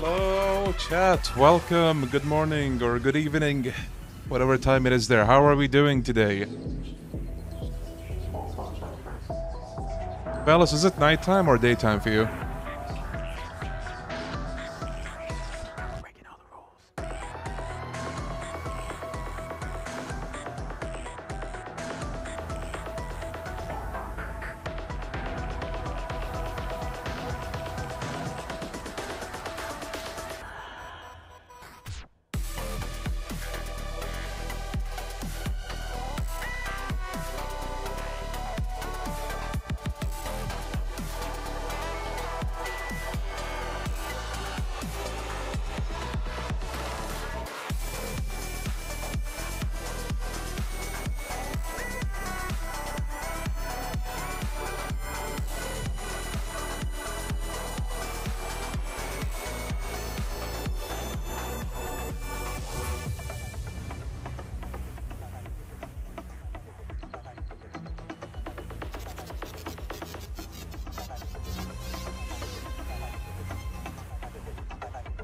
Hello, chat. Welcome. Good morning or good evening, whatever time it is there. How are we doing today? Fellas, is it nighttime or daytime for you?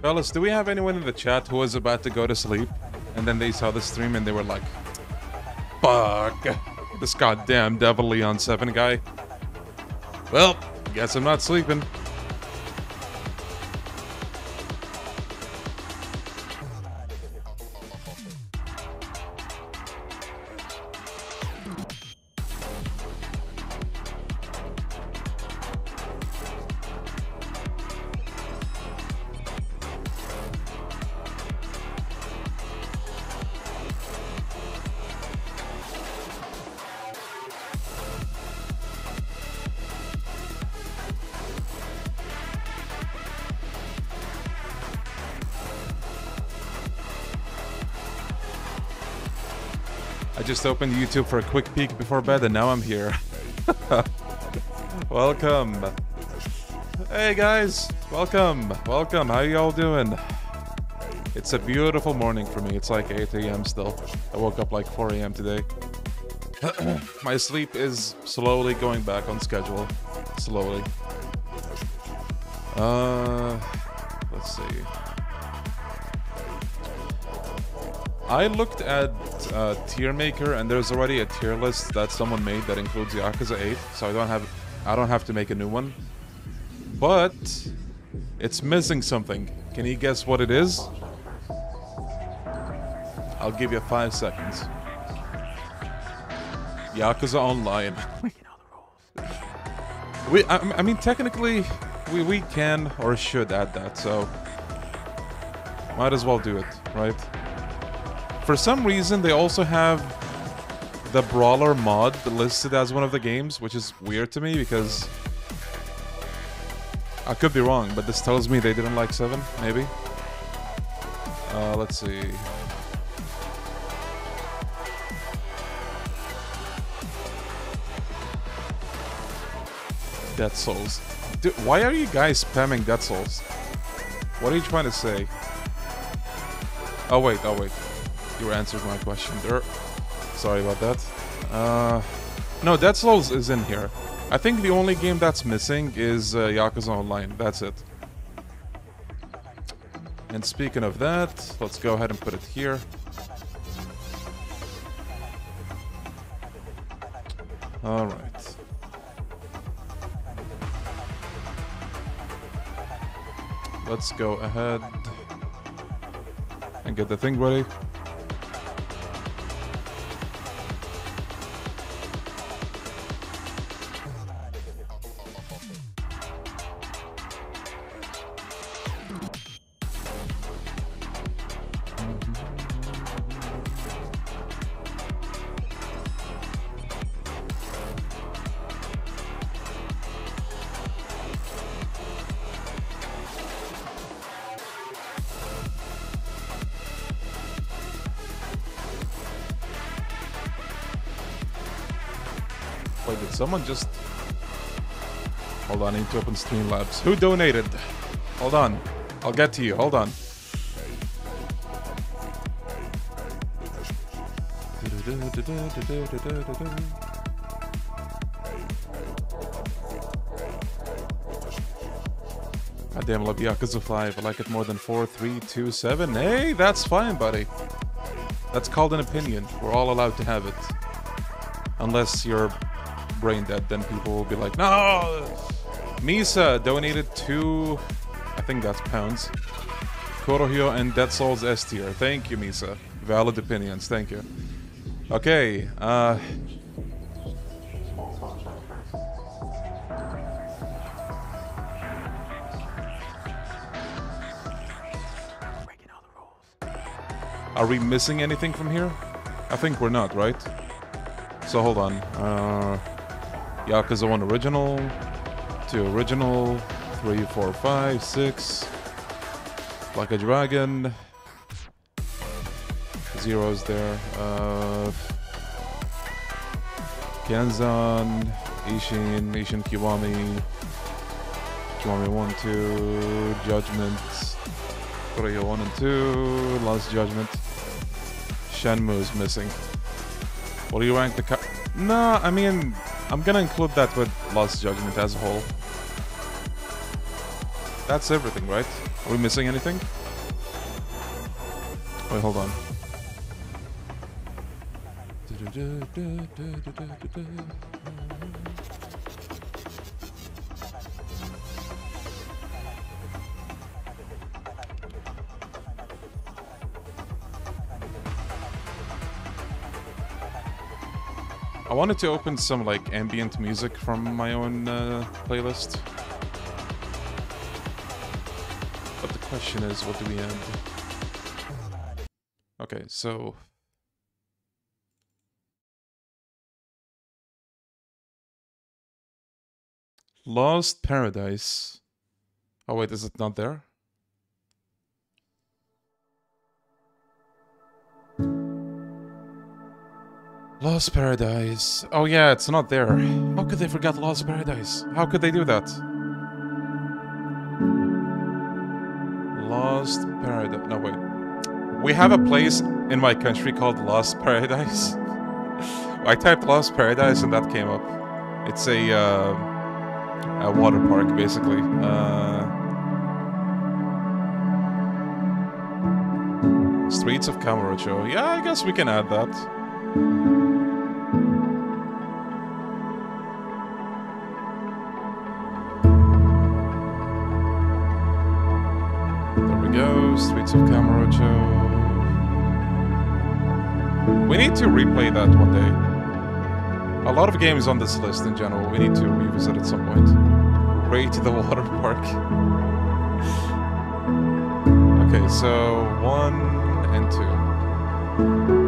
Fellas, do we have anyone in the chat who was about to go to sleep and then they saw the stream and they were like, fuck, this goddamn Devil Leon 7 guy? Well, guess I'm not sleeping. Just opened YouTube for a quick peek before bed and now I'm here. welcome. Hey guys, welcome, welcome. How y'all doing? It's a beautiful morning for me. It's like 8 a.m. still. I woke up like 4 a.m. today. My sleep is slowly going back on schedule. Slowly. Uh, let's see. I looked at uh, tier maker and there's already a tier list that someone made that includes Yakuza 8, so I don't have I don't have to make a new one. But it's missing something. Can you guess what it is? I'll give you five seconds. Yakuza Online. we, I, I mean, technically, we, we can or should add that, so might as well do it, right? For some reason, they also have the Brawler mod listed as one of the games, which is weird to me because I could be wrong, but this tells me they didn't like 7, maybe. Uh, let's see. Dead Souls. Dude, why are you guys spamming Dead Souls? What are you trying to say? Oh wait, oh wait. You answered my question there. Sorry about that. Uh, no, Dead Souls is in here. I think the only game that's missing is uh, Yakuza Online. That's it. And speaking of that, let's go ahead and put it here. Alright. Let's go ahead and get the thing ready. Someone just... Hold on, I need to open Streamlabs. Who donated? Hold on. I'll get to you. Hold on. God damn, love Yakuza 5. I like it more than 4, 3, 2, 7. Hey, that's fine, buddy. That's called an opinion. We're all allowed to have it. Unless you're brain dead, then people will be like, no! Misa donated two, I think that's pounds. Kurohyou and Dead Souls S tier. Thank you, Misa. Valid opinions, thank you. Okay, uh... Are we missing anything from here? I think we're not, right? So hold on. Uh, Yakuza 1 original, 2 original, 3, 4, 5, 6. Like a dragon. Zero's there. Uh, Kenzan, Ishin, Ishin Kiwami, Kiwami 1, 2, Judgment, Kurohyou 1 and 2, Lost Judgment. Shenmue's missing. What do you rank the car? No, I mean, I'm gonna include that with Lost Judgment as a whole. That's everything, right? Are we missing anything? Wait, hold on. I wanted to open some like ambient music from my own uh, playlist. But the question is, what do we end? Okay, so... Lost Paradise. Oh wait, is it not there? Lost Paradise. Oh yeah, it's not there. How could they forget Lost Paradise? How could they do that? Lost Paradise. No, wait. We have a place in my country called Lost Paradise. I typed Lost Paradise and that came up. It's a, uh, a water park, basically. Uh, Streets of Kamurocho. Yeah, I guess we can add that. There we go, Streets of Kamurocho. We need to replay that one day. A lot of games on this list in general, we need to revisit at some point. Raid to the water park. okay, so one and two.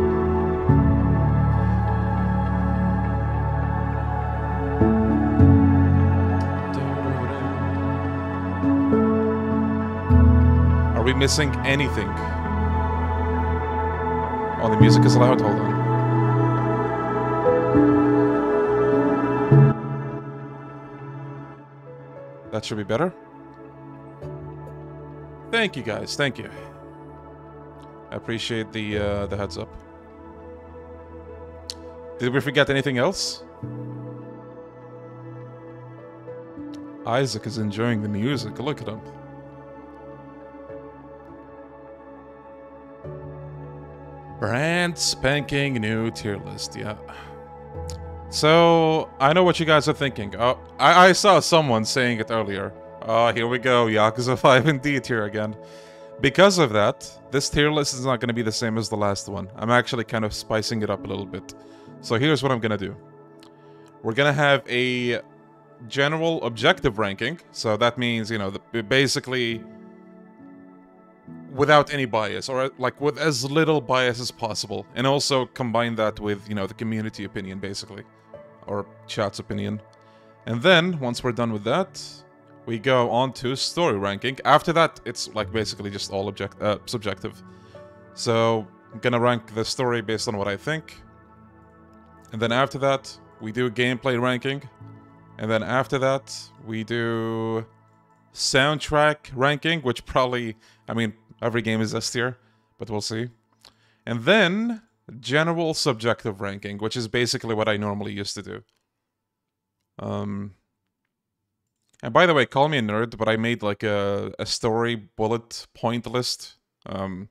Missing anything? Oh, the music is loud. Hold on. That should be better. Thank you, guys. Thank you. I appreciate the uh, the heads up. Did we forget anything else? Isaac is enjoying the music. Look at him. Brand spanking new tier list, yeah. So, I know what you guys are thinking. Oh, I, I saw someone saying it earlier. Oh, here we go, Yakuza 5 in D tier again. Because of that, this tier list is not going to be the same as the last one. I'm actually kind of spicing it up a little bit. So here's what I'm going to do. We're going to have a general objective ranking. So that means, you know, the, basically without any bias or like with as little bias as possible and also combine that with you know the community opinion basically or chat's opinion. And then once we're done with that we go on to story ranking. After that it's like basically just all object uh, subjective. So i'm gonna rank the story based on what i think. And then after that we do gameplay ranking. And then after that we do soundtrack ranking which probably i mean Every game is S tier, but we'll see. And then general subjective ranking, which is basically what I normally used to do. Um, And by the way, call me a nerd, but I made like a, a story bullet point list um,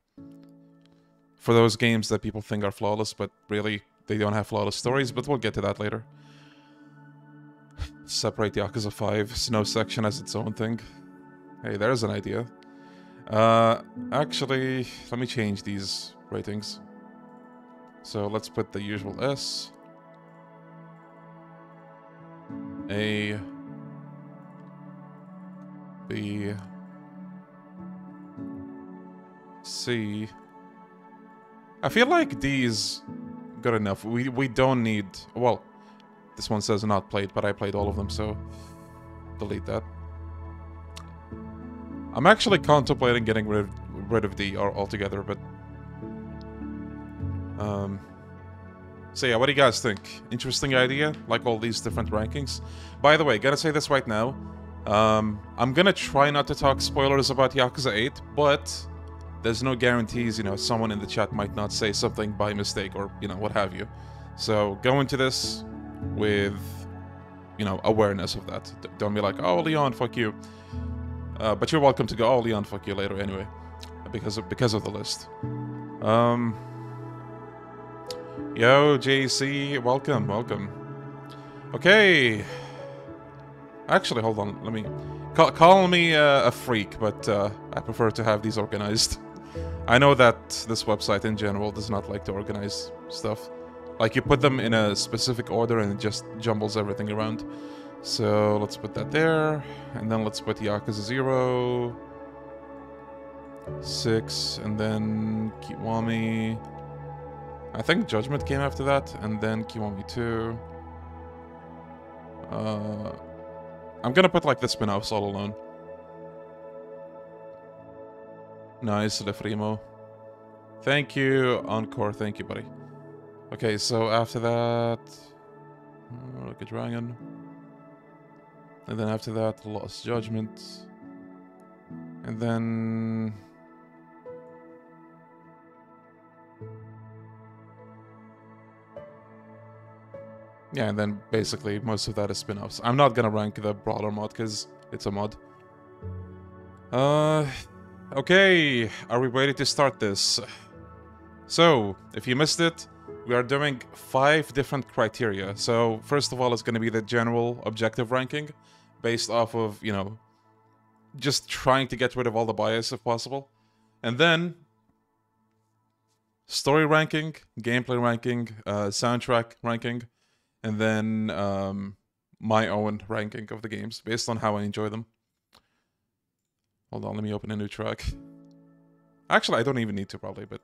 for those games that people think are flawless, but really they don't have flawless stories, but we'll get to that later. Separate Yakuza 5, Snow Section as its own thing. Hey, there's an idea. Uh, actually, let me change these ratings. So let's put the usual S. A. B. C. I feel like D is good enough. We we don't need well, this one says not played, but I played all of them, so delete that. I'm actually contemplating getting rid of, rid of D altogether, but um. So yeah, what do you guys think? Interesting idea, like all these different rankings. By the way, gotta say this right now. Um, I'm gonna try not to talk spoilers about Yakuza 8, but there's no guarantees, you know, someone in the chat might not say something by mistake or, you know, what have you. So go into this with, you know, awareness of that. D don't be like, oh, Leon, fuck you. Uh, but you're welcome to go, oh, Leon, fuck you later anyway, because of, because of the list. Um... Yo, JC, welcome, welcome. Okay. Actually, hold on, let me... Call, call me uh, a freak, but uh, I prefer to have these organized. I know that this website in general does not like to organize stuff. Like, you put them in a specific order and it just jumbles everything around. So, let's put that there. And then let's put Yakuza 0... 6, and then Kiwami... I think Judgment came after that, and then Kiwami 2. Uh, I'm gonna put like the spin-offs all alone. Nice, Lefrimo. Thank you, Encore. Thank you, buddy. Okay, so after that... Like a dragon. And then after that, Lost Judgment. And then... Yeah, and then basically most of that is spin-offs. I'm not gonna rank the Brawler mod because it's a mod. Uh, okay, are we ready to start this? So, if you missed it, we are doing five different criteria. So, first of all, it's gonna be the general objective ranking, based off of, you know, just trying to get rid of all the bias if possible. And then, story ranking, gameplay ranking, uh, soundtrack ranking, and then um, my own ranking of the games based on how I enjoy them. Hold on, let me open a new track. Actually, I don't even need to probably, but...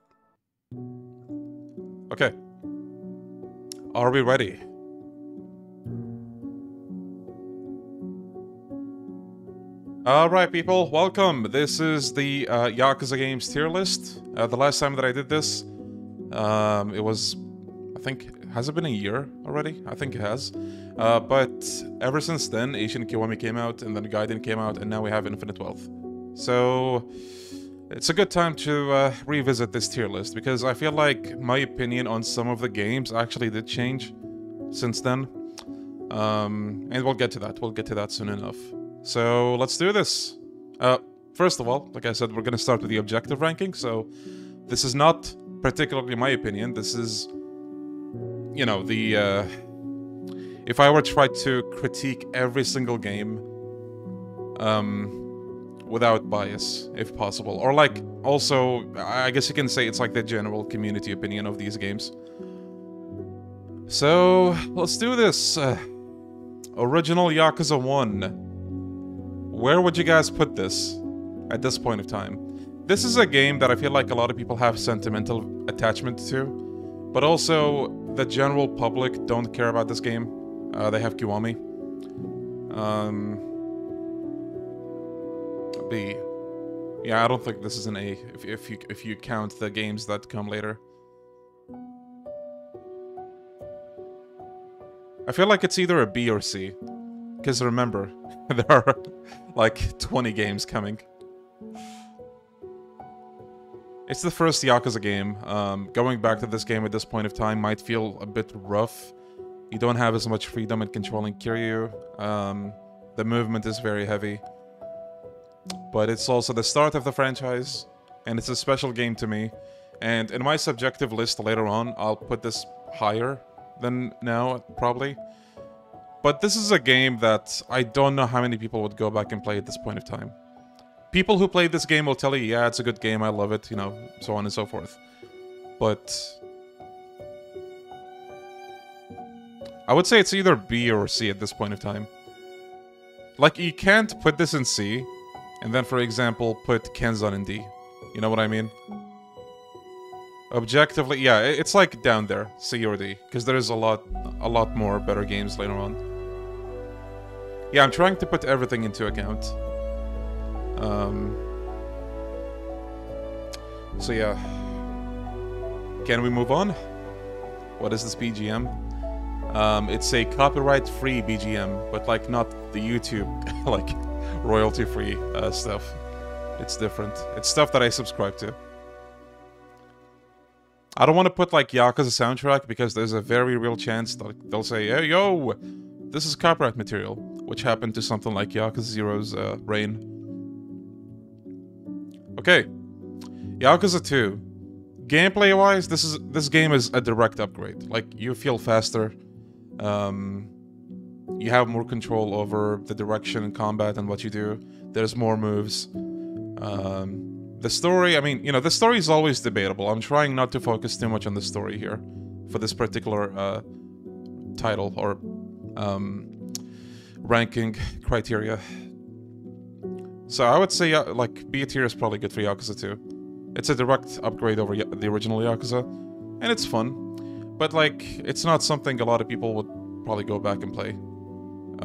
Okay. Are we ready? Alright people, welcome! This is the uh, Yakuza Games tier list. Uh, the last time that I did this, um, it was, I think, has it been a year already? I think it has. Uh, but ever since then, Ishin Kiwami came out, and then Gaiden came out, and now we have Infinite Wealth. So, it's a good time to uh, revisit this tier list, because I feel like my opinion on some of the games actually did change since then. Um, and we'll get to that, we'll get to that soon enough. So, let's do this! Uh, first of all, like I said, we're gonna start with the objective ranking, so this is not particularly my opinion, this is you know, the, uh, if I were to try to critique every single game, um, without bias, if possible. Or like, also, I guess you can say it's like the general community opinion of these games. So, let's do this. Uh, original Yakuza 1. Where would you guys put this at this point of time? This is a game that I feel like a lot of people have sentimental attachment to, but also the general public don't care about this game. Uh, they have Kiwami. Um, B. Yeah, I don't think this is an A if, if you if you count the games that come later. I feel like it's either a B or C. Because remember, there are like 20 games coming. It's the first Yakuza game. Um, going back to this game at this point of time might feel a bit rough. You don't have as much freedom in controlling Kiryu. Um, The movement is very heavy. But it's also the start of the franchise, and it's a special game to me. And in my subjective list later on, I'll put this higher than now, probably. But this is a game that I don't know how many people would go back and play at this point of time. People who play this game will tell you, yeah, it's a good game, I love it, you know, so on and so forth. But... I would say it's either B or C at this point of time. Like, you can't put this in C, and then, for example, put Kenzan in D. You know what I mean? Objectively, yeah, it's like down there, C or D, because there's a lot, a lot more better games later on. Yeah, I'm trying to put everything into account. Um, so yeah. Can we move on? What is this BGM? Um, it's a copyright-free BGM, but like not the YouTube, like royalty-free uh, stuff. It's different. It's stuff that I subscribe to. I don't want to put like Yakuza soundtrack because there's a very real chance that they'll say, "Hey, yo, this is copyright material," which happened to something like Yakuza Zero's uh, Rain. Okay, Yakuza 2. Gameplay-wise, this is this game is a direct upgrade. Like you feel faster, um, you have more control over the direction and combat and what you do. There's more moves. Um, the story, I mean, you know, the story is always debatable. I'm trying not to focus too much on the story here for this particular uh, title or um, ranking criteria. So I would say, uh, like, B tier is probably good for Yakuza 2. It's a direct upgrade over the original Yakuza, and it's fun. But, like, it's not something a lot of people would probably go back and play.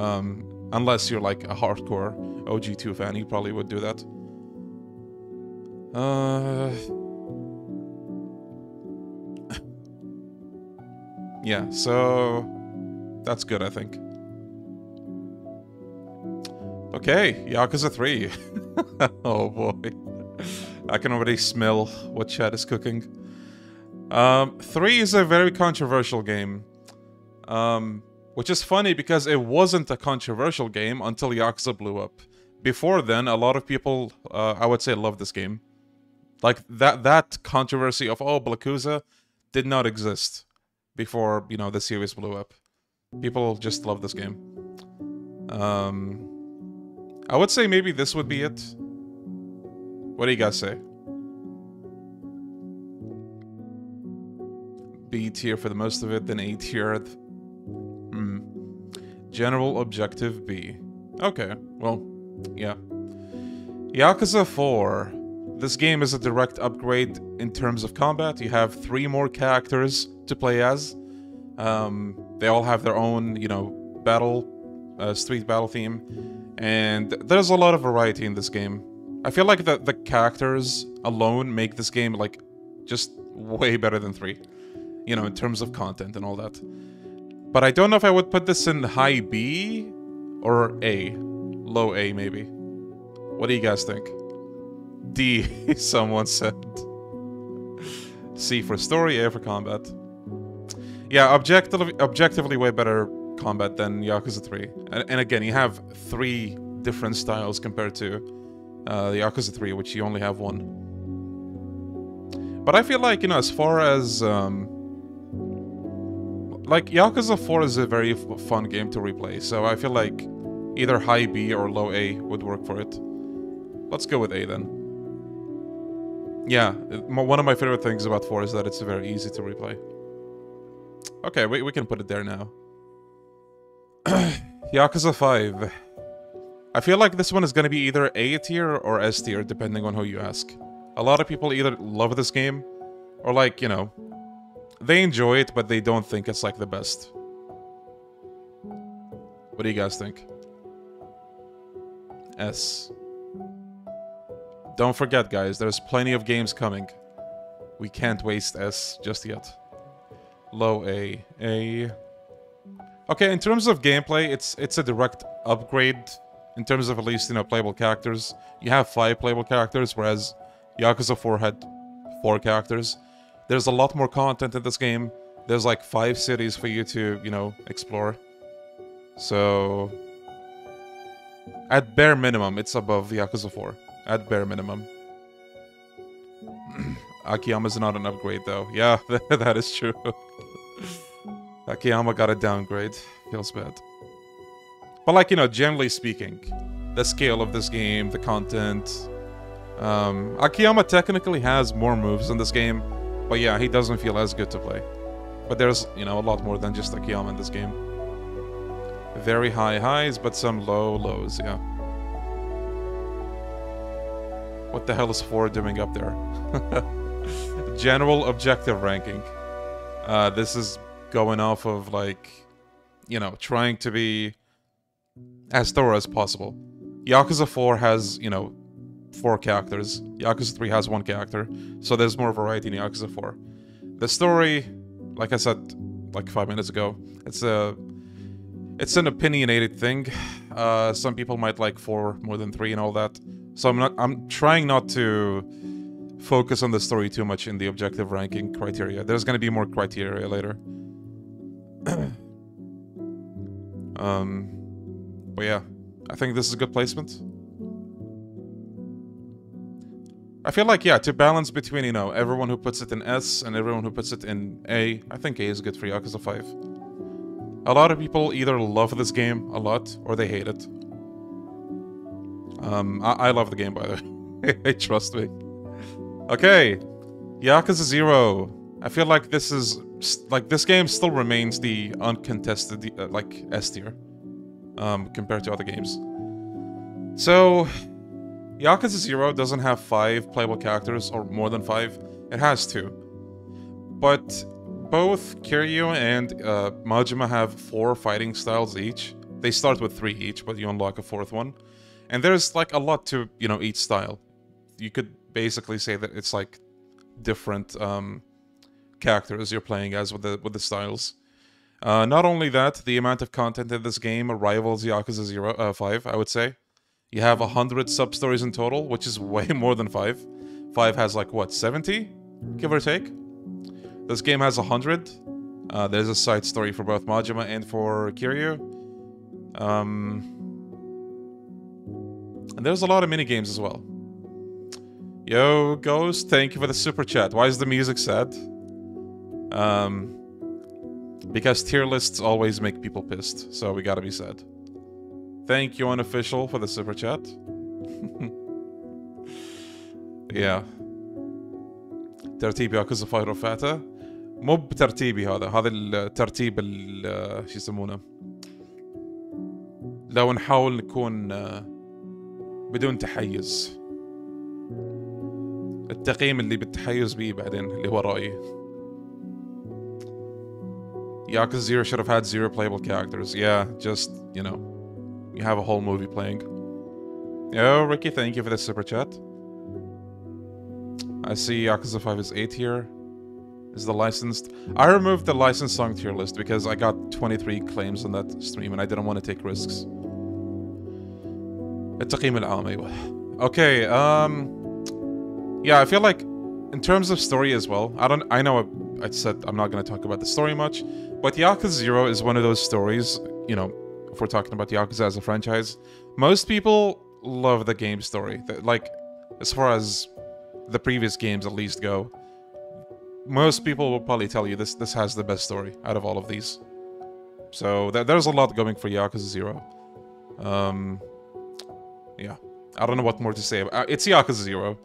Um, unless you're, like, a hardcore OG2 fan, you probably would do that. Uh... yeah, so... That's good, I think. Okay, Yakuza 3. oh boy. I can already smell what Chad is cooking. Um, 3 is a very controversial game. Um, which is funny because it wasn't a controversial game until Yakuza blew up. Before then, a lot of people, uh, I would say, loved this game. Like that that controversy of oh Blackuza did not exist before you know the series blew up. People just love this game. Um, I would say maybe this would be it. What do you guys say? B tier for the most of it, then A tier. Hmm. General objective B. Okay, well, yeah. Yakuza 4. This game is a direct upgrade in terms of combat. You have three more characters to play as. Um, they all have their own, you know, battle, uh, street battle theme. And there's a lot of variety in this game. I feel like the, the characters alone make this game, like, just way better than 3. You know, in terms of content and all that. But I don't know if I would put this in high B or A. Low A, maybe. What do you guys think? D, someone said. C for story, A for combat. Yeah, objectively, objectively way better combat than Yakuza 3. And, and again, you have three different styles compared to uh, the Yakuza 3, which you only have one. But I feel like, you know, as far as... Um, like, Yakuza 4 is a very fun game to replay, so I feel like either high B or low A would work for it. Let's go with A then. Yeah, one of my favorite things about 4 is that it's very easy to replay. Okay, we, we can put it there now. Yakuza 5. I feel like this one is going to be either A tier or S tier, depending on who you ask. A lot of people either love this game, or like, you know, they enjoy it, but they don't think it's like the best. What do you guys think? S. Don't forget, guys, there's plenty of games coming. We can't waste S just yet. Low A. A. Okay, in terms of gameplay, it's it's a direct upgrade in terms of at least, you know, playable characters. You have five playable characters, whereas Yakuza 4 had four characters. There's a lot more content in this game. There's like five cities for you to, you know, explore. So, At bare minimum, it's above Yakuza 4. At bare minimum. Akiyama's not an upgrade, though. Yeah, that is true. Akiyama got a downgrade. Feels bad. But like, you know, generally speaking, the scale of this game, the content... Um, Akiyama technically has more moves in this game, but yeah, he doesn't feel as good to play. But there's, you know, a lot more than just Akiyama in this game. Very high highs, but some low lows, yeah. What the hell is 4 doing up there? General objective ranking. Uh, this is going off of, like, you know, trying to be as thorough as possible. Yakuza 4 has, you know, four characters. Yakuza 3 has one character, so there's more variety in Yakuza 4. The story, like I said like five minutes ago, it's a it's an opinionated thing. Uh, some people might like 4 more than 3 and all that. So I'm not I'm trying not to focus on the story too much in the objective ranking criteria. There's going to be more criteria later. um but yeah, I think this is a good placement. I feel like, yeah, to balance between, you know, everyone who puts it in S and everyone who puts it in A, I think A is good for Yakuza 5. A lot of people either love this game a lot or they hate it. Um, I, I love the game, by the way. Trust me. Okay, Yakuza 0. I feel like this is, like, this game still remains the uncontested, uh, like, S tier um, compared to other games. So, Yakuza 0 doesn't have five playable characters, or more than five. It has two. But both Kiryu and uh, Majima have four fighting styles each. They start with three each, but you unlock a fourth one. And there's like a lot to, you know, each style. You could basically say that it's like different um, characters you're playing as with the with the styles. Uh, not only that, the amount of content in this game rivals Yakuza 0, uh, 5, I would say. You have 100 sub-stories in total, which is way more than 5. 5 has like, what, 70? Give or take? This game has 100. Uh, there's a side story for both Majima and for Kiryu. Um, and there's a lot of mini games as well. Yo, Ghost, thank you for the super chat. Why is the music sad? Um, because tier lists always make people pissed, so we gotta be sad. Thank you, unofficial, for the super chat. yeah. ترتيب ياكوزا فاير فاتا مو بترتيبي هذا هذا الترتيب شو يسمونه لو نحاول نكون بدون تحيز التقييم اللي بالتحيز بيه بعدين اللي هو رأيي Yakuza 0 should have had zero playable characters. Yeah, just, you know, you have a whole movie playing. Yo, Ricky, thank you for the super chat. I see Yakuza 5 is 8 here. Is the licensed... I removed the licensed song tier list because I got 23 claims on that stream and I didn't want to take risks. Okay, um... Yeah, I feel like in terms of story as well, I don't... I know I said I'm not going to talk about the story much, but Yakuza 0 is one of those stories, you know, if we're talking about Yakuza as a franchise, most people love the game story. Like, as far as the previous games at least go, most people will probably tell you this this has the best story out of all of these. So th there's a lot going for Yakuza 0. Um, yeah, I don't know what more to say. Uh, it's Yakuza 0.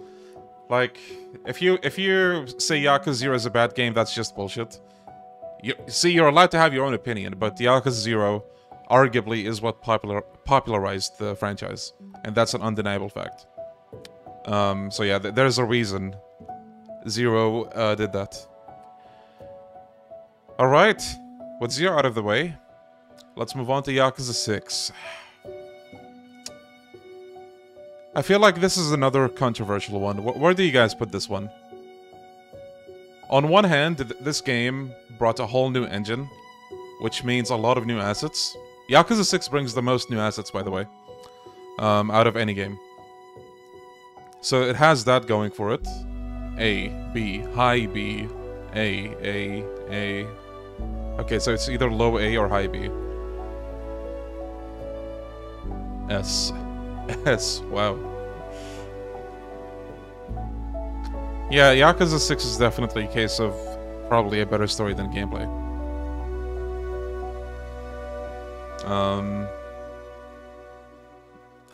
Like, if you if you say Yakuza 0 is a bad game, that's just bullshit. You, see, you're allowed to have your own opinion, but Yakuza 0 arguably is what popular popularized the franchise, and that's an undeniable fact. Um, so yeah, th there's a reason Zero uh, did that. Alright, with Zero out of the way, let's move on to Yakuza 6. I feel like this is another controversial one. Where do you guys put this one? On one hand, this game brought a whole new engine, which means a lot of new assets. Yakuza 6 brings the most new assets, by the way, um, out of any game. So it has that going for it. A, B, high B, A, A, A. Okay, so it's either low A or high B. S. S. Wow. Yeah, Yakuza 6 is definitely a case of probably a better story than gameplay. Um,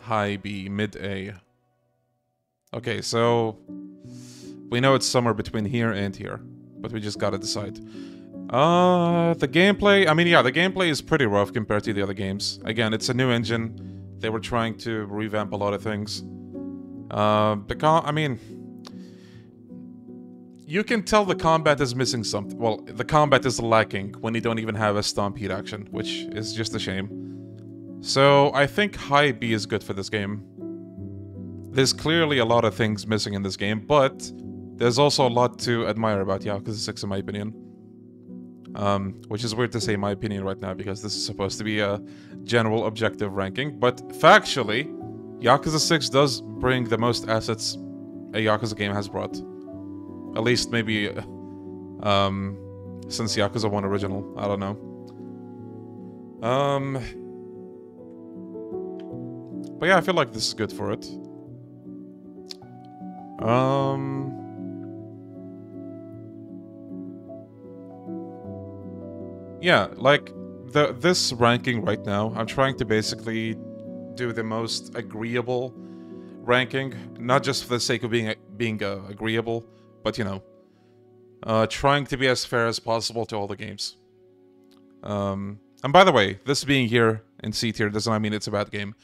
high B, mid A. Okay, so we know it's somewhere between here and here, but we just gotta decide. Uh, the gameplay, I mean, yeah, the gameplay is pretty rough compared to the other games. Again, it's a new engine. They were trying to revamp a lot of things. Uh, the com I mean, you can tell the combat is missing something. Well, the combat is lacking when you don't even have a Stampede action, which is just a shame. So, I think high B is good for this game. There's clearly a lot of things missing in this game, but there's also a lot to admire about Yakuza 6 in my opinion. Um, which is weird to say my opinion right now because this is supposed to be a general objective ranking, but factually, Yakuza 6 does bring the most assets a Yakuza game has brought. At least maybe um, since Yakuza 1 original. I don't know. Um, but yeah, I feel like this is good for it. Um... Yeah, like, the this ranking right now, I'm trying to basically do the most agreeable ranking, not just for the sake of being being uh, agreeable, but you know, uh, trying to be as fair as possible to all the games. Um, and by the way, this being here in C tier does not mean it's a bad game.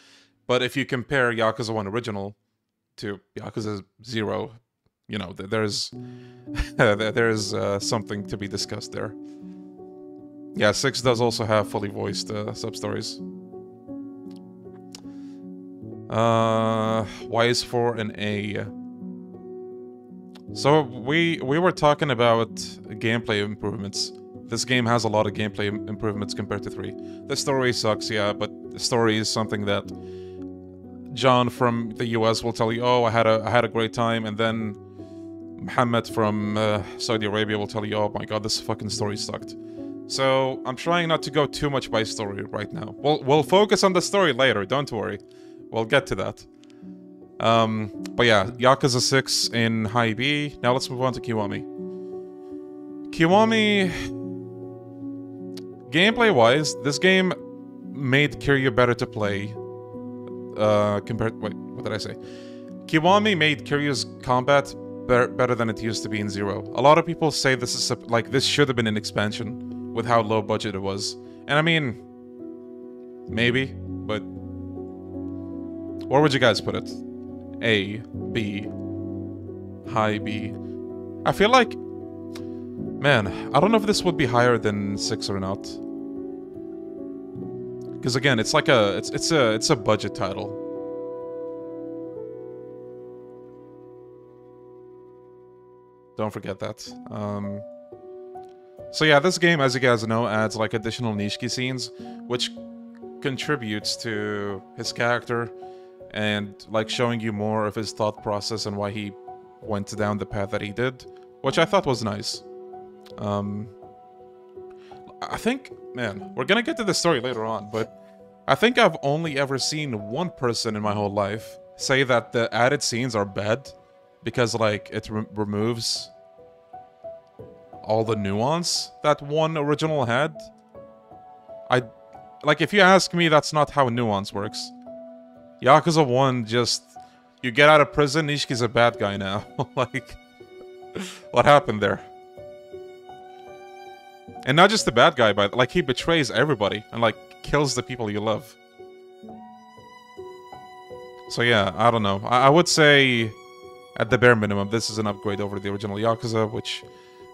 But if you compare Yakuza 1 Original to Yakuza 0, you know, there's there's uh, something to be discussed there. Yeah, 6 does also have fully voiced uh, sub-stories. Uh, why is 4 an A? So we we were talking about gameplay improvements. This game has a lot of gameplay improvements compared to 3. The story sucks, yeah, but the story is something that John from the US will tell you, "Oh, I had a I had a great time," and then Mohammed from uh, Saudi Arabia will tell you, "Oh my god, this fucking story sucked." So I'm trying not to go too much by story right now. We'll we'll focus on the story later. Don't worry, we'll get to that. Um, but yeah, Yakuza 6 in High B. Now let's move on to Kiwami. Kiwami... Gameplay-wise, this game made Kiryu better to play. Uh, compared... Wait, what did I say? Kiwami made Kiryu's combat better, better than it used to be in Zero. A lot of people say this is... Like, this should have been an expansion with how low budget it was. And I mean... Maybe, but... Where would you guys put it? A, B, high B. I feel like... Man, I don't know if this would be higher than 6 or not. Because again, it's like a... It's, it's a it's a budget title. Don't forget that. Um, so yeah, this game, as you guys know, adds like additional Nishiki scenes, which contributes to his character and like showing you more of his thought process and why he went down the path that he did, which I thought was nice. Um, I think, man, we're gonna get to the story later on, but I think I've only ever seen one person in my whole life say that the added scenes are bad because like it re removes all the nuance that one original had. I like if you ask me that's not how nuance works. Yakuza 1 just... You get out of prison, Nishiki's a bad guy now. like... What happened there? And not just the bad guy, but like he betrays everybody and like kills the people you love. So yeah, I don't know. I, I would say, at the bare minimum, this is an upgrade over the original Yakuza, which,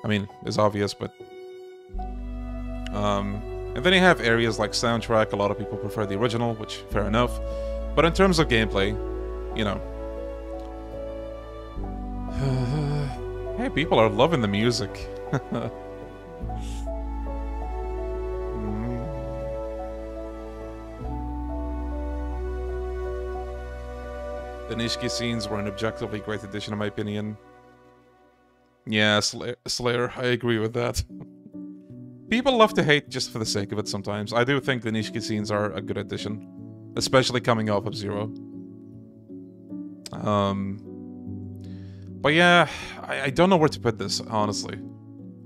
I mean, it's obvious, but... Um, and then you have areas like soundtrack, a lot of people prefer the original, which, fair enough. But in terms of gameplay, you know. hey, people are loving the music. The Nishiki scenes were an objectively great addition in my opinion. Yeah, Slayer, Slayer, I agree with that. People love to hate just for the sake of it sometimes. I do think the Nishiki scenes are a good addition. Especially coming off of Zero. Um, but yeah, I, I don't know where to put this, honestly.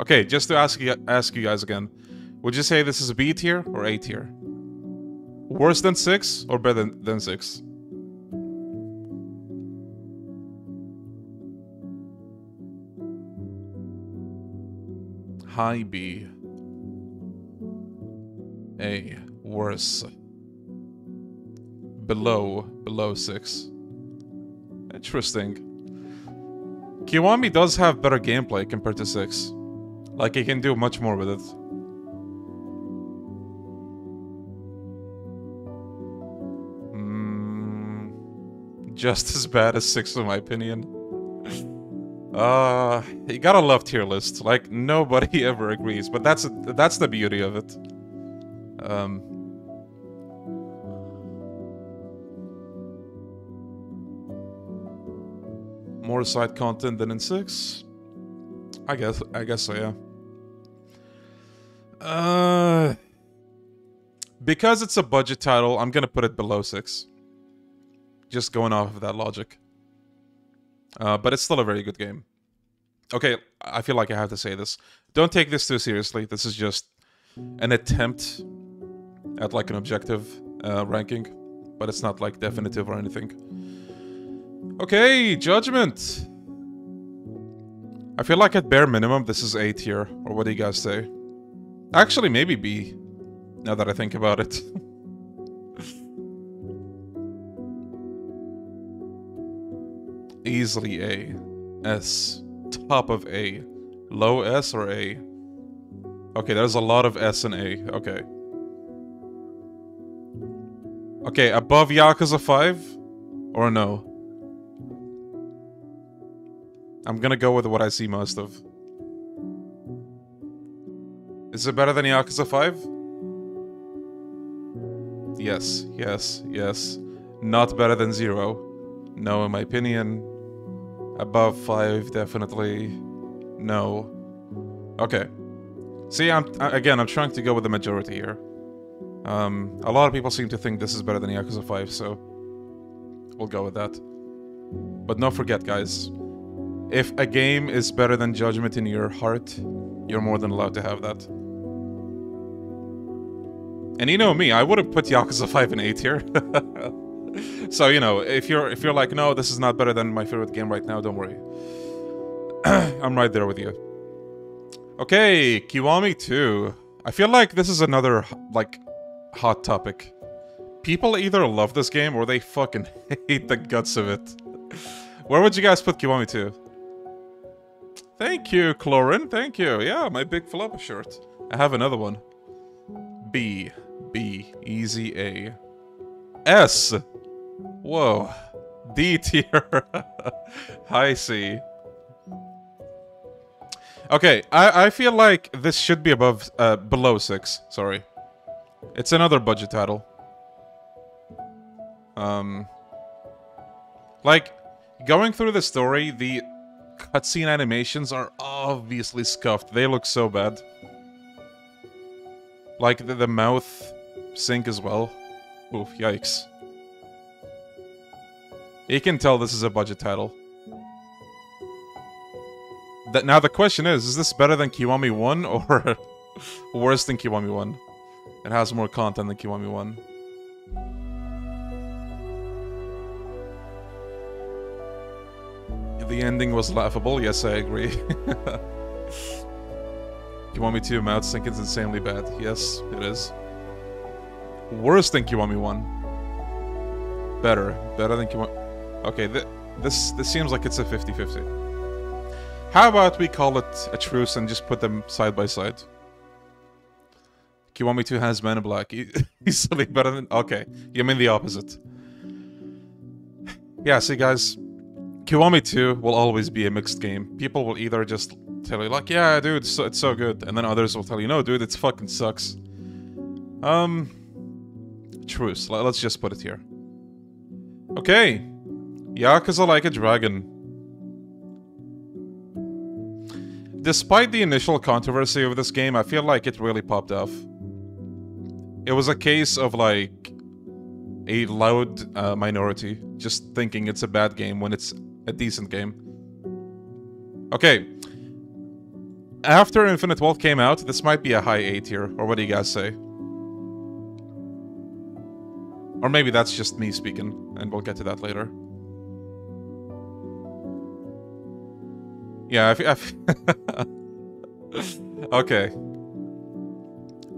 Okay, just to ask you, ask you guys again. Would you say this is a B tier or A tier? Worse than 6 or better than, than 6? High B. A. Worse. Below. Below 6. Interesting. Kiwami does have better gameplay compared to 6. Like, he can do much more with it. Mm, just as bad as 6 in my opinion. Uh, you gotta love tier lists. Like, nobody ever agrees, but that's that's the beauty of it. Um, more side content than in six. I guess. I guess so. Yeah. Uh, because it's a budget title, I'm gonna put it below six. Just going off of that logic. Uh, but it's still a very good game. Okay, I feel like I have to say this. Don't take this too seriously. This is just an attempt at like an objective uh, ranking, but it's not like definitive or anything. Okay, judgment. I feel like at bare minimum this is A tier, or what do you guys say? Actually, maybe B, now that I think about it. Easily A. S. Top of A. Low S or A? Okay, there's a lot of S and A. Okay. Okay, above Yakuza 5? Or no? I'm gonna go with what I see most of. Is it better than Yakuza 5? Yes, yes, yes. Not better than Zero. No, in my opinion. Above 5, definitely. No. Okay. See, I'm again, I'm trying to go with the majority here. Um, a lot of people seem to think this is better than Yakuza 5, so we'll go with that. But don't forget, guys, if a game is better than Judgment in your heart, you're more than allowed to have that. And you know me, I would have put Yakuza 5 in A tier. So, you know, if you're if you're like, no, this is not better than my favorite game right now, don't worry. I'm right there with you. Okay, Kiwami 2. I feel like this is another, like, hot topic. People either love this game or they fucking hate the guts of it. Where would you guys put Kiwami 2? Thank you, Clorin. Thank you. Yeah, my big Falapa shirt. I have another one. B. B. Easy A. S. Whoa. D tier. I see. Okay, I, I feel like this should be above, uh, below 6, sorry. It's another budget title. Um, like, going through the story, the cutscene animations are obviously scuffed. They look so bad. Like, the, the mouth sync as well. Oof, yikes. You can tell this is a budget title. That now the question is, is this better than Kiwami 1 or worse than Kiwami 1? It has more content than Kiwami 1. The ending was laughable, yes I agree. Kiwami 2 Mouth Sync is insanely bad, yes, it is. Worse than Kiwami 1. Better, better than Kiwami... Okay, th this, this seems like it's a 50-50. How about we call it a truce and just put them side by side? Kiwami 2 has Men in Black. Easily better than... Okay, you mean the opposite. Yeah, see guys, Kiwami 2 will always be a mixed game. People will either just tell you like, yeah, dude, it's so, it's so good. And then others will tell you, no, dude, it fucking sucks. Um, truce. Let's just put it here. Okay. Yakuza Like a Dragon. Despite the initial controversy of this game, I feel like it really popped off. It was a case of like a loud uh, minority just thinking it's a bad game when it's a decent game. Okay. After Infinite Wealth came out, this might be a high A tier, or what do you guys say? Or maybe that's just me speaking, and we'll get to that later. Yeah, okay.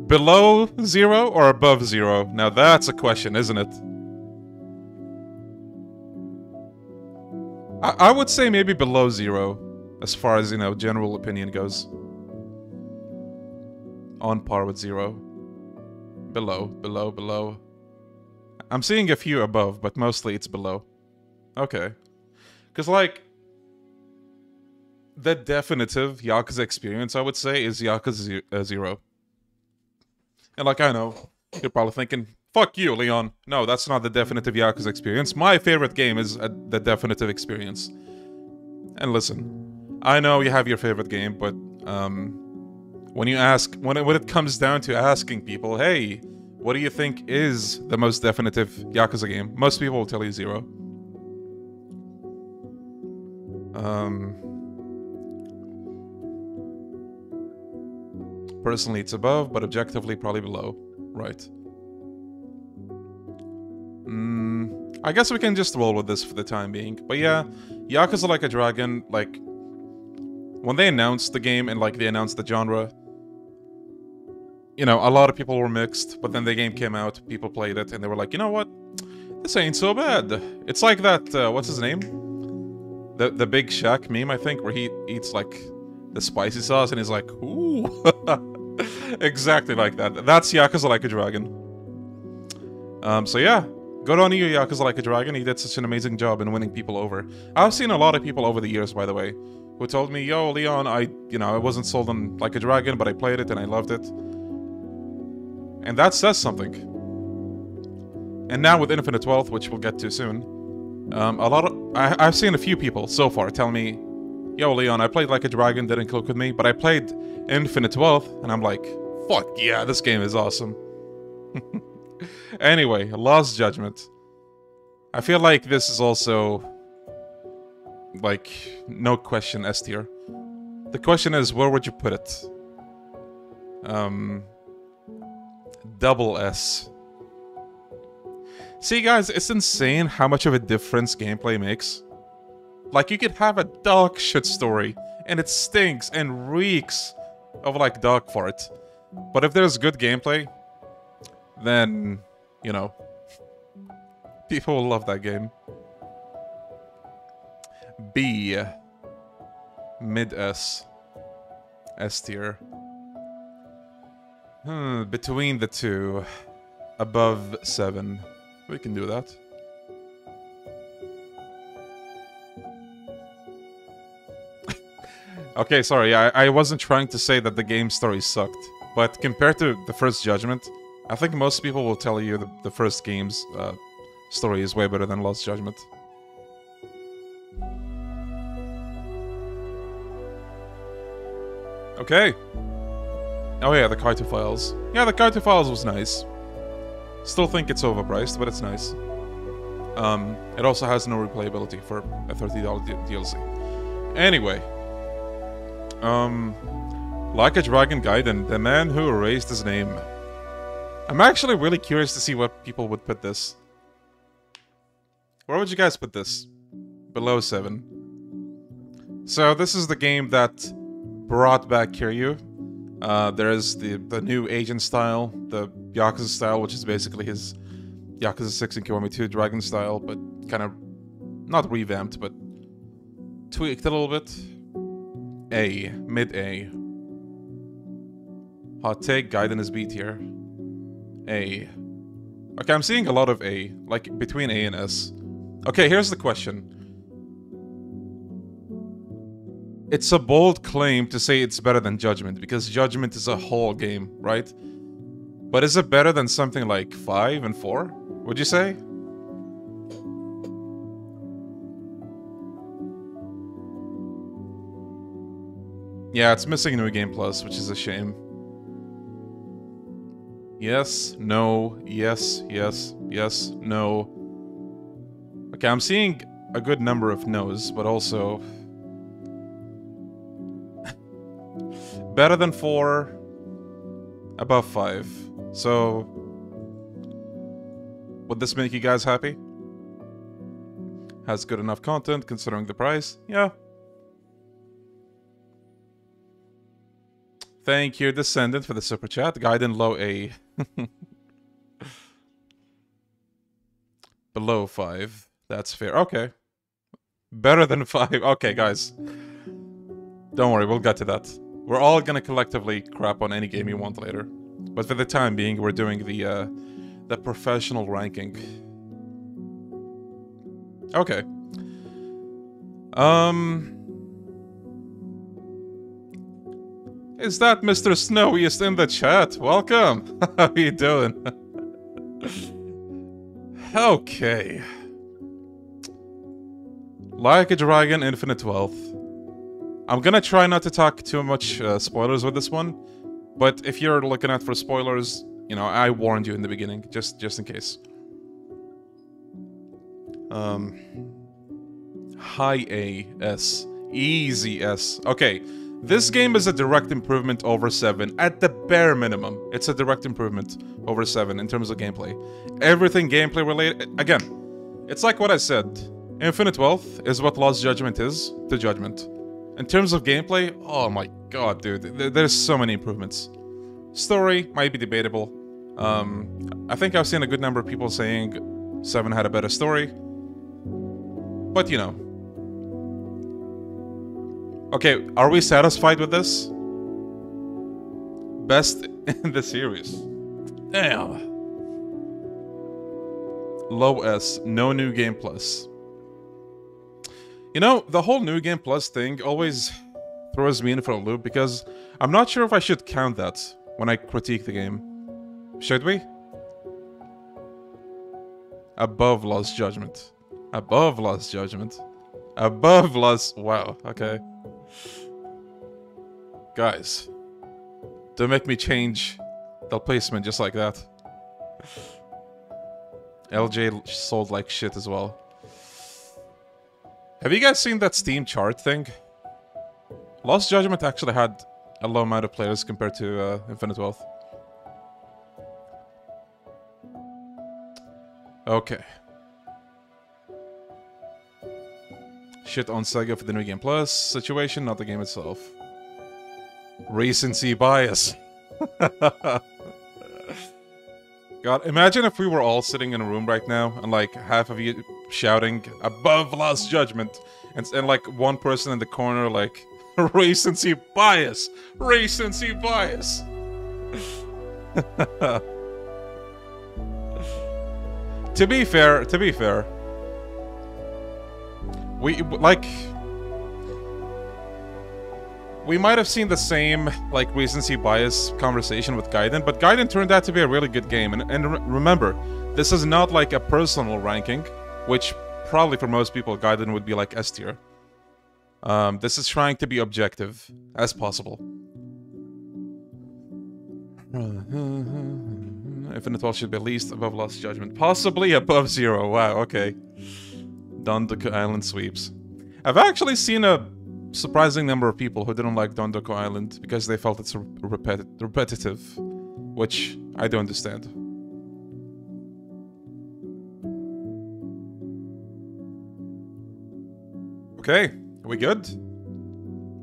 Below zero or above zero? Now that's a question, isn't it? I, I would say maybe below zero, as far as, you know, general opinion goes. On par with zero. Below, below, below. I'm seeing a few above, but mostly it's below. Okay. Because, like, the definitive Yakuza experience, I would say, is Yakuza uh, Zero. And like, I know, you're probably thinking, fuck you, Leon. No, that's not the definitive Yakuza experience. My favorite game is uh, the definitive experience. And listen, I know you have your favorite game, but um, when you ask, when it, when it comes down to asking people, hey, what do you think is the most definitive Yakuza game? Most people will tell you Zero. Um, Personally, it's above, but objectively, probably below. Right. Mm, I guess we can just roll with this for the time being. But yeah, Yakuza Like a Dragon, like... When they announced the game and, like, they announced the genre... You know, a lot of people were mixed, but then the game came out, people played it, and they were like, you know what? This ain't so bad. It's like that, uh, what's his name? The the Big Shaq meme, I think, where he eats, like, the spicy sauce, and he's like, ooh... exactly like that. That's Yakuza Like a Dragon. Um, so yeah, good on you, Yakuza Like a Dragon. He did such an amazing job in winning people over. I've seen a lot of people over the years, by the way, who told me, yo, Leon, I, you know, I wasn't sold on Like a Dragon, but I played it and I loved it. And that says something. And now with Infinite Wealth, which we'll get to soon, um, a lot of I, I've seen a few people so far tell me, yo, Leon, I played Like a Dragon, didn't click with me, but I played Infinite Wealth, and I'm like, fuck yeah, this game is awesome. anyway, Lost Judgment. I feel like this is also, like, no question S tier. The question is, where would you put it? Um, double S. See, guys, it's insane how much of a difference gameplay makes. Like, you could have a dog shit story, and it stinks and reeks of like dog fart. But if there's good gameplay, then, you know, people will love that game. B. Mid S. S tier. Hmm, between the two. Above 7. We can do that. Okay, sorry, I, I wasn't trying to say that the game story sucked. But compared to the first Judgment, I think most people will tell you the, the first game's uh, story is way better than Lost Judgment. Okay. Oh yeah, the Kaito Files. Yeah, the Kaito Files was nice. Still think it's overpriced, but it's nice. Um, it also has no replayability for a $30 DLC. Anyway, um, like a Dragon Gaiden, the man who erased his name. I'm actually really curious to see what people would put this. Where would you guys put this? Below 7. So this is the game that brought back Kiryu. Uh, there's the, the new Agent style, the Yakuza style, which is basically his Yakuza 6 and Kiwami 2 Dragon style, but kind of not revamped, but tweaked a little bit. A. Mid A. Hot take, Gaiden is B tier. A. Okay, I'm seeing a lot of A, like between A and S. Okay, here's the question. It's a bold claim to say it's better than Judgment, because Judgment is a whole game, right? But is it better than something like 5 and 4? Would you say? Yeah, it's missing New Game Plus, which is a shame. Yes, no, yes, yes, yes, no. Okay, I'm seeing a good number of no's, but also... better than four, above five. So... Would this make you guys happy? Has good enough content considering the price? Yeah. Thank you, Descendant, for the super chat. Gaiden low A. Below 5. That's fair. Okay. Better than 5. Okay, guys. Don't worry, we'll get to that. We're all gonna collectively crap on any game you want later. But for the time being, we're doing the, uh, the professional ranking. Okay. Um... Is that Mr. Snowiest in the chat? Welcome! How you doing? okay. Like a Dragon Infinite Wealth. I'm gonna try not to talk too much uh, spoilers with this one, but if you're looking out for spoilers, you know, I warned you in the beginning, just just in case. Um, high A, S, easy S. Okay, this game is a direct improvement over 7, at the bare minimum. It's a direct improvement over 7 in terms of gameplay. Everything gameplay related... Again, it's like what I said. Infinite Wealth is what Lost Judgment is to Judgment. In terms of gameplay, oh my god, dude, there's so many improvements. Story might be debatable. Um, I think I've seen a good number of people saying 7 had a better story. But, you know, Okay, are we satisfied with this? Best in the series. Damn. Low S, no new game plus. You know, the whole new game plus thing always throws me in for a loop because I'm not sure if I should count that when I critique the game. Should we? Above Lost Judgment. Above Lost Judgment. Above Lost... Wow, okay. Guys, don't make me change the placement just like that. LJ sold like shit as well. Have you guys seen that Steam chart thing? Lost Judgment actually had a low amount of players compared to uh, Infinite Wealth. Okay. Shit on Sega for the New Game Plus situation, not the game itself. Recency bias. God, imagine if we were all sitting in a room right now and like half of you shouting above Lost Judgment and, and like one person in the corner like recency bias, recency bias. to be fair, to be fair, we, like... We might have seen the same, like, recency bias conversation with Gaiden, but Gaiden turned out to be a really good game. And, and re remember, this is not like a personal ranking, which probably for most people, Gaiden would be like S tier. Um, this is trying to be objective as possible. Infinite Wealth should be at least above Lost Judgment. Possibly above Zero. Wow, okay. Dondoko Island sweeps. I've actually seen a surprising number of people who didn't like Dondoko Island because they felt it's repeti repetitive, which I don't understand. Okay, are we good?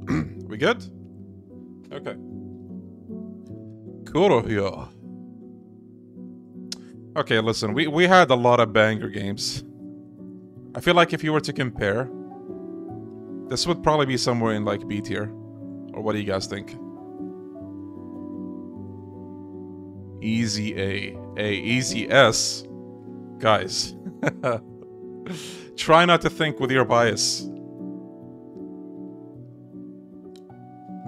we good? Okay. Kurohyou. Okay, listen, we, we had a lot of banger games. I feel like if you were to compare, this would probably be somewhere in like B tier. Or what do you guys think? Easy A. A. Easy S. Guys. Try not to think with your bias.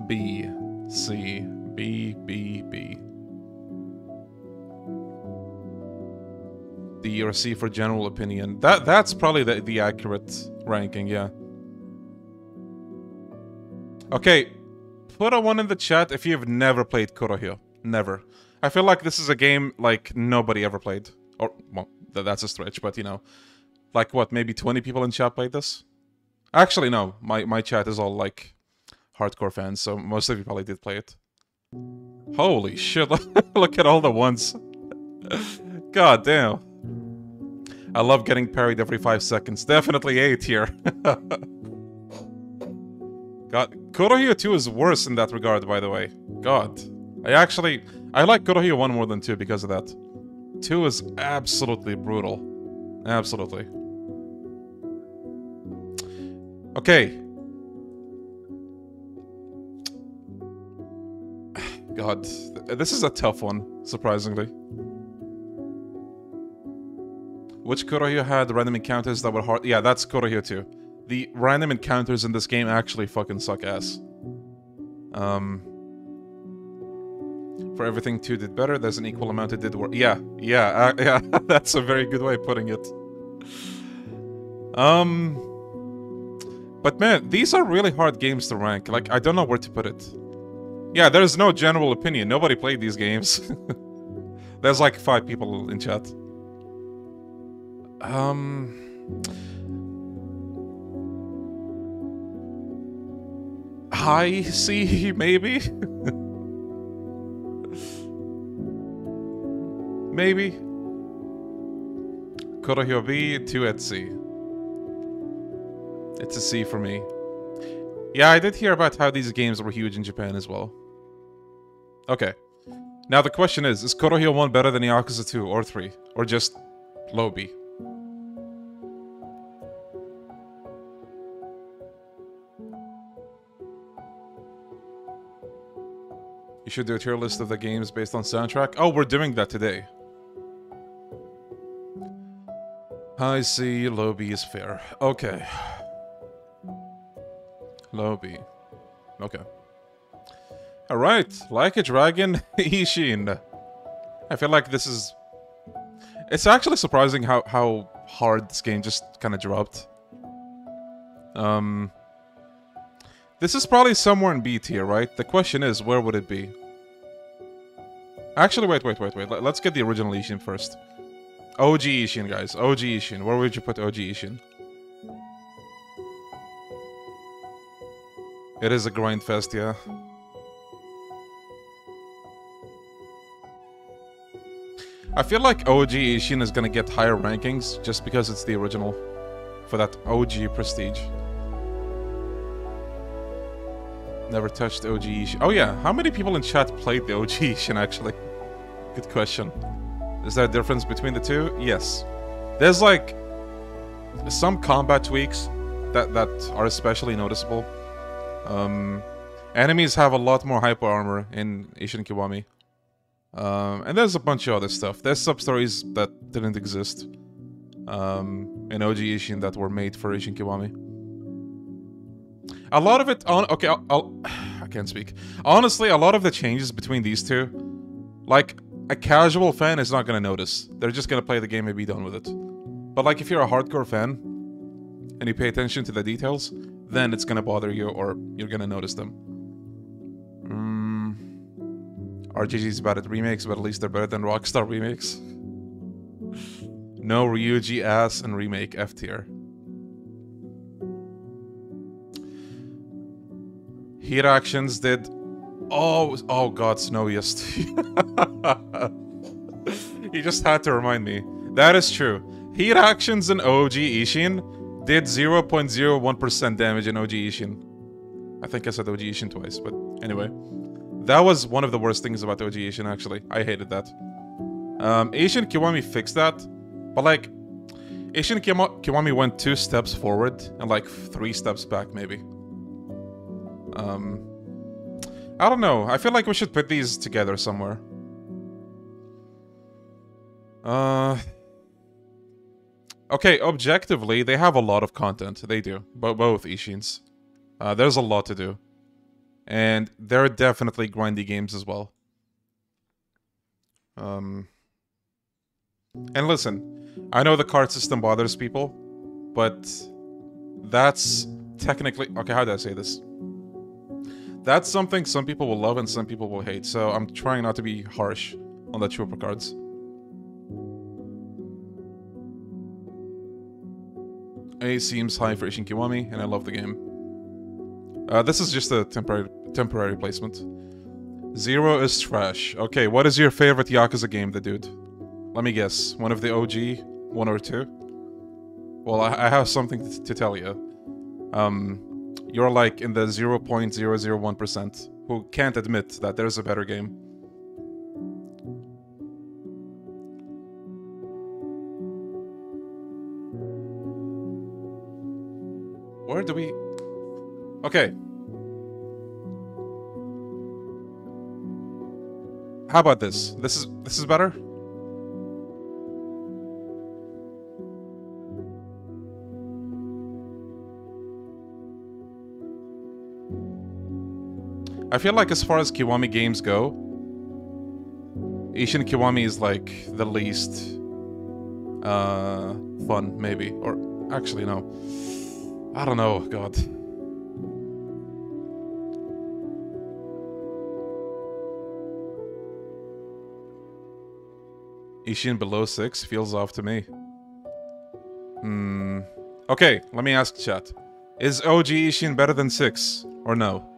B. C. B. B. B. Or C for general opinion. That That's probably the, the accurate ranking, yeah. Okay, put a one in the chat if you've never played Kurohyou. Never. I feel like this is a game like nobody ever played. Or, well, th that's a stretch, but you know. Like, what, maybe 20 people in chat played this? Actually, no. My, my chat is all, like, hardcore fans, so most of you probably did play it. Holy shit, look at all the ones. God damn. I love getting parried every 5 seconds. Definitely 8 here. God, Kurohyou 2 is worse in that regard, by the way. God. I actually... I like Kurohyou 1 more than 2 because of that. 2 is absolutely brutal. Absolutely. Okay. God, this is a tough one, surprisingly. Which Kurohyou had random encounters that were hard? Yeah, that's Kurohyou 2. The random encounters in this game actually fucking suck ass. Um, for everything 2 did better, there's an equal amount it did worse. Yeah, yeah, uh, yeah, that's a very good way of putting it. Um, but man, these are really hard games to rank. Like, I don't know where to put it. Yeah, there's no general opinion. Nobody played these games. there's like five people in chat. Um... high C, maybe? maybe? 2 at C. It's a C for me. Yeah, I did hear about how these games were huge in Japan as well. Okay. Now the question is, is Kurohyou 1 better than Yakuza 2 or 3? Or just low You should do a tier list of the games based on soundtrack. Oh, we're doing that today. I see, low B is fair. Okay. Low B. Okay. Alright, like a dragon, Ishin. I feel like this is... It's actually surprising how, how hard this game just kind of dropped. Um... This is probably somewhere in B tier, right? The question is, where would it be? Actually, wait, wait, wait, wait. Let's get the original Ishin first. OG Ishin, guys. OG Ishin. Where would you put OG Ishin? It is a grind fest, yeah. I feel like OG Ishin is gonna get higher rankings just because it's the original. For that OG prestige. Never touched OG Ishin. Oh yeah, how many people in chat played the OG Ishin actually? Good question. Is there a difference between the two? Yes. There's like some combat tweaks that, that are especially noticeable. Um, enemies have a lot more hyper armor in Ishin Kiwami. Um, and there's a bunch of other stuff. There's sub-stories that didn't exist um, in OG Ishin that were made for Ishin Kiwami. A lot of it on okay, I'll, I'll, I can't speak. Honestly, a lot of the changes between these two, like a casual fan is not gonna notice. They're just gonna play the game and be done with it. But like if you're a hardcore fan and you pay attention to the details, then it's gonna bother you or you're gonna notice them. Mm. RGG's bad at remakes, but at least they're better than Rockstar remakes. no Ryuji ass and remake F tier. Heat actions did. Oh, oh god, Snowiest. he just had to remind me. That is true. Heat actions in OG Ishin did 0.01% damage in OG Ishin. I think I said OG Ishin twice, but anyway. That was one of the worst things about OG Ishin, actually. I hated that. Um, Ishin Kiwami fixed that, but like, Ishin Kiwami went two steps forward and like three steps back, maybe. Um, I don't know. I feel like we should put these together somewhere. Uh... Okay, objectively, they have a lot of content. They do. Bo both Ishins. Uh, there's a lot to do. And they're definitely grindy games as well. Um... And listen, I know the card system bothers people, but that's technically... Okay, how do I say this? That's something some people will love and some people will hate, so I'm trying not to be harsh. on the trooper cards. A seems high for Ishin Kiwami, and I love the game. Uh, this is just a temporary temporary placement. Zero is trash. Okay, what is your favorite Yakuza game, the dude? Let me guess. One of the OG? One or two? Well, I, I have something to tell you. Um, you're like in the 0.001% who can't admit that there's a better game. Where do we... Okay. How about this? This is this is better? I feel like as far as Kiwami games go, Ishin Kiwami is like the least uh, fun, maybe. Or actually, no. I don't know, God. Ishin below 6 feels off to me. Hmm. Okay, let me ask chat. Is OG Ishin better than 6? Or no?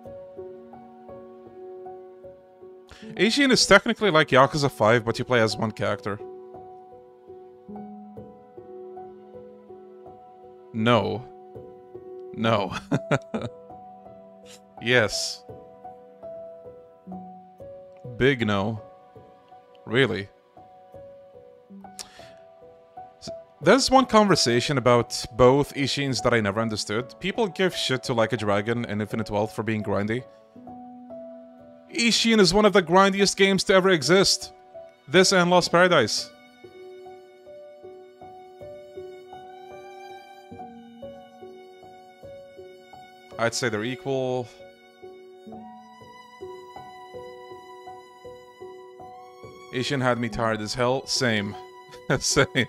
Ishin is technically like Yakuza 5, but you play as one character. No. No. yes. Big no. Really? There's one conversation about both Ishins that I never understood. People give shit to Like a Dragon and Infinite Wealth for being grindy. Ishin is one of the grindiest games to ever exist. This and Lost Paradise. I'd say they're equal. Ishin had me tired as hell. Same. Same.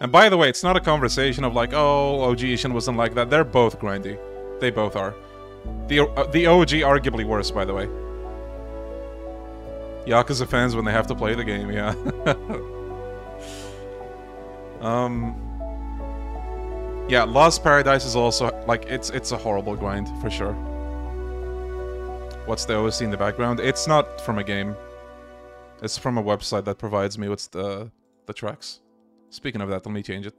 and by the way, it's not a conversation of like, oh, OG Ishin wasn't like that. They're both grindy. They both are. The, uh, the OG arguably worse, by the way. Yakuza fans when they have to play the game, yeah. um... Yeah, Lost Paradise is also, like, it's it's a horrible grind, for sure. What's the OST in the background? It's not from a game. It's from a website that provides me with the, the tracks. Speaking of that, let me change it.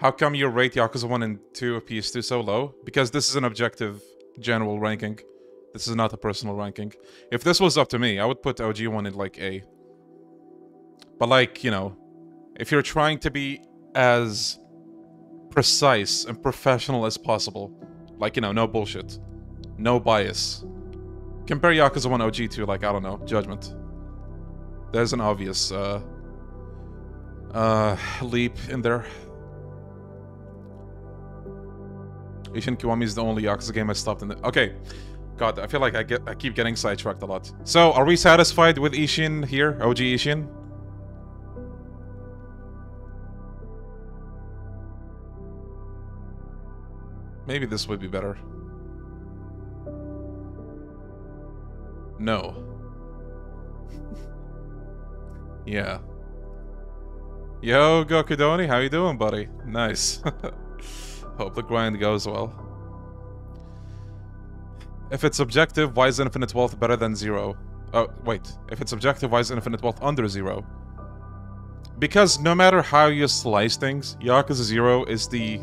How come you rate Yakuza 1 and 2 of PS2 so low? Because this is an objective general ranking. This is not a personal ranking. If this was up to me, I would put OG1 in like A. But like, you know, if you're trying to be as precise and professional as possible, like, you know, no bullshit, no bias, compare Yakuza 1 OG to, like, I don't know, Judgment. There's an obvious, uh, uh, leap in there. Ishin Kiwami is the only Yakuza game I stopped in the... Okay. God, I feel like I get I keep getting sidetracked a lot. So, are we satisfied with Ishin here? OG Ishin? Maybe this would be better. No. yeah. Yo, Gokudoni, how you doing, buddy? Nice. Hope the grind goes well. If it's objective, why is infinite wealth better than zero? Oh, wait. If it's objective, why is infinite wealth under zero? Because no matter how you slice things, Yakuza 0 is the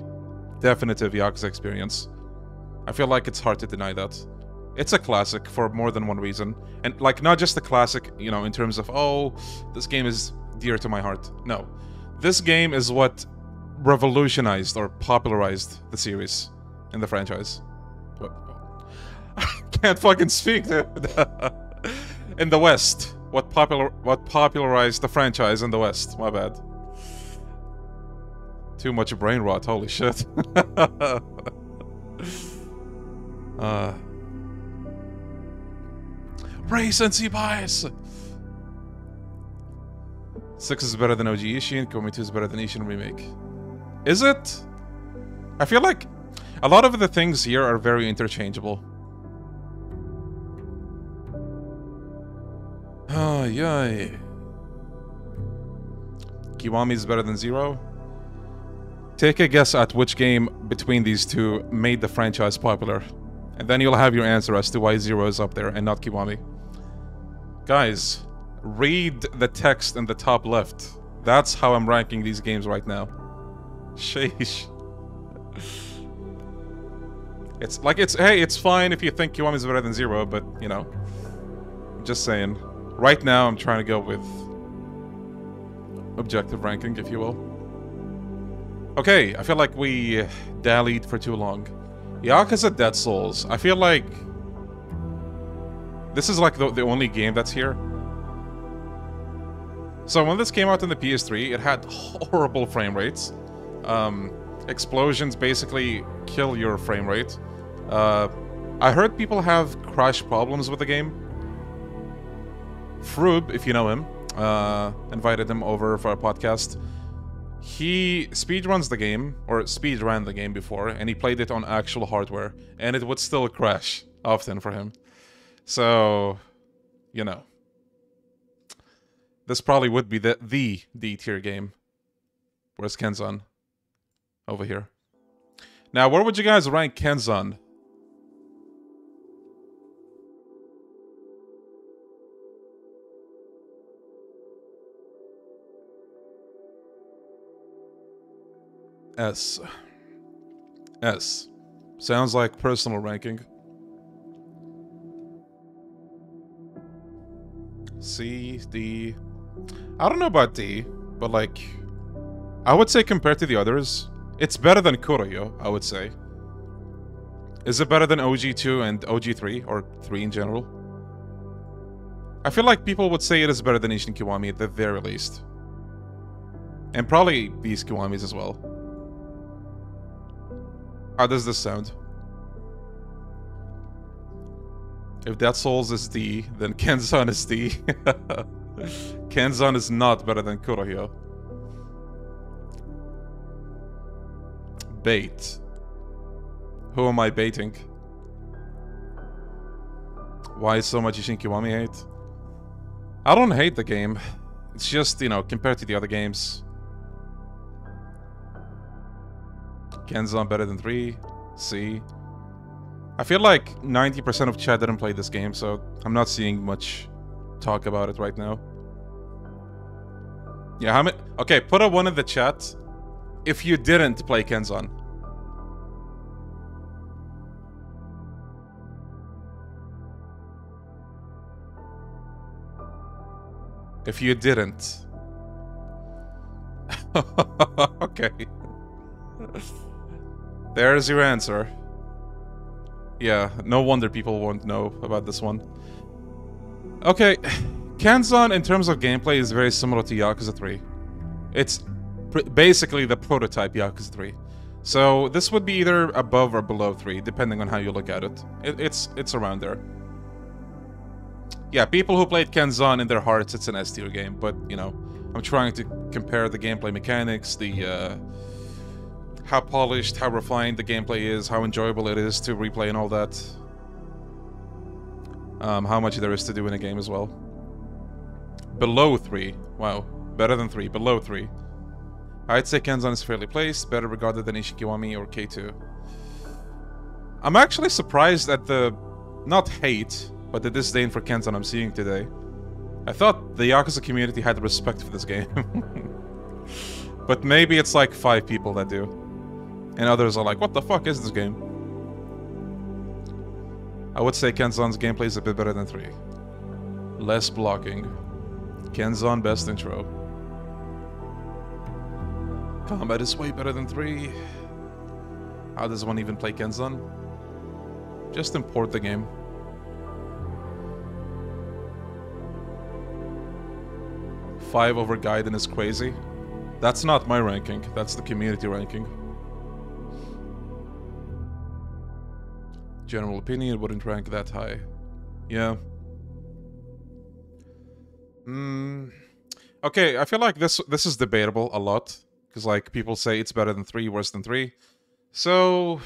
definitive Yakuza experience. I feel like it's hard to deny that. It's a classic for more than one reason. And, like, not just a classic, you know, in terms of, oh, this game is dear to my heart. No. This game is what revolutionized or popularized the series in the franchise. I can't fucking speak. in the West, what popular what popularized the franchise in the West? My bad. Too much brain rot. Holy shit. uh. Recency bias. Six is better than OG Ishin. Kiwami 2 is better than Ishin Remake. Is it? I feel like a lot of the things here are very interchangeable. Oh, yay. Kiwami is better than Zero? Take a guess at which game between these two made the franchise popular. And then you'll have your answer as to why Zero is up there and not Kiwami. Guys, read the text in the top left. That's how I'm ranking these games right now. Sheesh. It's like it's hey, it's fine if you think Kiwami is better than Zero, but you know. Just saying. Right now I'm trying to go with objective ranking, if you will. Okay, I feel like we dallied for too long. Yakuza Dead Souls. I feel like this is like the, the only game that's here. So when this came out on the PS3, it had horrible frame rates. Um, explosions basically kill your frame rate. Uh, I heard people have crash problems with the game. Froob, if you know him, uh, invited him over for a podcast. He speedruns the game, or speedran the game before, and he played it on actual hardware, and it would still crash often for him. So, you know. This probably would be the, the D-tier game. Where's Kenzan? Over here. Now, where would you guys rank Kenzan? S. S. Sounds like personal ranking. C, D. I don't know about D, but like, I would say compared to the others, it's better than Kurohyou, I would say. Is it better than OG2 and OG3, or 3 in general? I feel like people would say it is better than Ishin Kiwami at the very least. And probably these Kiwamis as well. How does this sound? If Dead Souls is D, then Kenzan is D. Kenzan is not better than Kurohyou. Bait. Who am I baiting? Why so much Ishin Kiwami hate? I don't hate the game. It's just, you know, compared to the other games, Kenzan better than 3. C. I feel like 90% of chat didn't play this game, so I'm not seeing much talk about it right now. Yeah, how many... Okay, put a 1 in the chat if you didn't play Kenzan. If you didn't. okay. There's your answer. Yeah, no wonder people won't know about this one. Okay, Kenzan in terms of gameplay is very similar to Yakuza 3. It's basically the prototype Yakuza 3. So this would be either above or below 3, depending on how you look at it. it it's it's around there. Yeah, people who played Kenzan in their hearts, it's an S tier game, but, you know, I'm trying to compare the gameplay mechanics, the, uh, how polished, how refined the gameplay is, how enjoyable it is to replay and all that. Um, how much there is to do in a game as well. Below 3. Wow. Better than 3. Below 3. I'd say Kenzan is fairly placed, better regarded than Ishin Kiwami or K2. I'm actually surprised at the... not hate, but the disdain for Kenzan I'm seeing today. I thought the Yakuza community had respect for this game. but maybe it's like five people that do. And others are like, what the fuck is this game? I would say Kenzan's gameplay is a bit better than 3. Less blocking. Kenzan best intro. Combat is way better than 3. How does one even play Kenzan? Just import the game. Five over Gaiden is crazy. That's not my ranking, that's the community ranking. general opinion wouldn't rank that high. Yeah. Hmm. Okay, I feel like this this is debatable a lot because like people say it's better than three, worse than three. So.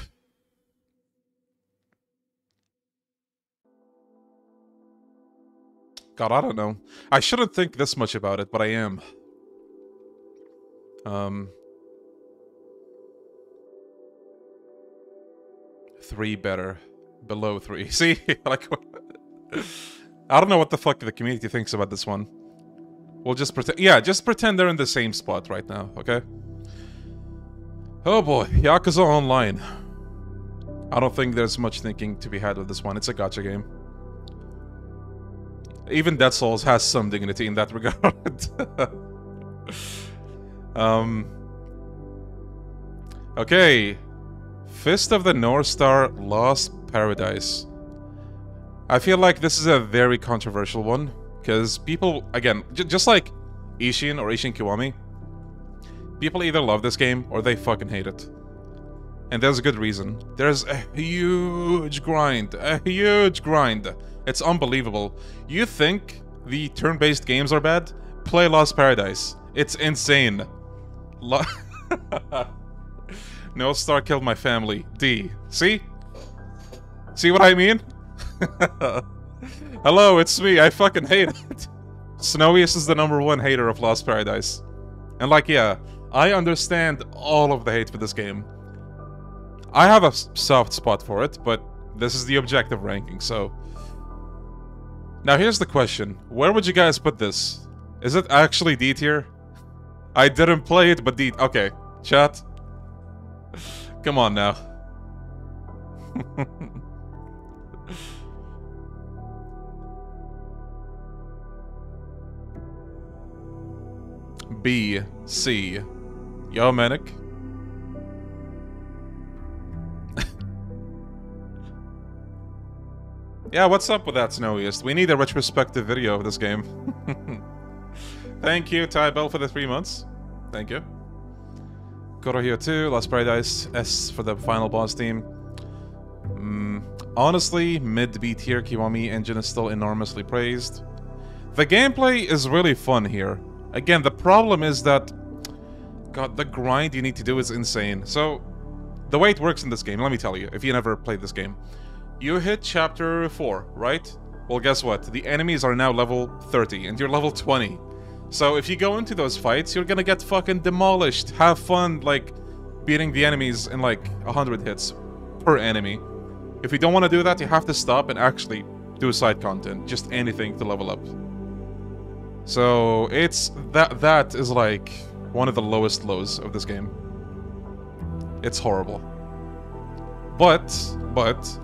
God, I don't know. I shouldn't think this much about it, but I am. Um... Three better. Below three. See? like... I don't know what the fuck the community thinks about this one. We'll just pretend... Yeah, just pretend they're in the same spot right now, okay? Oh boy, Yakuza Online. I don't think there's much thinking to be had with this one. It's a gacha game. Even Dead Souls has some dignity in that regard. um. Okay. Fist of the North Star Lost Paradise. I feel like this is a very controversial one. Because people, again, just like Ishin or Ishin Kiwami, people either love this game or they fucking hate it. And there's a good reason. There's a huge grind. A huge grind. It's unbelievable. You think the turn-based games are bad? Play Lost Paradise. It's insane. Lo no Star killed my family. D. See? See what I mean? Hello, it's me. I fucking hate it. Snowiest is the number one hater of Lost Paradise. And like, yeah, I understand all of the hate for this game. I have a soft spot for it, but this is the objective ranking, so... Now here's the question. Where would you guys put this? Is it actually D tier? I didn't play it, but D... Okay, chat. Come on now. B, C. Yo, Manic. Yeah, what's up with that, Snowiest? We need a retrospective video of this game. Thank you, Ty Bell, for the three months. Thank you. Koro here too, Lost Paradise, S for the final boss team. Mm, honestly, mid-B tier Kiwami engine is still enormously praised. The gameplay is really fun here. Again, the problem is that... God, the grind you need to do is insane. So, the way it works in this game, let me tell you, if you never played this game. You hit chapter 4, right? Well, guess what? The enemies are now level 30, and you're level 20. So if you go into those fights, you're gonna get fucking demolished. Have fun, like, beating the enemies in, like, 100 hits per enemy. If you don't want to do that, you have to stop and actually do side content. Just anything to level up. So, it's... That That is, like, one of the lowest lows of this game. It's horrible. But, but,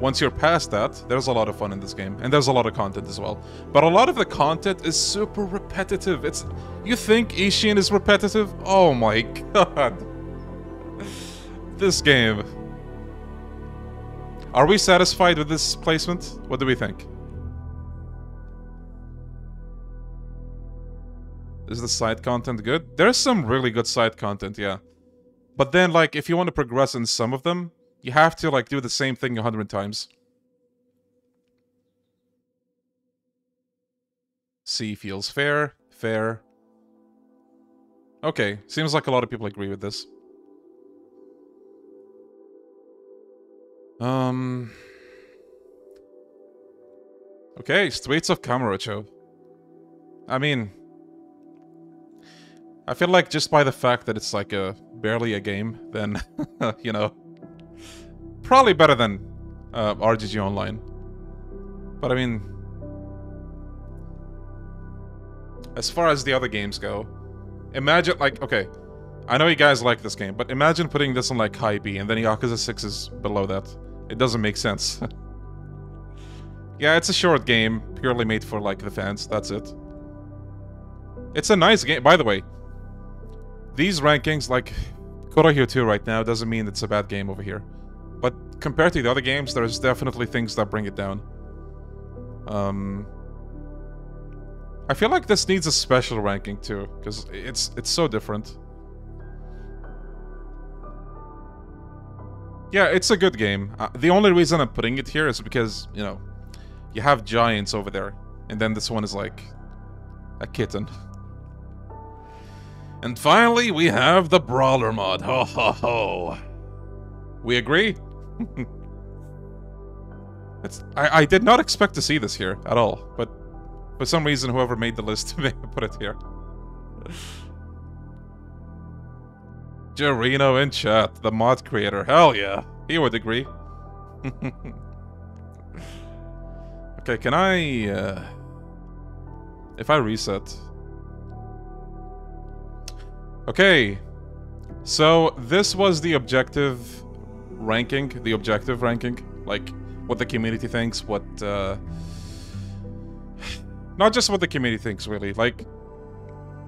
once you're past that, there's a lot of fun in this game, and there's a lot of content as well. But a lot of the content is super repetitive. It's you think Ishin is repetitive? Oh my god. this game. Are we satisfied with this placement? What do we think? Is the side content good? There's some really good side content, yeah. But then, like, if you want to progress in some of them, you have to, like, do the same thing a hundred times. C feels fair. Fair. Okay, seems like a lot of people agree with this. Um... Okay, Streets of Kamurocho. I mean... I feel like just by the fact that it's like a barely a game, then, you know, Probably better than uh, RGG Online. But I mean... As far as the other games go, imagine, like, okay, I know you guys like this game, but imagine putting this on, like, high B, and then Yakuza 6 is below that. It doesn't make sense. yeah, it's a short game, purely made for, like, the fans, that's it. It's a nice game, by the way. These rankings, like, Kurohyou 2 right now, doesn't mean it's a bad game over here. But compared to the other games, there's definitely things that bring it down. Um, I feel like this needs a special ranking too, because it's it's so different. Yeah, it's a good game. Uh, the only reason I'm putting it here is because, you know, you have giants over there, and then this one is like a kitten. And finally, we have the Brawler mod. Ho ho ho. We agree? It's, I, I did not expect to see this here at all, but For some reason, whoever made the list put it here. Jhrino in chat, the mod creator. Hell yeah. He would agree. okay, can I... Uh, if I reset... Okay. So, this was the objective ranking. The objective ranking. Like, what the community thinks, what... Uh, not just what the community thinks, really. Like,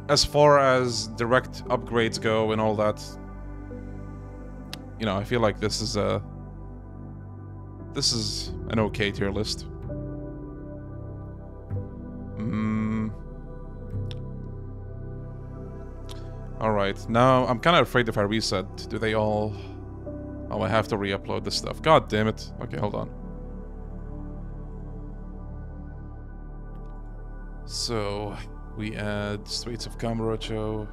as far as direct upgrades go and all that, you know, I feel like this is a this is an okay tier list. Mm. Alright, now I'm kind of afraid if I reset, do they all... Oh, I have to re-upload this stuff. God damn it. Okay, hold on. So, we add Streets of Kamurocho.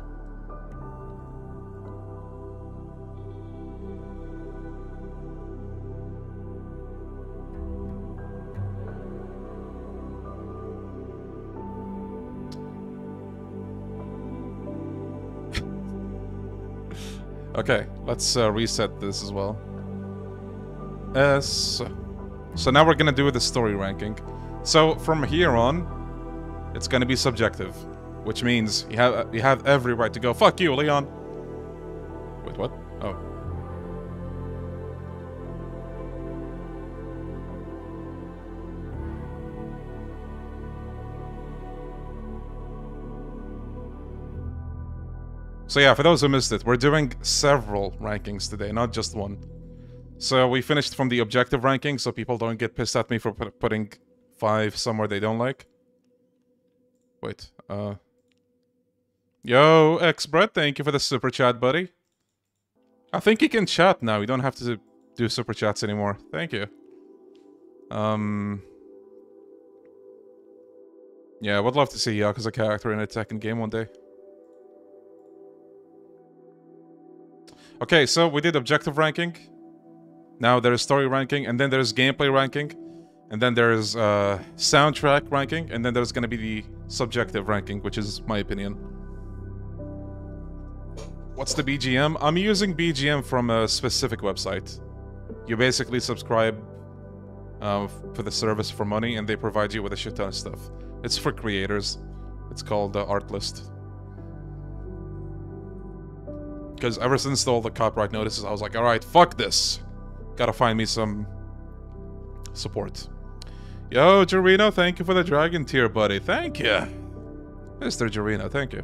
Okay, let's uh, reset this as well. S. So now we're gonna do the story ranking. So from here on, it's gonna be subjective, which means you have you have every right to go. Fuck you, Leon. Wait, what? So yeah, for those who missed it, we're doing several rankings today, not just one. So we finished from the objective ranking, so people don't get pissed at me for putting five somewhere they don't like. Wait, uh... Yo, X-Brett, thank you for the super chat, buddy. I think you can chat now. You don't have to do super chats anymore. Thank you. Um... Yeah, I would love to see Yakuza character in a Tekken game one day. Okay, so we did objective ranking. Now there's story ranking, and then there's gameplay ranking. And then there's uh, soundtrack ranking, and then there's gonna be the subjective ranking, which is my opinion. What's the BGM? I'm using BGM from a specific website. You basically subscribe uh, for the service for money, and they provide you with a shit ton of stuff. It's for creators. It's called uh, Artlist. Because ever since all the copyright notices, I was like, alright, fuck this. Gotta find me some support. Yo, Jhrino, thank you for the dragon tier, buddy. Thank you. Mr. Jhrino, thank you.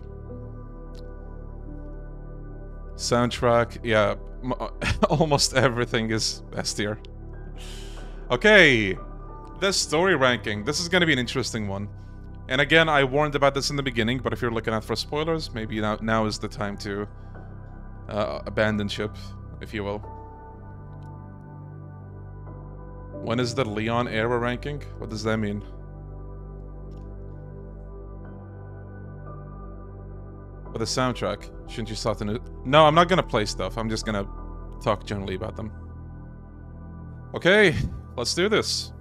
Soundtrack, yeah, almost everything is S tier. Okay, the story ranking. This is to be an interesting one. And again, I warned about this in the beginning, but if you're looking out for spoilers, maybe now, now is the time to uh, abandon ship, if you will. When is the Leon era ranking? What does that mean? For the soundtrack, shouldn't you start a new... No, I'm not gonna play stuff. I'm just gonna talk generally about them. Okay, let's do this.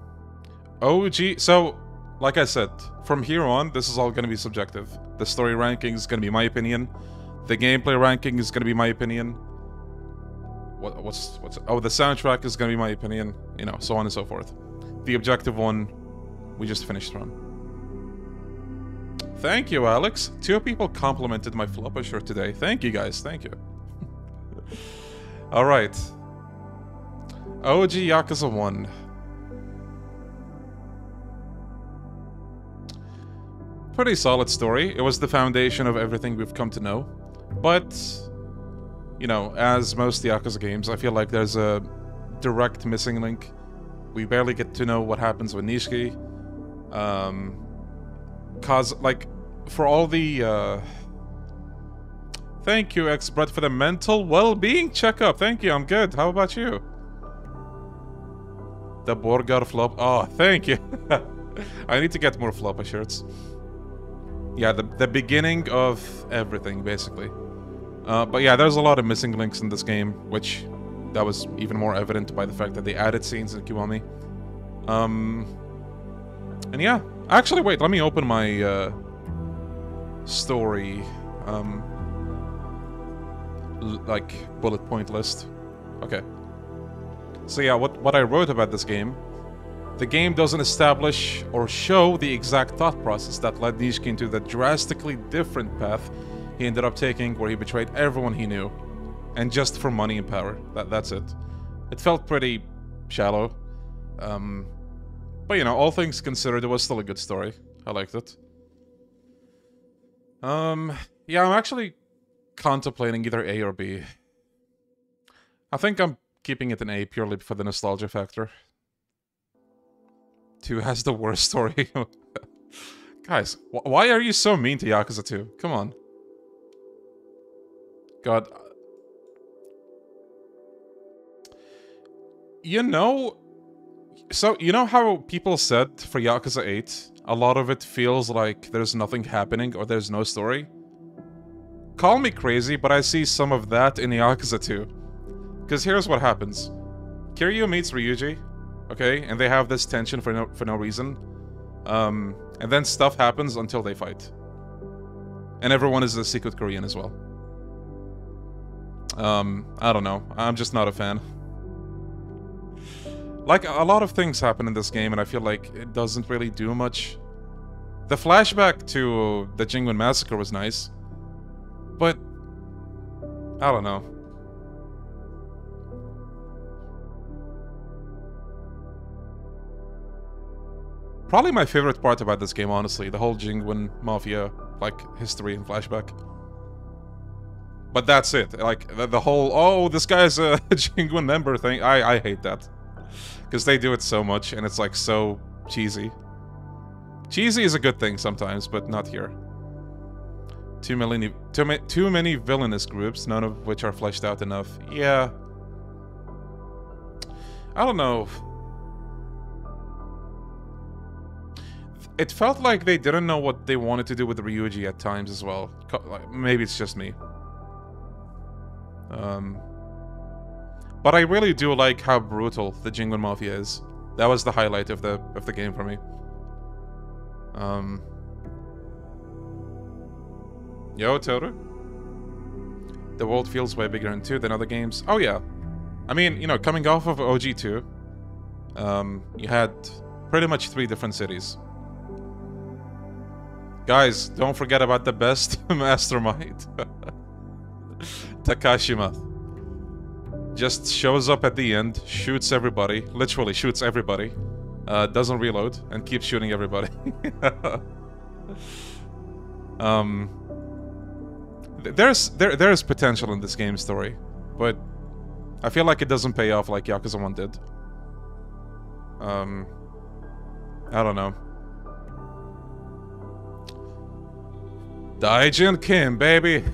OG... So, like I said, from here on, this is all gonna be subjective. The story ranking is gonna be my opinion. The gameplay ranking is gonna be my opinion what, what's what's oh the soundtrack is gonna be my opinion, you know, so on and so forth. The objective one, we just finished from. Thank you, Alex. Two people complimented my flopper shirt today. Thank you, guys. Thank you. All right. OG Yakuza 1. Pretty solid story. It was the foundation of everything we've come to know. But you know, as most Yakuza games, I feel like there's a direct missing link. We barely get to know what happens with Nishiki. Um, cause, like, for all the, uh... Thank you, X-Brett, for the mental well-being checkup. Thank you, I'm good. How about you? The Borgar flop. Oh, thank you. I need to get more flopper shirts. Yeah, the, the beginning of everything, basically. Uh, but yeah, there's a lot of missing links in this game, which that was even more evident by the fact that they added scenes in Kiwami. Um, and yeah, Actually, wait, let me open my uh, story, um, like, bullet point list. Okay. So yeah, what, what I wrote about this game, the game doesn't establish or show the exact thought process that led Nishiki into the drastically different path he ended up taking where he betrayed everyone he knew. And just for money and power. That, that's it. It felt pretty shallow. Um, but you know, all things considered, it was still a good story. I liked it. Um, yeah, I'm actually contemplating either A or B. I think I'm keeping it an A purely for the nostalgia factor. 2 has the worst story. Guys, wh why are you so mean to Yakuza 2? Come on. God. You know, so, you know how people said for Yakuza 8, a lot of it feels like there's nothing happening or there's no story? Call me crazy, but I see some of that in Yakuza 2. Because here's what happens. Kiryu meets Ryuji, okay? And they have this tension for no, for no reason. Um, and then stuff happens until they fight. And everyone is a secret Korean as well. Um, I don't know. I'm just not a fan. Like, a lot of things happen in this game, and I feel like it doesn't really do much. The flashback to the Jingweon Massacre was nice. But... I don't know. Probably my favorite part about this game, honestly, the whole Jingweon Mafia, like, history and flashback. But that's it. Like, the, the whole, oh, this guy's a Jingweon member thing, I, I hate that. Because they do it so much, and it's like so cheesy. Cheesy is a good thing sometimes, but not here. Too many, too, ma too many villainous groups, none of which are fleshed out enough. Yeah. I don't know. It felt like they didn't know what they wanted to do with Ryuji at times as well. Maybe it's just me. Um, but I really do like how brutal the Jingweon Mafia is. That was the highlight of the of the game for me. Um. Yo, Toru. The world feels way bigger in 2 than other games. Oh yeah. I mean, you know, coming off of OG2, um, you had pretty much three different cities. Guys, don't forget about the best mastermind. Takashima just shows up at the end, shoots everybody, literally shoots everybody, uh, doesn't reload, and keeps shooting everybody. um, there's there there's potential in this game story, but I feel like it doesn't pay off like Yakuza 1 did. Um, I don't know. Daijin Kim, baby!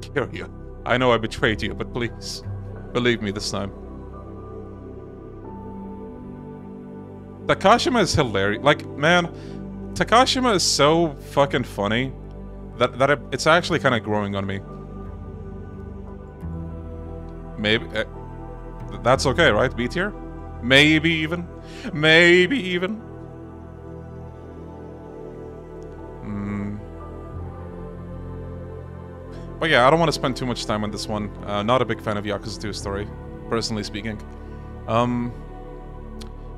Kiryu, I know I betrayed you, but please. Believe me this time. Takashima is hilarious. Like, man, Takashima is so fucking funny that that it, it's actually kind of growing on me. Maybe uh, that's okay, right? B tier, maybe even, maybe even. But yeah, I don't want to spend too much time on this one. Uh, not a big fan of Yakuza 2 story, personally speaking. Um,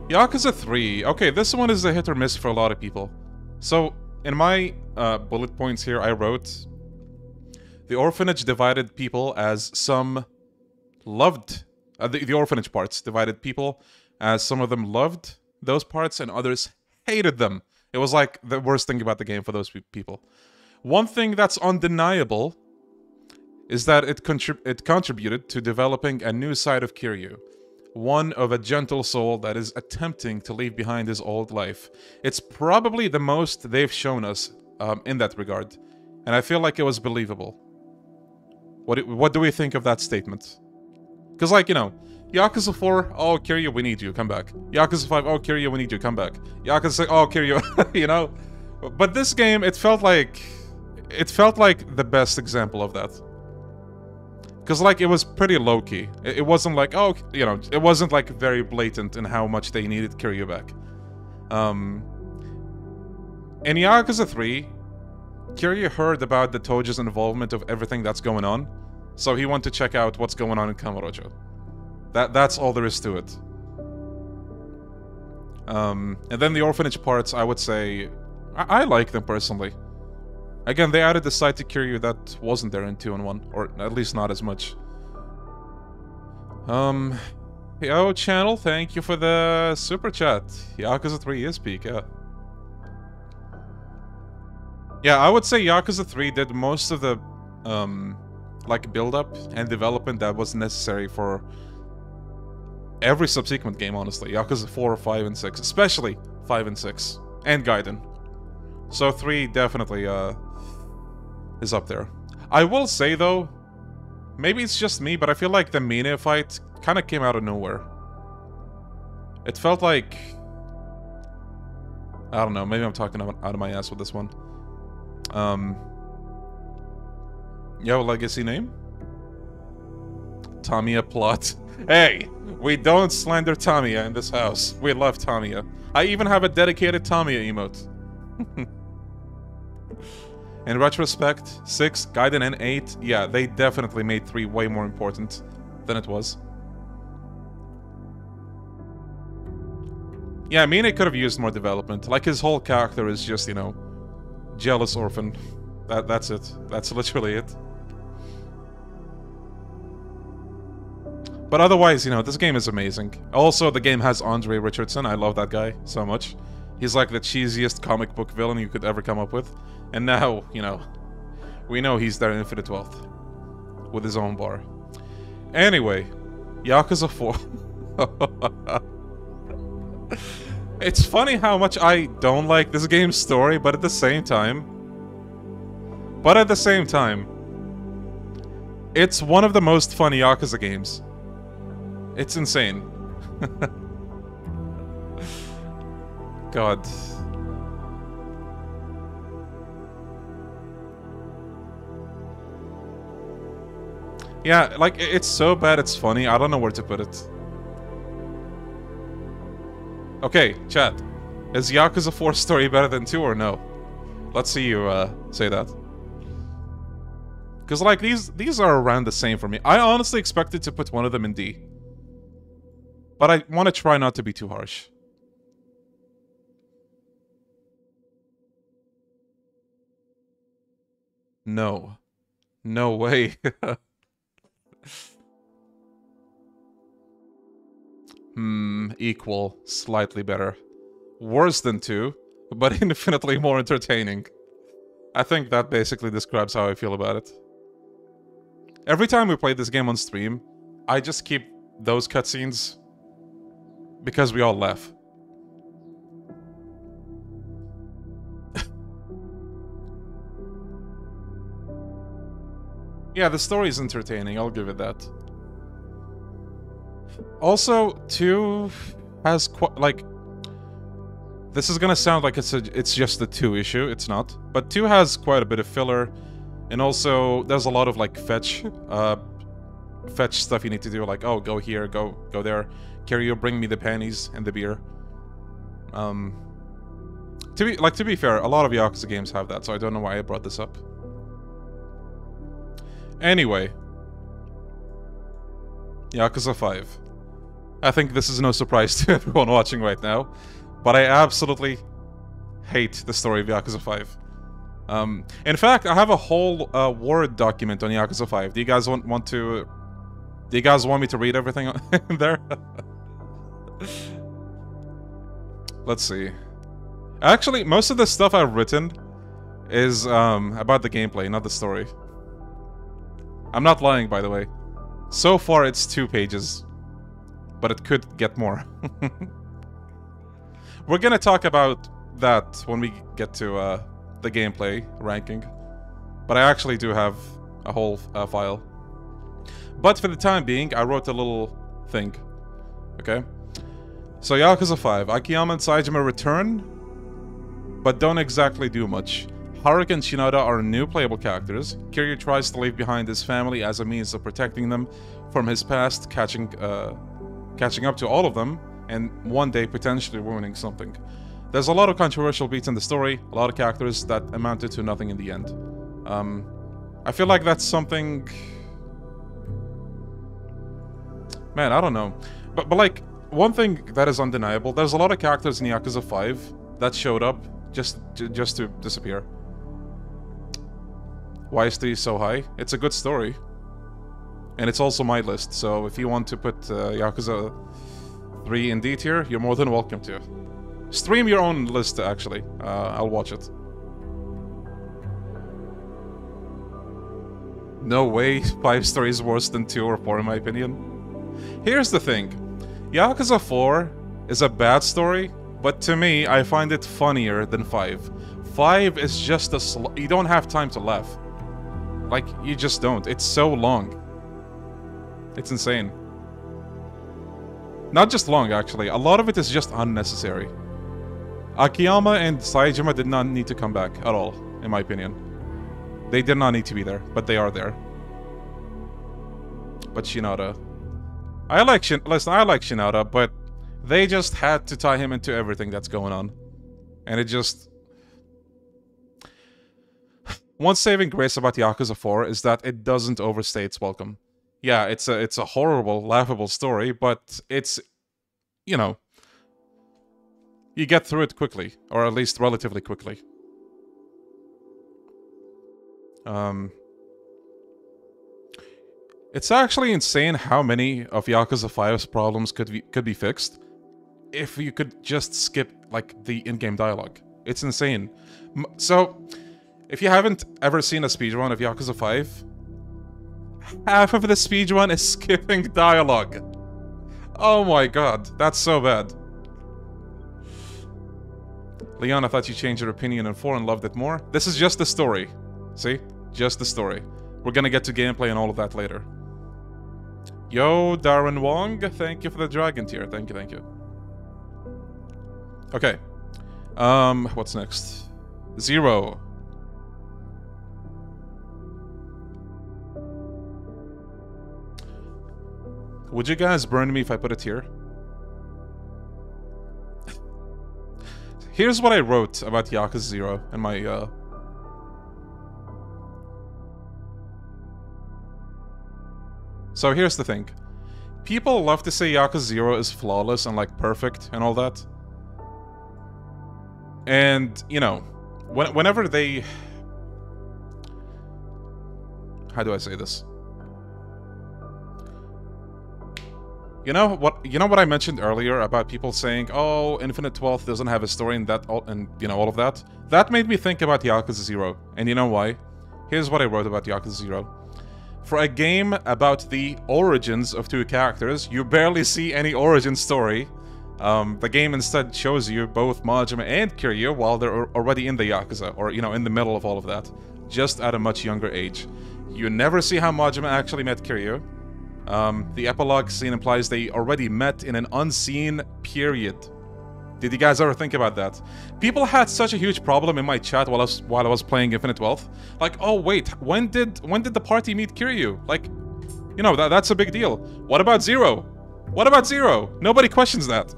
Yakuza 3. Okay, this one is a hit or miss for a lot of people. So, in my uh, bullet points here, I wrote... The orphanage divided people as some loved... Uh, the, the orphanage parts divided people as some of them loved those parts and others hated them. It was like the worst thing about the game for those people. One thing that's undeniable is that it, contrib it contributed to developing a new side of Kiryu, one of a gentle soul that is attempting to leave behind his old life. It's probably the most they've shown us um, in that regard, and I feel like it was believable. What do, what do we think of that statement? Because, like, you know, Yakuza 4, oh, Kiryu, we need you, come back. Yakuza 5, oh, Kiryu, we need you, come back. Yakuza 6, oh, Kiryu, you know? But this game, it felt like... It felt like the best example of that. Because, like, it was pretty low-key. It, it, wasn't like, oh, you know, it wasn't, like, very blatant in how much they needed Kiryu back. Um, In Yakuza 3, Kiryu heard about the Tojo's involvement of everything that's going on, so he wanted to check out what's going on in Kamurocho. That that's all there is to it. Um, and then the orphanage parts, I would say, I, I like them personally. Again, they added the side to Kiryu that wasn't there in 2 and 1, or at least not as much. Um, yo, channel, thank you for the super chat. Yakuza 3 is peak, yeah. Yeah, I would say Yakuza 3 did most of the, um, like, build-up and development that was necessary for every subsequent game, honestly. Yakuza 4, 5, and 6. Especially 5 and 6. And Gaiden. So 3 definitely, uh, is up there. I will say, though, maybe it's just me, but I feel like the Mine fight kind of came out of nowhere. It felt like... I don't know, maybe I'm talking out of my ass with this one. Um, yo, legacy name? Tamiya plot. Hey, we don't slander Tamiya in this house. We love Tamiya. I even have a dedicated Tamiya emote. in retrospect, 6, Gaiden, and 8, yeah, they definitely made 3 way more important than it was. Yeah, I mean, it could have used more development. Like, his whole character is just, you know, jealous orphan. That that's it. That's literally it. But otherwise, you know, this game is amazing. Also, the game has Andre Richardson. I love that guy so much. He's like the cheesiest comic book villain you could ever come up with. And now, you know, we know he's there in Infinite Wealth. With his own bar. Anyway, Yakuza 4. It's funny how much I don't like this game's story, but at the same time... But at the same time... It's one of the most fun Yakuza games. It's insane. God. Yeah, like, it's so bad it's funny. I don't know where to put it. Okay, chat. Is Yakuza 4 story better than 2 or no? Let's see you uh, say that. Because, like, these these are around the same for me. I honestly expected to put one of them in D. But I want to try not to be too harsh. No. No way. Hmm, equal. Slightly better. Worse than 2, but infinitely more entertaining. I think that basically describes how I feel about it. Every time we play this game on stream, I just keep those cutscenes because we all laugh. Yeah, the story is entertaining, I'll give it that. Also, 2 has quite, like... This is gonna sound like it's a, it's just the 2 issue, it's not. But 2 has quite a bit of filler, and also there's a lot of, like, fetch, uh, fetch stuff you need to do, like, oh, go here, go go there. Kiryu, bring me the panties and the beer. Um, to be, like, to be fair, a lot of Yakuza games have that, so I don't know why I brought this up. Anyway. Yakuza 5. I think this is no surprise to everyone watching right now, but I absolutely hate the story of Yakuza 5. Um, in fact, I have a whole uh, Word document on Yakuza 5. Do you guys want, want to... Do you guys want me to read everything in there? Let's see. Actually, most of the stuff I've written is um, about the gameplay, not the story. I'm not lying, by the way. So far, it's two pages but it could get more. We're gonna talk about that when we get to uh, the gameplay ranking. But I actually do have a whole uh, file. But for the time being, I wrote a little thing. Okay? So Yakuza 5. Akiyama and Saejima return, but don't exactly do much. Haruka and Shinada are new playable characters. Kiryu tries to leave behind his family as a means of protecting them from his past, catching uh, catching up to all of them, and one day potentially ruining something. there's a lot of controversial beats in the story, a lot of characters that amounted to nothing in the end. Um, I feel like that's something... Man, I don't know. But, but like, one thing that is undeniable, there's a lot of characters in Yakuza 5 that showed up just, just to disappear. Why is 3 so high? It's a good story. And it's also my list, so if you want to put uh, Yakuza 3 in D tier, you're more than welcome to. Stream your own list, actually. Uh, I'll watch it. No way 5 star is worse than 2 or 4 in my opinion. Here's the thing. Yakuza 4 is a bad story, but to me, I find it funnier than 5. 5 is just a You don't have time to laugh. Like, you just don't. It's so long. It's insane. Not just long, actually. A lot of it is just unnecessary. Akiyama and Saejima did not need to come back at all, in my opinion. They did not need to be there, but they are there. But Shinada... I like Shin... Listen, I like Shinada, but they just had to tie him into everything that's going on. And it just... One saving grace about Yakuza 4 is that it doesn't overstay its welcome yeah, it's a it's a horrible, laughable story, but it's you know you get through it quickly, or at least relatively quickly. Um, it's actually insane how many of Yakuza 5's problems could be, could be fixed if you could just skip like the in-game dialogue. It's insane. So, if you haven't ever seen a speedrun of Yakuza 5, half of the speedrun is skipping dialogue. Oh my god, that's so bad. Leon, I thought you changed your opinion in 4 and loved it more. This is just the story. See? Just the story. We're gonna get to gameplay and all of that later. Yo, Darren Wong, thank you for the dragon tier. Thank you, thank you. Okay. Um, what's next? Zero. Would you guys burn me if I put it here? Here's what I wrote about Yakuza 0 in my, uh... So here's the thing. People love to say Yakuza 0 is flawless and, like, perfect and all that. And, you know, when whenever they... How do I say this? You know what? You know what I mentioned earlier about people saying, "Oh, Infinite Wealth doesn't have a story and that, all, and you know all of that." That made me think about Yakuza Zero, and you know why? Here's what I wrote about Yakuza Zero. For a game about the origins of two characters, you barely see any origin story. Um, the game instead shows you both Majima and Kiryu while they're already in the Yakuza, or, you know, in the middle of all of that, just at a much younger age. You never see how Majima actually met Kiryu, um, the epilogue scene implies they already met in an unseen period. Did you guys ever think about that? People had such a huge problem in my chat while I was while I was playing Infinite Wealth. Like, oh wait, when did when did the party meet Kiryu? Like, you know, that that's a big deal. What about Zero? What about Zero? Nobody questions that.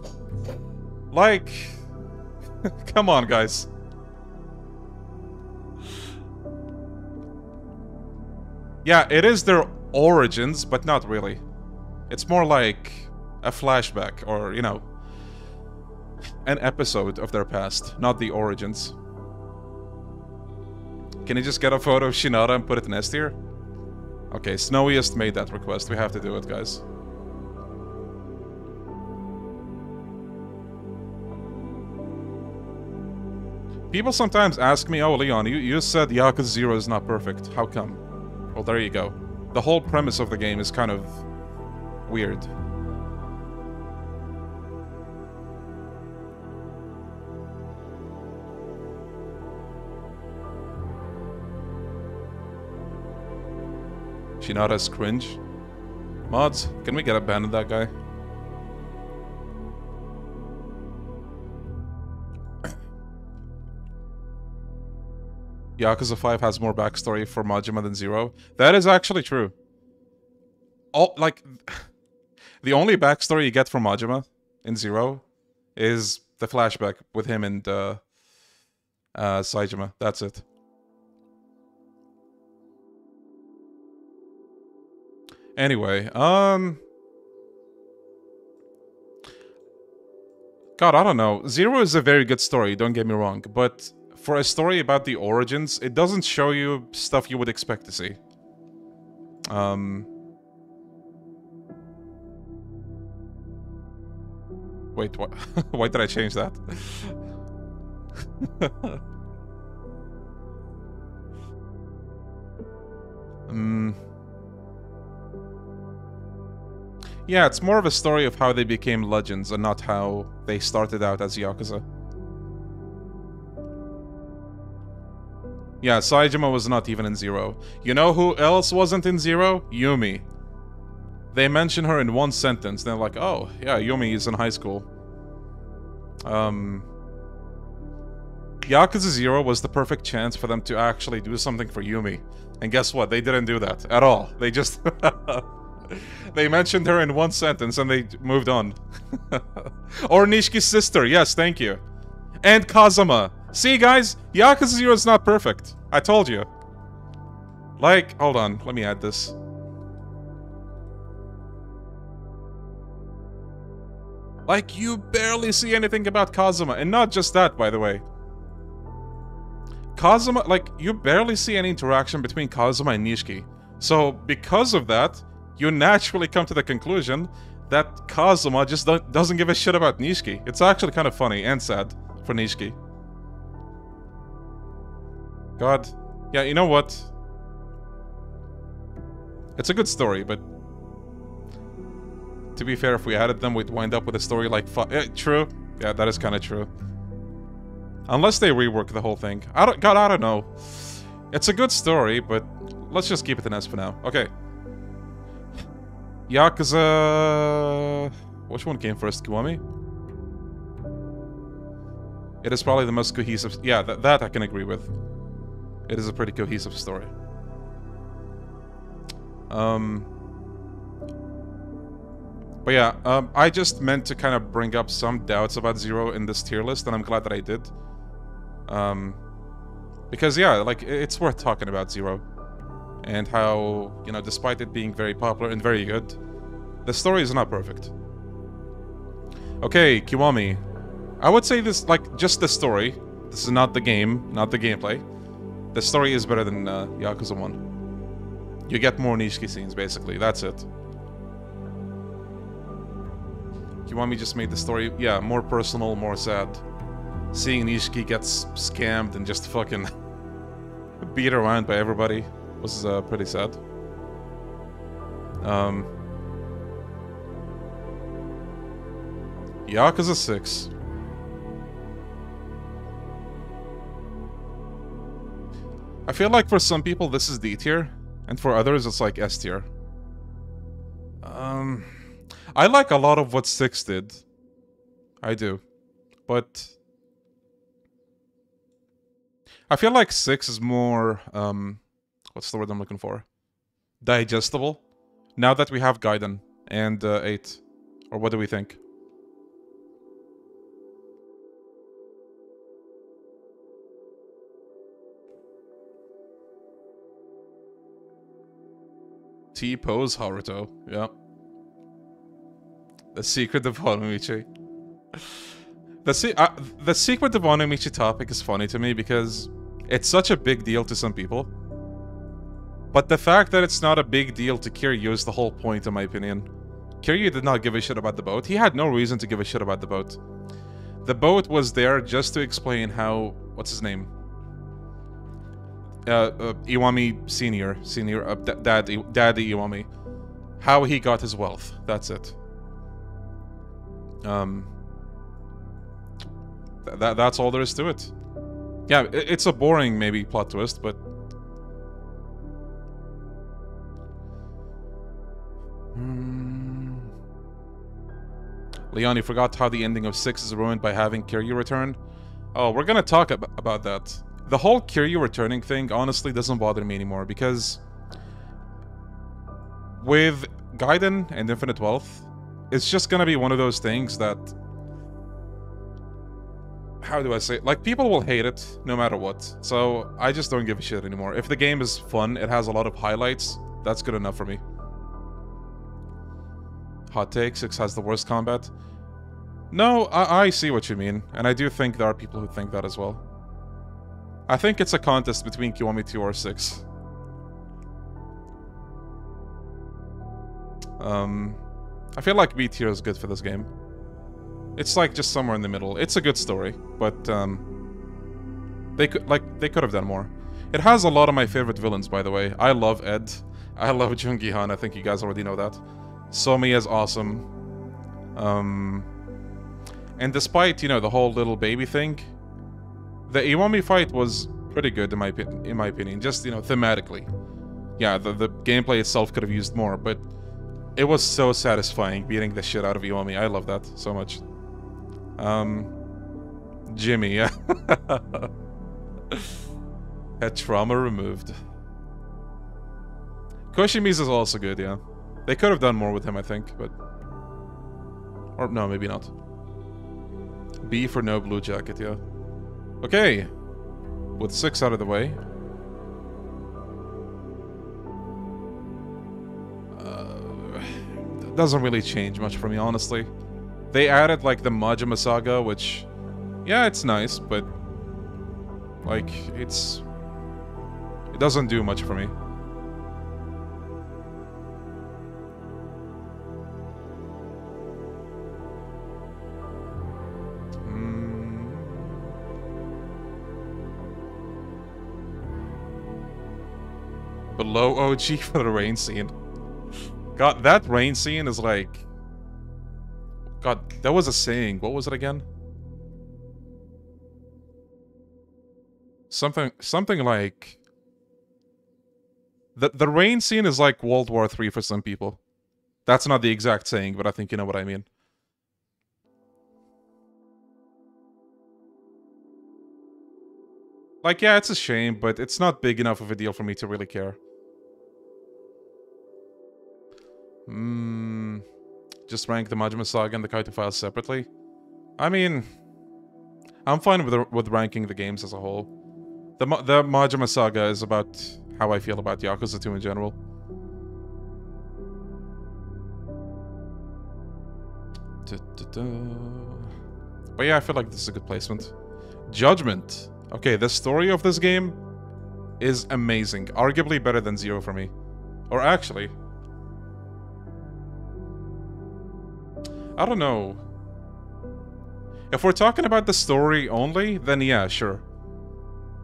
Like, come on, guys. Yeah, it is their origins, but not really. It's more like a flashback or, you know, an episode of their past, not the origins. Can you just get a photo of Shinada and put it in S tier? Okay, Snowiest made that request. We have to do it, guys. People sometimes ask me, oh, Leon, you, you said Yakuza 0 is not perfect. How come? Well, there you go the whole premise of the game is kind of weird. Shinada's cringe. Mods, can we get a ban on that guy? Yakuza 5 has more backstory for Majima than Zero. That is actually true. All, like, the only backstory you get from Majima in Zero is the flashback with him and uh, uh, Saejima. That's it. Anyway, um... God, I don't know. Zero is a very good story, don't get me wrong, but for a story about the origins, it doesn't show you stuff you would expect to see. Um... Wait, what? Why did I change that? um... Yeah, it's more of a story of how they became legends and not how they started out as Yakuza. Yeah, Saejima was not even in Zero. You know who else wasn't in Zero? Yumi. They mention her in one sentence. They're like, oh, yeah, Yumi is in high school. Um... Yakuza Zero was the perfect chance for them to actually do something for Yumi. And guess what? They didn't do that at all. They just... they mentioned her in one sentence and they moved on. or Nishiki's sister, yes, thank you. And Kazama. See, guys, Yakuza 0 is not perfect. I told you. Like, hold on, let me add this. Like, you barely see anything about Kazuma. and not just that, by the way. Kazuma, like, you barely see any interaction between Kazuma and Nishiki. So, because of that, you naturally come to the conclusion that Kazuma just doesn't give a shit about Nishiki. It's actually kind of funny and sad for Nishiki. God. Yeah, you know what? It's a good story, but... To be fair, if we added them, we'd wind up with a story like... Yeah, true. Yeah, that is kind of true. Unless they rework the whole thing. I don't... God, I don't know. It's a good story, but let's just keep it in S for now. Okay. Yakuza... Which one came first, Kiwami? It is probably the most cohesive... Yeah, th that I can agree with. It is a pretty cohesive story. Um... But yeah, um, I just meant to kind of bring up some doubts about Zero in this tier list, and I'm glad that I did. Um, because yeah, like, it's worth talking about Zero and how, you know, despite it being very popular and very good, the story is not perfect. Okay, Kiwami. I would say this, like, just the story. This is not the game, not the gameplay. The story is better than uh, Yakuza 1. You get more Nishiki scenes, basically. That's it. Kiwami just make the story, yeah, more personal, more sad. Seeing Nishiki gets scammed and just fucking beat around by everybody was uh, pretty sad. Um, Yakuza 6. I feel like for some people this is D tier, and for others it's like S tier. Um, I like a lot of what 6 did. I do. But... I feel like 6 is more, um, what's the word I'm looking for? Digestible. Now that we have Gaiden and uh, 8. Or what do we think? T-pose Haruto. Yeah. The secret of Onomichi. The, se uh, the secret of Onomichi topic is funny to me because it's such a big deal to some people. But the fact that it's not a big deal to Kiryu is the whole point, in my opinion. Kiryu did not give a shit about the boat. He had no reason to give a shit about the boat. The boat was there just to explain how... What's his name? Uh, uh, Iwami Senior, Senior, uh, Dad, Daddy Iwami. How he got his wealth. That's it. Um... Th that, that's all there is to it. Yeah, it's a boring, maybe, plot twist, but Hmm. Leon, you forgot how the ending of 6 is ruined by having Kiryu return? Oh, we're gonna talk ab about that. The whole Kiryu returning thing honestly doesn't bother me anymore because... With Gaiden and Infinite Wealth, it's just gonna be one of those things that... how do I say it? Like, people will hate it no matter what. So, I just don't give a shit anymore. If the game is fun, it has a lot of highlights, that's good enough for me. Hot take, 6 has the worst combat. No, I, I see what you mean, and I do think there are people who think that as well. I think it's a contest between Kiwami 2 or 6. Um, I feel like B tier is good for this game. It's like just somewhere in the middle. It's a good story, but um, they could like they could have done more. It has a lot of my favorite villains, by the way. I love Ed. I love Joon-gi Han. I think you guys already know that. Somi is awesome. Um, and despite you know the whole little baby thing, the Iwami fight was pretty good in my in my opinion. Just you know thematically, yeah, the the gameplay itself could have used more, but it was so satisfying beating the shit out of Iwami. I love that so much. Um, Jimmy, yeah. Had trauma removed. Koshimizu is also good, yeah. They could have done more with him, I think, but... Or, no, maybe not. B for no blue jacket, yeah. Okay. With six out of the way. Uh, doesn't really change much for me, honestly. They added, like, the Majima Saga, which... Yeah, it's nice, but... Like, it's... It doesn't do much for me. Below OG for the rain scene. God, that rain scene is like... God, that was a saying. What was it again? Something, something like... The, the rain scene is like World War III for some people. That's not the exact saying, but I think you know what I mean. Like, yeah, it's a shame, but it's not big enough of a deal for me to really care. Hmm... Just rank the Majima Saga and the Kaito files separately? I mean... I'm fine with, with ranking the games as a whole. The, the Majima Saga is about how I feel about Yakuza 2 in general. Da, da, da. But yeah, I feel like this is a good placement. Judgment. Okay, the story of this game is amazing. Arguably better than Zero for me. Or actually... I don't know. If we're talking about the story only, then yeah, sure.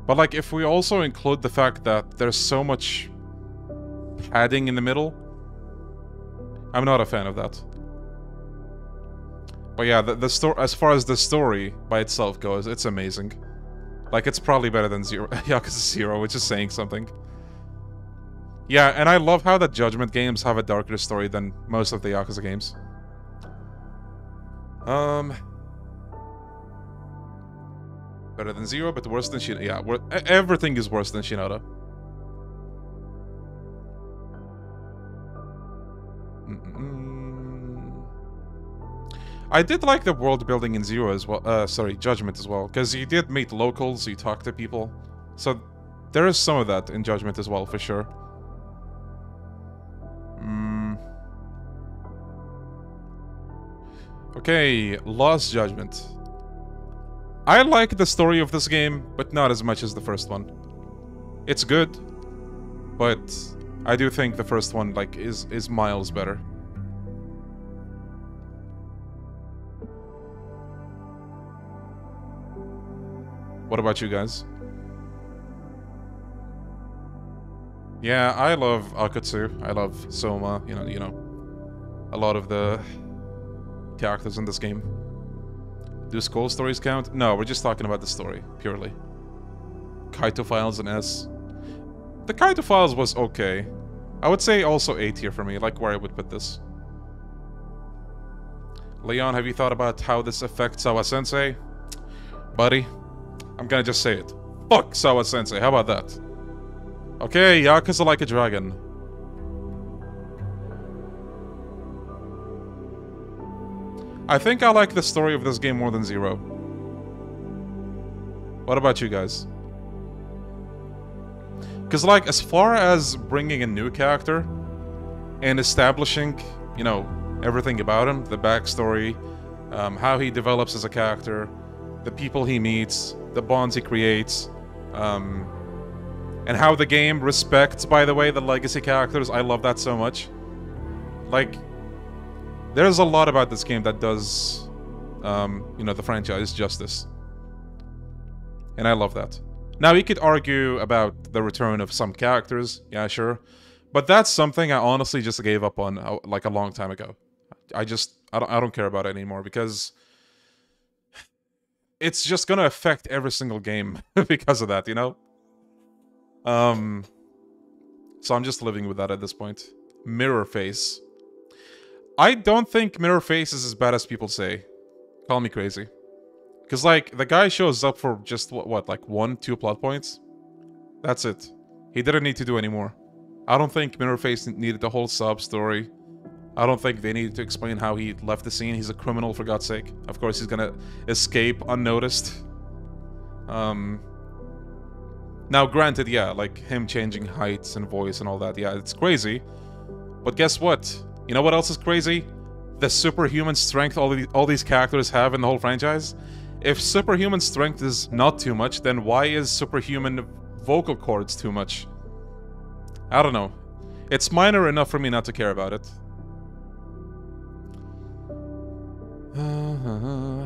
But like, if we also include the fact that there's so much padding in the middle, I'm not a fan of that. But yeah, the, the story, as far as the story by itself goes, it's amazing. Like, it's probably better than Zero, Yakuza Zero, which is saying something. Yeah, and I love how the Judgment games have a darker story than most of the Yakuza games. Um... Better than Zero, but worse than Shinada. Yeah, everything is worse than Shinada. -mm. I did like the world building in Zero as well. Uh, sorry, Judgment as well, because you did meet locals, you talk to people, so there is some of that in Judgment as well, for sure. Okay, Lost Judgment. I like the story of this game, but not as much as the first one. It's good, but I do think the first one like is is miles better. What about you guys? Yeah, I love Akutsu. I love Soma. You know, you know, a lot of the characters in this game. Do school stories count? No, we're just talking about the story, purely. Kaito Files and S. The Kaito Files was okay. I would say also A tier for me, like where I would put this. Leon, have you thought about how this affects Sawa Sensei? Buddy, I'm gonna just say it. Fuck Sawa Sensei, how about that? Okay, Yakuza like a dragon. I think I like the story of this game more than Zero. What about you guys? Because, like, as far as bringing a new character and establishing, you know, everything about him, the backstory, um, how he develops as a character, the people he meets, the bonds he creates, um, and how the game respects, by the way, the legacy characters. I love that so much. Like, there's a lot about this game that does, um, you know, the franchise justice. And I love that. Now, you could argue about the return of some characters, yeah, sure. But that's something I honestly just gave up on, uh, like, a long time ago. I just, I don't, I don't care about it anymore, because it's just gonna affect every single game because of that, you know? Um, so I'm just living with that at this point. Mirror face. I don't think Mirror face is as bad as people say. Call me crazy. Because, like, the guy shows up for just, what, what, like one, two plot points? That's it. He didn't need to do any more. I don't think Mirror face needed the whole sub story. I don't think they needed to explain how he left the scene. He's a criminal, for God's sake. Of course, he's gonna escape unnoticed. Um, now, granted, yeah, like him changing heights and voice and all that, yeah, it's crazy. But guess what? You know what else is crazy? The superhuman strength all, the, all these characters have in the whole franchise? If superhuman strength is not too much, then why is superhuman vocal cords too much? I don't know. It's minor enough for me not to care about it. Uh,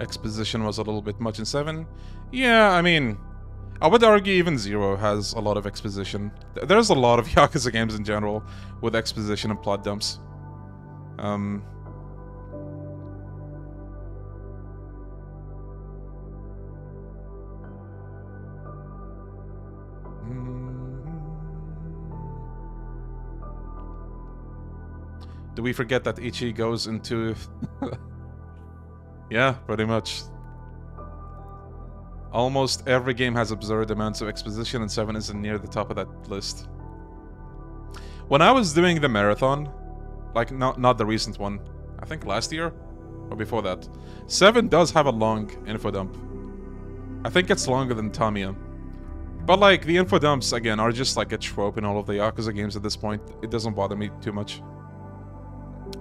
Exposition was a little bit much in 7. Yeah, I mean, I would argue even 0 has a lot of exposition. There's a lot of Yakuza games in general with exposition and plot dumps. Um, Do we forget that Ichi goes into... yeah, pretty much. Almost every game has absurd amounts of exposition and 7 isn't near the top of that list. When I was doing the marathon, like not, not the recent one, I think last year? Or before that. 7 does have a long info dump. I think it's longer than Tamiya. But like, the info dumps, again, are just like a trope in all of the Yakuza games at this point. It doesn't bother me too much.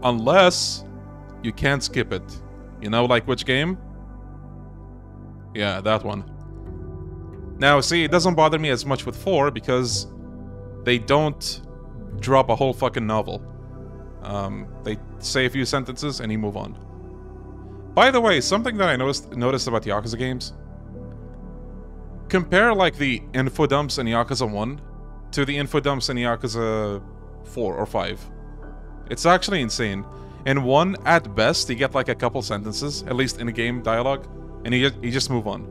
Unless you can't skip it. You know, like which game? Yeah, that one. Now, see, it doesn't bother me as much with 4 because they don't drop a whole fucking novel. Um, they say a few sentences and you move on. By the way, something that I noticed, noticed about the Yakuza games. Compare, like, the info dumps in Yakuza 1 to the info dumps in Yakuza 4 or 5. It's actually insane. In one, at best, you get like a couple sentences, at least in a game dialogue, and you, you just move on.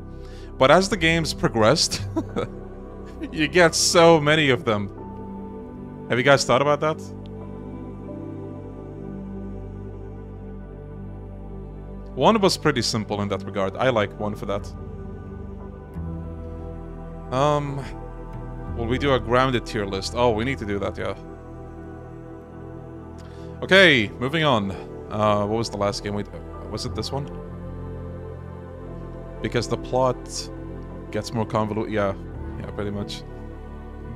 But as the games progressed, you get so many of them. Have you guys thought about that? One was pretty simple in that regard. I like one for that. Um, will we do a grounded tier list? Oh, we need to do that, yeah. Okay, moving on. Uh, what was the last game we... Was it this one? Because the plot gets more convoluted. Yeah, yeah, pretty much.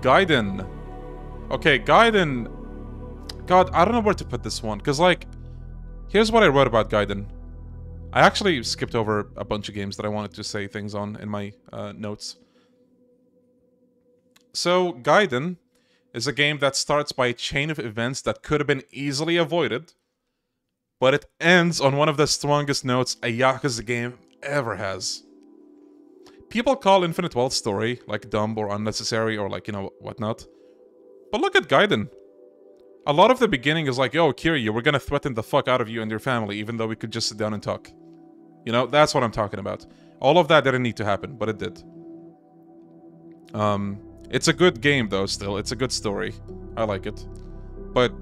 Gaiden. Okay, Gaiden... God, I don't know where to put this one. Because, like, here's what I wrote about Gaiden. I actually skipped over a bunch of games that I wanted to say things on in my uh, notes. So, Gaiden is a game that starts by a chain of events that could have been easily avoided, but it ends on one of the strongest notes a Yakuza game ever has. People call Infinite Wealth story like dumb or unnecessary or like, you know, whatnot. But look at Gaiden. A lot of the beginning is like, yo, Kiryu, we're gonna threaten the fuck out of you and your family, even though we could just sit down and talk. You know, that's what I'm talking about. All of that didn't need to happen, but it did. Um, it's a good game, though, still. It's a good story. I like it. But,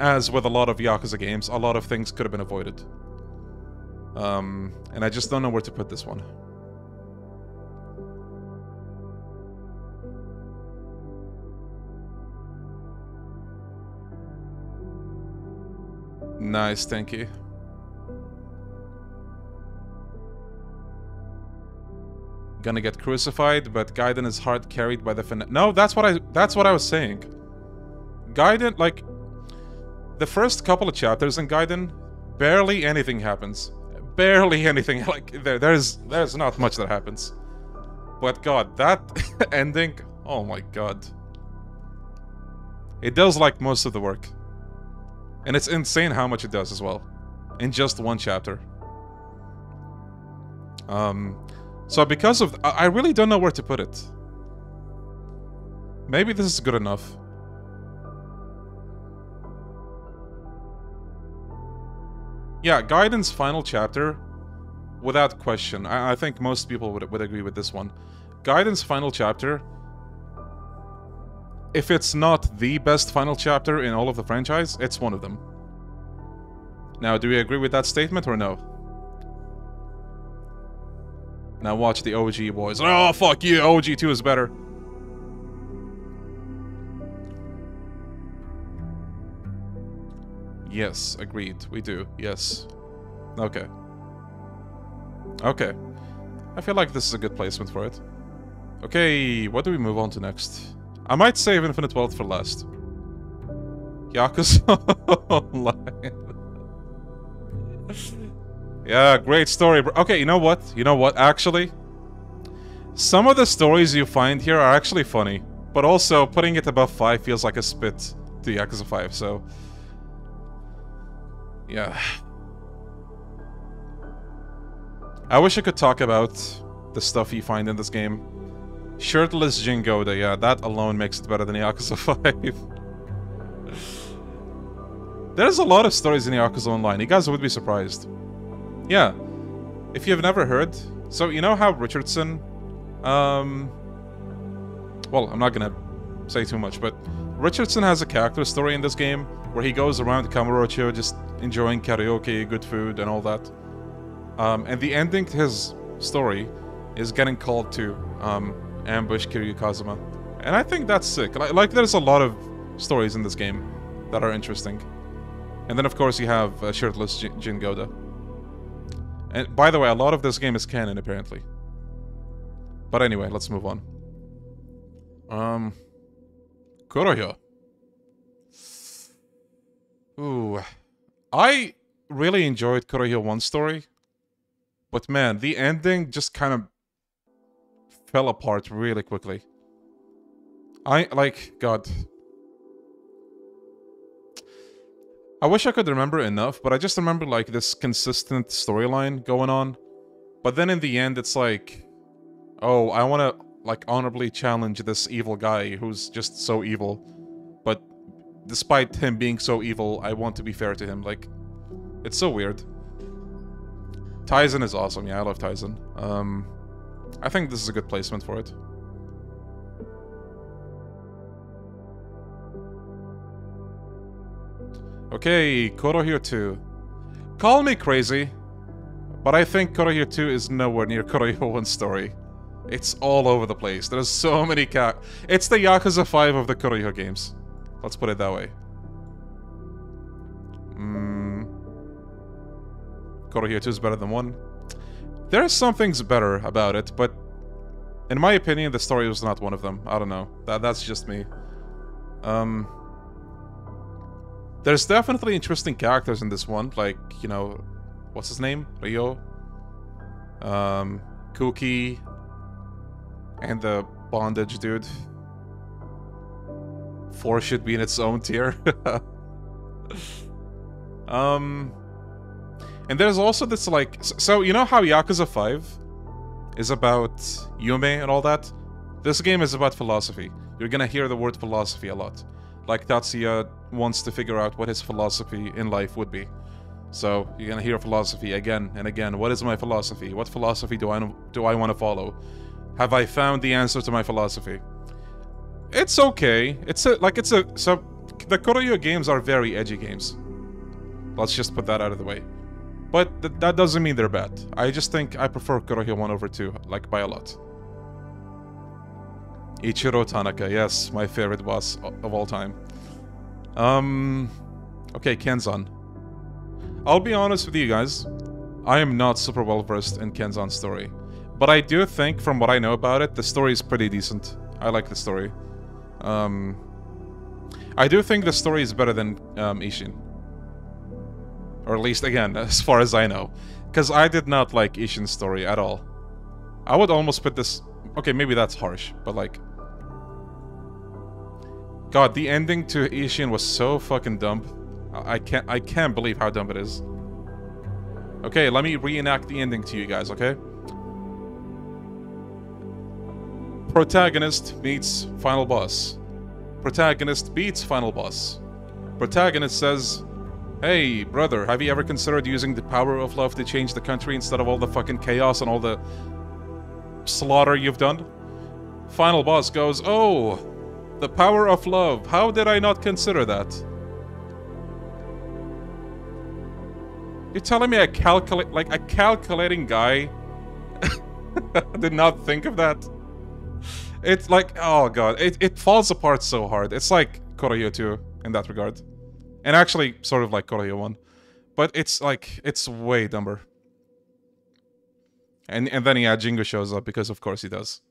as with a lot of Yakuza games, a lot of things could have been avoided. Um, and I just don't know where to put this one. Nice, thank you. Gonna get crucified, but Gaiden is hard carried by the fin- No, that's what I- that's what I was saying. Gaiden, like... The first couple of chapters in Gaiden, barely anything happens. Barely anything, like, there, there's, there's not much that happens. But god, that ending, oh my god. It does like most of the work. And it's insane how much it does as well. In just one chapter. Um, so because of... I really don't know where to put it. Maybe this is good enough. Yeah, Gaiden's final chapter, without question. I, I think most people would, would agree with this one. Gaiden's final chapter, if it's not the best final chapter in all of the franchise, it's one of them. Now, do we agree with that statement or no? Now watch the OG boys. Oh, fuck you, OG 2 is better. Yes, agreed. We do. Yes. Okay. Okay. I feel like this is a good placement for it. Okay, what do we move on to next? I might save Infinite Wealth for last. Yakuza Online. Yeah, great story. Okay, you know what? You know what? Actually, some of the stories you find here are actually funny. But also, putting it above 5 feels like a spit to Yakuza 5, so... Yeah. I wish I could talk about the stuff you find in this game. Shirtless Jin Goda, yeah, that alone makes it better than Yakuza 5. There's a lot of stories in Yakuza Online, you guys would be surprised. Yeah. If you've never heard, so you know how Richardson, um... Well, I'm not gonna say too much, but Richardson has a character story in this game where he goes around Kamurocho just enjoying karaoke, good food, and all that. Um, and the ending to his story is getting called to um, ambush Kiryu Kazuma. And I think that's sick. Like, like, there's a lot of stories in this game that are interesting. And then, of course, you have uh, shirtless Jin, Goda. And by the way, a lot of this game is canon, apparently. But anyway, let's move on. Um, Kurohyou. Ooh. I really enjoyed Kurohyou 1 story. But man, the ending just kind of fell apart really quickly. I, like, God. I wish I could remember enough, but I just remember, like, this consistent storyline going on. But then in the end, it's like, oh, I want to, like, honorably challenge this evil guy who's just so evil. But despite him being so evil, I want to be fair to him. Like, it's so weird. Tyson is awesome. Yeah, I love Tyson. Um, I think this is a good placement for it. Okay, Kurohyou 2. Call me crazy, but I think Kurohyou 2 is nowhere near Kurohyou 1 story. It's all over the place. There's so many ca- It's the Yakuza 5 of the Kurohyou games. Let's put it that way. Hmm. Kurohyou 2 is better than 1. There are some things better about it, but in my opinion, the story was not one of them. I don't know. That That's just me. Um, there's definitely interesting characters in this one, like, you know, what's his name? Ryo? Um, Kuki, and the bondage dude. 4 should be in its own tier. um, and there's also this, like... So, you know how Yakuza 5 is about Yume and all that? This game is about philosophy. You're gonna hear the word philosophy a lot. Like Tatsuya uh, wants to figure out what his philosophy in life would be. So, you're gonna hear philosophy again and again. What is my philosophy? What philosophy do I, do I want to follow? Have I found the answer to my philosophy? It's okay. It's a, like, it's a, so, the Kurohyou games are very edgy games. Let's just put that out of the way. But th that doesn't mean they're bad. I just think I prefer Kurohyou 1 over 2, like, by a lot. Ichiro Tanaka, yes, my favorite boss of all time. Um, okay, Kenzan. I'll be honest with you guys. I am not super well versed in Kenzan's story. But I do think, from what I know about it, the story is pretty decent. I like the story. Um, I do think the story is better than um, Ishin. Or at least, again, as far as I know. Because I did not like Ishin's story at all. I would almost put this... Okay, maybe that's harsh, but like... God, the ending to Ishin was so fucking dumb. I can't I can't believe how dumb it is. Okay, let me reenact the ending to you guys, okay? Protagonist meets final boss. Protagonist beats final boss. Protagonist says, Hey, brother, have you ever considered using the power of love to change the country instead of all the fucking chaos and all the slaughter you've done? Final boss goes, Oh, the power of love. How did I not consider that? You're telling me a calculate like a calculating guy did not think of that? It's like oh god, it it falls apart so hard. It's like Kurohyou 2 in that regard. And actually sort of like Kurohyou 1. But it's like it's way dumber. And and then yeah, Jingo shows up because of course he does.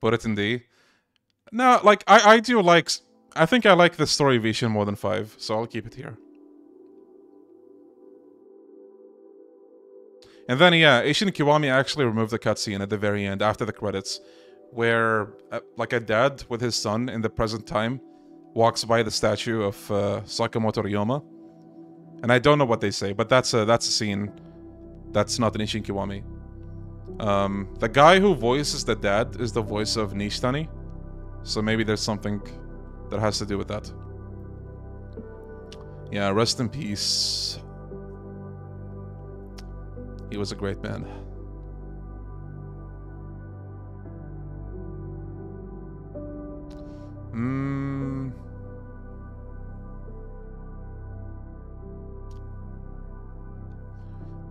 Put it in D. No, like I I do like I think I like the story vision more than 5, so I'll keep it here. And then, yeah, Ishin Kiwami actually removed the cutscene at the very end, after the credits, where, uh, like, a dad with his son in the present time walks by the statue of uh, Sakamoto Ryoma. And I don't know what they say, but that's a, that's a scene that's not an Ishin Kiwami. Um, the guy who voices the dad is the voice of Nishitani, so maybe there's something that has to do with that. Yeah, rest in peace, he was a great man. Hmm.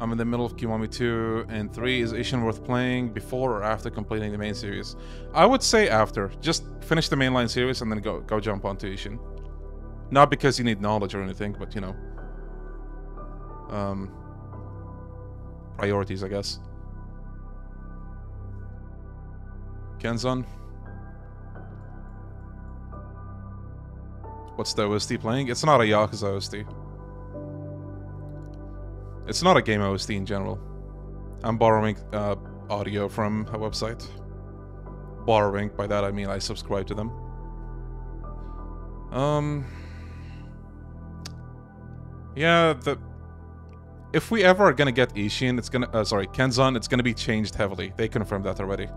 I'm in the middle of Kiwami 2 and 3. Is Ishin worth playing before or after completing the main series? I would say after. Just finish the mainline series and then go go jump onto Ishin. Not because you need knowledge or anything, but you know. Um, priorities, I guess. Kenzan. What's the OST playing? It's not a Yakuza OST. It's not a game OST in general. I'm borrowing uh, audio from a website. Borrowing, by that I mean I subscribe to them. Um... Yeah, the if we ever are gonna get Ishin, it's gonna, uh, sorry, Kenzan, it's gonna be changed heavily. They confirmed that already.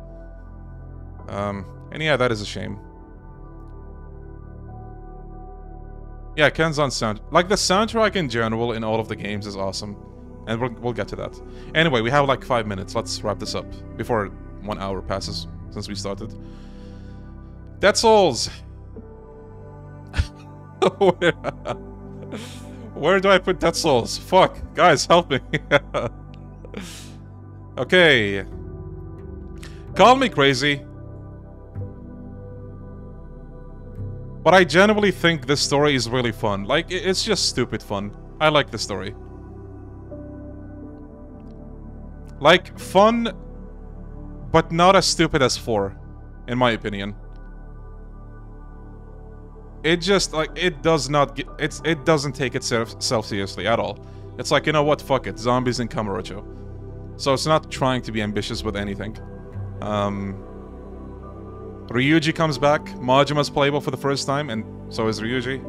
Um, and yeah, that is a shame. Yeah, Kenzan sound, like the soundtrack in general in all of the games is awesome. And we'll, we'll get to that. Anyway, we have like five minutes. Let's wrap this up before one hour passes since we started. Dead Souls! Where do I put Dead Souls? Fuck. Guys, help me. okay. Call me crazy. But I genuinely think this story is really fun. Like, it's just stupid fun. I like the story. Like, fun, but not as stupid as 4, in my opinion. It just like it does not get it's it doesn't take itself self seriously at all. It's like you know what, fuck it, zombies in Kamurocho. So it's not trying to be ambitious with anything. Um, Ryuji comes back. Majima's playable for the first time, and so is Ryuji.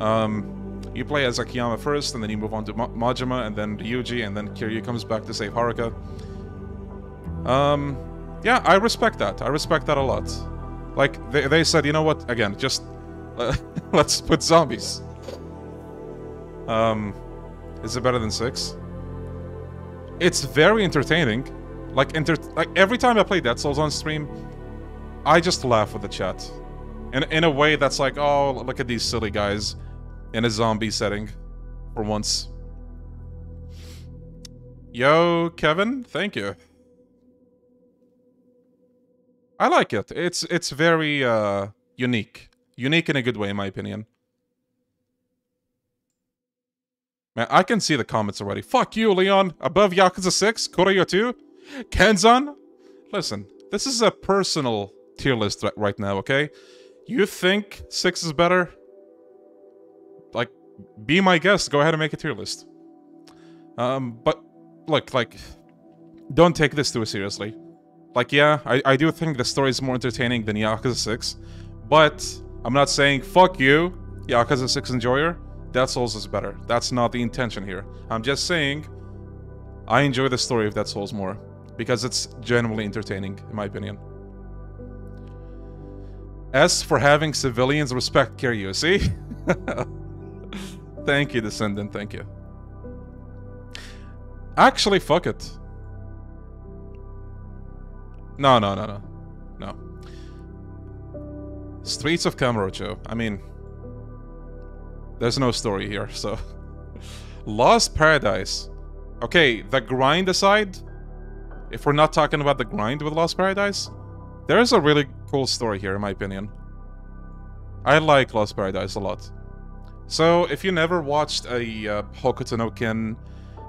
Um, you play as Akiyama first, and then you move on to Ma Majima, and then Ryuji, and then Kiryu comes back to save Haruka. Um, yeah, I respect that. I respect that a lot. Like, they, they said, you know what, again, just Let's put zombies. Um, is it better than six? It's very entertaining. Like, like every time I play Dead Souls on stream, I just laugh with the chat. In, in a way that's like, oh, look at these silly guys in a zombie setting for once. Yo, Kevin, thank you. I like it. It's it's very uh, unique. Unique in a good way, in my opinion. Man, I can see the comments already. Fuck you, Leon. Above Yakuza 6, Kurohyou 2, Kenzan. Listen, this is a personal tier list right now, okay? You think 6 is better? Be my guest. Go ahead and make a tier list. Um, but, look, like, don't take this too seriously. Like, yeah, I, I do think the story is more entertaining than Yakuza 6, but I'm not saying fuck you, Yakuza 6 enjoyer. Dead Souls is better. That's not the intention here. I'm just saying I enjoy the story of Dead Souls more because it's genuinely entertaining, in my opinion. S for having civilians respect Kiryu, see? thank you, Descendant, thank you. Actually, fuck it. No, no, no, no. No. Streets of Kamurocho. I mean, there's no story here, so... Lost Paradise. Okay, the grind aside, if we're not talking about the grind with Lost Paradise, there's a really cool story here, in my opinion. I like Lost Paradise a lot. So, if you never watched a uh, Hokuto no Ken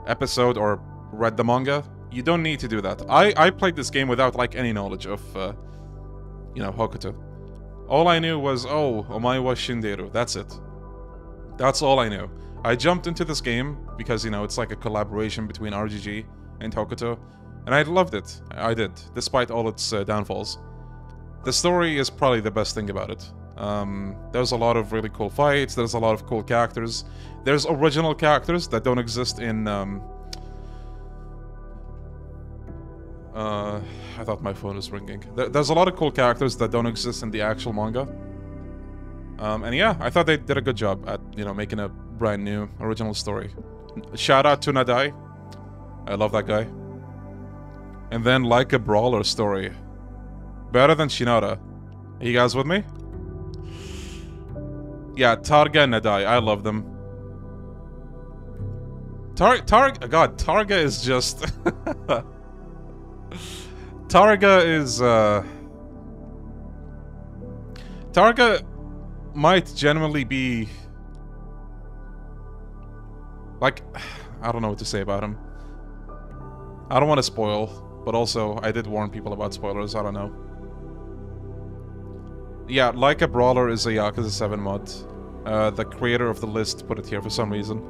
episode or read the manga, you don't need to do that. I, I played this game without, like, any knowledge of, uh, you know, Hokuto. All I knew was, oh, Omae wa Shinderu, that's it. That's all I knew. I jumped into this game because, you know, it's like a collaboration between RGG and Hokuto, and I loved it. I did, despite all its uh, downfalls. The story is probably the best thing about it. Um, there's a lot of really cool fights, there's a lot of cool characters. There's original characters that don't exist in um, Uh, I thought my phone was ringing. There's a lot of cool characters that don't exist in the actual manga. Um, and yeah, I thought they did a good job at, you know, making a brand new original story. Shout out to Nadai. I love that guy. And then Like a Brawler story. Better than Shinada. Are you guys with me? Yeah, Targa and Nadai. I love them. Tar Targa, God, Targa is just... Targa is, uh... Targa might generally be... Like, I don't know what to say about him. I don't want to spoil, but also, I did warn people about spoilers, I don't know. Yeah, Like a Brawler is a Yakuza 7 mod. Uh, the creator of the list put it here for some reason.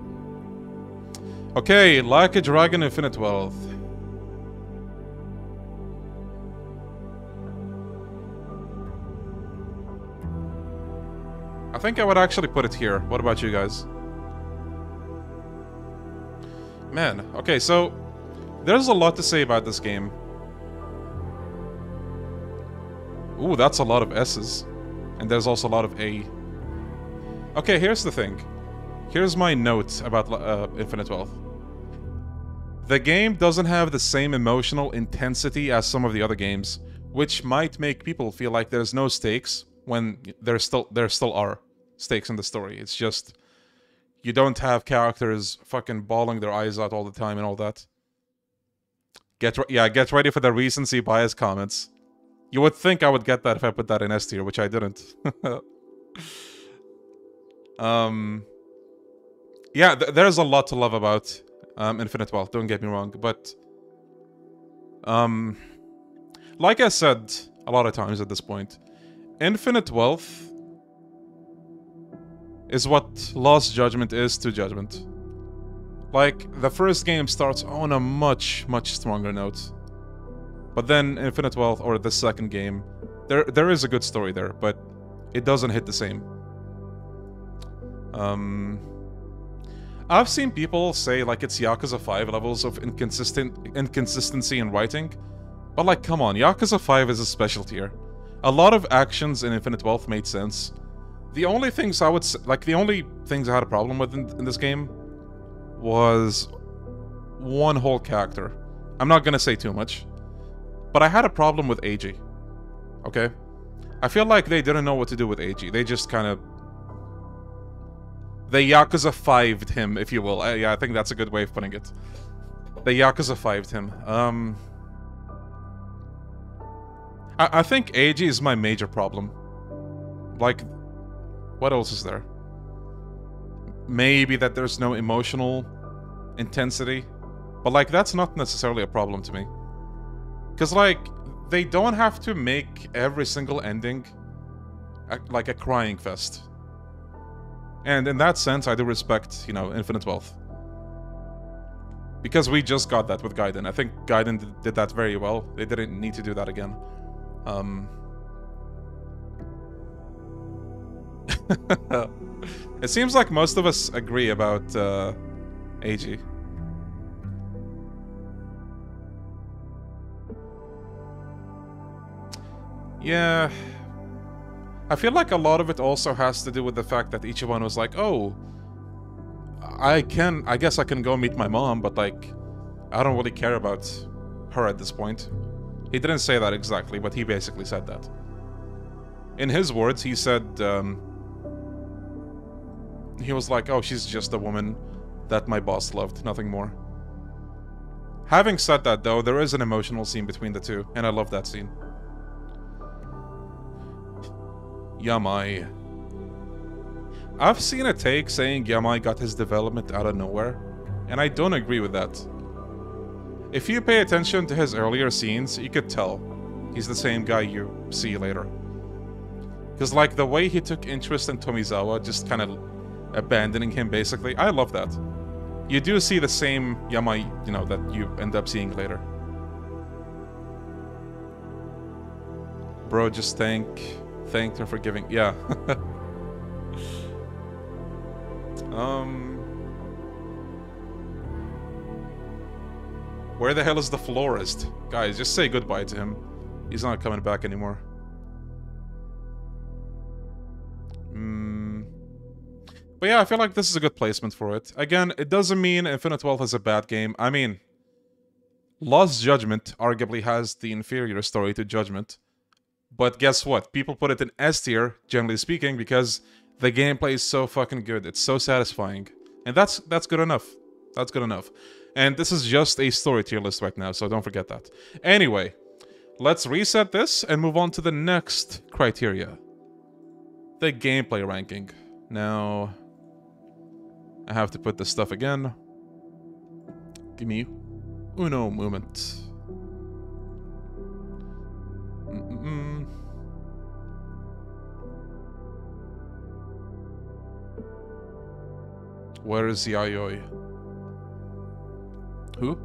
Okay, Like a Dragon Infinite Wealth. I think I would actually put it here. What about you guys? Man, okay, so there's a lot to say about this game. Ooh, that's a lot of S's. And there's also a lot of A. Okay, here's the thing. Here's my note about uh, Infinite Wealth. The game doesn't have the same emotional intensity as some of the other games, which might make people feel like there's no stakes, when there still there still are stakes in the story. It's just you don't have characters fucking bawling their eyes out all the time and all that. Get yeah, get ready for the recency bias comments. You would think I would get that if I put that in S tier, which I didn't. um, yeah, th there's a lot to love about um, Infinite Wealth. Don't get me wrong, but um, like I said a lot of times at this point, Infinite wealth is what Lost Judgment is to Judgment. Like, the first game starts on a much, much stronger note. But then Infinite Wealth, or the second game, there there is a good story there, but it doesn't hit the same. Um, I've seen people say like it's Yakuza 5 levels of inconsistent inconsistency in writing, but like come on, Yakuza 5 is a special tier a lot of actions in Infinite Wealth made sense. The only things I would say, like, the only things I had a problem with in, in this game was one whole character. I'm not gonna say too much, but I had a problem with Eiji. Okay, I feel like they didn't know what to do with Eiji. They just kind of they Yakuza 5'd him, if you will. Uh, yeah, I think that's a good way of putting it. They Yakuza 5'd him. Um, I, I think Eiji is my major problem. Like, what else is there? maybe that there's no emotional intensity. But, like, that's not necessarily a problem to me. Because, like, they don't have to make every single ending a, like a crying fest. And in that sense, I do respect, you know, Infinite Wealth. Because we just got that with Gaiden. I think Gaiden did that very well. They didn't need to do that again. Um... it seems like most of us agree about uh, AG. Yeah. I feel like a lot of it also has to do with the fact that Ichiban was like, oh, I can, I guess I can go meet my mom, but like, I don't really care about her at this point. He didn't say that exactly, but he basically said that. In his words, he said, um, he was like, oh, she's just a woman that my boss loved, nothing more. Having said that, though, there is an emotional scene between the two, and I love that scene. Yamai. I've seen a take saying Yamai got his development out of nowhere, and I don't agree with that. If you pay attention to his earlier scenes, you could tell he's the same guy you see later. Because, like, the way he took interest in Tomizawa, just kind of abandoning him, basically, I love that. You do see the same Yamai, you know, that you end up seeing later. Bro, just thank thanked her for giving... Yeah. um... Where the hell is the florist? Guys, just say goodbye to him. He's not coming back anymore. Hmm. But yeah, I feel like this is a good placement for it. Again, it doesn't mean Infinite Wealth is a bad game. I mean, Lost Judgment arguably has the inferior story to Judgment. But guess what? People put it in S tier, generally speaking, because the gameplay is so fucking good. It's so satisfying. And that's that's good enough. That's good enough. And this is just a story tier list right now, so don't forget that. Anyway, let's reset this and move on to the next criteria. The gameplay ranking. Now, I have to put this stuff again. Give me uno moment. Where is the Yayoi? Who?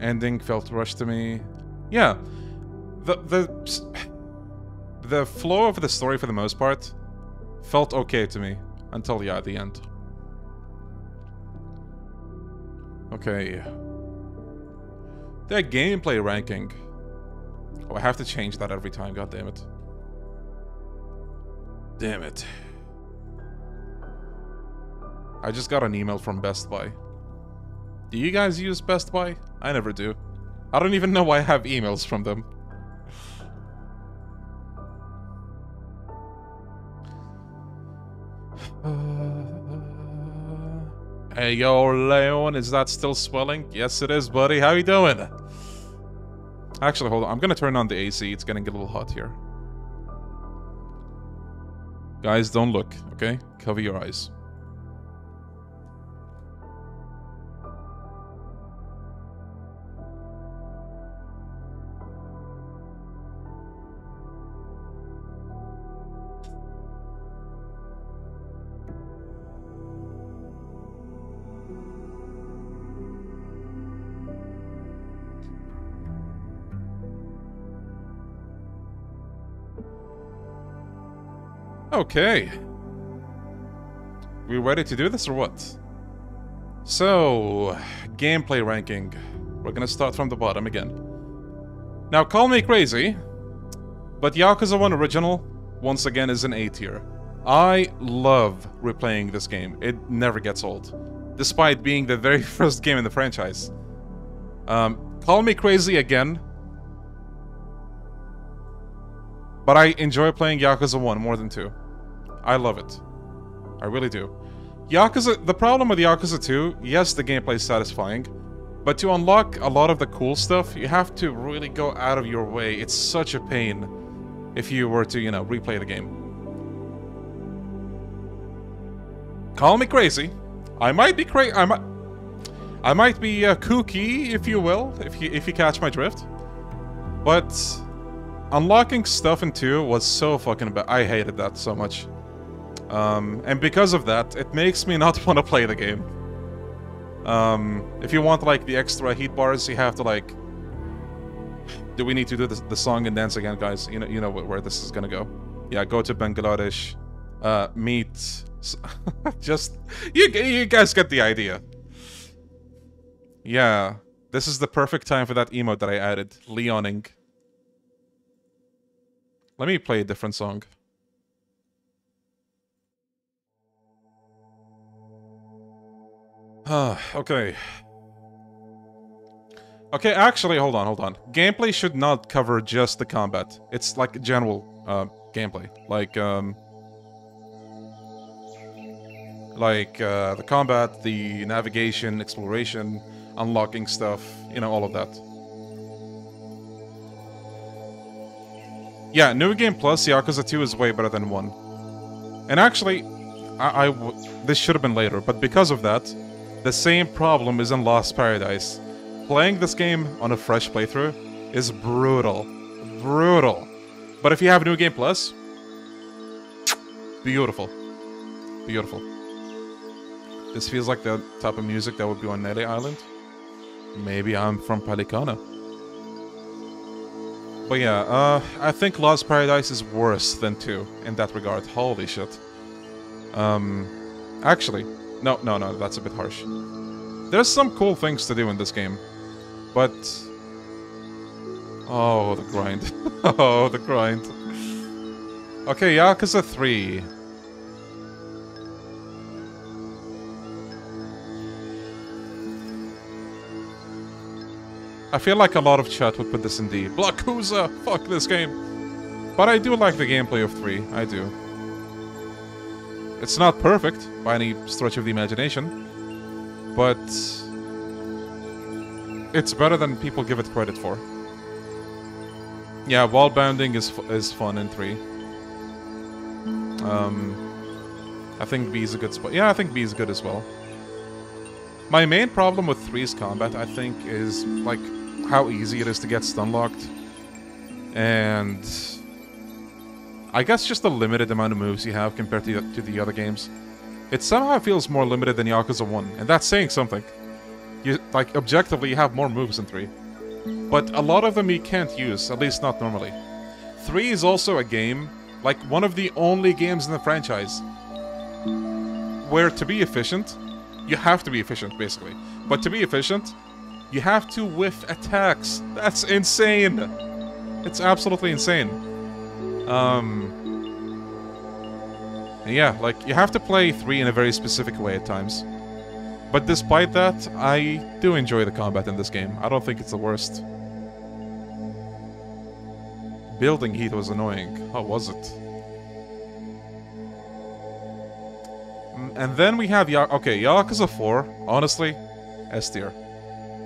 Ending felt rushed to me. Yeah. The the the flow of the story for the most part felt okay to me until yeah, the end. Okay. The gameplay ranking. Oh, I have to change that every time, god damn it. Damn it. I just got an email from Best Buy. Do you guys use Best Buy? I never do. I don't even know why I have emails from them. hey, yo, Leon, is that still swelling? Yes, it is, buddy. How you doing? Actually, hold on. I'm gonna turn on the AC. It's getting a little hot here. Guys, don't look, okay? Cover your eyes. Okay. We ready to do this or what? So, gameplay ranking. We're gonna start from the bottom again. Now, call me crazy, but Yakuza 1 Original, once again, is an A tier. I love replaying this game. It never gets old. Despite being the very first game in the franchise. Um, call me crazy again, but I enjoy playing Yakuza 1 more than 2. I love it. I really do. Yakuza, the problem with Yakuza 2, yes, the gameplay is satisfying, but to unlock a lot of the cool stuff, you have to really go out of your way. It's such a pain if you were to, you know, replay the game. Call me crazy. I might be crazy. I might. I might be uh, kooky, if you will, if you if you catch my drift. But unlocking stuff in 2 was so fucking bad. I hated that so much. Um, and because of that, it makes me not want to play the game. Um, if you want like the extra heat bars, you have to like. Do we need to do the, the song and dance again, guys? You know, you know where this is gonna go. Yeah, go to Bangladesh, uh, meet. Just you, you guys get the idea. Yeah, this is the perfect time for that emote that I added, Leoning. Let me play a different song. okay. Okay, actually, hold on, hold on. Gameplay should not cover just the combat. It's like general uh, gameplay. Like, um... Like, uh, the combat, the navigation, exploration, unlocking stuff, you know, all of that. Yeah, New Game Plus, Yakuza 2 is way better than 1. And actually, I, I this should have been later, but because of that, the same problem is in Lost Paradise. Playing this game on a fresh playthrough is brutal. Brutal. But if you have New Game Plus, beautiful. Beautiful. This feels like the type of music that would be on Nele Island. Maybe I'm from Pelicana. But yeah, uh, I think Lost Paradise is worse than 2 in that regard. Holy shit. Um, actually, no, no, no, that's a bit harsh. There's some cool things to do in this game, but... Oh, the grind. oh, the grind. Okay, Yakuza 3. I feel like a lot of chat would put this in D. Blackuza! Fuck this game! But I do like the gameplay of 3, I do. It's not perfect, by any stretch of the imagination, but... It's better than people give it credit for. Yeah, wall bounding is, is fun in 3. Um, I think B is a good spot. Yeah, I think B is good as well. My main problem with 3's combat, I think, is, like, how easy it is to get stun locked. And I guess just the limited amount of moves you have compared to, to the other games. It somehow feels more limited than Yakuza 1, and that's saying something. You, like, objectively, you have more moves in 3. But a lot of them you can't use, at least not normally. 3 is also a game, like one of the only games in the franchise, where to be efficient, you have to be efficient, basically. But to be efficient, you have to whiff attacks. That's insane. It's absolutely insane. Um, yeah, like, you have to play 3 in a very specific way at times. But despite that, I do enjoy the combat in this game. I don't think it's the worst. Building heat was annoying. How was it? Mm, and then we have Ya- okay, Yakuza 4, honestly, S tier.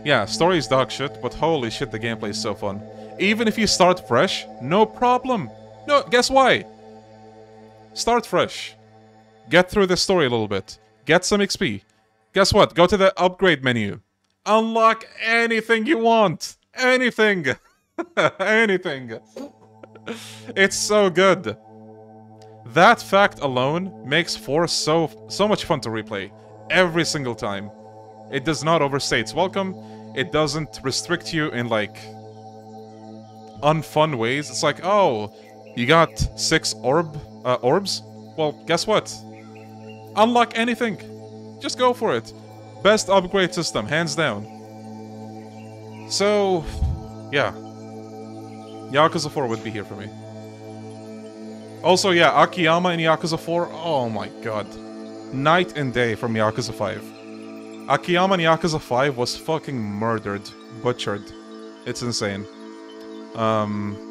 Yeah, story is dog shit, but holy shit, the gameplay is so fun. Even if you start fresh, no problem. No, guess why? Start fresh. Get through the story a little bit. Get some XP. Guess what? Go to the upgrade menu. Unlock anything you want. Anything. anything. it's so good. That fact alone makes 4 so so much fun to replay. Every single time. It does not overstay its welcome. It doesn't restrict you in, like, unfun ways. It's like, oh, you got six orb uh, orbs? Well, guess what? Unlock anything. Just go for it. Best upgrade system, hands down. So, yeah. Yakuza 4 would be here for me. Also, yeah, Akiyama in Yakuza 4, oh my god. Night and day from Yakuza 5. Akiyama in Yakuza 5 was fucking murdered, butchered. It's insane. Um,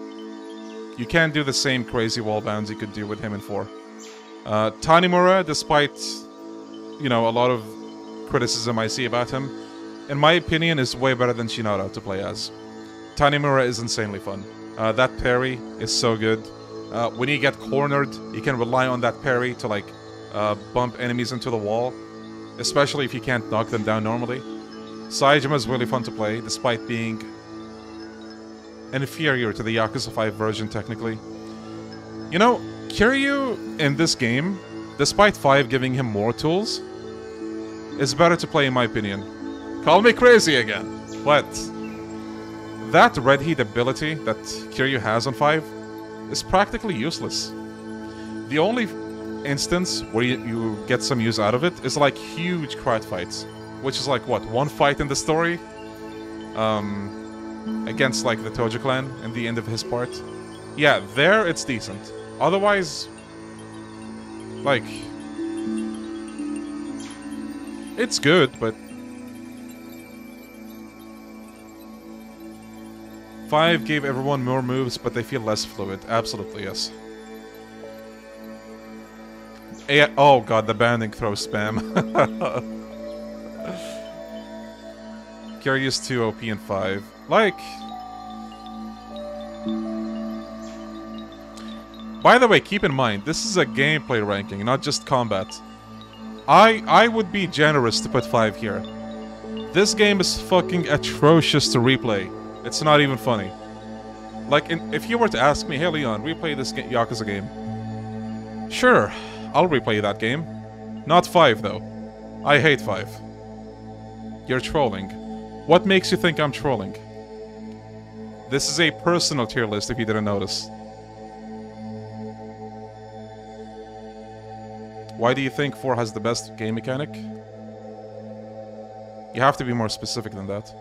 you can't do the same crazy wall bounds you could do with him in 4. Uh, Tanimura, despite, you know, a lot of criticism I see about him, in my opinion, is way better than Shinada to play as. Tanimura is insanely fun. Uh, that parry is so good. Uh, when you get cornered, you can rely on that parry to, like, uh, bump enemies into the wall, especially if you can't knock them down normally. Saejima is really fun to play, despite being inferior to the Yakuza 5 version technically. You know, Kiryu in this game, despite 5 giving him more tools, is better to play in my opinion. Call me crazy again, but that red heat ability that Kiryu has on 5 is practically useless. The only instance where you, you, get some use out of it is like huge crowd fights, which is like what one fight in the story, um, against like the Tojo clan in the end of his part. Yeah, there it's decent. Otherwise, like, it's good, but 5 gave everyone more moves, but they feel less fluid. Absolutely, yes. A oh god, the banding throw spam. Curious 2 OP and 5. Like... By the way, keep in mind, this is a gameplay ranking, not just combat. I I would be generous to put 5 here. This game is fucking atrocious to replay. It's not even funny. Like, in, if you were to ask me, hey Leon, replay this ga Yakuza game. Sure, I'll replay that game. Not 5, though. I hate 5. You're trolling. What makes you think I'm trolling? This is a personal tier list, if you didn't notice. Why do you think 4 has the best game mechanic? You have to be more specific than that.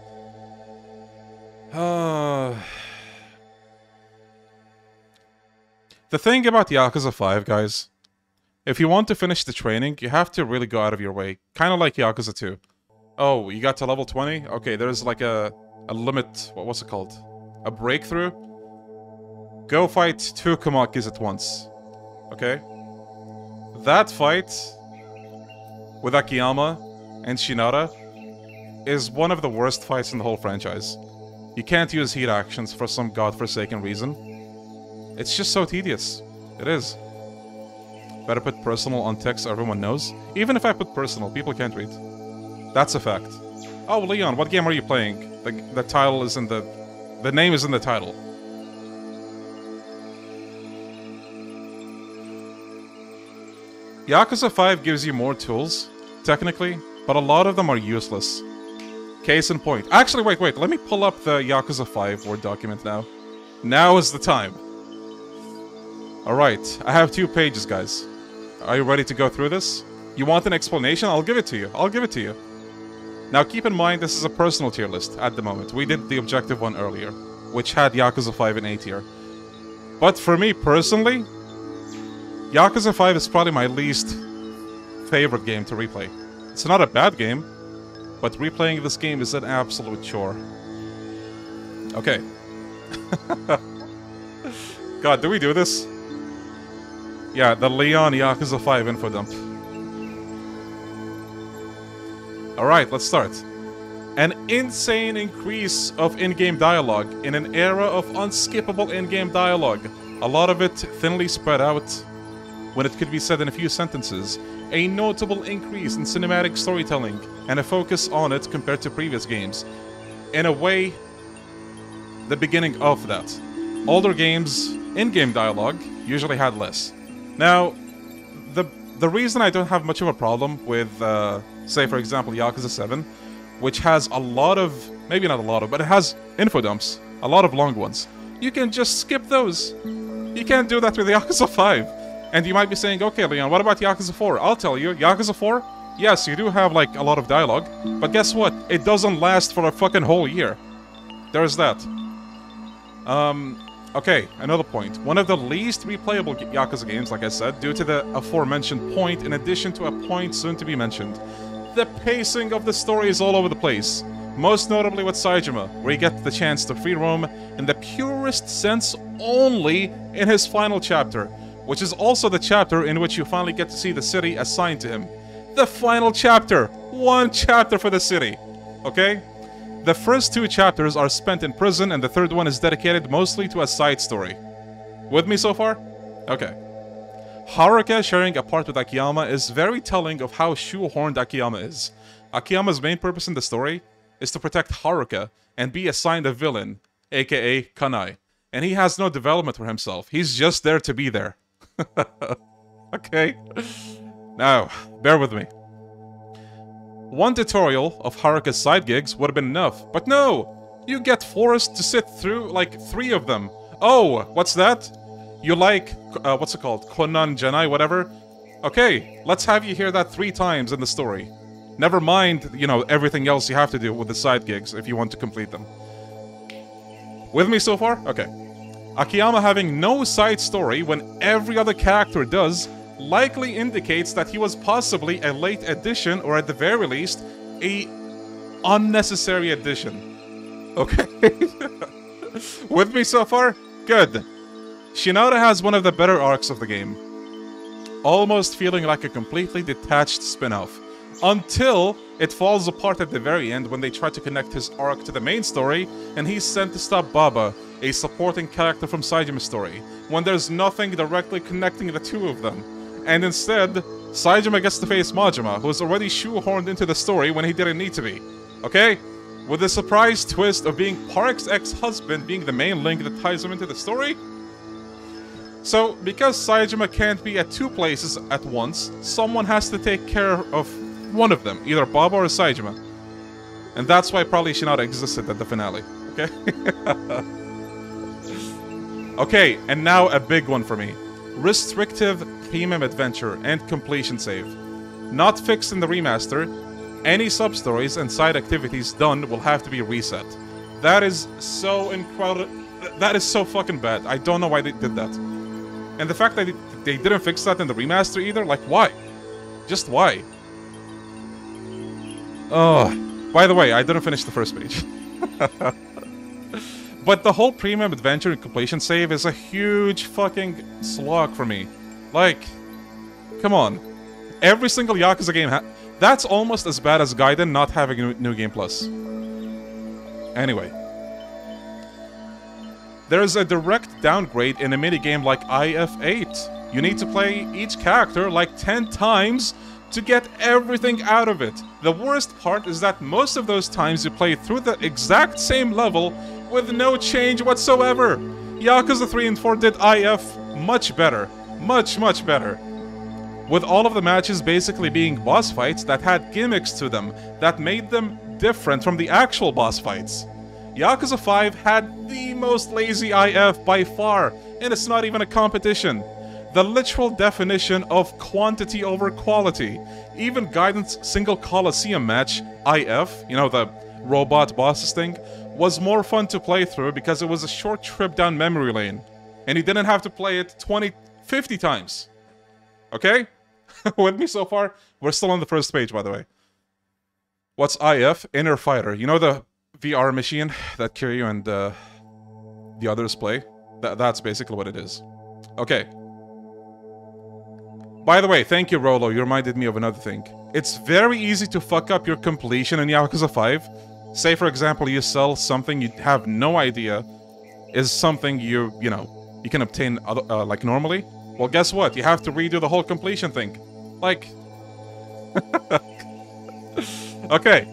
Uh, the thing about Yakuza 5, guys, if you want to finish the training, you have to really go out of your way. Kind of like Yakuza 2. Oh, you got to level 20? Okay, there's like a, a limit, what, what's it called? A breakthrough? Go fight two Kumakis at once. Okay? That fight with Akiyama and Shinada is one of the worst fights in the whole franchise. You can't use heat actions for some godforsaken reason. It's just so tedious. It is. Better put personal on text so everyone knows. Even if I put personal, people can't read. That's a fact. Oh, Leon, what game are you playing? The, the title is in the... The name is in the title. Yakuza 5 gives you more tools, technically, but a lot of them are useless. Case in point. Actually, wait, wait. Let me pull up the Yakuza 5 Word document now. Now is the time. Alright, I have two pages, guys. Are you ready to go through this? You want an explanation? I'll give it to you. I'll give it to you. Now keep in mind this is a personal tier list at the moment. We did the objective one earlier, which had Yakuza 5 and A tier. But for me personally, Yakuza 5 is probably my least favorite game to replay. It's not a bad game, but replaying this game is an absolute chore. Okay. God, do we do this? Yeah, the Leon Yakuza 5 info dump. Alright, let's start. An insane increase of in-game dialogue in an era of unskippable in-game dialogue. A lot of it thinly spread out when it could be said in a few sentences a notable increase in cinematic storytelling and a focus on it compared to previous games. In a way, the beginning of that. Older games, in-game dialogue, usually had less. Now, the the reason I don't have much of a problem with, uh, say for example, Yakuza 7, which has a lot of, maybe not a lot of, but it has info dumps, a lot of long ones. You can just skip those. You can't do that with Yakuza 5. And you might be saying, okay, Leon, what about Yakuza 4? I'll tell you, Yakuza 4, yes, you do have, like, a lot of dialogue, but guess what? It doesn't last for a fucking whole year. There's that. Um, okay, another point. One of the least replayable Yakuza games, like I said, due to the aforementioned point, in addition to a point soon to be mentioned. The pacing of the story is all over the place. Most notably with Saejima, where you get the chance to free roam in the purest sense only in his final chapter, which is also the chapter in which you finally get to see the city assigned to him. The final chapter! One chapter for the city! Okay? The first two chapters are spent in prison, and the third one is dedicated mostly to a side story. With me so far? Okay. Haruka sharing a part with Akiyama is very telling of how shoehorned Akiyama is. Akiyama's main purpose in the story is to protect Haruka and be assigned a villain, aka Kanai. And he has no development for himself. He's just there to be there. okay. Now, bear with me. One tutorial of Haruka's side gigs would have been enough, but no! You get forced to sit through, like, three of them. Oh, what's that? You like, uh, what's it called? Konan Janai, whatever? Okay, let's have you hear that three times in the story. Never mind, you know, everything else you have to do with the side gigs if you want to complete them. With me so far? Okay. Akiyama having no side story when every other character does likely indicates that he was possibly a late addition or at the very least a unnecessary addition. Okay. With me so far? Good. Shinada has one of the better arcs of the game. Almost feeling like a completely detached spin-off. Until it falls apart at the very end when they try to connect his arc to the main story and he's sent to stop Baba, a supporting character from Saejima's story, when there's nothing directly connecting the two of them. And instead, Saejima gets to face Majima, who was already shoehorned into the story when he didn't need to be. Okay? With the surprise twist of being Park's ex-husband being the main link that ties him into the story? So, because Saejima can't be at two places at once, someone has to take care of one of them, either Baba or Saejima. And that's why probably Shinada existed at the finale, okay? okay, and now a big one for me. Restrictive Premium Adventure and Completion Save. Not fixed in the remaster, any sub-stories and side activities done will have to be reset. That is so incredible. That is so fucking bad. I don't know why they did that. And the fact that they didn't fix that in the remaster either, like why? Just why? Oh, by the way, I didn't finish the first page. but the whole premium adventure and completion save is a huge fucking slog for me. Like, come on. Every single Yakuza game That's almost as bad as Gaiden not having a New Game Plus. Anyway. There's a direct downgrade in a minigame like IF8. You need to play each character like 10 times to get everything out of it. The worst part is that most of those times you play through the exact same level with no change whatsoever. Yakuza 3 and 4 did IF much better. Much, much better. With all of the matches basically being boss fights that had gimmicks to them that made them different from the actual boss fights. Yakuza 5 had the most lazy IF by far, and it's not even a competition the literal definition of quantity over quality. Even Gaiden's single Coliseum match, IF, you know, the robot bosses thing, was more fun to play through because it was a short trip down memory lane. And you didn't have to play it 20, 50 times. Okay? With me so far? We're still on the first page, by the way. What's IF? Inner Fighter. You know the VR machine that Kiryu and uh, the others play? Th that's basically what it is. Okay, by the way, thank you, Rolo. You reminded me of another thing. It's very easy to fuck up your completion in Yakuza 5. Say, for example, you sell something you have no idea is something you, you know, you can obtain uh, like normally. Well, guess what? You have to redo the whole completion thing. Like... okay.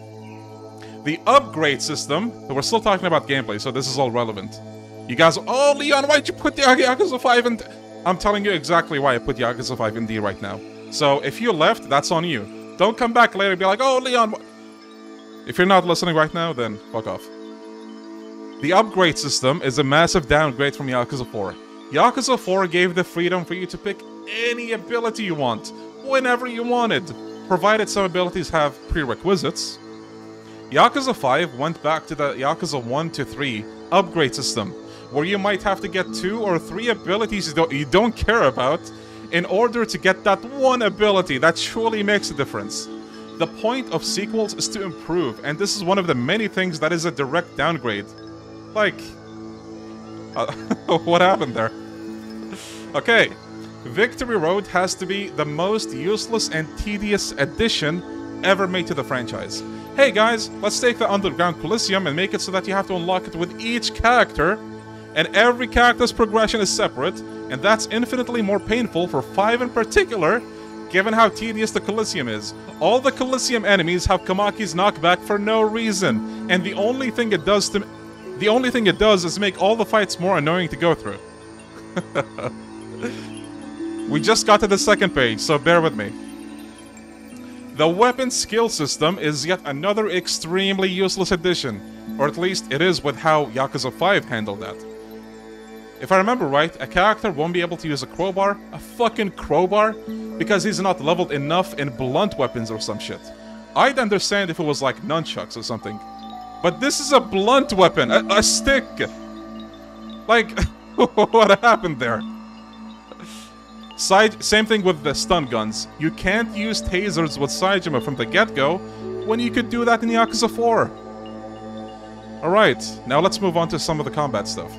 The upgrade system, we're still talking about gameplay, so this is all relevant. You guys, oh, Leon, why'd you put the Yakuza 5 and... I'm telling you exactly why I put Yakuza 5 in D right now. So if you left, that's on you. Don't come back later and be like, oh, Leon... If you're not listening right now, then fuck off. The upgrade system is a massive downgrade from Yakuza 4. Yakuza 4 gave the freedom for you to pick any ability you want, whenever you wanted, provided some abilities have prerequisites. Yakuza 5 went back to the Yakuza 1 to 3 upgrade system, where you might have to get two or three abilities you don't, you don't care about in order to get that one ability that surely makes a difference. The point of sequels is to improve, and this is one of the many things that is a direct downgrade. Like... Uh, what happened there? okay, Victory Road has to be the most useless and tedious addition ever made to the franchise. Hey guys, let's take the Underground Coliseum and make it so that you have to unlock it with each character And every character's progression is separate, and that's infinitely more painful for 5 in particular, given how tedious the Coliseum is. All the Coliseum enemies have Kamaki's knockback for no reason, and the only thing it does to the only thing it does is make all the fights more annoying to go through. we just got to the second page, so bear with me. The weapon skill system is yet another extremely useless addition, or at least it is with how Yakuza 5 handled that. If I remember right, a character won't be able to use a crowbar, a fucking crowbar, because he's not leveled enough in blunt weapons or some shit. I'd understand if it was like nunchucks or something. But this is a blunt weapon, a, a stick! Like, what happened there? Side, same thing with the stun guns. You can't use tasers with Saejima from the get-go, when you could do that in Yakuza 4. Alright, now let's move on to some of the combat stuff.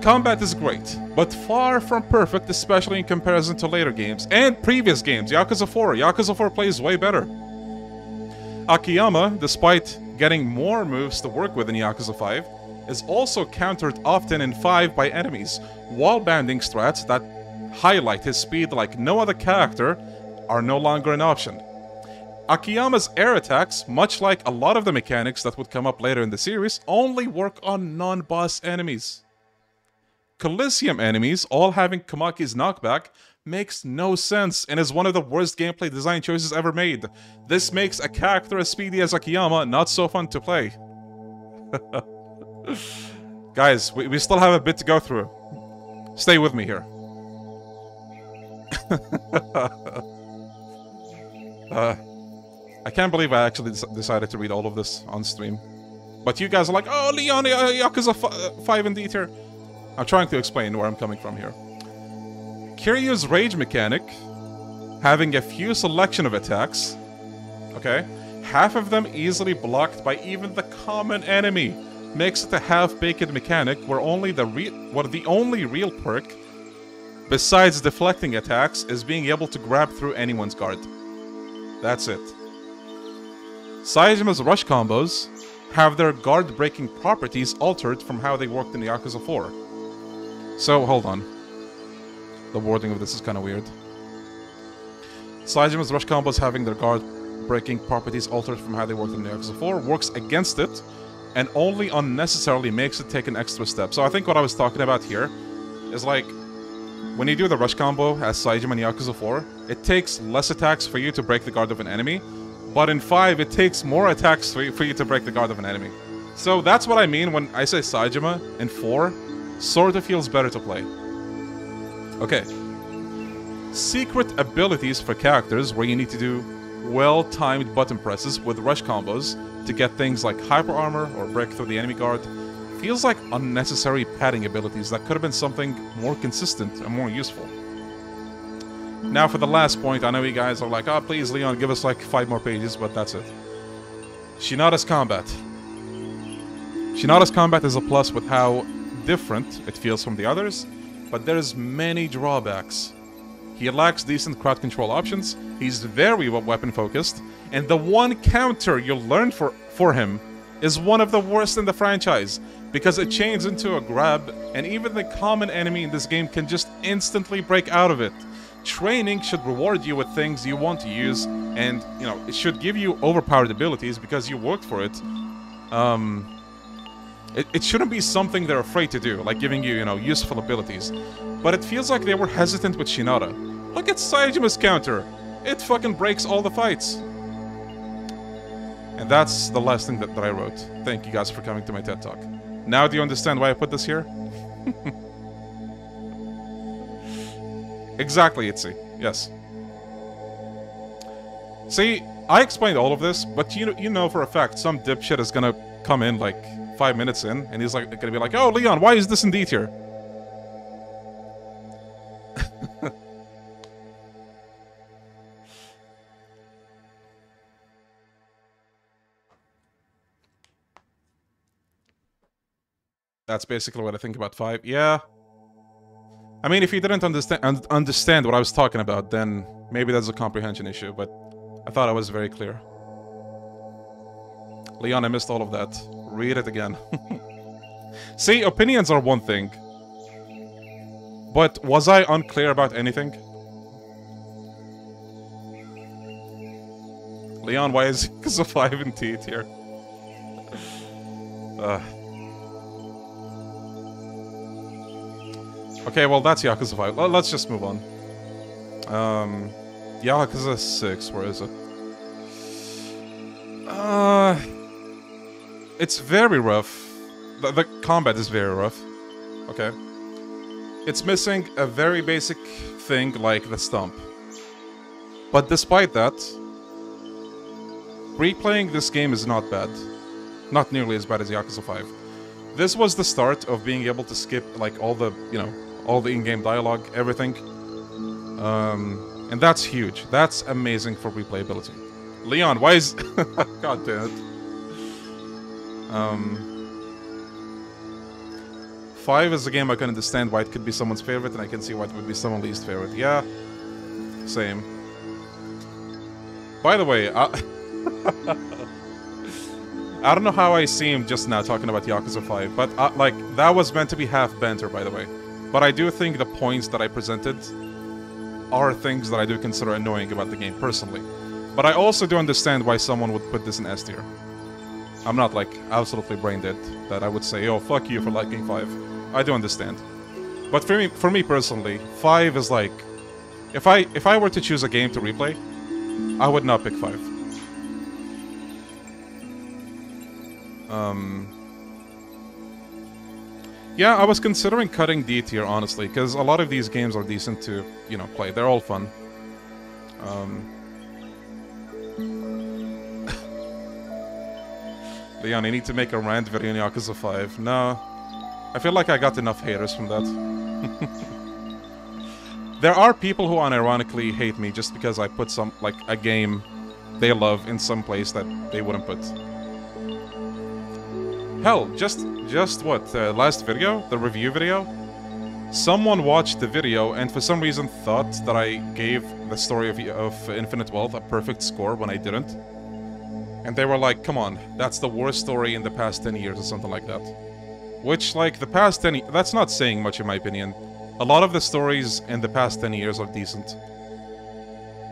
Combat is great, but far from perfect, especially in comparison to later games, and previous games, Yakuza 4. Yakuza 4 plays way better. Akiyama, despite getting more moves to work with in Yakuza 5, is also countered often in 5 by enemies, wall banding strats that highlight his speed like no other character are no longer an option. Akiyama's air attacks, much like a lot of the mechanics that would come up later in the series, only work on non-boss enemies. Coliseum enemies, all having Kamaki's knockback, makes no sense and is one of the worst gameplay design choices ever made. This makes a character as speedy as Akiyama not so fun to play. Guys, we, we still have a bit to go through. Stay with me here. Uh, I can't believe I actually decided to read all of this on stream. But you guys are like, oh, Leon, uh, Yakuza uh, 5 indeed here. I'm trying to explain where I'm coming from here. Kiryu's rage mechanic, having a few selection of attacks, okay, half of them easily blocked by even the common enemy, makes it a half-baked mechanic where only the re where the only real perk besides deflecting attacks, is being able to grab through anyone's guard. That's it. Saejima's rush combos have their guard-breaking properties altered from how they worked in the Yakuza 4. So, hold on. The wording of this is kind of weird. Saejima's rush combos having their guard-breaking properties altered from how they worked in the Yakuza 4 works against it, and only unnecessarily makes it take an extra step. So I think what I was talking about here is like when you do the rush combo as Saejima in Yakuza 4, it takes less attacks for you to break the guard of an enemy, but in 5 it takes more attacks for you, for you to break the guard of an enemy. So that's what I mean when I say Saejima in 4, sorta feels better to play. Okay. Secret abilities for characters where you need to do well-timed button presses with rush combos to get things like hyper armor or break through the enemy guard feels like unnecessary padding abilities that could have been something more consistent and more useful. Now for the hmm. last point, I know you guys are like, oh please Leon, give us like five more pages, but that's it. Shinada's combat. Shinada's combat is a plus with how different it feels from the others, but there's many drawbacks. He lacks decent crowd control options, he's very weapon focused, and the one counter you'll learn for, for him is one of the worst in the franchise, because it chains into a grab, and even the common enemy in this game can just instantly break out of it. Training should reward you with things you want to use, and, you know, it should give you overpowered abilities because you worked for it. Um, it, it shouldn't be something they're afraid to do, like giving you, you know, useful abilities. But it feels like they were hesitant with Shinada. Look at Saejima's counter! It fucking breaks all the fights. And that's the last thing that, that I wrote. Thank you guys for coming to my TED Talk. Now do you understand why I put this here? exactly, Itzy. Yes. See, I explained all of this, but you know, you know for a fact some dipshit is gonna come in like five minutes in, and he's like gonna be like, "Oh, Leon, why is this indeed here?" That's basically what I think about 5. Yeah. I mean, if you didn't understand un understand what I was talking about, then maybe that's a comprehension issue, but I thought I was very clear. Leon, I missed all of that. Read it again. See, opinions are one thing. But was I unclear about anything? Leon, why is 5 in T tier? Uh. Okay, well, that's Yakuza 5. Well, let's just move on. Um, Yakuza 6, where is it? Uh, it's very rough. The, the combat is very rough. Okay. It's missing a very basic thing like the stomp. But despite that, replaying this game is not bad. Not nearly as bad as Yakuza 5. This was the start of being able to skip like all the, you know, all the in-game dialogue, everything. Um, and that's huge. That's amazing for replayability. Leon, why is... God damn it. Um... 5 is a game I can understand why it could be someone's favorite, and I can see why it would be someone's least favorite. Yeah, same. By the way, I... I don't know how I seem just now talking about Yakuza 5, but, uh, like, that was meant to be half banter, by the way. But I do think the points that I presented are things that I do consider annoying about the game, personally. But I also do understand why someone would put this in S tier. I'm not, like, absolutely brain dead that I would say, oh, fuck you for liking 5. I do understand. But for me, for me personally, 5 is like... If I, if I were to choose a game to replay, I would not pick 5. Um... Yeah, I was considering cutting D tier, honestly, because a lot of these games are decent to, you know, play. They're all fun. Um... Leon, I need to make a rant video in Yakuza 5. No. I feel like I got enough haters from that. there are people who unironically hate me just because I put some, like, a game they love in some place that they wouldn't put. Hell, just just what, uh, last video? The review video? Someone watched the video and for some reason thought that I gave the story of, of Infinite Wealth a perfect score when I didn't. And they were like, come on, that's the worst story in the past 10 years or something like that. Which, like, the past 10 that's not saying much in my opinion. A lot of the stories in the past 10 years are decent.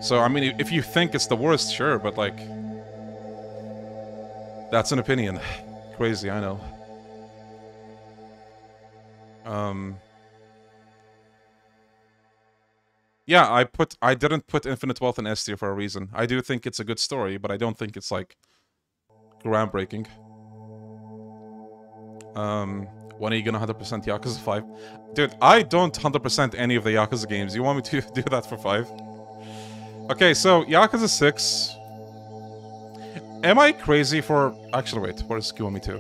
So, I mean, if you think it's the worst, sure, but like... That's an opinion. Crazy, I know. Um... Yeah, I put I didn't put Infinite Wealth in S tier for a reason. I do think it's a good story, but I don't think it's like groundbreaking. Um, when are you gonna 100% Yakuza 5? Dude, I don't 100% any of the Yakuza games. You want me to do that for 5? Okay, so Yakuza 6. Am I crazy for... Actually, wait. Where's Kiwami 2?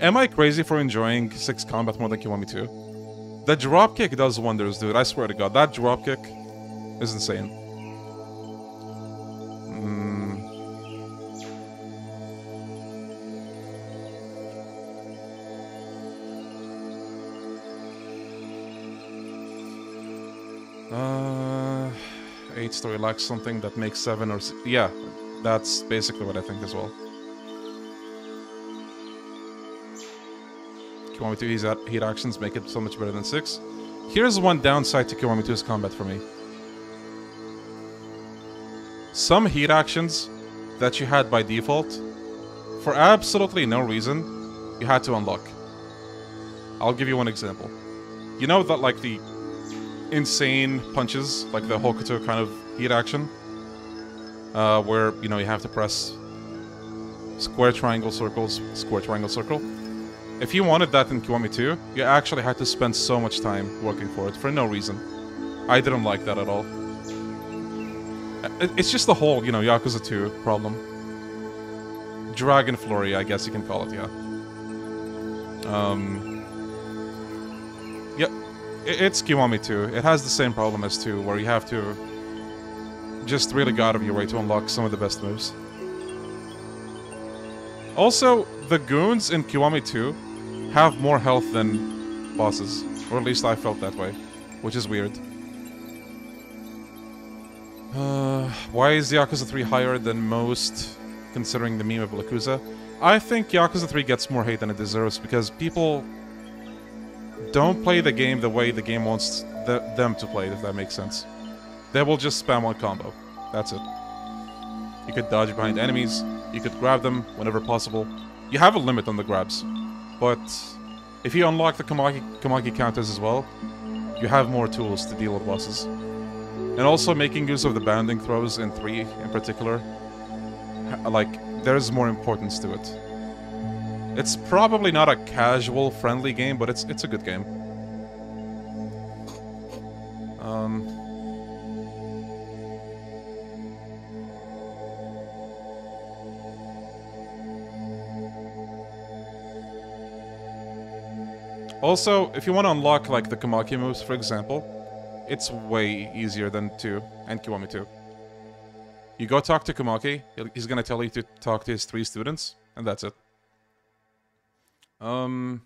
Am I crazy for enjoying 6 combat more than Kiwami 2? The dropkick does wonders, dude. I swear to god. That dropkick is insane. Mm. Uh, 8 story lacks something that makes 7 or... Yeah, that's basically what I think as well. Kiwami 2 his heat actions make it so much better than 6. Here's one downside to Kiwami 2's combat for me. Some heat actions that you had by default, for absolutely no reason, you had to unlock. I'll give you one example. You know that, like, the insane punches, like the Hokuto kind of heat action? Uh, where, you know, you have to press square, triangle, circles, square, triangle, circle. If you wanted that in Kiwami 2, you actually had to spend so much time working for it, for no reason. I didn't like that at all. It's just the whole, you know, Yakuza 2 problem. Dragon Flurry, I guess you can call it, yeah. Um... It's Kiwami 2. It has the same problem as 2, where you have to just really go out of your way to unlock some of the best moves. Also, the goons in Kiwami 2 have more health than bosses. Or at least I felt that way. Which is weird. Uh, why is Yakuza 3 higher than most, considering the meme of Yakuza? I think Yakuza 3 gets more hate than it deserves because people don't play the game the way the game wants the, them to play, if that makes sense. They will just spam one combo. That's it. You could dodge behind enemies, you could grab them whenever possible. You have a limit on the grabs, but if you unlock the Komaki, Komaki counters as well, you have more tools to deal with bosses. And also making use of the bounding throws in 3 in particular, like, there's more importance to it. It's probably not a casual, friendly game, but it's it's a good game. Um... Also, if you want to unlock, like, the Komaki moves, for example, it's way easier than 2 and Kiwami 2. You go talk to Komaki, he's gonna tell you to talk to his three students, and that's it. Um...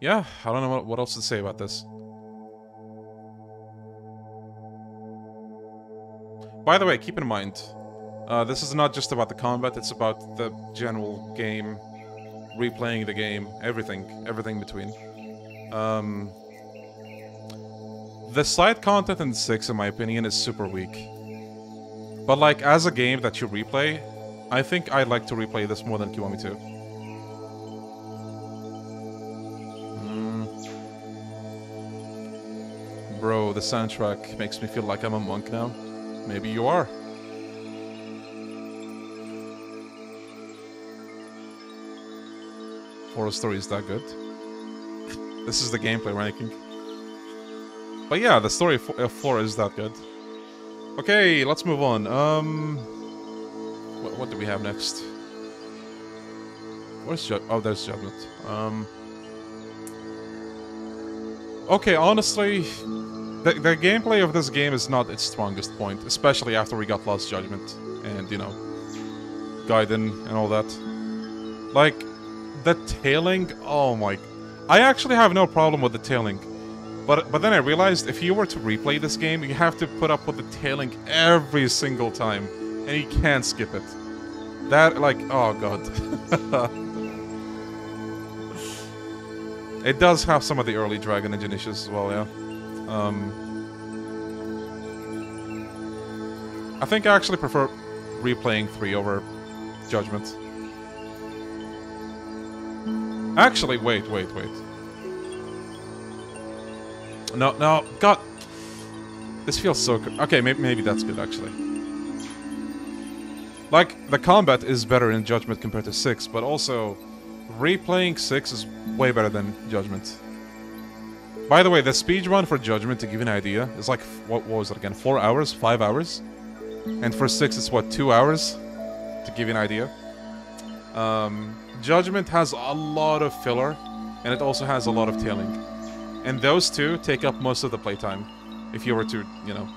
Yeah, I don't know what, what else to say about this. By the way, keep in mind, uh, this is not just about the combat, it's about the general game, replaying the game, everything, everything between. Um, the side content in 6, in my opinion, is super weak. But like, as a game that you replay, I think I'd like to replay this more than Kiwami 2. Mm. Bro, the soundtrack makes me feel like I'm a monk now. Maybe you are. Forest Story is that good. this is the gameplay ranking. But yeah, the story of 4 is that good. Okay, let's move on. Um, what, what do we have next? Where's Ju Oh, there's Judgment. Um, okay, honestly, the, the gameplay of this game is not its strongest point, especially after we got Lost Judgment and, you know, Gaiden and all that. Like, the tailing, oh my... I actually have no problem with the tailing. But but then I realized if you were to replay this game, you have to put up with the tailing every single time, and you can't skip it. That like oh god. it does have some of the early Dragon Engine issues as well, yeah. Um, I think I actually prefer replaying three over Judgment. Actually, wait, wait, wait. No, no, God. This feels so good. Okay, maybe, maybe that's good, actually. Like, the combat is better in Judgment compared to 6, but also, replaying 6 is way better than Judgment. By the way, the speed run for Judgment, to give you an idea, is like, what, what was it again, 4 hours? 5 hours? And for 6, it's what, 2 hours? To give you an idea. Um, Judgment has a lot of filler, and it also has a lot of tailing. And those two take up most of the playtime, if you were to, you know,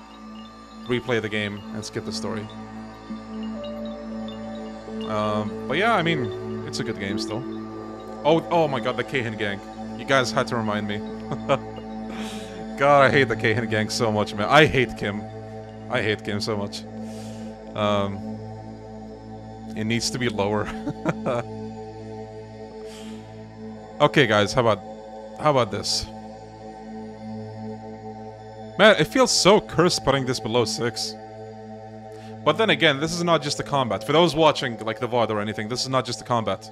replay the game and skip the story. Um, but yeah, I mean, it's a good game still. Oh, oh my god, the Keihin gang. You guys had to remind me. god, I hate the Keihin gang so much, man. I hate Kim. I hate Kim so much. Um, it needs to be lower. okay, guys, how about how about this? Man, it feels so cursed putting this below 6. But then again, this is not just the combat. For those watching, like, the VOD or anything, this is not just the combat.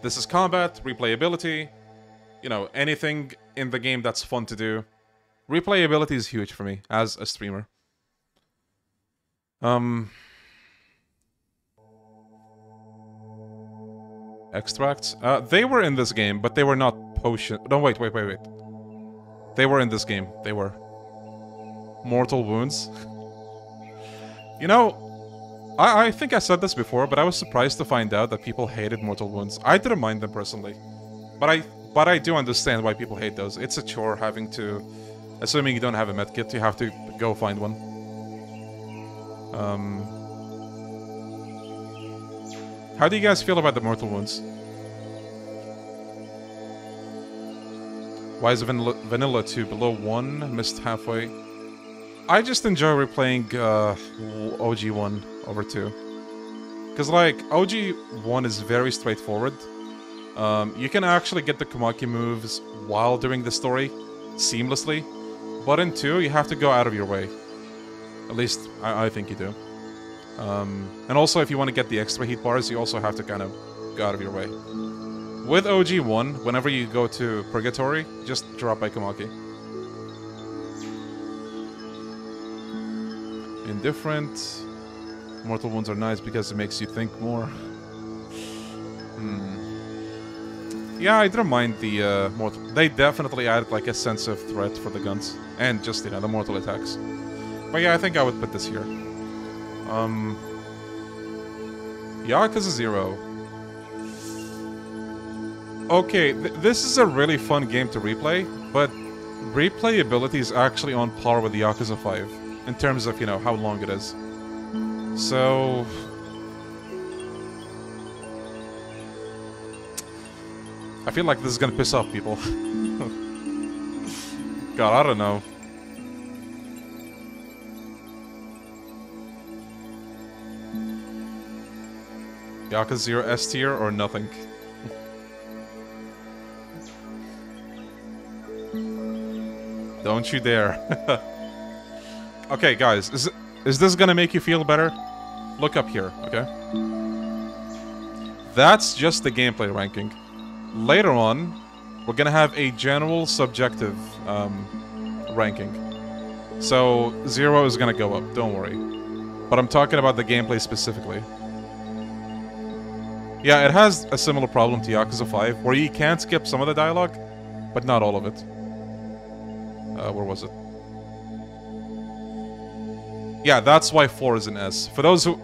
This is combat, replayability, you know, anything in the game that's fun to do. Replayability is huge for me, as a streamer. Um... Extracts? Uh, they were in this game, but they were not potion- No, wait, wait, wait, wait. They were in this game. They were mortal wounds. you know, I, I think I said this before, but I was surprised to find out that people hated mortal wounds. I didn't mind them personally, but I but I do understand why people hate those. It's a chore having to, assuming you don't have a medkit, you have to go find one. Um, how do you guys feel about the mortal wounds? Why is vanilla, vanilla 2 below 1? Missed halfway. I just enjoy replaying uh, OG1 over 2. Because, like, OG1 is very straightforward. Um, you can actually get the Komaki moves while doing the story seamlessly. But in 2, you have to go out of your way. At least, I, I think you do. Um, and also, if you want to get the extra heat bars, you also have to kind of go out of your way. With OG1, whenever you go to Purgatory, just drop by Komaki. Indifferent. Mortal wounds are nice because it makes you think more. Hmm. Yeah, I don't mind the uh, mortal. They definitely added like a sense of threat for the guns and just you know the mortal attacks. But yeah, I think I would put this here. Um, Yakuza Zero. Okay, th this is a really fun game to replay, but replayability is actually on par with the Yakuza 5 in terms of, you know, how long it is. So... I feel like this is gonna piss off people. God, I don't know. Yakuza 0 S tier or nothing? Don't you dare. okay, guys, is, is this gonna make you feel better? Look up here, okay? That's just the gameplay ranking. Later on, we're gonna have a general subjective um, ranking. So, zero is gonna go up, don't worry. But I'm talking about the gameplay specifically. Yeah, it has a similar problem to Yakuza 5, where you can skip some of the dialogue, but not all of it. Uh, where was it? Yeah, that's why 4 is an S. For those who...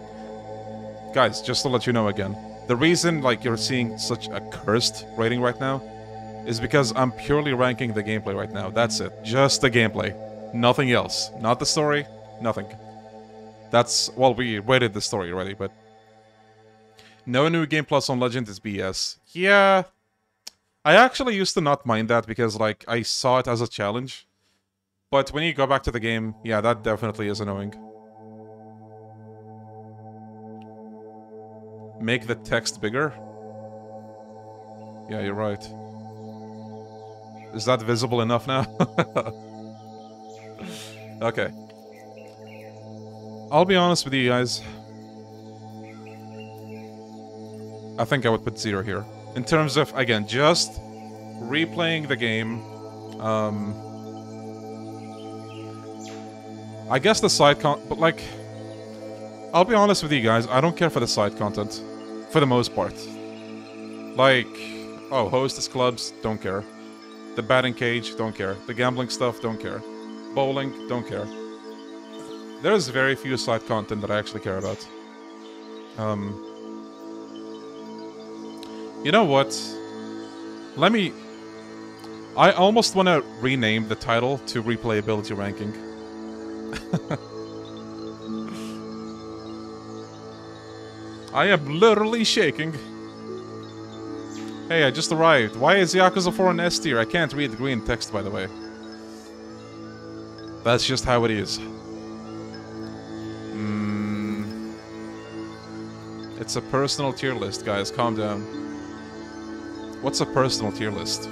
Guys, just to let you know again. The reason, like, you're seeing such a cursed rating right now is because I'm purely ranking the gameplay right now. That's it. Just the gameplay. Nothing else. Not the story. Nothing. That's... Well, we rated the story already, but... No new game plus on Legend is BS. Yeah... I actually used to not mind that because, like, I saw it as a challenge. But when you go back to the game, yeah, that definitely is annoying. Make the text bigger? Yeah, you're right. Is that visible enough now? okay. I'll be honest with you guys. I think I would put zero here. In terms of, again, just replaying the game, um, I guess the side con- but like... I'll be honest with you guys, I don't care for the side content. For the most part. Like... Oh, hostess clubs, don't care. The batting cage, don't care. The gambling stuff, don't care. Bowling, don't care. There's very few side content that I actually care about. Um... You know what? Let me... I almost want to rename the title to Replayability Ranking. I am literally shaking. Hey, I just arrived. Why is Yakuza 4 an S tier? I can't read the green text, by the way. That's just how it is. Mm. It's a personal tier list, guys. Calm down. What's a personal tier list?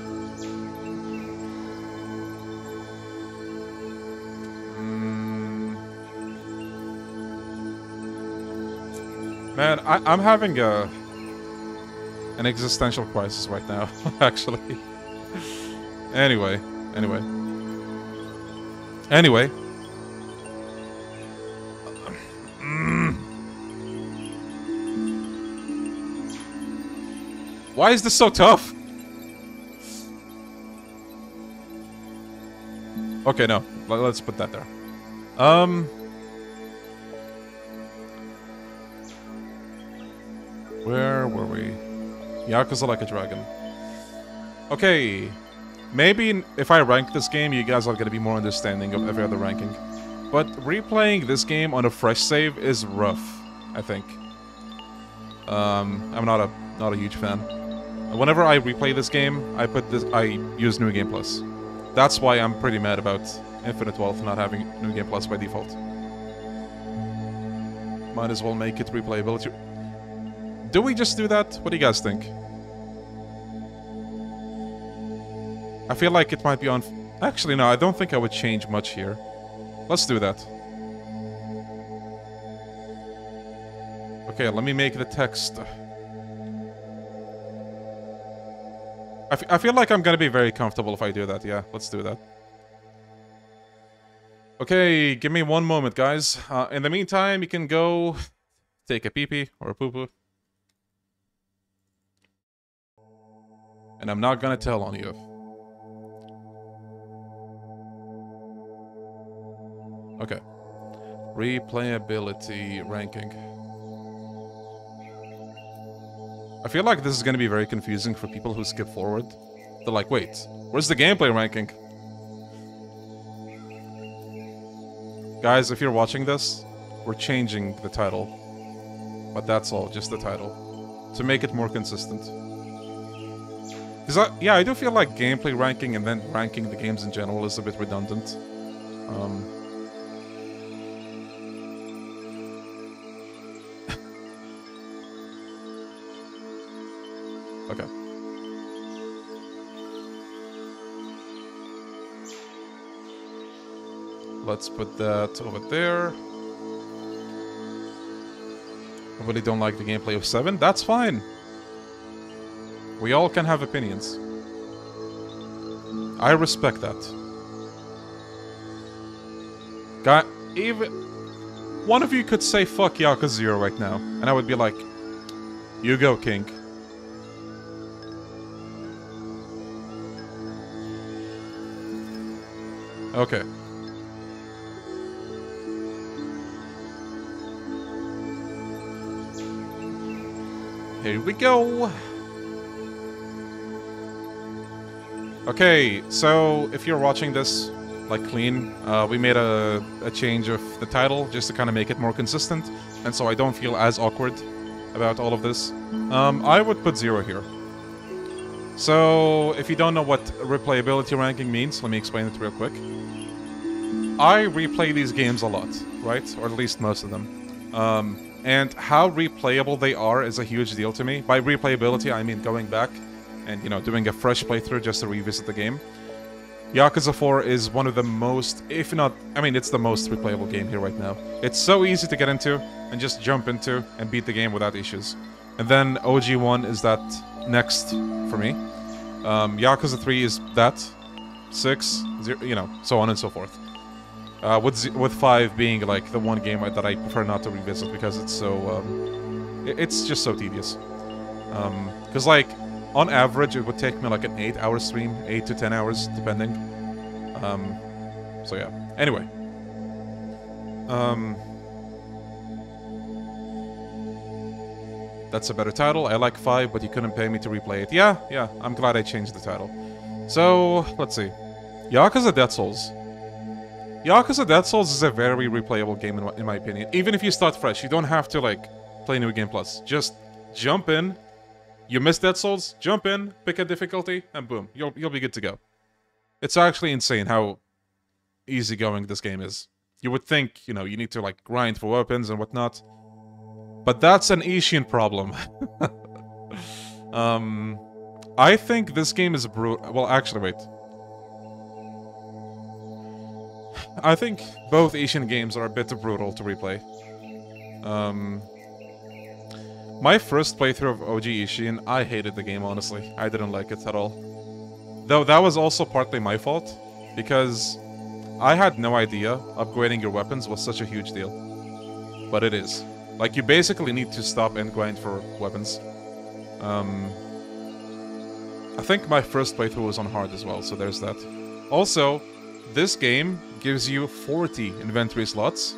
Man, I, am having a an existential crisis right now, actually. anyway, anyway. Anyway. Why is this so tough? Okay, no. Let's put that there. Um... Yakuza Like a Dragon. Okay. Maybe if I rank this game, you guys are going to be more understanding of every other ranking. But replaying this game on a fresh save is rough, I think. Um, I'm not a not a huge fan. Whenever I replay this game, I put this I use New Game Plus. That's why I'm pretty mad about Infinite Wealth not having New Game Plus by default. Might as well make it replayability. Do we just do that? What do you guys think? I feel like it might be on... Actually, no, I don't think I would change much here. Let's do that. Okay, let me make the text. I, I feel like I'm gonna be very comfortable if I do that. Yeah, let's do that. Okay, give me one moment, guys. Uh, in the meantime, you can go take a pee-pee or a poo-poo. And I'm not gonna tell on you. Okay. Replayability ranking. I feel like this is to be very confusing for people who skip forward. They're like, wait, where's the gameplay ranking? Guys, if you're watching this, we're changing the title. But that's all, just the title. To make it more consistent. Because, yeah, I do feel like gameplay ranking and then ranking the games in general is a bit redundant. Um, Okay. Let's put that over there. I really don't like the gameplay of 7. That's fine. We all can have opinions. I respect that. Guy, even... One of you could say fuck Yakuza 0 right now, and I would be like, you go, King. Okay. Here we go. Okay, so if you're watching this, like clean, uh, we made a, a change of the title just to kind of make it more consistent, and so I don't feel as awkward about all of this. Um, I would put zero here. So, if you don't know what replayability ranking means, let me explain it real quick. I replay these games a lot, right? Or at least most of them. Um, and how replayable they are is a huge deal to me. By replayability, I mean going back and, you know, doing a fresh playthrough just to revisit the game. Yakuza 4 is one of the most, if not, I mean, it's the most replayable game here right now. It's so easy to get into and just jump into and beat the game without issues. And then OG1 is that next for me. Um, Yakuza 3 is that. 6, zero, you know, so on and so forth. Uh, with with 5 being like the one game that I prefer not to revisit because it's so, um, it's just so tedious. Because um, like, on average it would take me like an 8 hour stream, 8 to 10 hours depending. Um, so yeah, anyway. Um, That's a better title. I like 5, but you couldn't pay me to replay it. Yeah, yeah, I'm glad I changed the title. So, let's see. Yakuza Dead Souls. Yakuza Dead Souls is a very replayable game in in my opinion. Even if you start fresh, you don't have to, like, play New Game Plus. Just jump in. You miss Dead Souls, jump in, pick a difficulty, and boom, you'll, you'll be good to go. It's actually insane how easygoing this game is. You would think, you know, you need to, like, grind for weapons and whatnot. But that's an Ishin problem. um, I think this game is brutal. Well, actually, wait. I think both Ishin games are a bit brutal to replay. Um, my first playthrough of OG Ishin, I hated the game, honestly. I didn't like it at all. Though that was also partly my fault, because I had no idea upgrading your weapons was such a huge deal. But it is. Like, you basically need to stop and grind for weapons. Um, I think my first playthrough was on hard as well, so there's that. Also, this game gives you 40 inventory slots.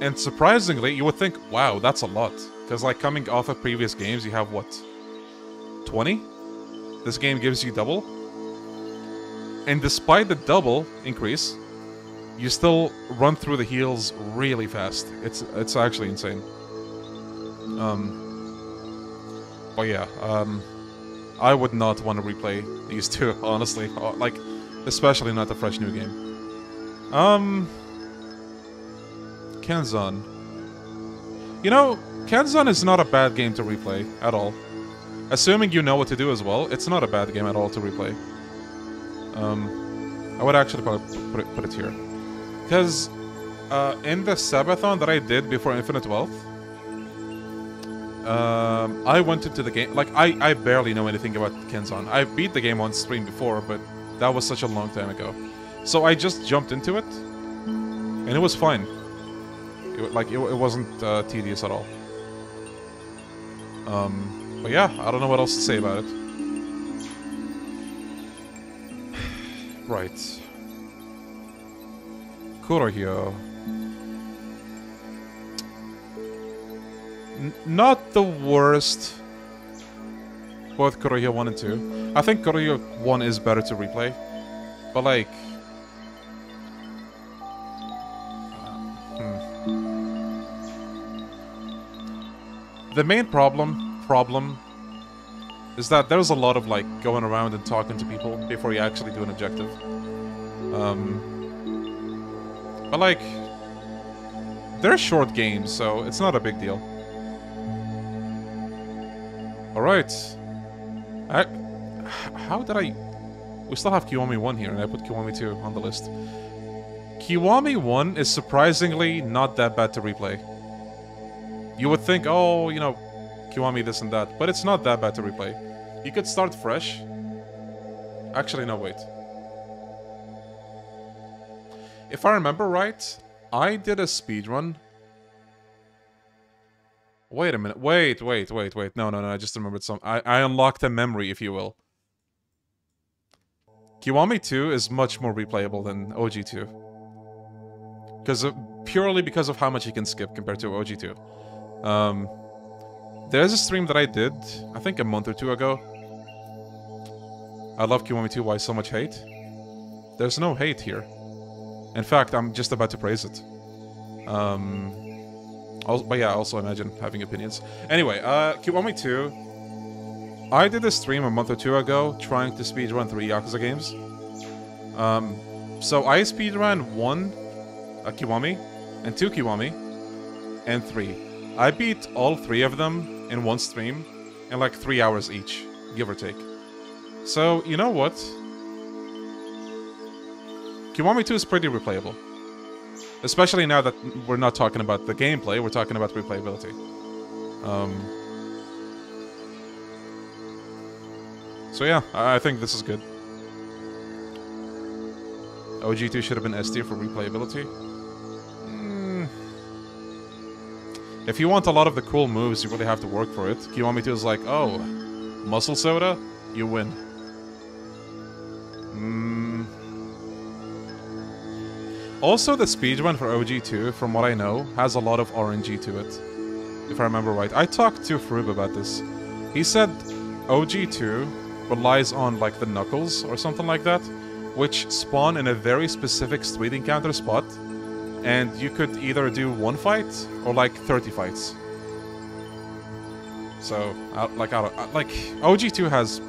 And surprisingly, you would think, wow, that's a lot. Because, like, coming off of previous games, you have, what, 20? This game gives you double. And despite the double increase, you still run through the heals really fast. It's it's actually insane. Um, but yeah, um, I would not want to replay these two, honestly. Uh, like, especially not a fresh new game. Um... Kenzan. You know, Kenzan is not a bad game to replay at all. Assuming you know what to do as well, it's not a bad game at all to replay. Um, I would actually put it, put it here. Because uh, in the Subathon that I did before Infinite Wealth, um, I went into the game... Like, I, I barely know anything about Kenzan. I beat the game on stream before, but that was such a long time ago. So I just jumped into it, and it was fine. It, like, it, it wasn't uh, tedious at all. Um, but yeah, I don't know what else to say about it. right. Kurohyou. N not the worst. Both Kurohyou 1 and 2. I think Kurohyou 1 is better to replay. But like... The main problem, problem, is that there's a lot of like going around and talking to people before you actually do an objective. Um, but like, they're short games, so it's not a big deal. Alright. I, how did I... We still have Kiwami 1 here, and I put Kiwami 2 on the list. Kiwami 1 is surprisingly not that bad to replay. You would think, oh, you know, Kiwami this and that, but it's not that bad to replay. You could start fresh. Actually, no, wait. If I remember right, I did a speed run. Wait a minute. Wait, wait, wait, wait. No, no, no. I just remembered some. I, I unlocked a memory, if you will. Kiwami 2 is much more replayable than OG2. Because purely because of how much you can skip compared to OG2. Um, there's a stream that I did, I think a month or two ago. I love Kiwami 2, why so much hate? There's no hate here. In fact, I'm just about to praise it. Um, also, but yeah, also imagine having opinions. Anyway, uh, Kiwami 2. I did a stream a month or two ago trying to speedrun three Yakuza games. Um, so I speedrun one uh, Kiwami, and two Kiwami, and three. I beat all three of them in one stream in like three hours each, give or take. So, you know what? Kiwami 2 is pretty replayable. Especially now that we're not talking about the gameplay, we're talking about replayability. Um, so yeah, I, think this is good. OG2 should have been S tier for replayability. If you want a lot of the cool moves, you really have to work for it. Kiwami 2 is like, oh, muscle soda? You win. Mm. Also, the speedrun for OG2, from what I know, has a lot of RNG to it. If I remember right. I talked to Froob about this. He said OG2 relies on, like, the knuckles or something like that, which spawn in a very specific street encounter spot, and you could either do one fight or, like, 30 fights. So, like, I don't, like, OG2 has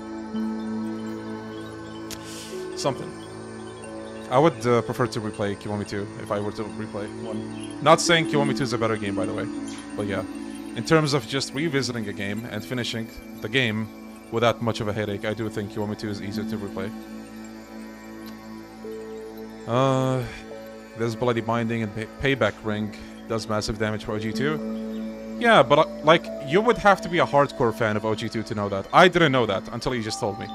something. I would uh, prefer to replay Kiwami 2 if I were to replay 1. Not saying Kiwami 2 is a better game, by the way. But yeah. In terms of just revisiting a game and finishing the game without much of a headache, I do think Kiwami 2 is easier to replay. Uh, this Bloody Binding and pay Payback Ring does massive damage for OG2. Yeah, but uh, like, you would have to be a hardcore fan of OG2 to know that. I didn't know that until you just told me.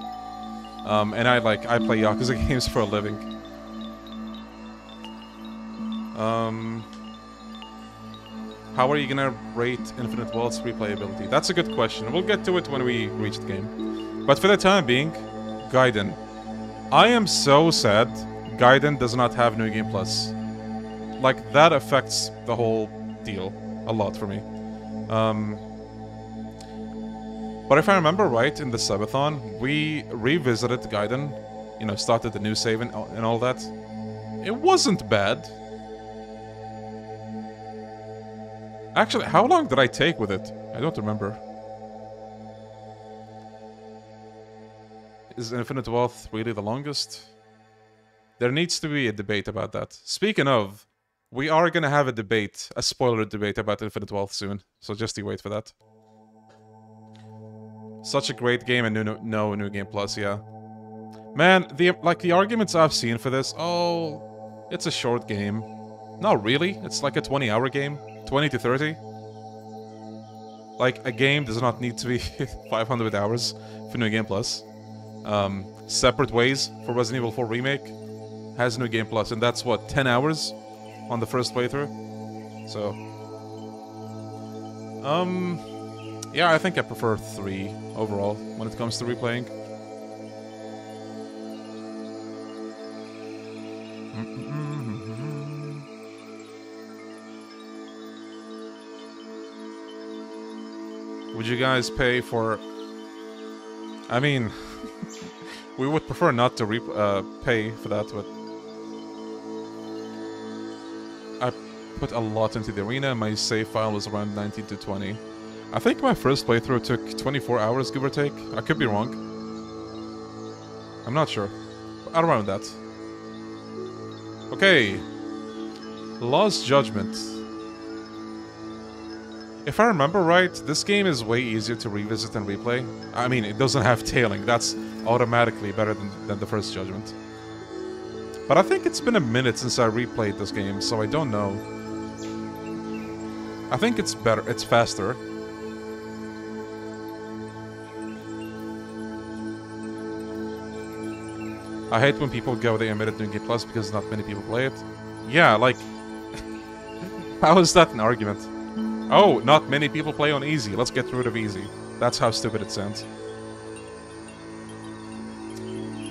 Um, and I like, I play Yakuza games for a living. Um, how are you gonna rate Infinite Wealth's replayability? That's a good question. We'll get to it when we reach the game. But for the time being, Gaiden. I am so sad Gaiden does not have New Game Plus. Like, that affects the whole deal a lot for me. Um, but if I remember right, in the Subathon, we revisited Gaiden, you know, started the new save and, and all that. It wasn't bad. Actually, how long did I take with it? I don't remember. Is Infinite Wealth really the longest? There needs to be a debate about that. Speaking of, we are gonna have a debate, a spoiler debate about Infinite Wealth soon. So just you wait for that. Such a great game and no, no new game plus, yeah. Man, the like the arguments I've seen for this, oh, it's a short game. Not really. It's like a 20 hour game. 20 to 30. Like, a game does not need to be 500 hours for New Game Plus. Um, Separate Ways for Resident Evil 4 Remake has New Game Plus, and that's what, 10 hours on the first playthrough? So. Um. Yeah, I think I prefer 3 overall when it comes to replaying. Would you guys pay for... I mean... we would prefer not to uh, pay for that, but... put a lot into the arena. My save file was around 19 to 20. I think my first playthrough took 24 hours, give or take. I could be wrong. I'm not sure. Around that. Okay. Lost Judgment. If I remember right, this game is way easier to revisit and replay. I mean, it doesn't have tailing. That's automatically better than, than the first Judgment. But I think it's been a minute since I replayed this game, so I don't know. I think it's better. It's faster. I hate when people go they admit it New Game Plus because not many people play it. Yeah, like... how is that an argument? Oh, not many people play on easy. Let's get rid of easy. That's how stupid it sounds.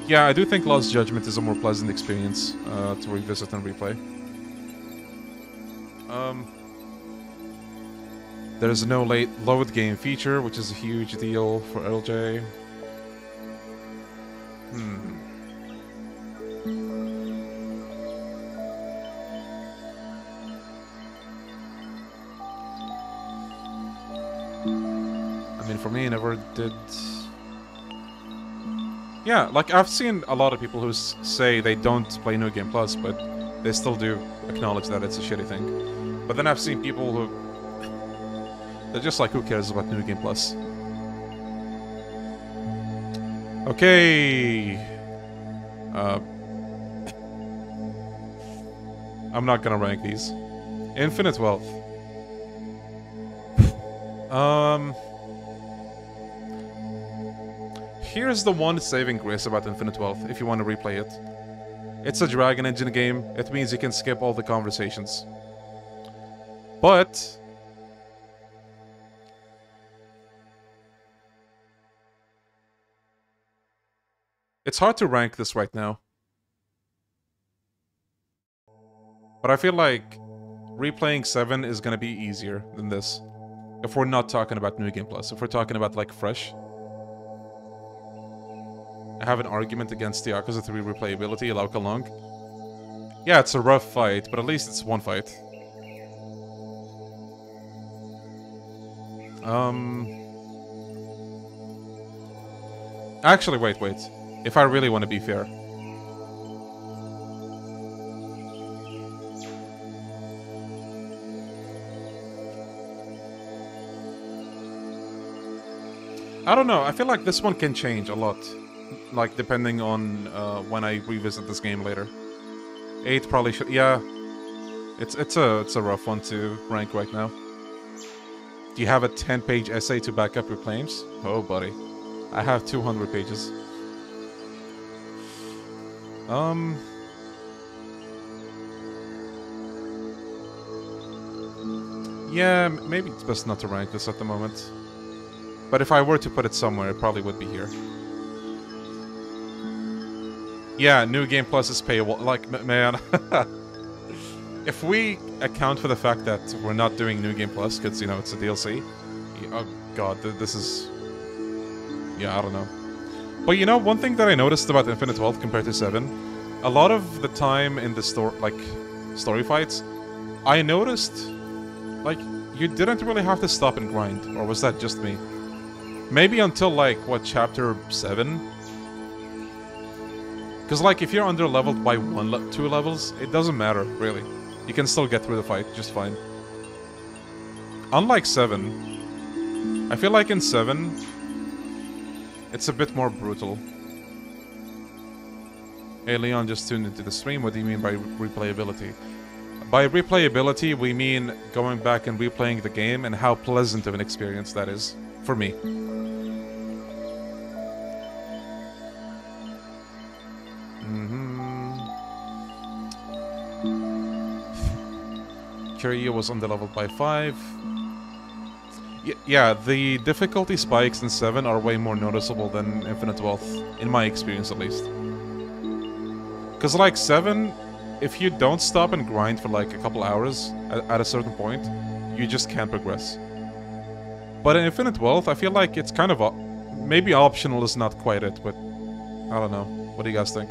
Yeah, I do think Lost Judgment is a more pleasant experience uh, to revisit and replay. Um, there's no late load game feature, which is a huge deal for LJ. Hmm. I mean, for me. I never did... Yeah, like, I've seen a lot of people who say they don't play New Game Plus, but they still do acknowledge that it's a shitty thing. But then I've seen people who... They're just like, who cares about New Game Plus? Okay... Uh... I'm not gonna rank these. Infinite Wealth. Um... Here's the one saving grace about Infinite Wealth, if you want to replay it. It's a Dragon Engine game, it means you can skip all the conversations. But... It's hard to rank this right now. But I feel like replaying 7 is gonna be easier than this. If we're not talking about New Game Plus, if we're talking about like fresh. I have an argument against the Yakuza 3 replayability, Lau Ka Long. Yeah, it's a rough fight, but at least it's one fight. Um... Actually, wait, wait. If I really want to be fair. I don't know, I feel like this one can change a lot like depending on uh, when I revisit this game later. Eight probably should. Yeah, it's it's a it's a rough one to rank right now. Do you have a 10-page essay to back up your claims? Oh, buddy, I have 200 pages. Um. Yeah, maybe it's best not to rank this at the moment. But if I were to put it somewhere, it probably would be here. Yeah, New Game Plus is payable. Like, man. if we account for the fact that we're not doing New Game Plus, because, you know, it's a DLC. Oh, God, this is... Yeah, I don't know. But, you know, one thing that I noticed about Infinite Wealth compared to 7, a lot of the time in the story, like, story fights, I noticed, like, you didn't really have to stop and grind, or was that just me? Maybe until, like, what, chapter 7? Because, like, if you're under leveled by one, le two levels, it doesn't matter, really. You can still get through the fight just fine. Unlike 7, I feel like in 7, it's a bit more brutal. Hey, Leon just tuned into the stream. What do you mean by replayability? By replayability, we mean going back and replaying the game and how pleasant of an experience that is. For me. Mm-hmm. Kiryu was underleveled by 5. Yeah, the difficulty spikes in 7 are way more noticeable than Infinite Wealth, in my experience at least. Because like 7, if you don't stop and grind for like a couple hours at, at a certain point, you just can't progress. But in Infinite Wealth, I feel like it's kind of... Maybe optional is not quite it, but... I don't know. What do you guys think?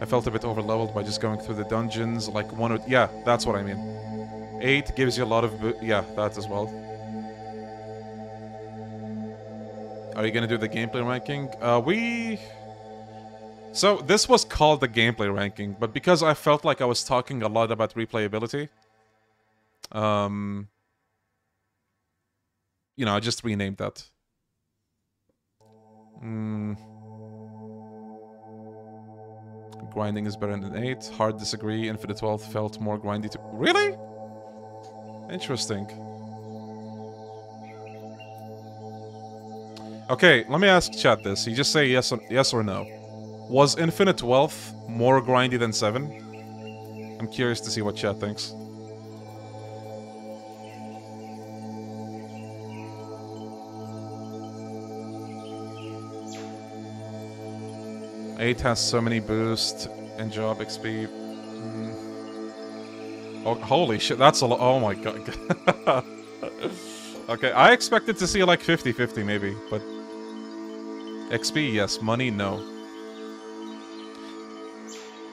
I felt a bit overleveled by just going through the dungeons, like one or... Yeah, that's what I mean. 8 gives you a lot of... Yeah, that as well. Are you gonna do the gameplay ranking? Uh, we... So, this was called the gameplay ranking, but because I felt like I was talking a lot about replayability, um... You know, I just renamed that. Hmm... Grinding is better than 8. Hard disagree. Infinite Wealth felt more grindy to... Really? Interesting. Okay, let me ask chat this. You just say yes or, yes or no. Was Infinite Wealth more grindy than 7? I'm curious to see what chat thinks. 8 has so many boosts and job XP. Mm. Oh, holy shit, that's a lot. Oh my god. okay, I expected to see like 50-50 maybe, but... XP, yes. Money, no.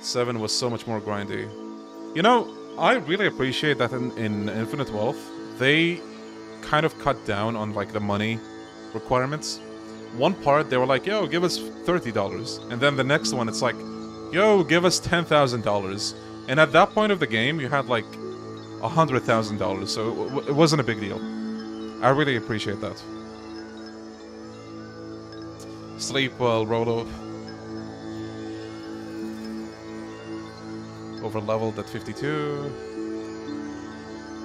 7 was so much more grindy. You know, I really appreciate that in, in Infinite Wealth, they kind of cut down on like the money requirements one part they were like, yo, give us $30. And then the next one it's like, yo, give us $10,000. And at that point of the game, you had like $100,000, so it wasn't a big deal. I really appreciate that. Sleep well, Rolo. Over leveled at 52.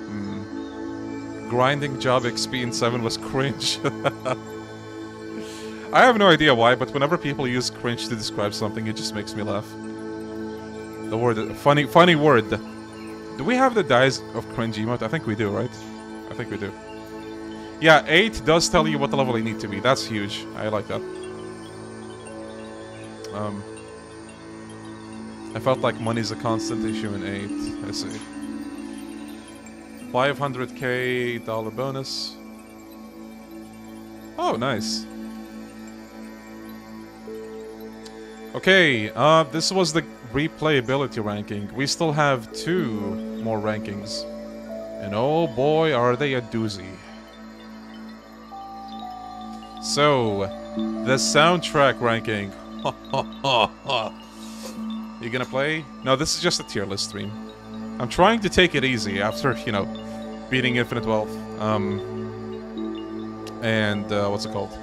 Hmm. Grinding job XP in 7 was cringe. I have no idea why, but whenever people use cringe to describe something, it just makes me laugh. The word, funny, funny word. Do we have the dice of cringe emote? I think we do, right? I think we do. Yeah, 8 does tell you what the level you need to be. That's huge. I like that. Um, I felt like money's a constant issue in 8. I see. 500k dollar bonus. Oh, nice. Okay, uh, this was the replayability ranking. We still have two more rankings. And oh boy, are they a doozy. So, the soundtrack ranking. you gonna play? No, this is just a tier list stream. I'm trying to take it easy after, you know, beating Infinite Wealth. Um, and, uh, what's it called?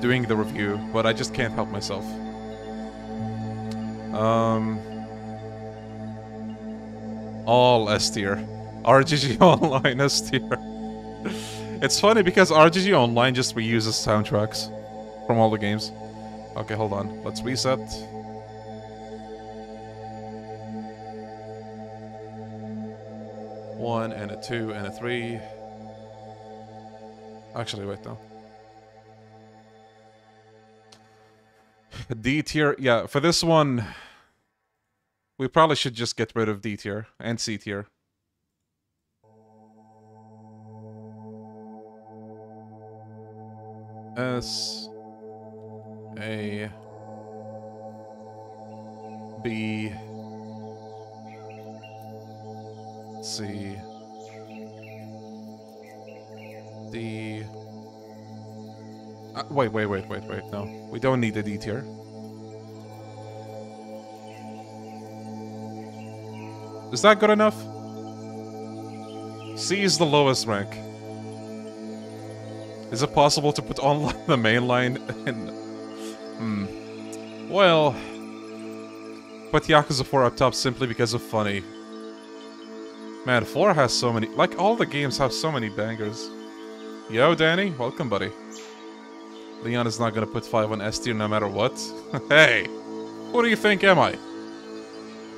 Doing the review, but I just can't help myself. Um, all S tier. RGG Online S tier. it's funny because RGG Online just reuses soundtracks from all the games. Okay, hold on. Let's reset. One and a two and a three. Actually, wait, no. D tier. Yeah, for this one, we probably should just get rid of D tier and C tier. S a B C D uh, wait, wait, wait, wait, wait, no. We don't need a D tier. Is that good enough? C is the lowest rank. Is it possible to put online the main line Hmm. Well... Put Yakuza 4 up top simply because of funny. Man, 4 has so many... Like, all the games have so many bangers. Yo, Danny. Welcome, buddy. Leon is not gonna put 5 on S tier no matter what. hey! Who do you think am I?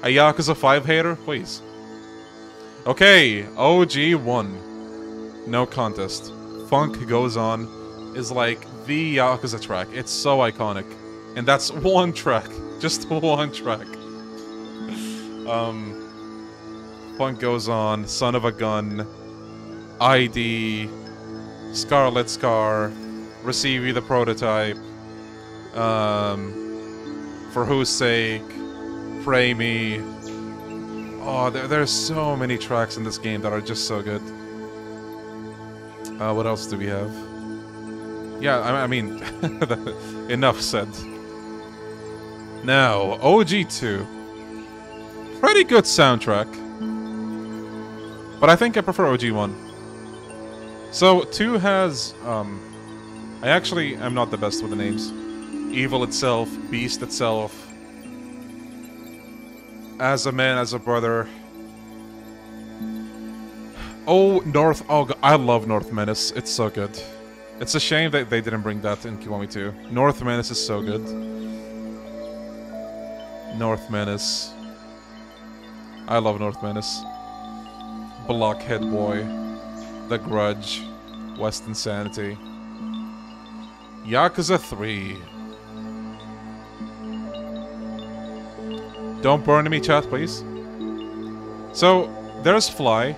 A Yakuza 5 hater? Please. Okay, OG1. No contest. Funk Goes On is like the Yakuza track. It's so iconic. And that's one track. Just one track. um, Funk Goes On, Son of a Gun, ID, Scarlet Scar, Receive You the Prototype, um, For Whose Sake, Pray Me. Oh, there, there's so many tracks in this game that are just so good. Uh, what else do we have? Yeah, I, I mean, enough said. Now, OG2. Pretty good soundtrack. But I think I prefer OG1. So, 2 has, um... I actually am not the best with the names. Evil itself, Beast itself, As a Man, As a Brother. Oh, North... Oh, I love North Menace. It's so good. It's a shame that they didn't bring that in Kiwami 2. North Menace is so good. North Menace. I love North Menace. Blockhead Boy. The Grudge. West Insanity. Yakuza 3. Don't burn me, chat, please. So, there's Fly.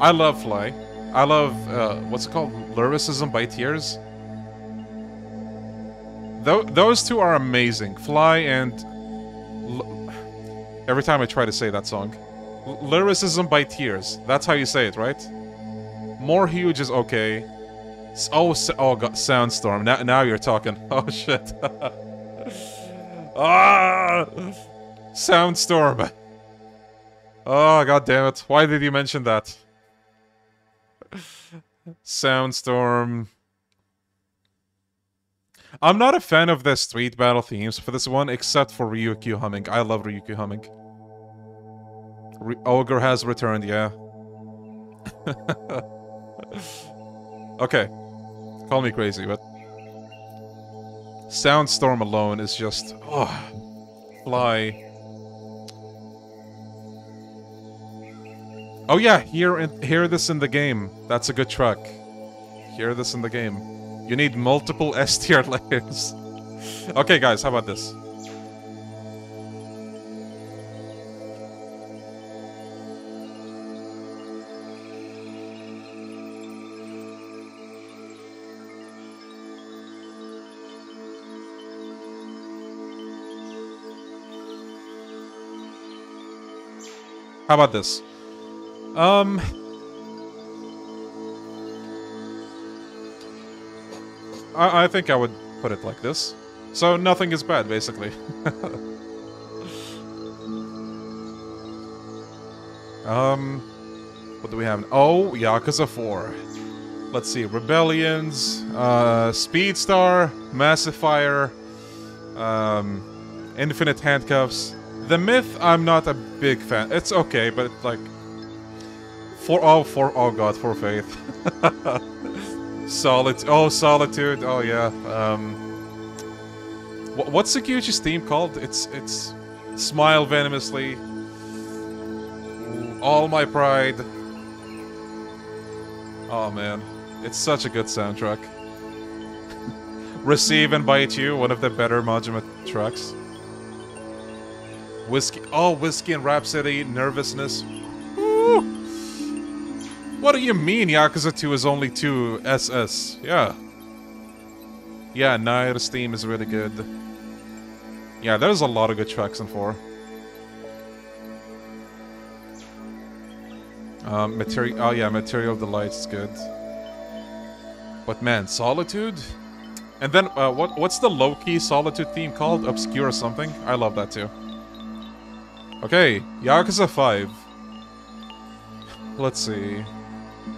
I love Fly. I love, uh, what's it called? Lyricism by Tears. Th those two are amazing. Fly and... L Every time I try to say that song. L Lyricism by Tears. That's how you say it, right? More Huge is okay. Oh, oh god, Soundstorm. Now, now you're talking. Oh shit. ah! Soundstorm. Oh god damn it. Why did you mention that? Soundstorm. I'm not a fan of the street battle themes for this one, except for Ryukyu humming. I love Ryukyu humming. Re Ogre has returned, yeah. okay. Call me crazy, but... Soundstorm alone is just... Oh, fly. Oh yeah, hear, hear this in the game. That's a good truck. Hear this in the game. You need multiple S tier layers. okay guys, how about this? How about this? Um... I, I think I would put it like this. So nothing is bad, basically. um... What do we have? Oh, Yakuza 4. Let's see. Rebellions, uh, Speedstar, Massifier, um, Infinite Handcuffs. The Myth, I'm not a big fan. It's okay, but like... For oh, for oh god, for faith. Solid. Oh, solitude. Oh yeah. Um. Wh what's Sekiguchi's theme called? It's it's smile venomously. All my pride. Oh man, it's such a good soundtrack. Receive and Bite You, one of the better Majima tracks. Whiskey. Oh, Whiskey and Rhapsody, Nervousness. What do you mean Yakuza 2 is only 2 SS? Yeah. Yeah, Nair's theme is really good. Yeah, there's a lot of good tracks in 4. Um, material. Oh yeah, Material of the Lights is good. But man, Solitude? And then, uh, what what's the low-key Solitude theme called? Obscure or something? I love that too. Okay, Yakuza 5. Let's see.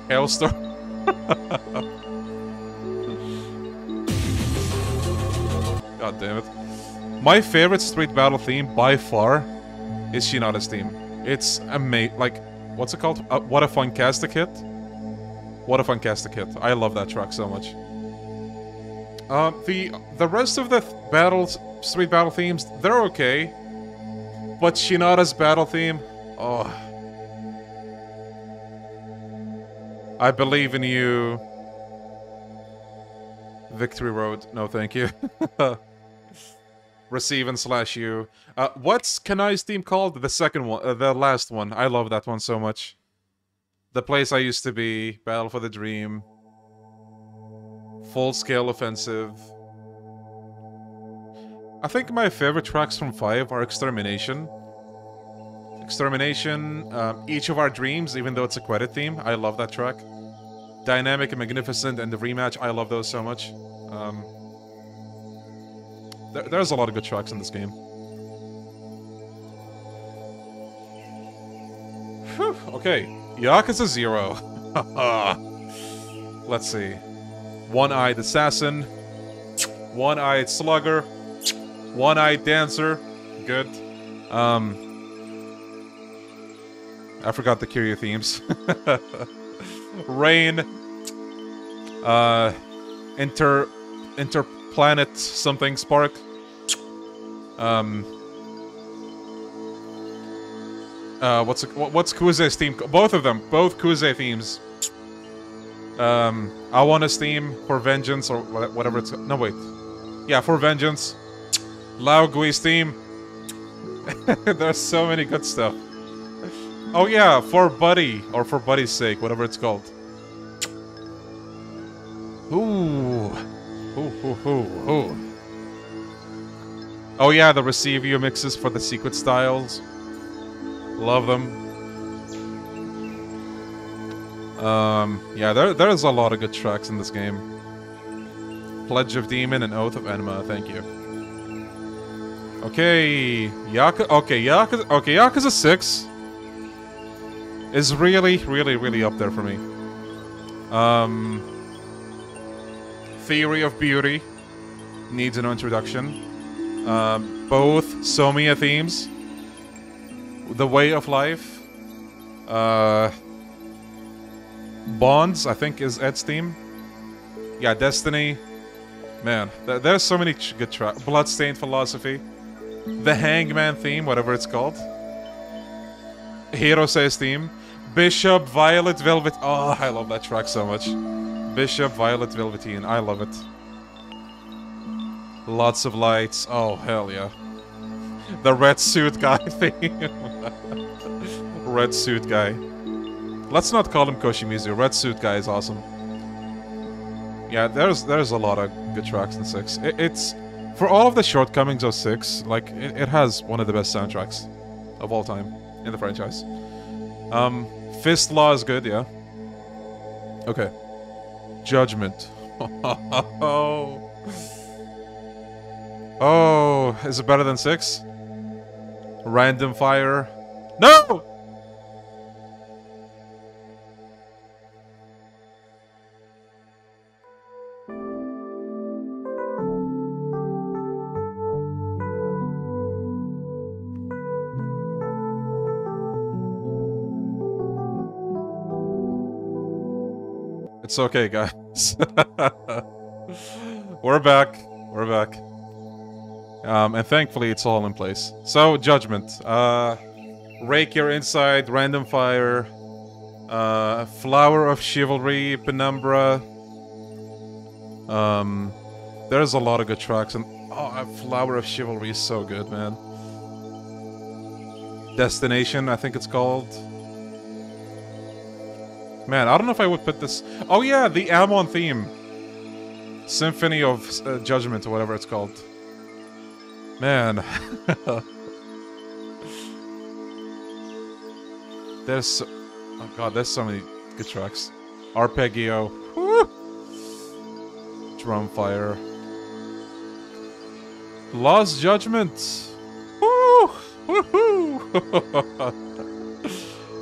Hailstorm. God damn it. My favorite Street Battle theme by far is Shinada's theme. It's amazing. Like, what's it called? Uh, what a Funkastic hit? What a Funkastic hit. I love that track so much. Uh, the the rest of the th battles, Street Battle themes, they're okay. But Shinada's battle theme, oh. I believe in you. Victory Road, no thank you. Receive and slash you. Uh, what's Kanai's theme called? The second one, uh, the last one. I love that one so much. The place I used to be, Battle for the Dream. Full scale offensive. I think my favorite tracks from 5 are Extermination. Extermination, um, Each of Our Dreams, even though it's a credit theme. I love that track. Dynamic and Magnificent and the Rematch, I love those so much. Um, there, there's a lot of good tracks in this game. Whew, okay, Yakuza 0. Let's see. One-Eyed Assassin. One-Eyed Slugger. One-Eyed Dancer. Good. Um, I forgot the Kiryu themes. Rain. Uh, inter, interplanet something spark. Um. Uh, what's what's Kuze's theme? Both of them, both Kuze themes. Um, Awano's theme for Vengeance or whatever it's. No wait, yeah, for Vengeance. Lao Gui's theme. There's so many good stuff. Oh yeah, for Buddy, or for Buddy's sake, whatever it's called. Ooh. Ooh, ooh, ooh, ooh. Oh yeah, the Receive You mixes for the secret styles. Love them. Um, yeah, there, there's a lot of good tracks in this game. Pledge of Demon and Oath of Enma, thank you. Okay, Yakuza, okay, Yakuza, okay, Yakuza 6 is really, really, really up there for me. Um, Theory of Beauty needs an introduction. Um, both Someya themes. The Way of Life. Uh, Bonds, I think, is Ed's theme. Yeah, Destiny. Man, th there's so many good tracks. Bloodstained Philosophy. The Hangman theme, whatever it's called. Hirosei's theme. Bishop, Violet, Velvet. Oh, I love that track so much. Bishop, Violet, Velveteen. I love it. Lots of lights. Oh, hell yeah. The red suit guy thing. red suit guy. Let's not call him Koshimizu. Red suit guy is awesome. Yeah, there's there's a lot of good tracks in 6. It, it's... For all of the shortcomings of 6, like, it, it has one of the best soundtracks of all time in the franchise. Um, Fist Law is good, yeah. Okay. Judgment. oh. Oh, is it better than six? Random fire. No! It's okay, guys. We're back. We're back. Um, and thankfully, it's all in place. So, Judgment. Uh, Rake Your Inside, Random Fire, uh, Flower of Chivalry, Penumbra. Um, there's a lot of good tracks, and oh, Flower of Chivalry is so good, man. Destination, I think it's called. Man, I don't know if I would put this... Oh yeah, the Amon theme. Symphony of uh, Judgment or whatever it's called. Man. there's... So... Oh god, there's so many good tracks. Arpeggio. Woo! Drum Fire. Lost Judgment. Woo! Woohoo!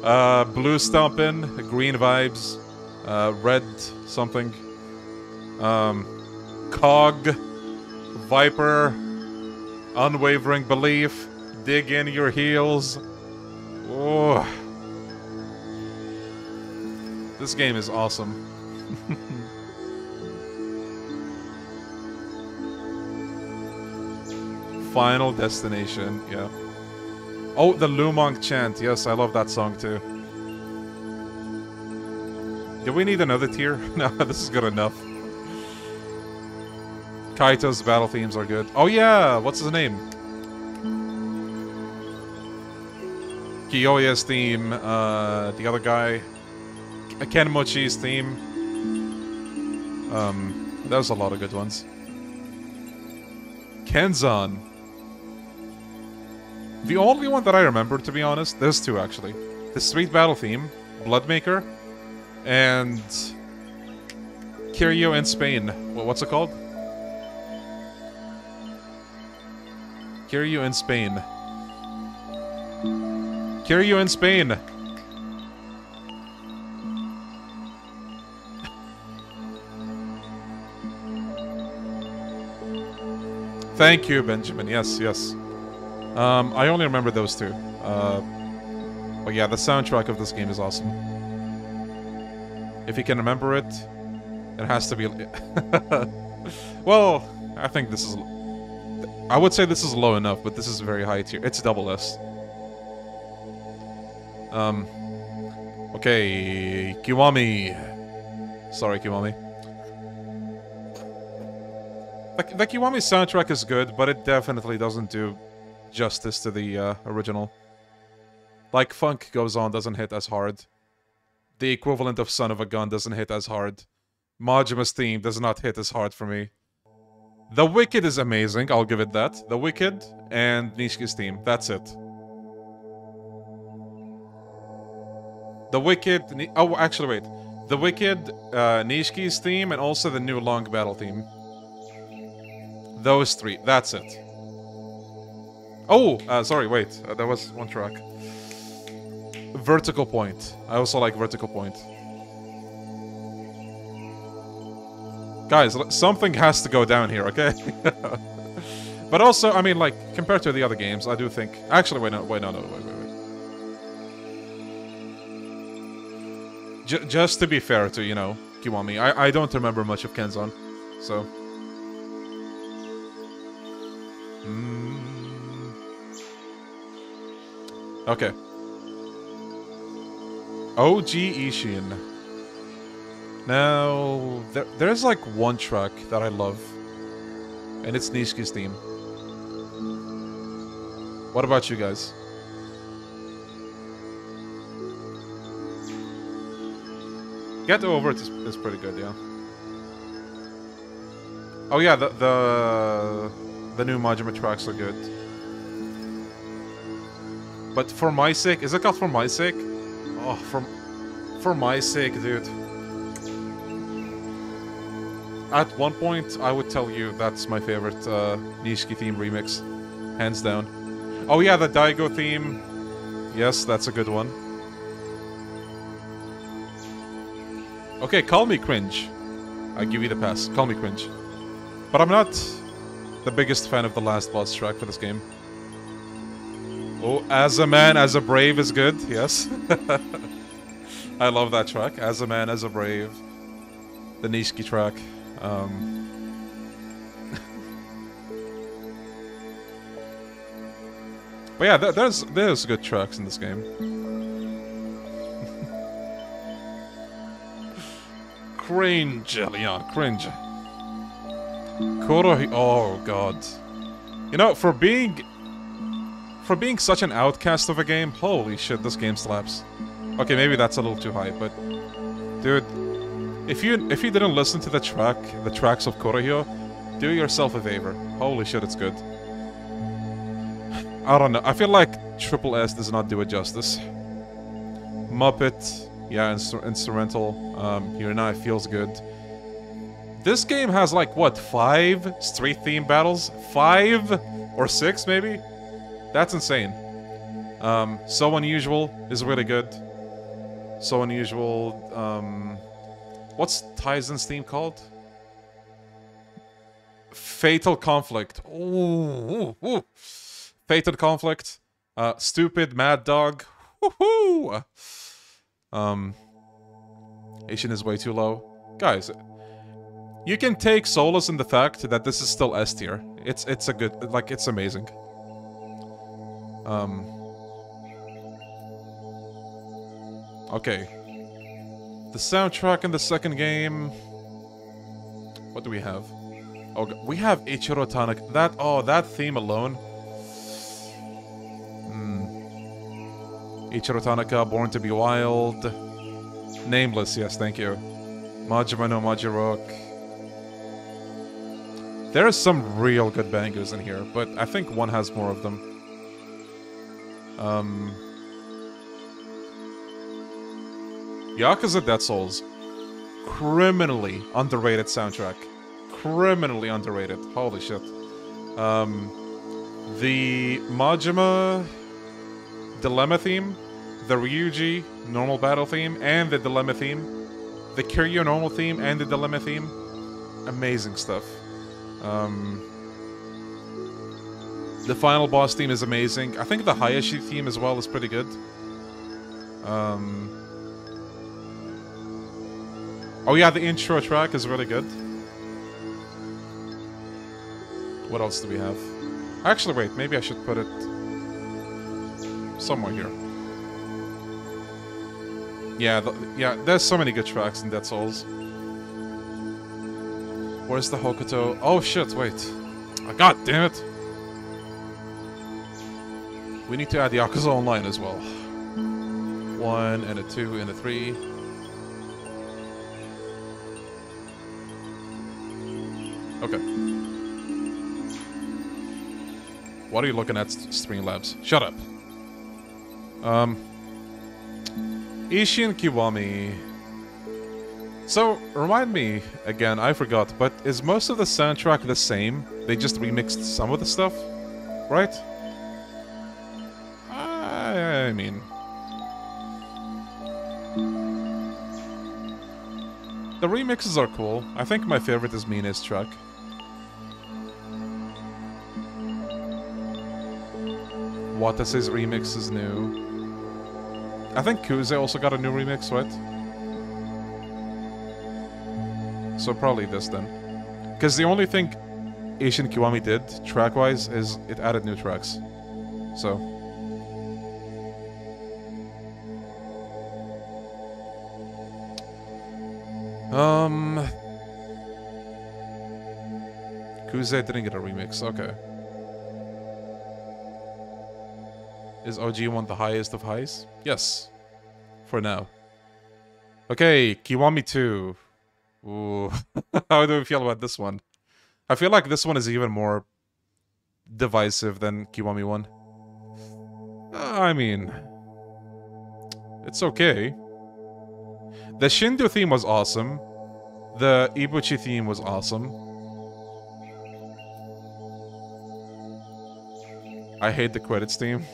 uh, blue stomping, green vibes, uh, red something. Um, cog, viper, unwavering belief, dig in your heels. Oh. This game is awesome. Final Destination, yeah. Oh, the Lumong chant. Yes, I love that song too. Do we need another tier? no, this is good enough. Kaito's battle themes are good. Oh yeah, what's his name? Kiyoya's theme, uh, the other guy, Kenmochi's theme. Um, there's a lot of good ones. Kenzan. The only one that I remember, to be honest, there's two actually. The Street Battle theme, Bloodmaker, and Kiryu in Spain. What's it called? Kiryu in Spain. Kiryu in Spain. Thank you, Benjamin. Yes, yes. Um, I only remember those two. Uh, but yeah, the soundtrack of this game is awesome. If you can remember it, it has to be... well, I think this is... I would say this is low enough, but this is very high tier. It's double S. Um... Okay, Kiwami. Sorry, Kiwami. The, the Kiwami soundtrack is good, but it definitely doesn't do justice to the uh, original. Like Funk Goes On doesn't hit as hard. The equivalent of Son of a Gun doesn't hit as hard. Majima's theme does not hit as hard for me. The Wicked is amazing, I'll give it that. The Wicked and Nishiki's theme, that's it. The Wicked... Oh, actually, wait. The Wicked, uh, Nishiki's theme, and also the new Long Battle theme. Those three. That's it. Oh, uh, sorry, wait. Uh, there was one track. Vertical Point. I also like Vertical Point. Guys, something has to go down here, okay? but also, I mean, like, compared to the other games, I do think... Actually, wait, no, wait, no, no, wait, wait, wait. J just to be fair to, you know, Kiwami, I, I don't remember much of Kenzan, so... Mm. Okay. OG Ishin. Now, there, there's like one track that I love, and it's Nishiki's theme. What about you guys? Get over it is, is pretty good, yeah. Oh yeah, the the the new Majima tracks are good. But for my sake, is it called for my sake? Oh, for, for my sake, dude. At one point, I would tell you that's my favorite uh, Nishiki theme remix. Hands down. Oh yeah, the Daigo theme. Yes, that's a good one. Okay, call me cringe. I give you the pass. Call me cringe. But I'm not the biggest fan of the last boss track for this game. Oh, As a Man, As a Brave is good, yes. I love that track. As a Man, As a Brave. The Nishiki track. Um... but yeah, th there's there's good tracks in this game. cringe, Leon, cringe. Koro... Oh, God. You know, for being... For being such an outcast of a game, holy shit, this game slaps. Okay, maybe that's a little too high, but... Dude, if you if you didn't listen to the track, the tracks of Kurohyou, do yourself a favor. Holy shit, it's good. I don't know, I feel like Triple S does not do it justice. Muppet, yeah, instru instrumental, um, Here Now It Feels Good. This game has like, what, five street theme battles? Five? Or six, maybe? That's insane. Um, so Unusual is really good. So Unusual, um... What's Taizen's theme called? Fatal Conflict. Ooh, ooh, ooh. Fatal Conflict. Uh, Stupid Mad Dog. Um, Asian is way too low. Guys, you can take solace in the fact that this is still S tier. It's it's a good like it's amazing. Um. Okay. The soundtrack in the second game. What do we have? Oh, we have Ichiro Tanaka. That oh, that theme alone. Hmm. Ichiro Tanaka, Born to Be Wild. Nameless, yes, thank you. Majima no Majiroku. There are some real good bangers in here, but I think one has more of them. Um, Yakuza Dead Souls. Criminally underrated soundtrack. Criminally underrated. Holy shit. Um, the Majima Dilemma theme, the Ryuji normal battle theme, and the Dilemma theme, the Kiryu normal theme, and the Dilemma theme. Amazing stuff. Um, the final boss theme is amazing. I think the Hayashi theme as well is pretty good. Um, oh yeah, the intro track is really good. What else do we have? Actually, wait, maybe I should put it somewhere here. Yeah, the, yeah, there's so many good tracks in Dead Souls. Where's the Hokuto? Oh shit, wait. Oh, God damn it. We need to add Yakuza Online as well. One and a two and a three. Okay. What are you looking at, Streamlabs? Shut up. Um. Ishin Kiwami. So, remind me, again, I forgot, but is most of the soundtrack the same? They just remixed some of the stuff? Right? I, I mean... The remixes are cool. I think my favorite is Mina's track. Watase's remix is new. I think Kuze also got a new remix, right? So probably this then. Because the only thing Ishin Kiwami did, track-wise, is it added new tracks. So... Um... Kuze didn't get a remix, okay. Is OG1 the highest of highs? Yes. For now. Okay, Kiwami 2. Ooh, how do we feel about this one? I feel like this one is even more divisive than Kiwami 1. Uh, I mean, it's okay. The Shindo theme was awesome. The Ibuchi theme was awesome. I hate the credits theme.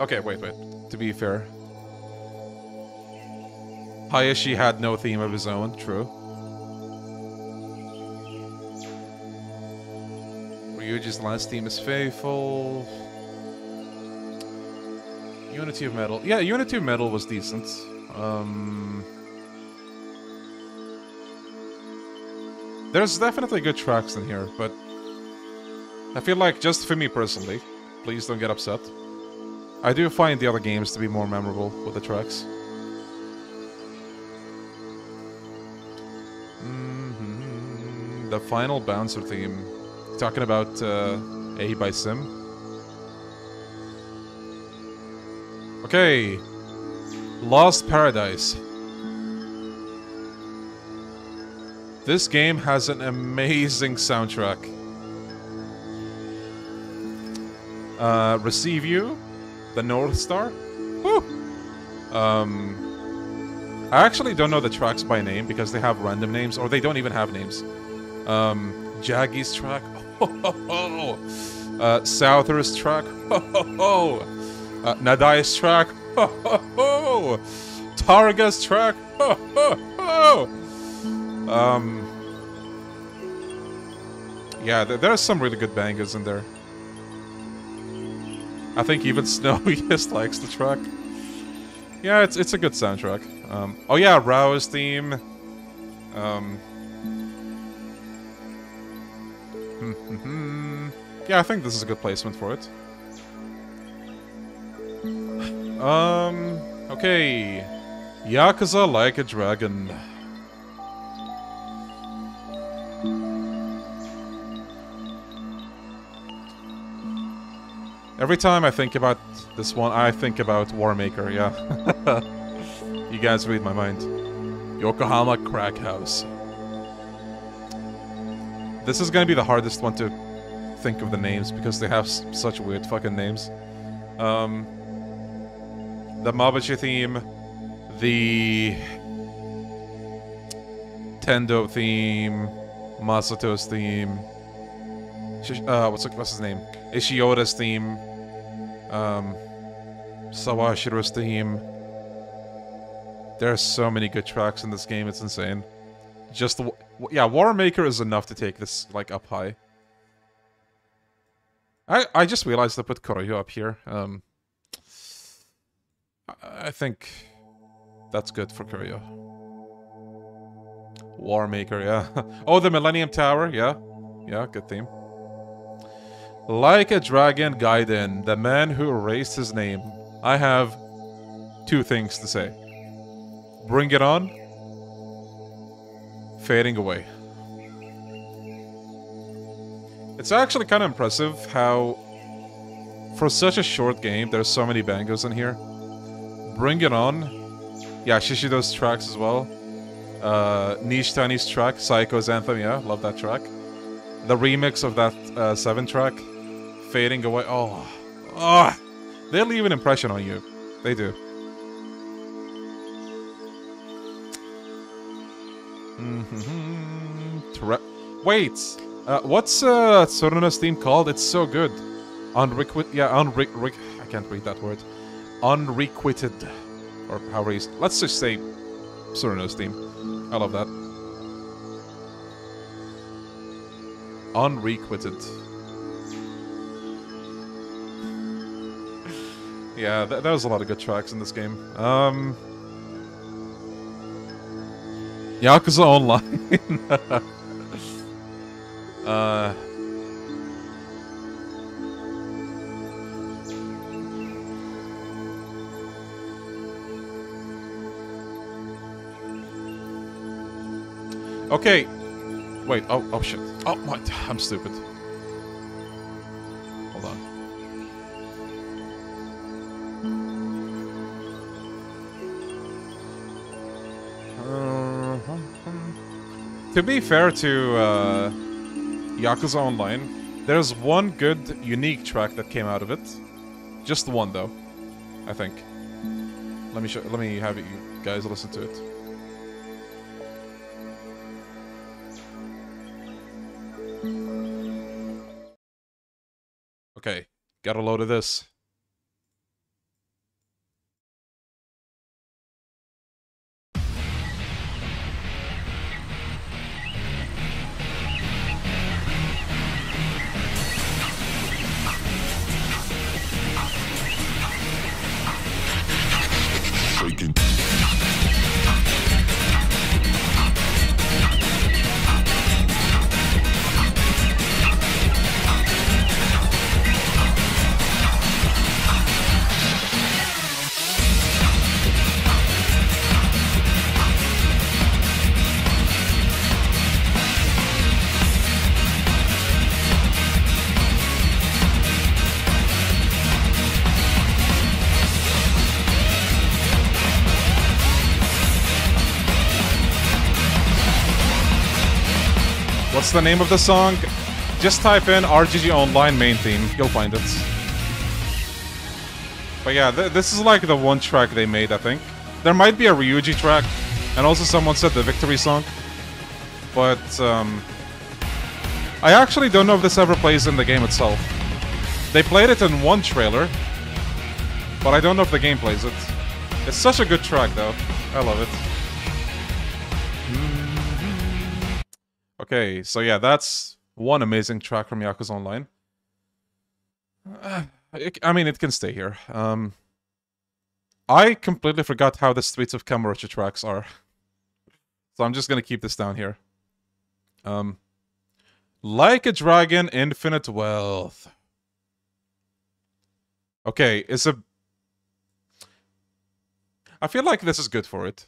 Okay, wait, wait. To be fair, Hayashi had no theme of his own, true. Ryuji's last theme is Faithful. Unity of Metal. Yeah, Unity of Metal was decent. Um, there's definitely good tracks in here, but I feel like, just for me personally, please don't get upset, I do find the other games to be more memorable with the tracks. the final bouncer theme. Talking about uh, A by Sim. Okay. Lost Paradise. This game has an amazing soundtrack. Uh, Receive You, the North Star. Woo! Um, I actually don't know the tracks by name because they have random names or they don't even have names. Um, Jagi's track. Oh uh, Souther's track. Uh, Nadai's track. Targa's track. Um, yeah, there, there are some really good bangers in there. I think even Snowy just likes the track. Yeah, it's it's a good soundtrack. Um, oh yeah, Rouse theme. Um, yeah, I think this is a good placement for it. Um, okay. Yakuza Like a Dragon. Every time I think about this one, I think about Warmaker, yeah. you guys read my mind. Yokohama Crack House. This is gonna be the hardest one to think of the names because they have such weird fucking names. Um, the Mabuchi theme, the Tendo theme, Masato's theme, uh, what's, what's his name? Ishioda's theme, um, Sawashiro's theme. There are so many good tracks in this game, it's insane. Just, the, yeah, Warmaker is enough to take this, like, up high. I, I just realized I put Kurohyou up here. Um, I think that's good for Kurohyou. Warmaker, yeah. oh, the Millennium Tower, yeah. Yeah, good theme. Like a Dragon Gaiden, the man who erased his name, I have two things to say. Bring it on, fading away. It's actually kind of impressive how, for such a short game, there's so many bangos in here. Bring It On, yeah, Shishido's tracks as well. Uh, Nishitani's track, Psycho's Anthem, yeah, love that track. The remix of that uh, 7 track, fading away. Oh, oh, they leave an impression on you. They do. Mm-hmm. Wait, uh, what's uh, Tsuruno's theme called? It's so good. Unrequit, yeah, unre I can't read that word. Unrequited, or however you. Let's just say Tsuruno's theme. I love that. Unrequited. Yeah, th was a lot of good tracks in this game. Um, Yakuza Online. uh, okay. Wait. Oh. Oh shit. Oh my. I'm stupid. Hold on. To be fair to uh, Yakuza Online, there's one good, unique track that came out of it. Just one, though. I think. Let me show, let me have you guys listen to it. Got a load of this. What's the name of the song? Just type in RGG Online main theme. You'll find it. But yeah, th this is like the one track they made, I think. There might be a Ryuji track, and also someone said the victory song. But, um... I actually don't know if this ever plays in the game itself. They played it in one trailer, but I don't know if the game plays it. It's such a good track, though. I love it. Okay, so yeah, that's one amazing track from Yakuza Online. Uh, it, I mean, it can stay here. Um, I completely forgot how the Streets of Kamurocho tracks are. So I'm just gonna keep this down here. Um, like a Dragon, Infinite Wealth. Okay, it's a... I feel like this is good for it.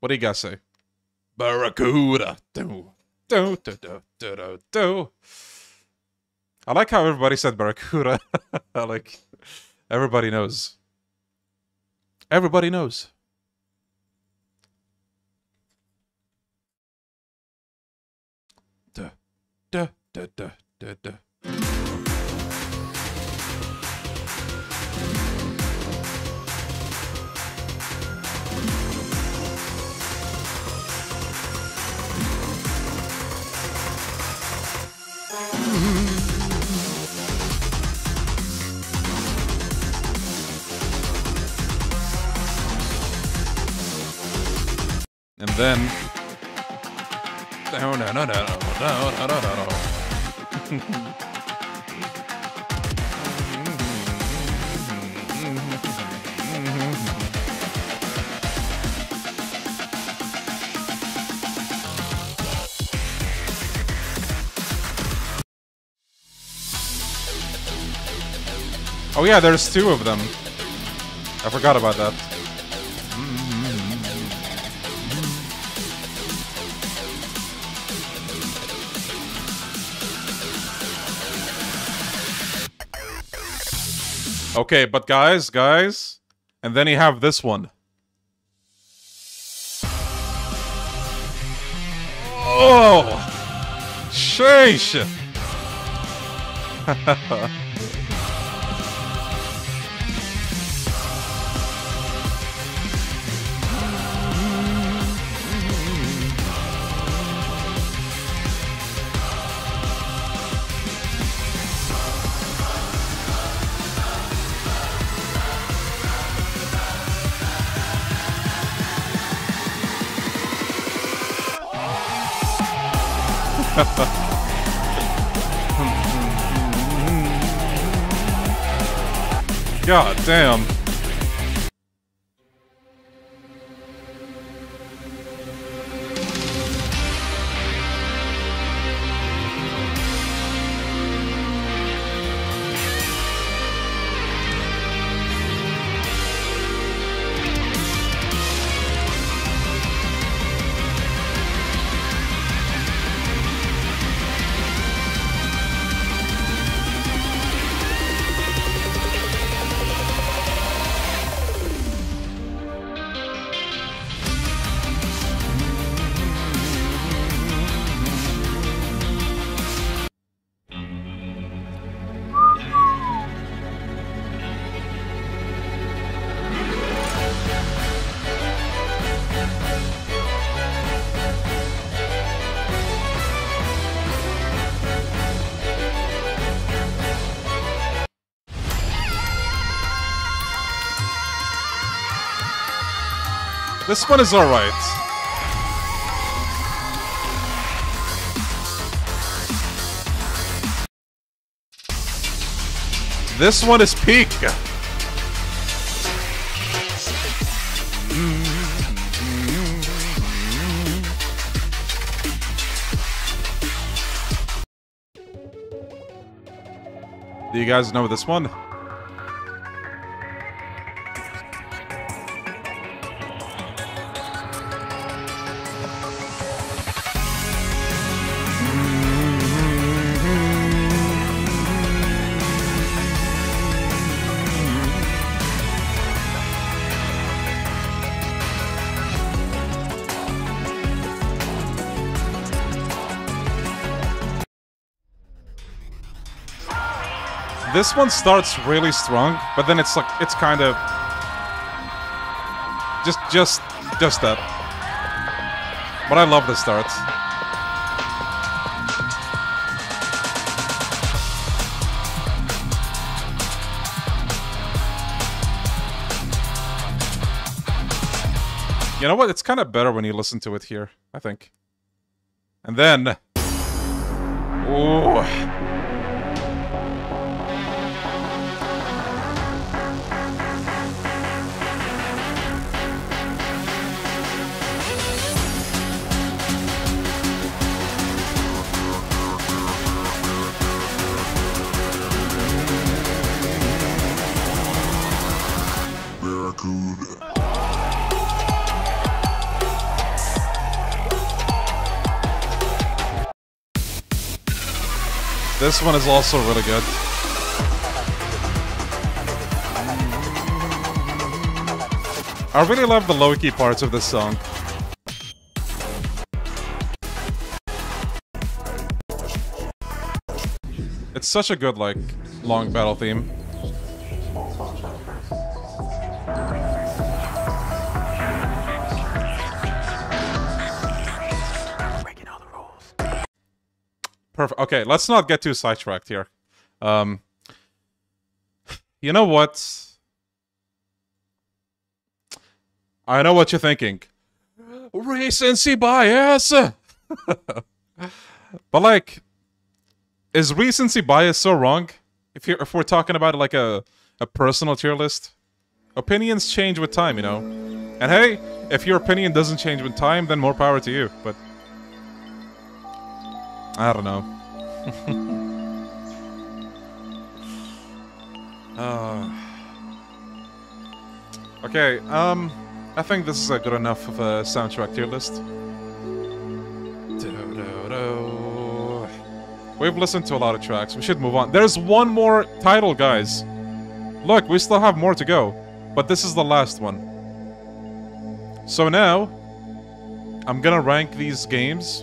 What do you guys say? Barracuda. Do, do, do, do, do, do, do. I like how everybody said Barracuda. like, everybody knows. Everybody knows. Duh, duh, duh, duh, duh, duh. And then no no no no no no no no no Oh yeah, there's two of them. I forgot about that. Okay, but guys, guys, and then you have this one. Oh! Sheesh! damn. This one is alright. This one is peak. Do you guys know this one? This one starts really strong, but then it's like it's kind of just just just that. But I love the start. You know what? It's kind of better when you listen to it here, I think. And then... Ooh. This one is also really good. I really love the low-key parts of this song. It's such a good, like, long battle theme. Perfect. Okay, let's not get too sidetracked here. Um, you know what? I know what you're thinking. Recency bias! but like, is recency bias so wrong? If you're, if we're talking about like a a personal tier list, opinions change with time, you know. And hey, if your opinion doesn't change with time, then more power to you. But I don't know. uh, okay, um, I think this is a good enough of a soundtrack tier list. We've listened to a lot of tracks. We should move on. There's one more title, guys. Look, we still have more to go. But this is the last one. So now, I'm gonna rank these games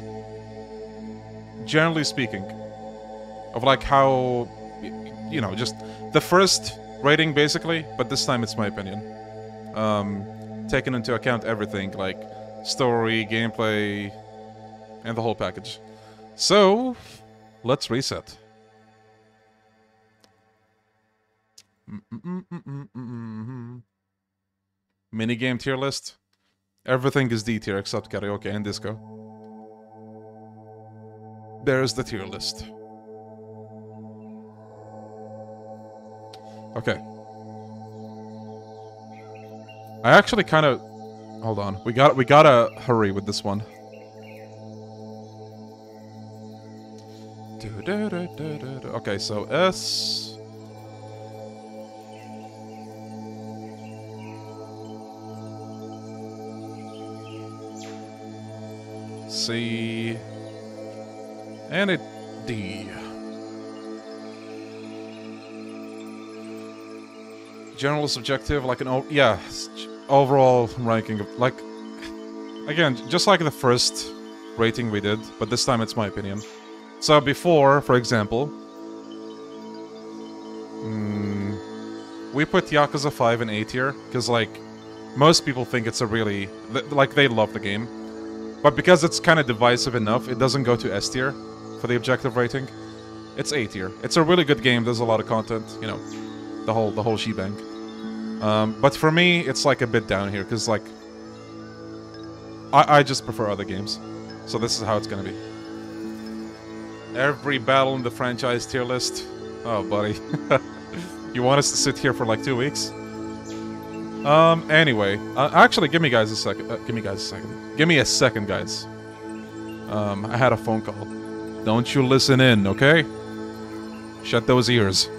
generally speaking, of like how, you know, just the first rating basically, but this time it's my opinion. Um, taking into account everything like story, gameplay, and the whole package. So, let's reset. Minigame tier list. Everything is D tier except karaoke and disco there's the tier list. Okay. I actually kind of... Hold on. We got we gotta hurry with this one. Okay, so S... C... And a D. General subjective, like an oh yeah, overall ranking of like again, just like the first rating we did, but this time it's my opinion. So before, for example, mm, we put Yakuza 5 in A tier because like most people think it's a really like they love the game, but because it's kind of divisive enough, it doesn't go to S tier for the objective rating. It's A tier. It's a really good game. There's a lot of content, you know, the whole the whole shebang. Um, but for me, it's like a bit down here because like I I just prefer other games. So this is how it's gonna be. Every battle in the franchise tier list. Oh, buddy. you want us to sit here for like two weeks? Um, anyway. Uh, actually, give me guys a second. Uh, give me guys a second. Give me a second, guys. Um, I had a phone call. Don't you listen in, okay? Shut those ears.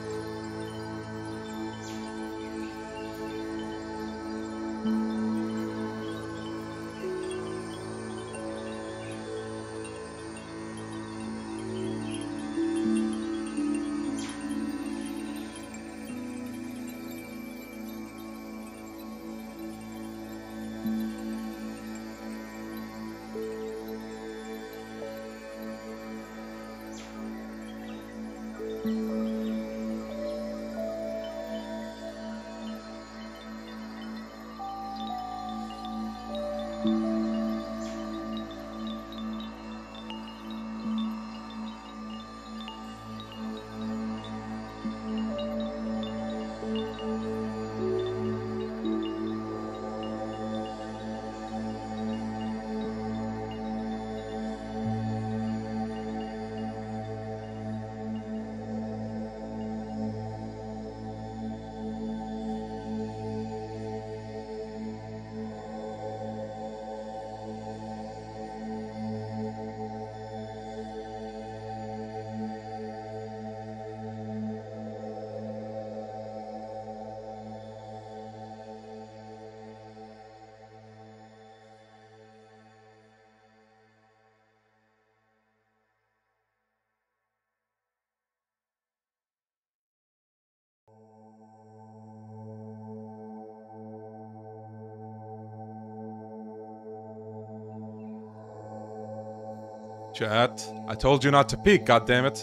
Chat, I told you not to peek, goddammit.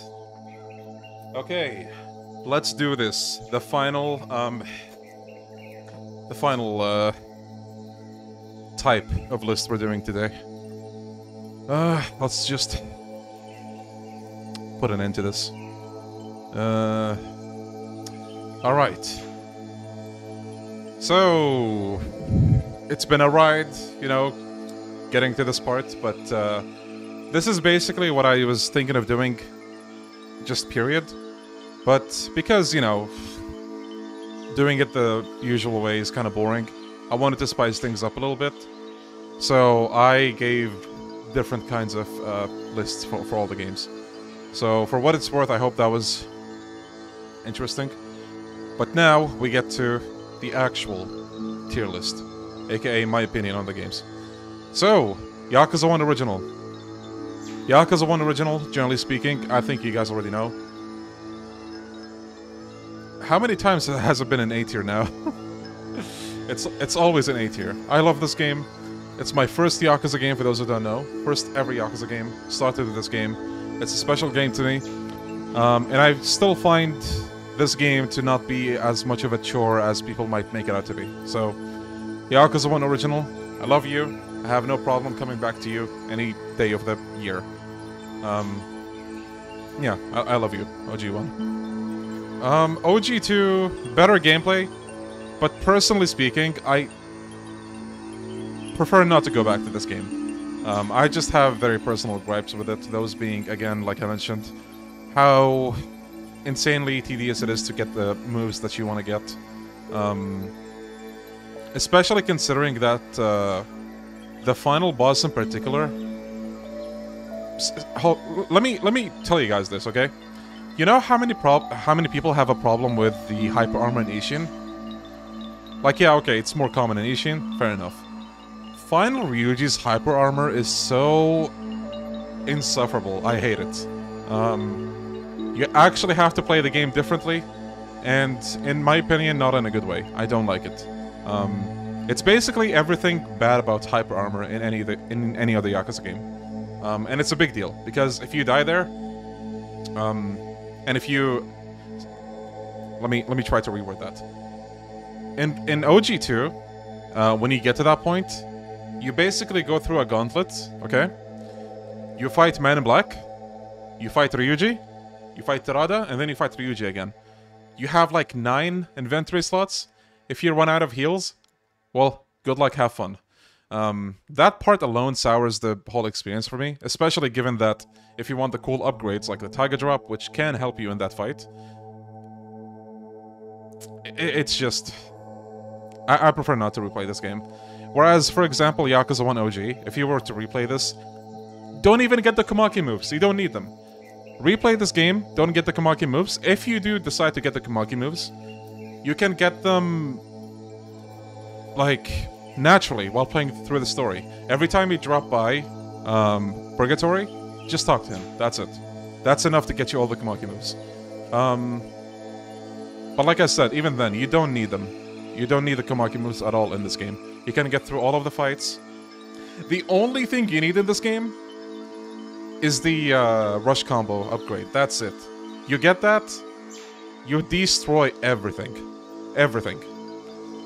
Okay, let's do this. The final, um... The final, uh... Type of list we're doing today. Uh, let's just... Put an end to this. Uh... Alright. So... It's been a ride, you know, getting to this part, but, uh... This is basically what I was thinking of doing, just period. But because, you know, doing it the usual way is kind of boring, I wanted to spice things up a little bit. So I gave different kinds of uh, lists for, for all the games. So for what it's worth, I hope that was interesting. But now we get to the actual tier list, aka my opinion on the games. So, Yakuza 1 Original. Yakuza 1 Original, generally speaking, I think you guys already know. How many times has it been an A tier now? it's it's always an A tier. I love this game. It's my first Yakuza game, for those who don't know. First ever Yakuza game. Started with this game. It's a special game to me. Um, and I still find this game to not be as much of a chore as people might make it out to be. So, Yakuza 1 Original, I love you. I have no problem coming back to you any day of the year. Um, yeah, I, I love you, OG1. Um, OG2, better gameplay, but personally speaking, I prefer not to go back to this game. Um, I just have very personal gripes with it, those being, again, like I mentioned, how insanely tedious it is to get the moves that you want to get. Um, especially considering that uh, the final boss in particular. Let me let me tell you guys this, okay? You know how many prob how many people have a problem with the hyper armor in Ishin? Like, yeah, okay, it's more common in Ishin, fair enough. Final Ryuji's hyper armor is so insufferable. I hate it. Um, you actually have to play the game differently, and in my opinion, not in a good way. I don't like it. Um, it's basically everything bad about hyper armor in any the, in any other Yakuza game, um, and it's a big deal because if you die there, um, and if you let me let me try to reword that. In in OG2, uh, when you get to that point, you basically go through a gauntlet. Okay, you fight Man in Black, you fight Ryuji, you fight Terada, and then you fight Ryuji again. You have like nine inventory slots. If you run out of heals, well, good luck, have fun. Um, that part alone sours the whole experience for me, especially given that if you want the cool upgrades like the Tiger Drop, which can help you in that fight, it's just... I, I prefer not to replay this game. Whereas, for example, Yakuza 1 OG, if you were to replay this, don't even get the Komaki moves, you don't need them. Replay this game, don't get the Komaki moves. If you do decide to get the Komaki moves, you can get them like, naturally while playing through the story. Every time you drop by um, Purgatory, just talk to him. That's it. That's enough to get you all the Komaki moves. Um, but like I said, even then, you don't need them. You don't need the Komaki moves at all in this game. You can get through all of the fights. The only thing you need in this game is the uh, rush combo upgrade. That's it. You get that, you destroy everything. Everything.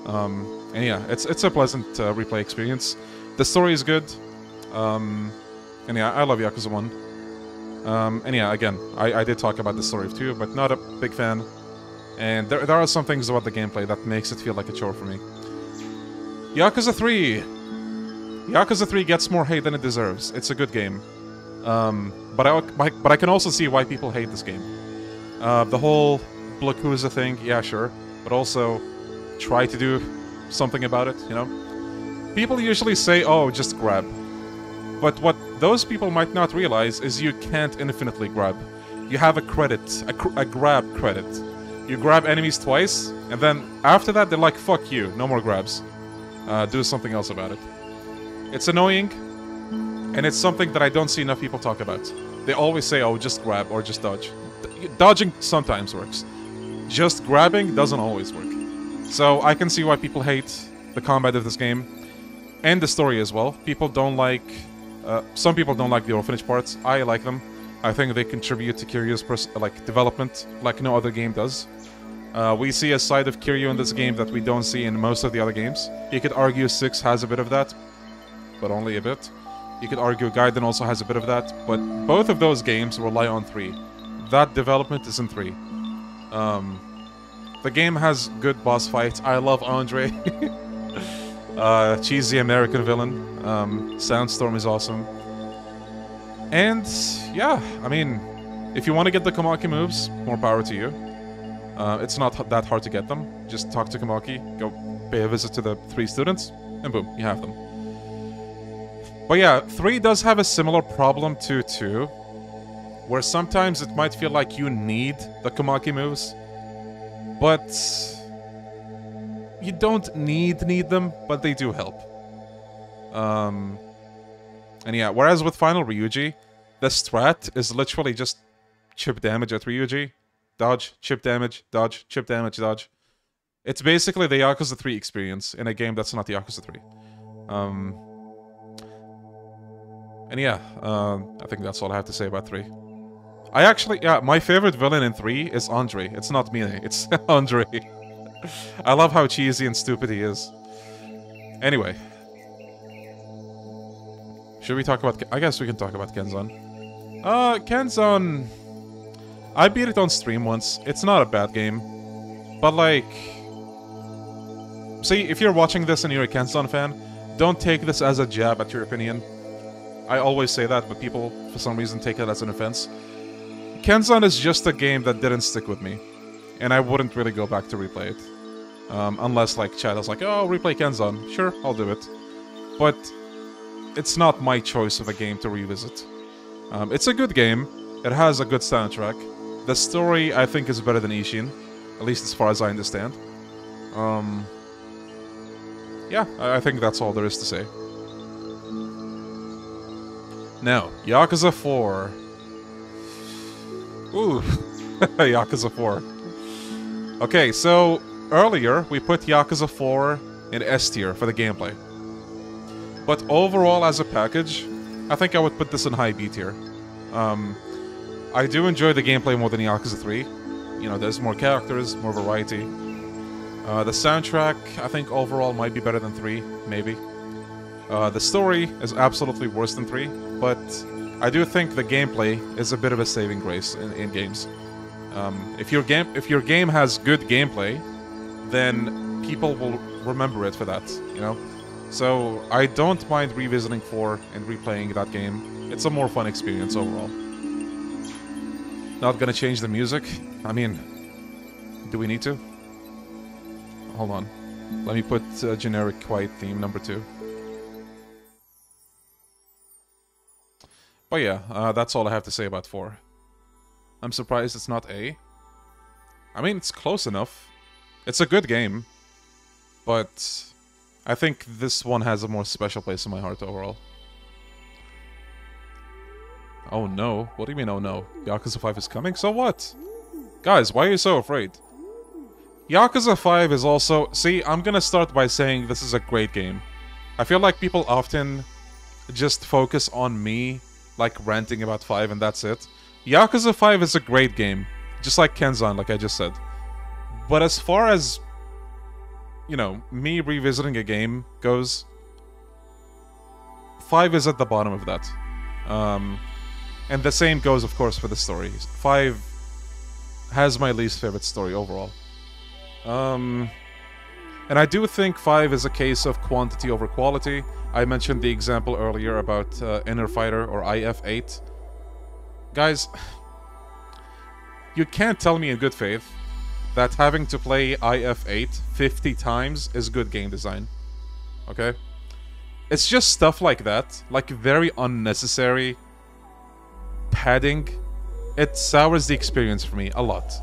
Um, and yeah, it's it's a pleasant uh, replay experience. The story is good. Um, and yeah, I love Yakuza 1. Um, and yeah, again, I, I did talk about the story of 2, but not a big fan. And there, there are some things about the gameplay that makes it feel like a chore for me. Yakuza 3! Yakuza 3 gets more hate than it deserves. It's a good game. Um, but, I, but I can also see why people hate this game. Uh, the whole Blockuza thing, yeah, sure. But also, try to do something about it, you know? People usually say, oh, just grab. But what those people might not realize is you can't infinitely grab. You have a credit, a, cr a grab credit. You grab enemies twice, and then after that they're like, fuck you, no more grabs. Uh, do something else about it. It's annoying, and it's something that I don't see enough people talk about. They always say, oh, just grab or just dodge. D dodging sometimes works. Just grabbing doesn't always work. So I can see why people hate the combat of this game. And the story as well. People don't like Uh, some people don't like the orphanage parts. I like them. I think they contribute to Kiryu's like development like no other game does. Uh, we see a side of Kiryu in this game that we don't see in most of the other games. You could argue 6 has a bit of that, but only a bit. You could argue Gaiden also has a bit of that, but both of those games rely on 3. That development is in 3. Um, the game has good boss fights. I love Andre. uh, cheesy American villain. Um, Soundstorm is awesome. And, yeah, I mean, if you want to get the Komaki moves, more power to you. Uh, it's not that hard to get them. Just talk to Komaki, go pay a visit to the three students, and boom, you have them. But yeah, 3 does have a similar problem to 2, where sometimes it might feel like you need the Komaki moves, but you don't need need them, but they do help. Um, and yeah, whereas with Final Ryuji, the strat is literally just chip damage at Ryuji, dodge, chip damage, dodge, chip damage, dodge. It's basically the Yakuza 3 experience in a game that's not the Yakuza 3. Um, and yeah, uh, I think that's all I have to say about 3. I actually, yeah, my favorite villain in 3 is Andre. It's not Mine, it's Andre. I love how cheesy and stupid he is. Anyway. Should we talk about... I guess we can talk about Kenzan. Uh, Kenzan... I beat it on stream once. It's not a bad game. But like... See, if you're watching this and you're a Kenzan fan, don't take this as a jab at your opinion. I always say that, but people, for some reason, take it as an offense. Kenzan is just a game that didn't stick with me. And I wouldn't really go back to replay it. Um, unless, like, Chat is like, oh, replay Kenzan. Sure, I'll do it. But it's not my choice of a game to revisit. Um, it's a good game. It has a good soundtrack. The story, I think, is better than Ishin. At least as far as I understand. Um, yeah, I think that's all there is to say. Now, Yakuza 4. Ooh, Yakuza 4. Okay, so earlier we put Yakuza 4 in S tier for the gameplay. But overall as a package, I think I would put this in high B tier. Um, I do enjoy the gameplay more than Yakuza 3. You know, there's more characters, more variety. Uh, the soundtrack, I think overall might be better than 3, maybe. Uh, the story is absolutely worse than 3, but I do think the gameplay is a bit of a saving grace in, in games. Um, if your game if your game has good gameplay, then people will remember it for that, you know. So I don't mind revisiting 4 and replaying that game. It's a more fun experience overall. Not gonna change the music. I mean, do we need to? Hold on. Let me put uh, generic quiet theme number 2. But yeah, uh, that's all I have to say about 4. I'm surprised it's not A. I mean, it's close enough. It's a good game. But I think this one has a more special place in my heart overall. Oh no. What do you mean, oh no? Yakuza 5 is coming? So what? Guys, why are you so afraid? Yakuza 5 is also... See, I'm gonna start by saying this is a great game. I feel like people often just focus on me like ranting about 5 and that's it. Yakuza 5 is a great game, just like Kenzan, like I just said. But as far as, you know, me revisiting a game goes, 5 is at the bottom of that. Um, and the same goes, of course, for the story. 5 has my least favorite story overall. Um, and I do think 5 is a case of quantity over quality. I mentioned the example earlier about uh, Inner Fighter or IF8. Guys, you can't tell me in good faith that having to play IF8 50 times is good game design. Okay? It's just stuff like that, like very unnecessary padding. It sours the experience for me a lot.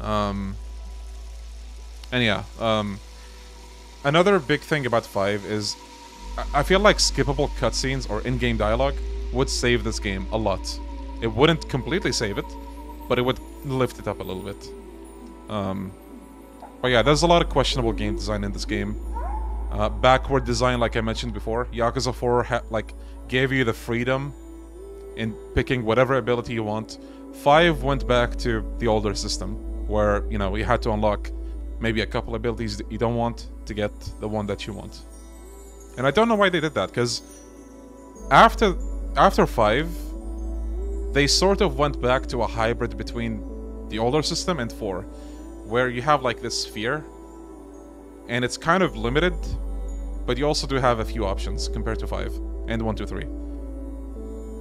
Um, and yeah, um, Another big thing about 5 is I feel like skippable cutscenes or in-game dialogue would save this game a lot. It wouldn't completely save it, but it would lift it up a little bit. Um, but yeah, there's a lot of questionable game design in this game. Uh, backward design, like I mentioned before. Yakuza 4, like, gave you the freedom in picking whatever ability you want. 5 went back to the older system, where, you know, you had to unlock maybe a couple abilities that you don't want to get the one that you want. And I don't know why they did that, because after after 5, they sort of went back to a hybrid between the older system and 4, where you have like this sphere, and it's kind of limited, but you also do have a few options compared to 5 and 1, 2, 3.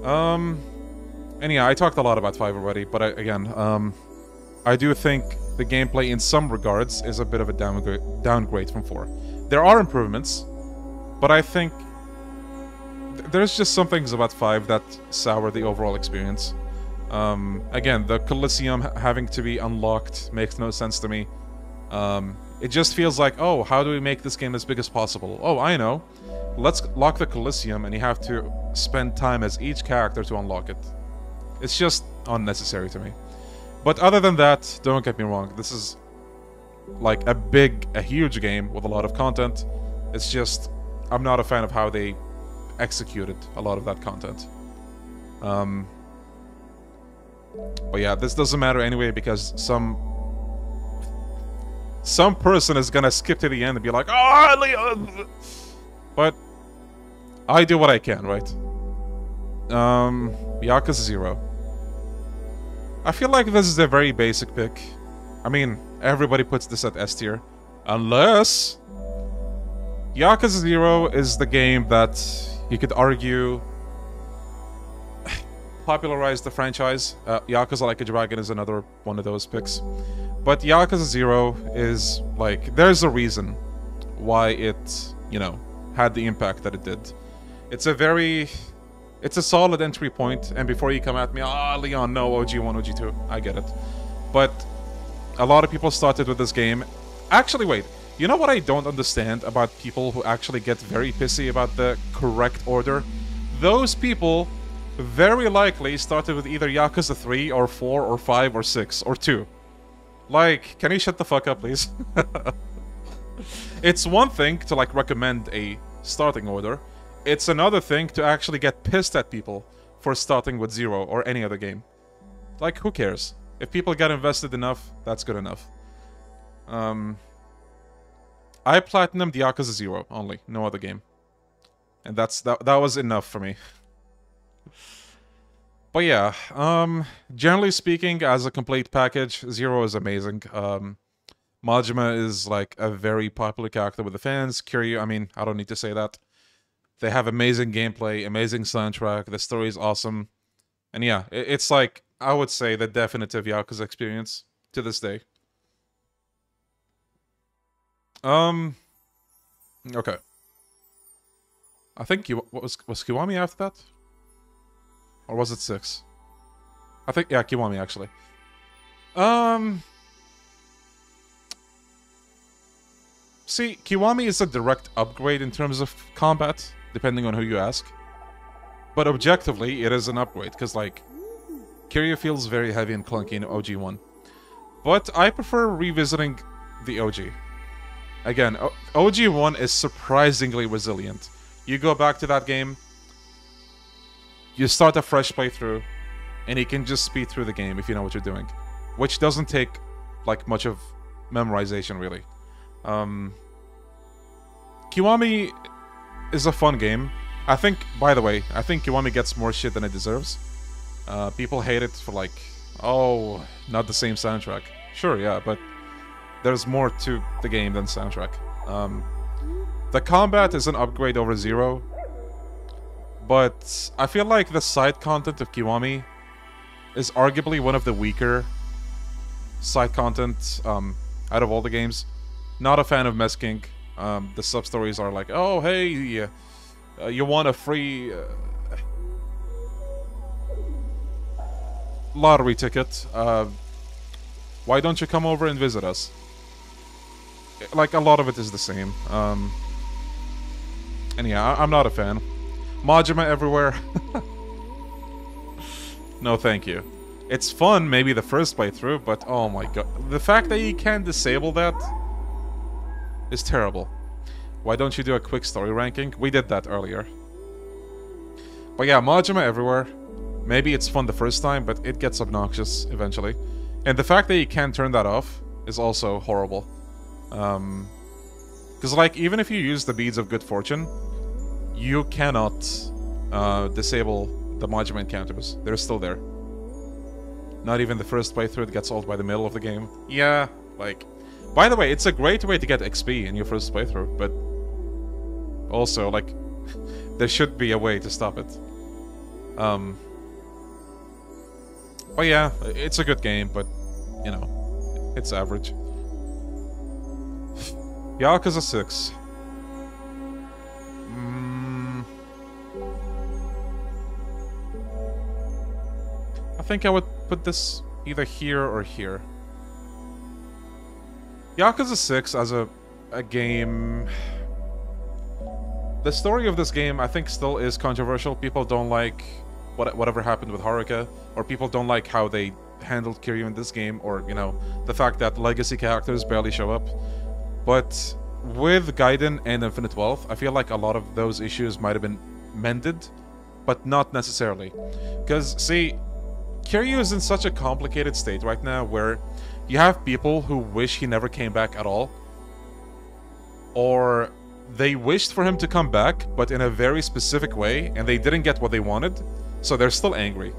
Um, and yeah, I talked a lot about 5 already, but I, again, um, I do think the gameplay in some regards is a bit of a downgrade, from 4. There are improvements, but I think th there's just some things about 5 that sour the overall experience. Um, again, the Coliseum having to be unlocked makes no sense to me. Um, it just feels like, oh, how do we make this game as big as possible? Oh, I know. Let's lock the Coliseum and you have to spend time as each character to unlock it. It's just unnecessary to me. But other than that, don't get me wrong, this is like a big, a huge game with a lot of content. It's just, I'm not a fan of how they executed a lot of that content. Um, but yeah, this doesn't matter anyway because some some person is gonna skip to the end and be like, "Oh, Leon!" But I do what I can, right? Um, Yakuza Zero. I feel like this is a very basic pick. I mean, everybody puts this at S tier. Unless... Yakuza Zero is the game that you could argue popularized the franchise. Uh, Yakuza Like a Dragon is another one of those picks. But Yakuza Zero is, like, there's a reason why it, you know, had the impact that it did. It's a very it's a solid entry point, and before you come at me, ah, oh, Leon, no, OG1, OG2, I get it. But a lot of people started with this game. Actually, wait, you know what I don't understand about people who actually get very pissy about the correct order? Those people very likely started with either Yakuza 3 or 4 or 5 or 6 or 2. Like, can you shut the fuck up, please? it's one thing to, like, recommend a starting order, it's another thing to actually get pissed at people for starting with zero or any other game. Like, who cares? If people get invested enough, that's good enough. Um, I platinumed Yakuza Zero only, no other game. And that's that, that was enough for me. but yeah, um, generally speaking, as a complete package, Zero is amazing. Um, Majima is like a very popular character with the fans. Kiryu, I mean, I don't need to say that. They have amazing gameplay, amazing soundtrack. The story is awesome, and yeah, it's like I would say the definitive Yakuza experience to this day. Um. Okay. I think you what was was Kiwami after that, or was it six? I think yeah, Kiwami actually. Um. See, Kiwami is a direct upgrade in terms of combat depending on who you ask. But objectively, it is an upgrade, because, like, Kiryu feels very heavy and clunky in OG1. But I prefer revisiting the OG. Again, OG1 is surprisingly resilient. You go back to that game, you start a fresh playthrough, and you can just speed through the game if you know what you're doing. Which doesn't take, like, much of memorization, really. Um, Kiwami is a fun game. I think, by the way, I think Kiwami gets more shit than it deserves. Uh, people hate it for like, oh, not the same soundtrack. Sure, yeah, but there's more to the game than soundtrack. Um, the combat is an upgrade over Zero, but I feel like the side content of Kiwami is arguably one of the weaker side content um, out of all the games. Not a fan of MesuKing. Um, the sub stories are like, oh hey, uh, you want a free uh, lottery ticket? Uh, why don't you come over and visit us? Like a lot of it is the same. Um, and yeah, I'm not a fan. Majima everywhere. no, thank you. It's fun, maybe the first playthrough, but oh my god. The fact that you can disable that is terrible. Why don't you do a quick story ranking? We did that earlier. But yeah, Majima everywhere. Maybe it's fun the first time, but it gets obnoxious eventually. And the fact that you can't turn that off is also horrible. Um, because like even if you use the beads of good fortune, you cannot uh, disable the Majima encounters. They're still there. Not even the first playthrough that gets old by the middle of the game. Yeah, like... By the way, it's a great way to get XP in your first playthrough, but... Also, like... there should be a way to stop it. Um... But yeah, it's a good game, but, you know, it's average. Yakuza 6. Mm. I think I would put this either here or here. Yakuza 6 as a, a game... The story of this game, I think, still is controversial. People don't like what, whatever happened with Haruka, or people don't like how they handled Kiryu in this game, or, you know, the fact that legacy characters barely show up. But with Gaiden and Infinite Wealth, I feel like a lot of those issues might have been mended, but not necessarily. Because, see, Kiryu is in such a complicated state right now where you have people who wish he never came back at all, or they wished for him to come back, but in a very specific way, and they didn't get what they wanted, so they're still angry.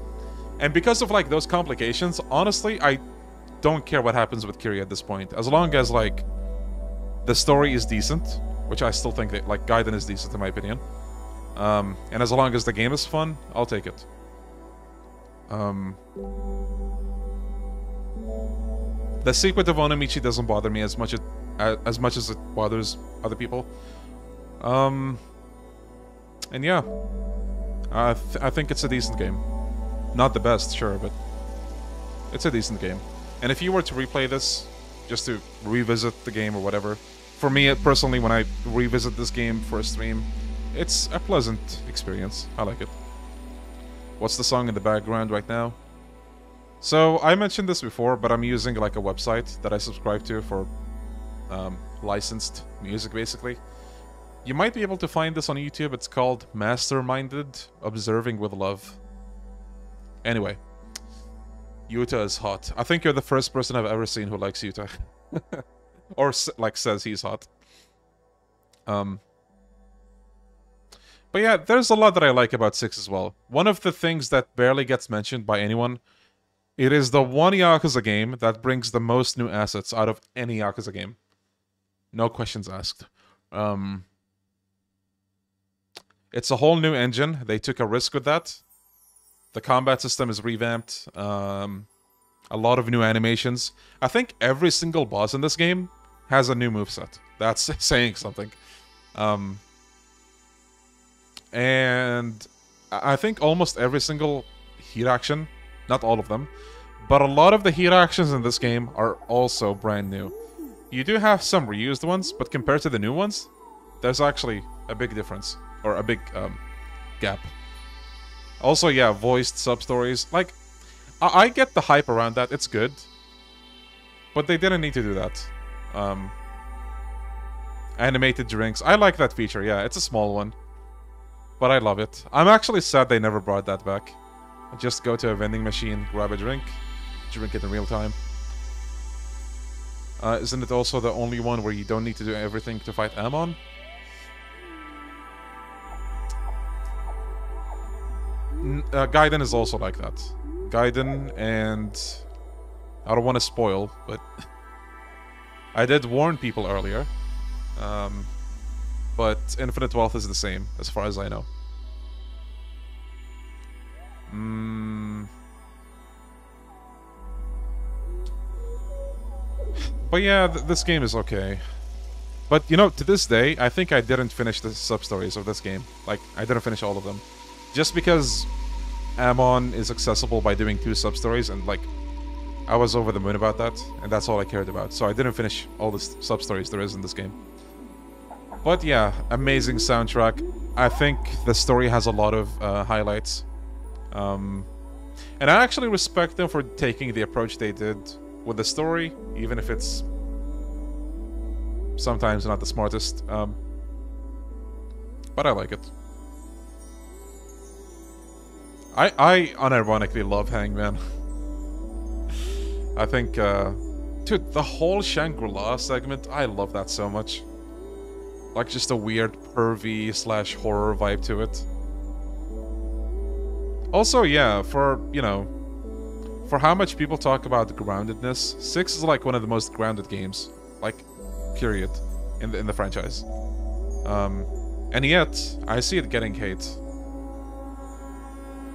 And because of, like, those complications, honestly, I don't care what happens with Kiryu at this point. As long as, like, the story is decent, which I still think that, like, Gaiden is decent in my opinion. Um, and as long as the game is fun, I'll take it. Um, the secret of Onomichi doesn't bother me as much as, as much as it bothers other people. Um, and yeah, I, th I think it's a decent game. Not the best, sure, but it's a decent game. And if you were to replay this, just to revisit the game or whatever, for me personally, when I revisit this game for a stream, it's a pleasant experience. I like it. What's the song in the background right now? So, I mentioned this before, but I'm using like a website that I subscribe to for um, licensed music, basically. You might be able to find this on YouTube. It's called Masterminded Observing with Love. Anyway, Yuta is hot. I think you're the first person I've ever seen who likes Yuta. or, like, says he's hot. Um, but yeah, there's a lot that I like about 6 as well. One of the things that barely gets mentioned by anyone, it is the one Yakuza game that brings the most new assets out of any Yakuza game. No questions asked. Um, it's a whole new engine. They took a risk with that. The combat system is revamped. Um, a lot of new animations. I think every single boss in this game has a new moveset. That's saying something. Um, and I think almost every single heat action, not all of them, but a lot of the heat actions in this game are also brand new. You do have some reused ones, but compared to the new ones, there's actually a big difference, or a big um, gap. Also, yeah, voiced sub-stories. Like, I, I get the hype around that, it's good, but they didn't need to do that. Um, animated drinks, I like that feature, yeah, it's a small one. But I love it. I'm actually sad they never brought that back. Just go to a vending machine, grab a drink, drink it in real time. Uh, isn't it also the only one where you don't need to do everything to fight Amon? Uh, Gaiden is also like that. Gaiden and... I don't want to spoil, but... I did warn people earlier. Um, but Infinite Wealth is the same, as far as I know. Mm. But yeah, th this game is okay. But, you know, to this day, I think I didn't finish the sub-stories of this game. Like, I didn't finish all of them. Just because Amon is accessible by doing two sub-stories, and, like, I was over the moon about that, and that's all I cared about. So I didn't finish all the sub-stories there is in this game. But yeah, amazing soundtrack. I think the story has a lot of uh, highlights. Um, and I actually respect them for taking the approach they did with the story, even if it's sometimes not the smartest. Um, but I like it. I, I unironically love Hangman. I think, uh... Dude, the whole Shangri-La segment, I love that so much. Like, just a weird pervy slash horror vibe to it. Also, yeah, for, you know, for how much people talk about groundedness, 6 is like one of the most grounded games. Like, period, in the, in the franchise. Um, and yet, I see it getting hate.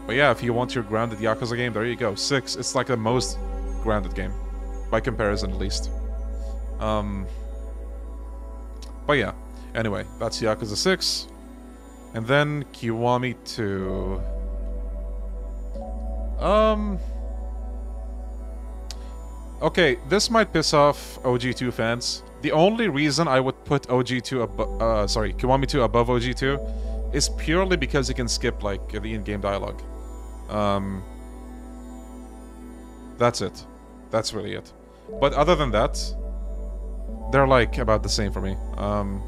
But yeah, if you want your grounded Yakuza game, there you go. 6, it's like the most grounded game. By comparison, at least. Um, but yeah. Anyway, that's Yakuza 6. And then Kiwami 2. Um... Okay, this might piss off OG2 fans. The only reason I would put OG2 above, uh, sorry, Kiwami 2 above OG2 is purely because you can skip, like, the in-game dialogue. Um, that's it. That's really it. But other than that, they're, like, about the same for me. Um,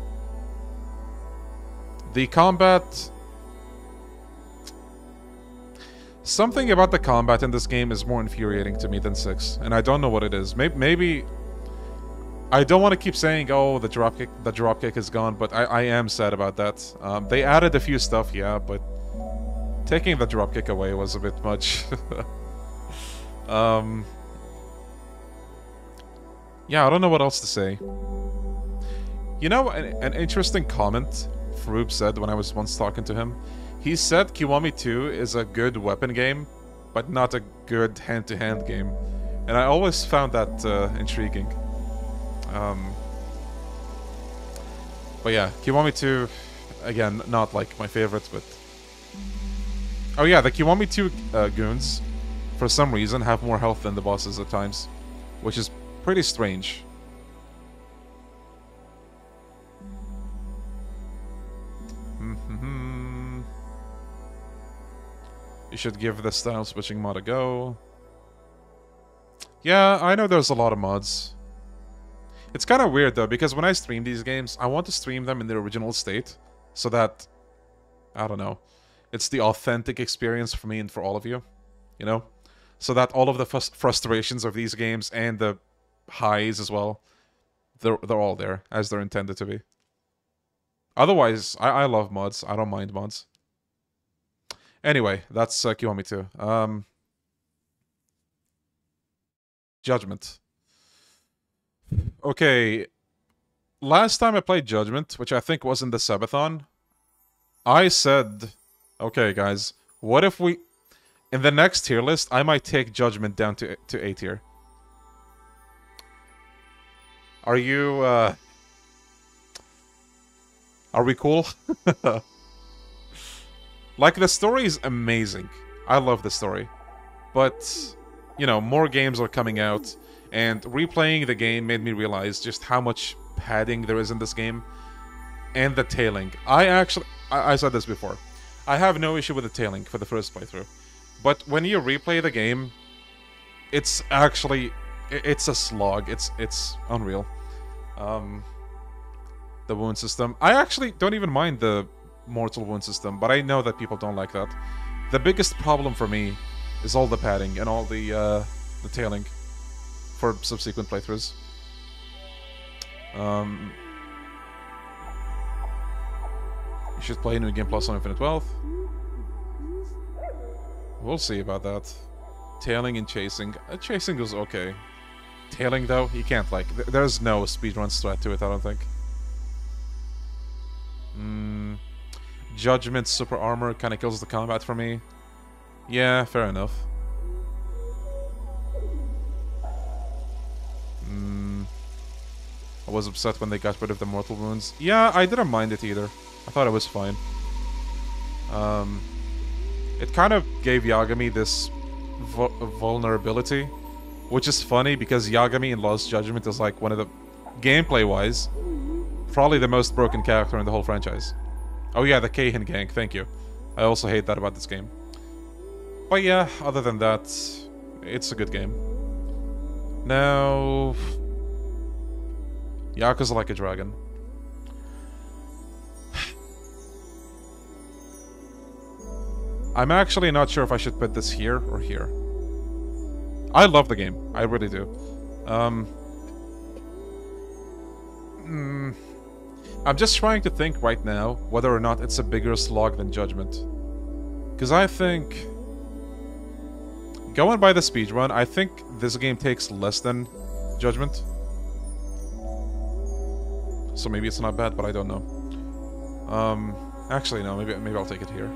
the combat... Something about the combat in this game is more infuriating to me than 6, and I don't know what it is. Maybe, maybe I don't want to keep saying, oh, the dropkick, the dropkick is gone, but I, I am sad about that. Um, they added a few stuff, yeah, but taking the dropkick away was a bit much. um, yeah, I don't know what else to say. You know, an, an interesting comment Froob said when I was once talking to him. He said Kiwami 2 is a good weapon game, but not a good hand-to-hand -hand game. And I always found that uh, intriguing. Um, but yeah, Kiwami 2, again, not like my favorite, but... Oh yeah, the Kiwami 2 uh, goons, for some reason, have more health than the bosses at times. Which is pretty strange. You should give the style switching mod a go. Yeah, I know there's a lot of mods. It's kind of weird though, because when I stream these games, I want to stream them in their original state, so that, I don't know, it's the authentic experience for me and for all of you, you know? So that all of the frustrations of these games and the highs as well, they're, they're all there, as they're intended to be. Otherwise, I, I love mods. I don't mind mods. Anyway, that's uh, Kiwami 2. Um, Judgment. Okay. Last time I played Judgment, which I think was in the Subathon, I said, okay, guys, what if we... In the next tier list, I might take Judgment down to, to A tier. Are you, uh... Are we cool? like, the story is amazing. I love the story. But, you know, more games are coming out. And replaying the game made me realize just how much padding there is in this game. And the tailing. I actually... I, I said this before. I have no issue with the tailing for the first playthrough. But when you replay the game, it's actually... It's a slog. It's it's unreal. Um, the wound system. I actually don't even mind the mortal wound system, but I know that people don't like that. The biggest problem for me is all the padding and all the uh, the tailing for subsequent playthroughs. Um, you should play New Game Plus on Infinite Wealth. We'll see about that. Tailing and chasing. Uh, chasing is okay. Tailing, though, you can't, like... Th there's no speedrun strat to it, I don't think. Mm, Judgment Super Armor kind of kills the combat for me. Yeah, fair enough. I was upset when they got rid of the mortal wounds. Yeah, I didn't mind it either. I thought it was fine. Um, it kind of gave Yagami this vulnerability, which is funny because Yagami in Lost Judgment is like one of the, gameplay-wise, probably the most broken character in the whole franchise. Oh yeah, the Keihin gang, thank you. I also hate that about this game. But yeah, other than that, it's a good game. Now, Yakuza like a dragon. I'm actually not sure if I should put this here or here. I love the game. I really do. Um, mm, I'm just trying to think right now whether or not it's a bigger slog than Judgment. Because I think... Going by the speedrun, I think this game takes less than Judgment. So maybe it's not bad, but I don't know. Um, actually, no, maybe, maybe I'll take it here.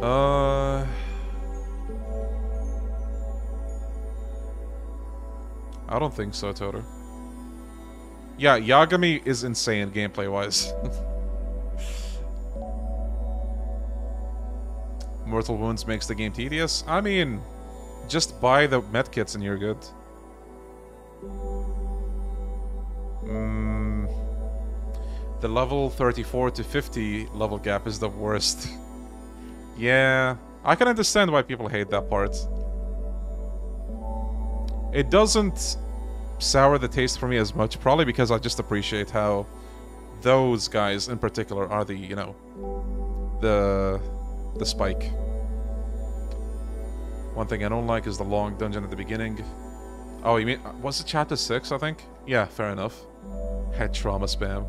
Uh... I don't think so, Toto. Yeah, Yagami is insane gameplay-wise. Mortal Wounds makes the game tedious? I mean, just buy the medkits and you're good. Mm, the level 34 to 50 level gap is the worst. yeah, I can understand why people hate that part. It doesn't sour the taste for me as much, probably because I just appreciate how those guys in particular are the, you know, the the spike. One thing I don't like is the long dungeon at the beginning. Oh, you mean, was it chapter 6, I think? Yeah, fair enough. Head trauma spam.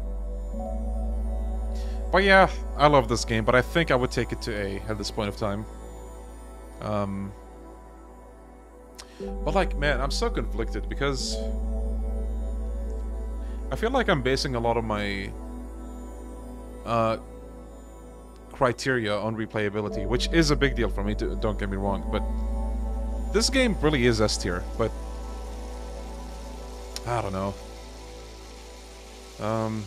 But yeah, I love this game, but I think I would take it to A at this point of time. Um, but like, man, I'm so conflicted because... I feel like I'm basing a lot of my... Uh, criteria on replayability, which is a big deal for me, don't get me wrong, but... This game really is S tier, but... I don't know. Um...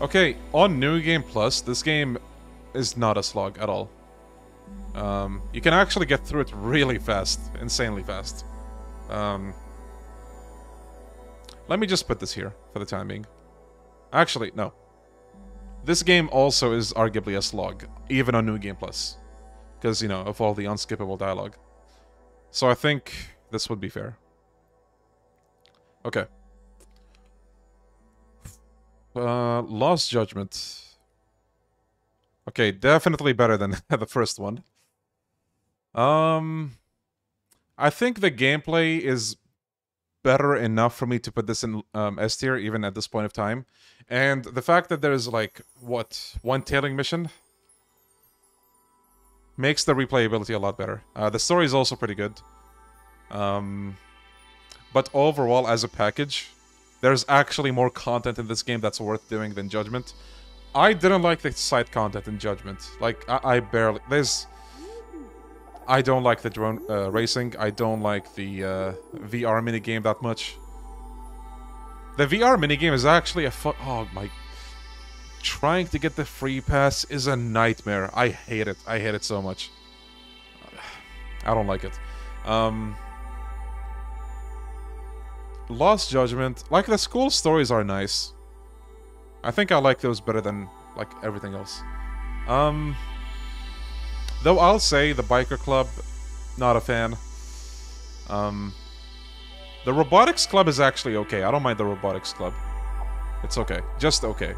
Okay, on New Game Plus, this game is not a slog at all. Um, you can actually get through it really fast, insanely fast. Um, let me just put this here for the time being. Actually, no. This game also is arguably a slog, even on New Game Plus. Because, you know, of all the unskippable dialogue. So I think this would be fair. Okay. Uh, Lost Judgment. Okay, definitely better than the first one. Um, I think the gameplay is better enough for me to put this in um, S tier, even at this point of time. And the fact that there's like, what, one tailing mission? Makes the replayability a lot better. Uh, the story is also pretty good. Um, but overall, as a package, there's actually more content in this game that's worth doing than Judgment. I didn't like the side content in Judgment. Like, I, I barely... There's... I don't like the drone uh, racing. I don't like the uh, VR minigame that much. The VR minigame is actually a fun... Oh, my... Trying to get the free pass is a nightmare. I hate it. I hate it so much. I don't like it. Um... Lost Judgment... Like, the school stories are nice. I think I like those better than, like, everything else. Um... Though I'll say the Biker Club, not a fan. Um... The Robotics Club is actually okay. I don't mind the Robotics Club. It's okay. Just okay.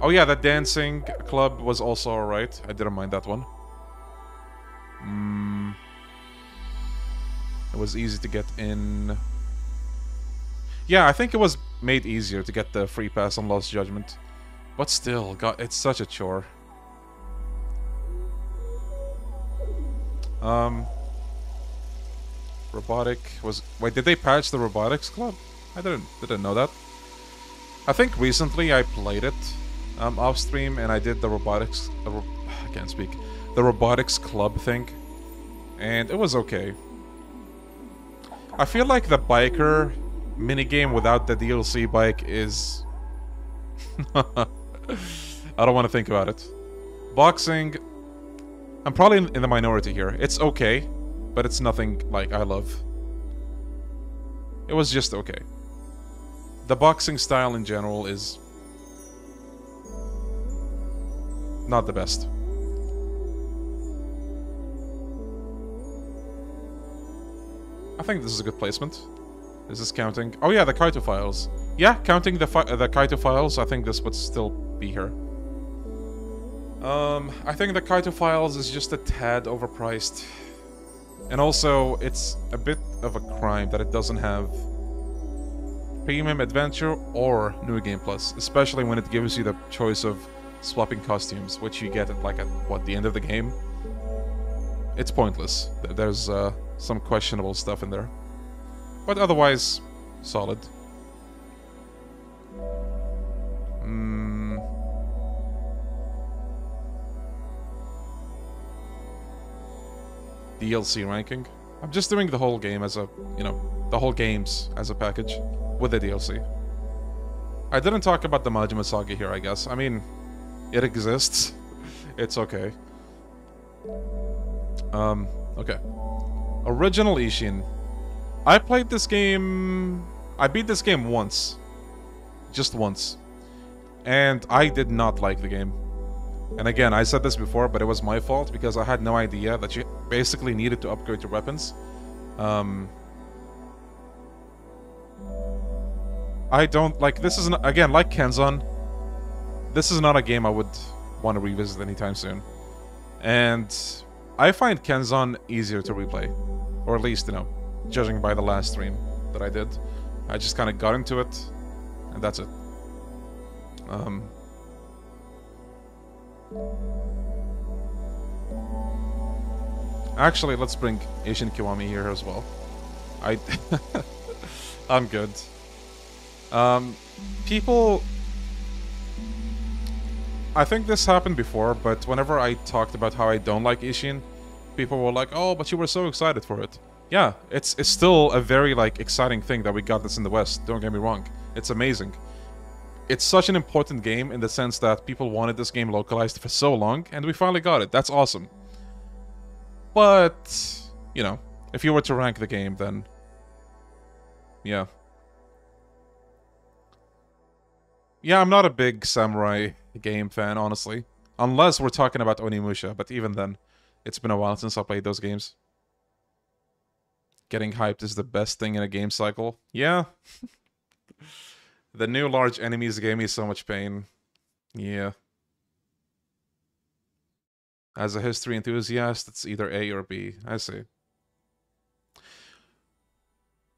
Oh yeah, the Dancing Club was also alright. I didn't mind that one. Mm. It was easy to get in. Yeah, I think it was made easier to get the free pass on Lost Judgment. But still, God, it's such a chore. Um, robotic was wait. Did they patch the robotics club? I didn't didn't know that. I think recently I played it um, off stream and I did the robotics. The ro I can't speak. The robotics club thing, and it was okay. I feel like the biker minigame without the DLC bike is. I don't want to think about it. Boxing, I'm probably in the minority here. It's okay, but it's nothing like I love. It was just okay. The boxing style in general is not the best. I think this is a good placement. Is this counting? Oh yeah, the Kaito files. Yeah, counting the the Kaito files, I think this would still be here. Um, I think the Kaito files is just a tad overpriced. And also, it's a bit of a crime that it doesn't have Premium Adventure or New Game Plus, especially when it gives you the choice of swapping costumes, which you get at like at what the end of the game. It's pointless. There's uh, some questionable stuff in there, but otherwise solid. Hmm. DLC ranking. I'm just doing the whole game as a, you know, the whole games as a package with the DLC. I didn't talk about the Majima Saga here, I guess. I mean, it exists. it's okay. Um, okay. Original Ishin. I played this game... I beat this game once. Just once. And I did not like the game. And again, I said this before, but it was my fault because I had no idea that you basically needed to upgrade your weapons. Um, I don't like this is again like Kenzan. This is not a game I would want to revisit anytime soon, and I find Kenzan easier to replay, or at least you know, judging by the last stream that I did, I just kind of got into it, and that's it. Um. Actually, let's bring Ishin Kiwami here as well. I... I'm good. Um, people... I think this happened before, but whenever I talked about how I don't like Ishin, people were like, oh, but you were so excited for it. Yeah, it's, it's still a very, like, exciting thing that we got this in the West, don't get me wrong. It's amazing. It's such an important game in the sense that people wanted this game localized for so long, and we finally got it. That's awesome. But, you know, if you were to rank the game, then... Yeah. Yeah, I'm not a big samurai game fan, honestly. Unless we're talking about Onimusha, but even then, it's been a while since I played those games. Getting hyped is the best thing in a game cycle. Yeah. the new large enemies gave me so much pain. Yeah. As a history enthusiast, it's either A or B. I see.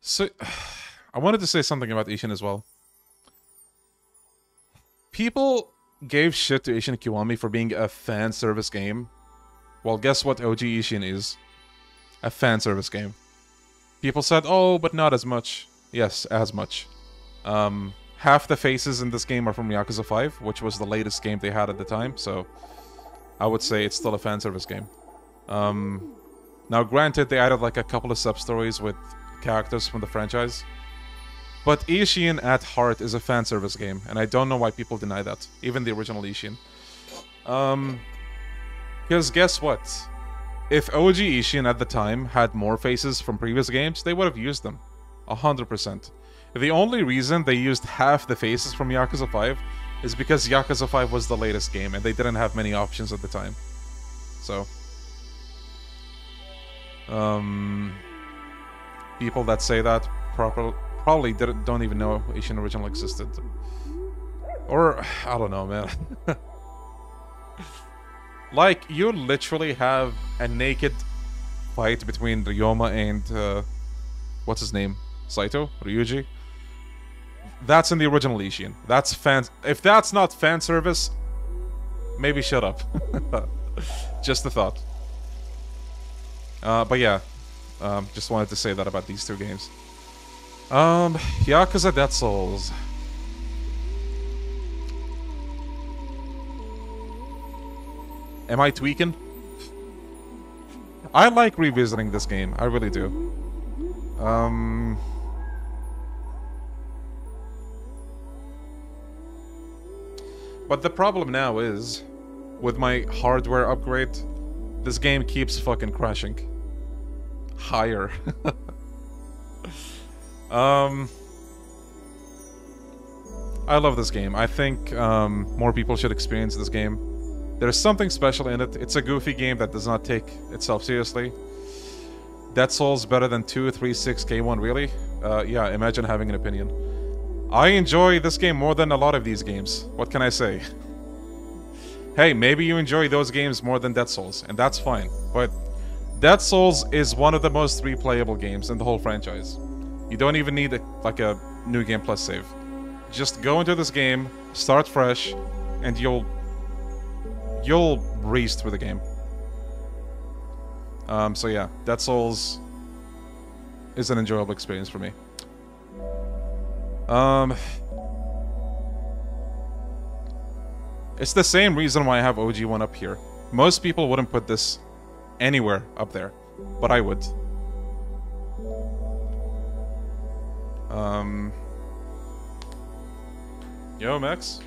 So, I wanted to say something about Ishin as well. People gave shit to Ishin Kiwami for being a fan service game. Well, guess what OG Ishin is? A fan service game. People said, oh, but not as much. Yes, as much. Um, half the faces in this game are from Yakuza 5, which was the latest game they had at the time, so I would say it's still a fan service game. Um, now, granted, they added like a couple of sub-stories with characters from the franchise, but Ishin at heart is a fan service game, and I don't know why people deny that, even the original Ishin. Um, because guess what? If OG Ishin at the time had more faces from previous games, they would have used them. 100%. The only reason they used half the faces from Yakuza 5 is because Yakuza 5 was the latest game and they didn't have many options at the time. So. Um, people that say that proper, probably don't even know Ishin Original existed. Or, I don't know, man. like, you literally have a naked fight between Ryoma and, uh, what's his name? Saito? Ryuji? That's in the original Ishin. That's fan. If that's not fan service, maybe shut up. just a thought. Uh, but yeah, um, just wanted to say that about these two games. Um, Yakuza Dead Souls. Am I tweaking? I like revisiting this game. I really do. Um... But the problem now is, with my hardware upgrade, this game keeps fucking crashing. Higher. um... I love this game. I think um, more people should experience this game. There's something special in it. It's a goofy game that does not take itself seriously. Dead Souls better than 2, 3, 6, K1, really? Uh, yeah, imagine having an opinion. I enjoy this game more than a lot of these games. What can I say? hey, maybe you enjoy those games more than Dead Souls, and that's fine. But Dead Souls is one of the most replayable games in the whole franchise. You don't even need a, like a new game plus save. Just go into this game, start fresh, and you'll you'll breeze through the game. Um, so yeah, Dead Souls is an enjoyable experience for me. Um, it's the same reason why I have OG1 up here. Most people wouldn't put this anywhere up there, but I would. Um, yo, Max?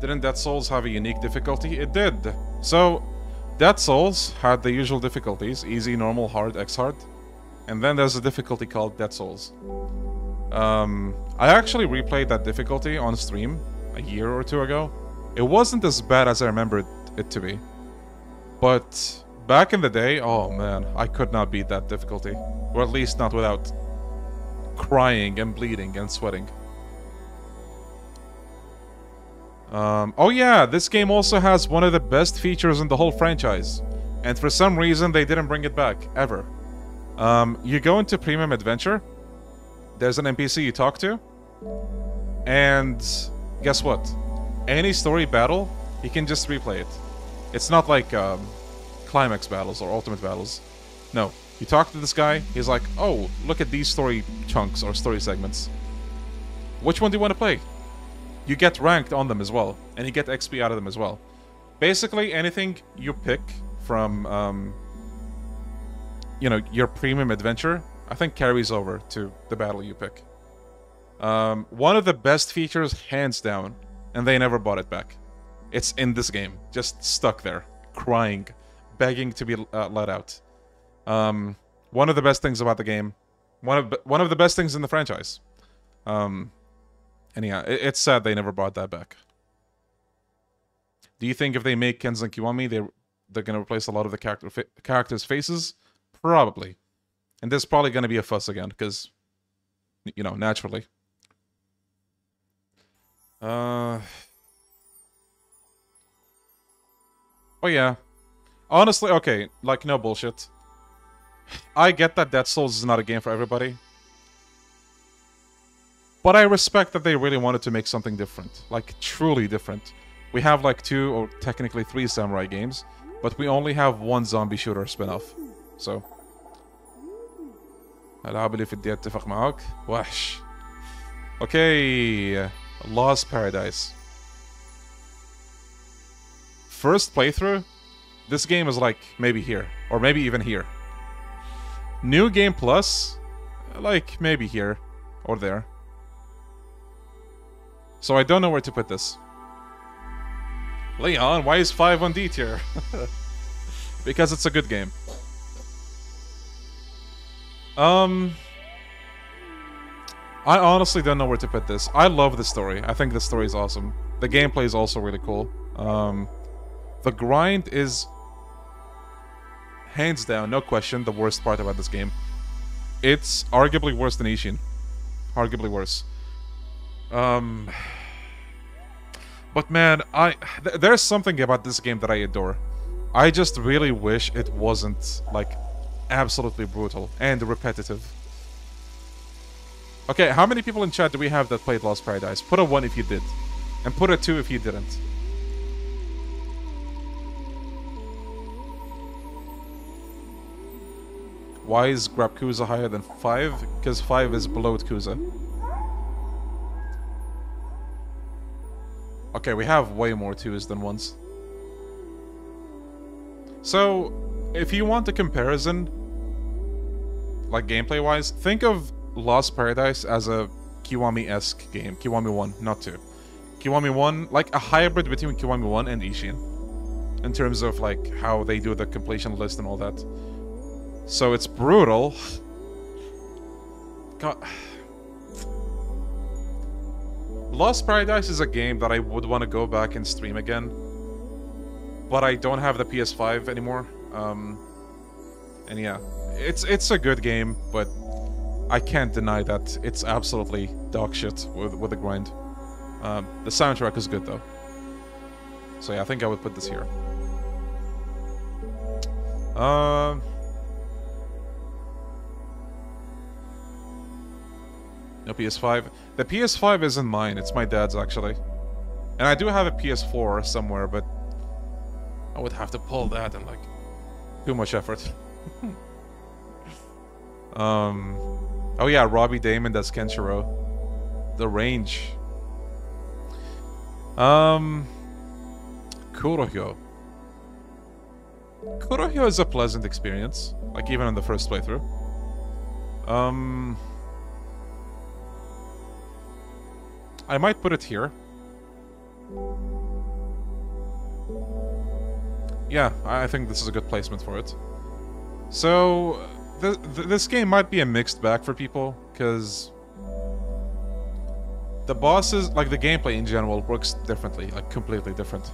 Didn't Dead Souls have a unique difficulty? It did. So, Dead Souls had the usual difficulties, easy, normal, hard, X-hard. And then there's a difficulty called Dead Souls. Um, I actually replayed that difficulty on stream a year or two ago. It wasn't as bad as I remembered it to be. But back in the day, oh man, I could not beat that difficulty. Or at least not without crying and bleeding and sweating. Um, oh yeah, this game also has one of the best features in the whole franchise. And for some reason, they didn't bring it back, ever. Um, you go into Premium Adventure, there's an NPC you talk to, and guess what? Any story battle, you can just replay it. It's not like um, climax battles or ultimate battles. No, you talk to this guy, he's like, oh, look at these story chunks or story segments. Which one do you want to play? You get ranked on them as well, and you get XP out of them as well. Basically, anything you pick from, um, you know, your premium adventure, I think carries over to the battle you pick. Um, one of the best features, hands down, and they never bought it back. It's in this game, just stuck there, crying, begging to be uh, let out. Um, one of the best things about the game, one of one of the best things in the franchise. Um, yeah, it, it's sad they never brought that back. Do you think if they make Kenzan Kiwami, they they're gonna replace a lot of the character fa characters' faces? Probably, and there's probably gonna be a fuss again because, you know, naturally. Uh. Oh yeah. Honestly, okay, like no bullshit. I get that Dead Souls is not a game for everybody. But I respect that they really wanted to make something different. Like, truly different. We have like two or technically three samurai games, but we only have one zombie shooter spin-off. So... العاب اللي في الدي اتفق معاك وحش Okay, Lost Paradise. First playthrough, this game is like maybe here, or maybe even here. New Game Plus, like maybe here, or there. So I don't know where to put this. Leon, why is 5 on D tier? because it's a good game. Um... I honestly don't know where to put this. I love the story. I think the story is awesome. The gameplay is also really cool. Um, the grind is hands down, no question, the worst part about this game. It's arguably worse than Ishin. Arguably worse. Um, but man, I th there's something about this game that I adore. I just really wish it wasn't like absolutely brutal and repetitive. Okay, how many people in chat do we have that played Lost Paradise? Put a 1 if you did. And put a 2 if you didn't. Why is Grabkuza higher than 5? Because 5 is below Kuza. Okay, we have way more twos than ones. So, if you want a comparison, like gameplay-wise, think of Lost Paradise as a Kiwami-esque game. Kiwami 1, not 2. Kiwami 1, like a hybrid between Kiwami 1 and Ishin. In terms of like how they do the completion list and all that. So it's brutal. God... Lost Paradise is a game that I would want to go back and stream again. But I don't have the PS5 anymore. Um, and yeah, it's it's a good game, but I can't deny that it's absolutely dog shit with with the grind. Um, the soundtrack is good though. So yeah, I think I would put this here. Um. No PS5. The PS5 isn't mine, it's my dad's actually. And I do have a PS4 somewhere, but I would have to pull that and like too much effort. um Oh yeah, Robbie Damon does Kenshiro. The range. Um Kurohyou. Kurohyou is a pleasant experience, like even in the first playthrough. Um I might put it here. Yeah, I think this is a good placement for it. So, th th this game might be a mixed bag for people, because the bosses, like the gameplay in general, works differently, like completely different.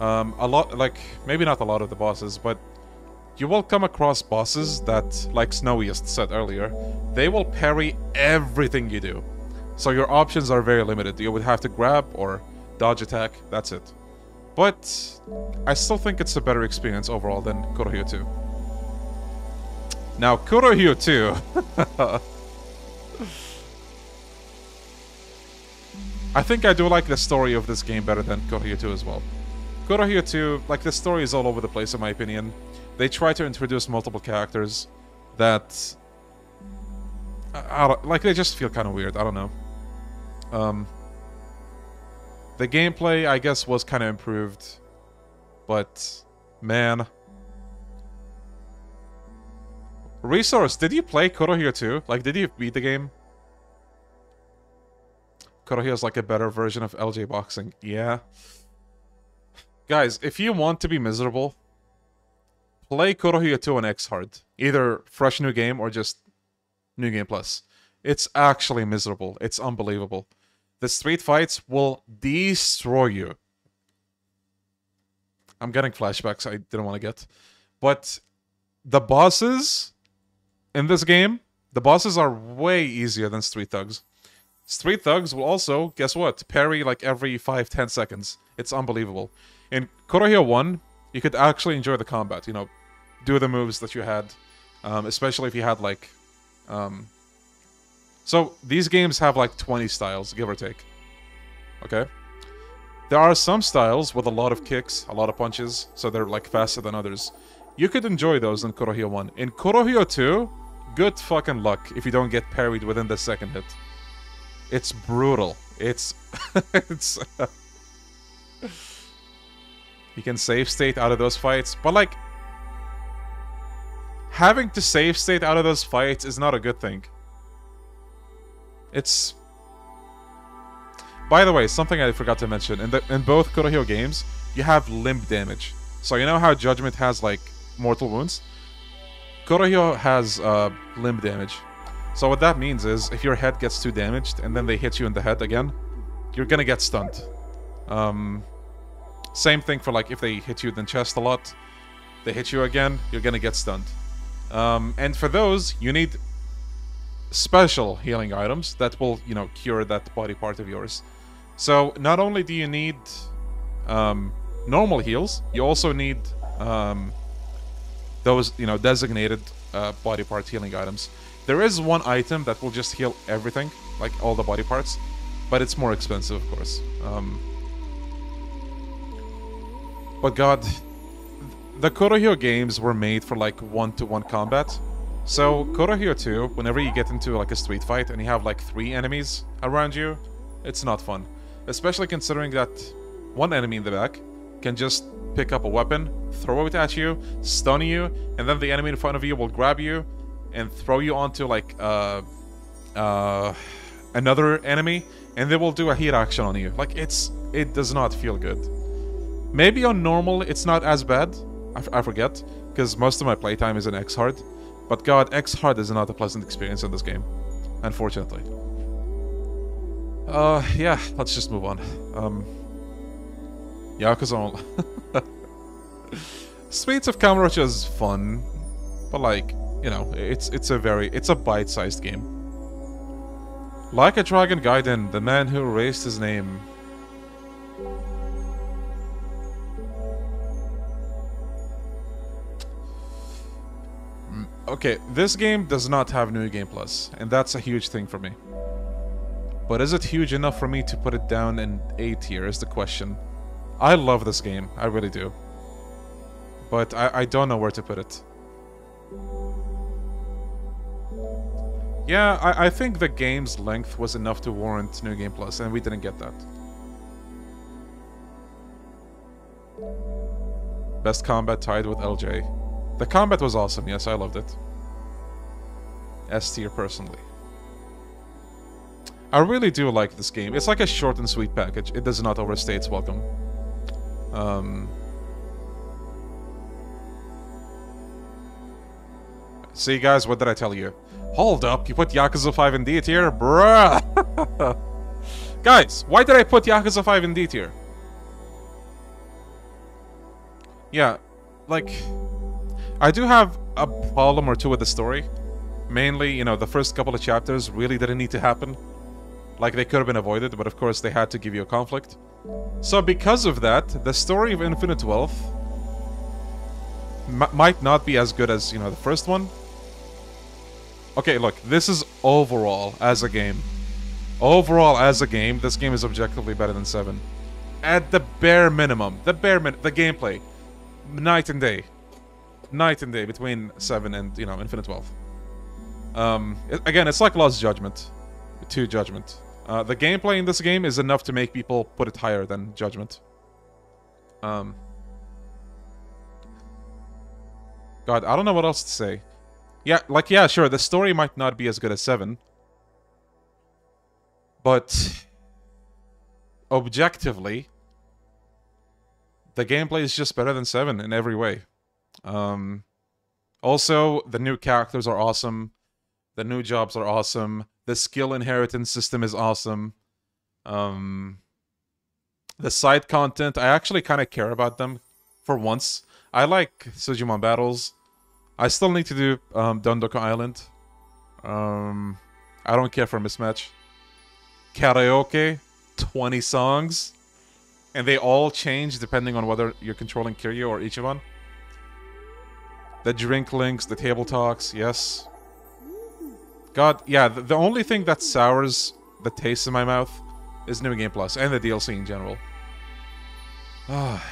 Um, a lot, like, maybe not a lot of the bosses, but you will come across bosses that, like Snowiest said earlier, they will parry everything you do. So your options are very limited. You would have to grab or dodge attack, that's it. But I still think it's a better experience overall than Kurohyou 2. Now, Kurohyou 2... I think I do like the story of this game better than Kurohyou 2 as well. Kurohyou 2, like, the story is all over the place in my opinion. They try to introduce multiple characters that... I like, they just feel kind of weird, I don't know. Um, the gameplay, I guess, was kind of improved. But, man. Resource, did you play Kurohyou 2? Like, did you beat the game? Kurohyou is like a better version of LJ Boxing. Yeah. Guys, if you want to be miserable, play Kurohyou 2 on X Hard. Either fresh new game or just new game plus. It's actually miserable. It's unbelievable. The street fights will destroy you. I'm getting flashbacks I didn't want to get. But the bosses in this game, the bosses are way easier than Street Thugs. Street Thugs will also, guess what, parry like every 5-10 seconds. It's unbelievable. In Kurohyou 1, you could actually enjoy the combat, you know, do the moves that you had, um, especially if you had like um, so these games have like 20 styles, give or take. Okay? There are some styles with a lot of kicks, a lot of punches, so they're like faster than others. You could enjoy those in Kurohyou 1. In Kurohyou 2, good fucking luck if you don't get parried within the second hit. It's brutal. It's... it's... Uh, you can save state out of those fights, but like... Having to save state out of those fights is not a good thing. It's... By the way, something I forgot to mention. In, the, in both Kurohyou games, you have limb damage. So you know how Judgment has, like, mortal wounds? Kurohyou has uh, limb damage. So what that means is, if your head gets too damaged, and then they hit you in the head again, you're gonna get stunned. Um, same thing for, like, if they hit you in the chest a lot, they hit you again, you're gonna get stunned. Um, and for those, you need special healing items that will, you know, cure that body part of yours. So not only do you need um, normal heals, you also need um, those, you know, designated uh, body part healing items. There is one item that will just heal everything, like all the body parts, but it's more expensive, of course. Um, but god, the Kurohyou games were made for like one-to-one -one combat, so, Kurohyou 2, whenever you get into like a street fight and you have like three enemies around you, it's not fun. Especially considering that one enemy in the back can just pick up a weapon, throw it at you, stun you, and then the enemy in front of you will grab you and throw you onto like uh, uh, another enemy, and they will do a heat action on you. Like, it's it does not feel good. Maybe on normal it's not as bad, I, I forget, because most of my playtime is in X-Hard. But god, X-Hard is not a pleasant experience in this game. Unfortunately. Uh, yeah, let's just move on. Um, Yakuza Streets of Kamurocho is fun, but like, you know, it's it's a very it's a bite-sized game. Like a Dragon Gaiden, the man who erased his name. Okay, this game does not have New Game Plus, and that's a huge thing for me. But is it huge enough for me to put it down in A tier is the question. I love this game, I really do. But I, I don't know where to put it. Yeah, I, I think the game's length was enough to warrant New Game Plus, and we didn't get that. Best combat tied with LJ. The combat was awesome, yes, I loved it. S tier personally. I really do like this game. It's like a short and sweet package. It does not overstay its welcome. Um, see, guys, what did I tell you? Hold up, you put Yakuza 5 in D tier? Bruh! guys, why did I put Yakuza 5 in D tier? Yeah, like... I do have a problem or two with the story. Mainly, you know, the first couple of chapters really didn't need to happen. Like, they could have been avoided, but of course they had to give you a conflict. So because of that, the story of Infinite Wealth might not be as good as, you know, the first one. Okay, look, this is overall as a game. Overall as a game, this game is objectively better than 7. At the bare minimum, the bare min the gameplay, night and day. Night and day between 7 and, you know, Infinite Wealth. Um, it, again, it's like Lost Judgment. 2 Judgment. Uh, the gameplay in this game is enough to make people put it higher than Judgment. Um, God, I don't know what else to say. Yeah, like, yeah, sure, the story might not be as good as 7. But... Objectively... The gameplay is just better than 7 in every way. Um, also, the new characters are awesome. The new jobs are awesome. The skill inheritance system is awesome. Um, the side content, I actually kind of care about them for once. I like Sujimon battles. I still need to do um, Dondoko Island. Um, I don't care for mismatch. Karaoke, 20 songs. And they all change depending on whether you're controlling Kiryu or Ichiban. The drink links, the table talks, yes. God, yeah, the, the only thing that sours the taste in my mouth is New Game Plus and the DLC in general. Ah.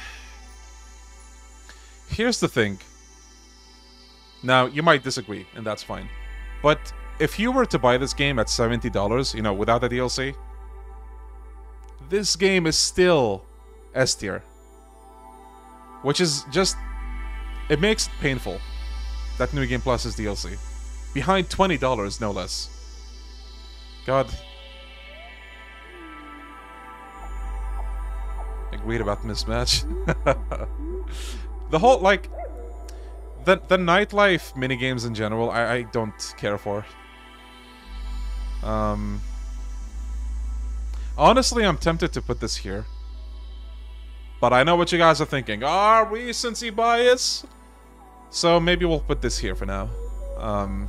Here's the thing. Now, you might disagree, and that's fine. But if you were to buy this game at $70, you know, without the DLC, this game is still S tier. Which is just... It makes it painful that New Game Plus is DLC. Behind $20, no less. God. Agreed about mismatch. the whole, like... The, the nightlife minigames in general, I, I don't care for. Um... Honestly, I'm tempted to put this here. But I know what you guys are thinking. Ah, recency bias? So maybe we'll put this here for now. Um,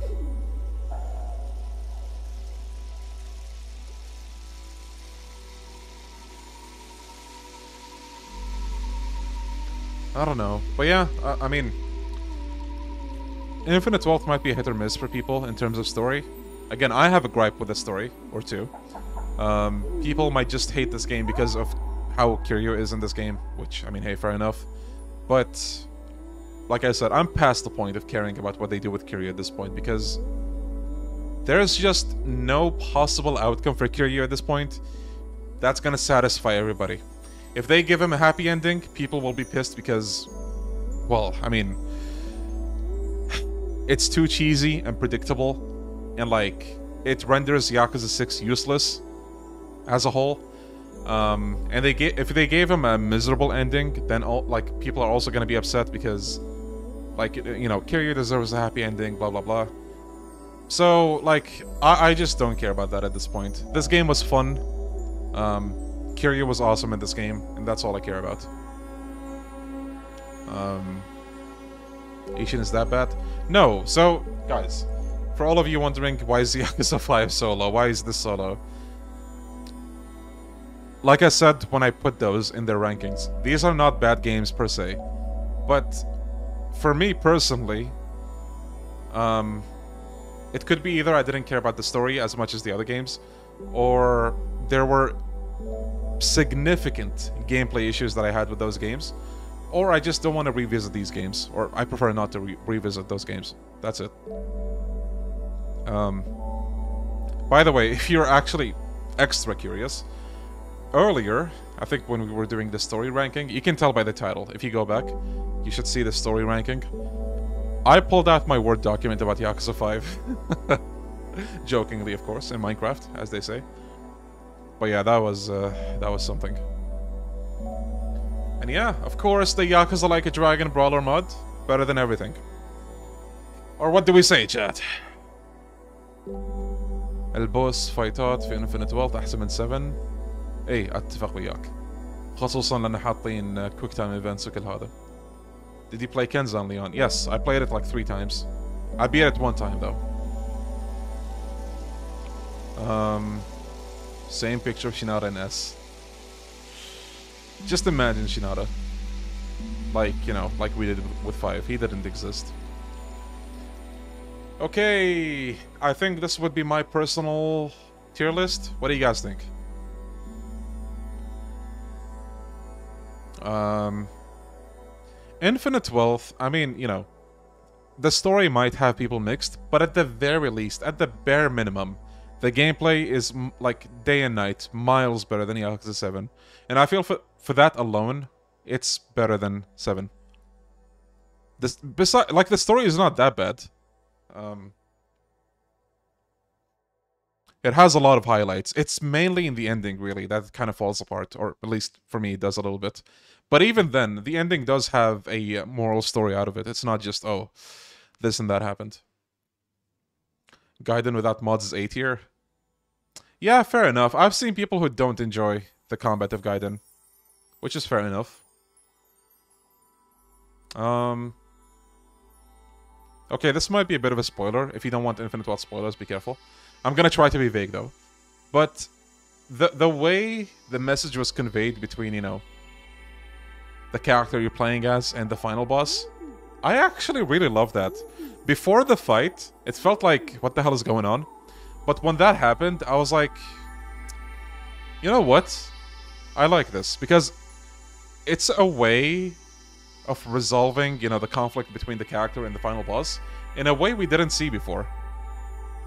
I don't know. But yeah, I, I mean... Infinite Wealth might be a hit or miss for people in terms of story. Again, I have a gripe with the story, or two. Um, people might just hate this game because of how Kiryu is in this game, which, I mean, hey, fair enough. But like I said, I'm past the point of caring about what they do with Kiryu at this point because there's just no possible outcome for Kiryu at this point that's gonna satisfy everybody. If they give him a happy ending, people will be pissed because, well, I mean, it's too cheesy and predictable, and like, it renders Yakuza 6 useless as a whole. Um, and they get if they gave him a miserable ending, then all, like people are also gonna be upset because like, you know, Kiryu deserves a happy ending, blah, blah, blah. So, like, I, I just don't care about that at this point. This game was fun. Um, Kiryu was awesome in this game, and that's all I care about. Um, Ishin is that bad? No. So, guys, for all of you wondering why is Yakuza 5 solo, why is this solo? Like I said when I put those in their rankings, these are not bad games per se. But for me personally, um, it could be either I didn't care about the story as much as the other games, or there were significant gameplay issues that I had with those games, or I just don't want to revisit these games, or I prefer not to re revisit those games. That's it. Um, by the way, if you're actually extra curious, earlier, I think when we were doing the story ranking, you can tell by the title. If you go back, you should see the story ranking. I pulled out my Word document about Yakuza 5. Jokingly, of course, in Minecraft, as they say. But yeah, that was, uh, that was something. And yeah, of course, the Yakuza Like a Dragon Brawler mod. Better than everything. Or what do we say, chat? البوس فايتات في انفنت ويلث احسن من 7 اي اتفق وياك خصوصا لان حاطين كويك تايم ايفنتس وكل هذا did you play Kenzan Leon? Yes, I played it like three times. I beat it one time though. Um, same picture of Shinada in S. Just imagine Shinada. Like, you know, like we did with 5. He didn't exist. Okay, I think this would be my personal tier list. What do you guys think? Um, Infinite Wealth, I mean, you know, the story might have people mixed, but at the very least, at the bare minimum, the gameplay is like day and night, miles better than Yakuza 7. And I feel for, for that alone, it's better than 7. This, beside, like, the story is not that bad. Um, it has a lot of highlights. It's mainly in the ending, really, that kind of falls apart, or at least for me, it does a little bit. But even then, the ending does have a uh, moral story out of it. It's not just, oh, this and that happened. Gaiden without mods is A tier. Yeah, fair enough. I've seen people who don't enjoy the combat of Gaiden, which is fair enough. Um. Okay, this might be a bit of a spoiler. If you don't want Infinite Wealth spoilers, be careful. I'm gonna try to be vague though. But the the way the message was conveyed between, you know, the character you're playing as and the final boss, I actually really love that. Before the fight, it felt like, what the hell is going on? But when that happened, I was like, you know what? I like this because it's a way of resolving, you know, the conflict between the character and the final boss in a way we didn't see before.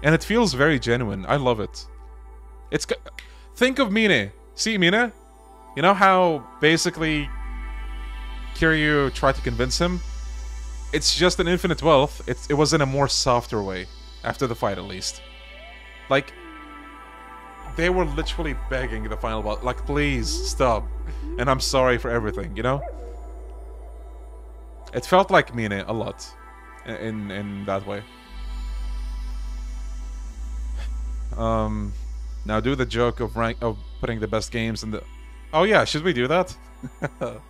And it feels very genuine. I love it. It's think of Mine. See Mine? You know how basically Kiryu tried to convince him? It's just an infinite wealth. It's, it was in a more softer way. After the fight, at least. Like, they were literally begging the final boss, like, please, stop. And I'm sorry for everything, you know? It felt like Mine a lot. In, in that way. Um, now do the joke of rank of putting the best games in the... Oh yeah, should we do that?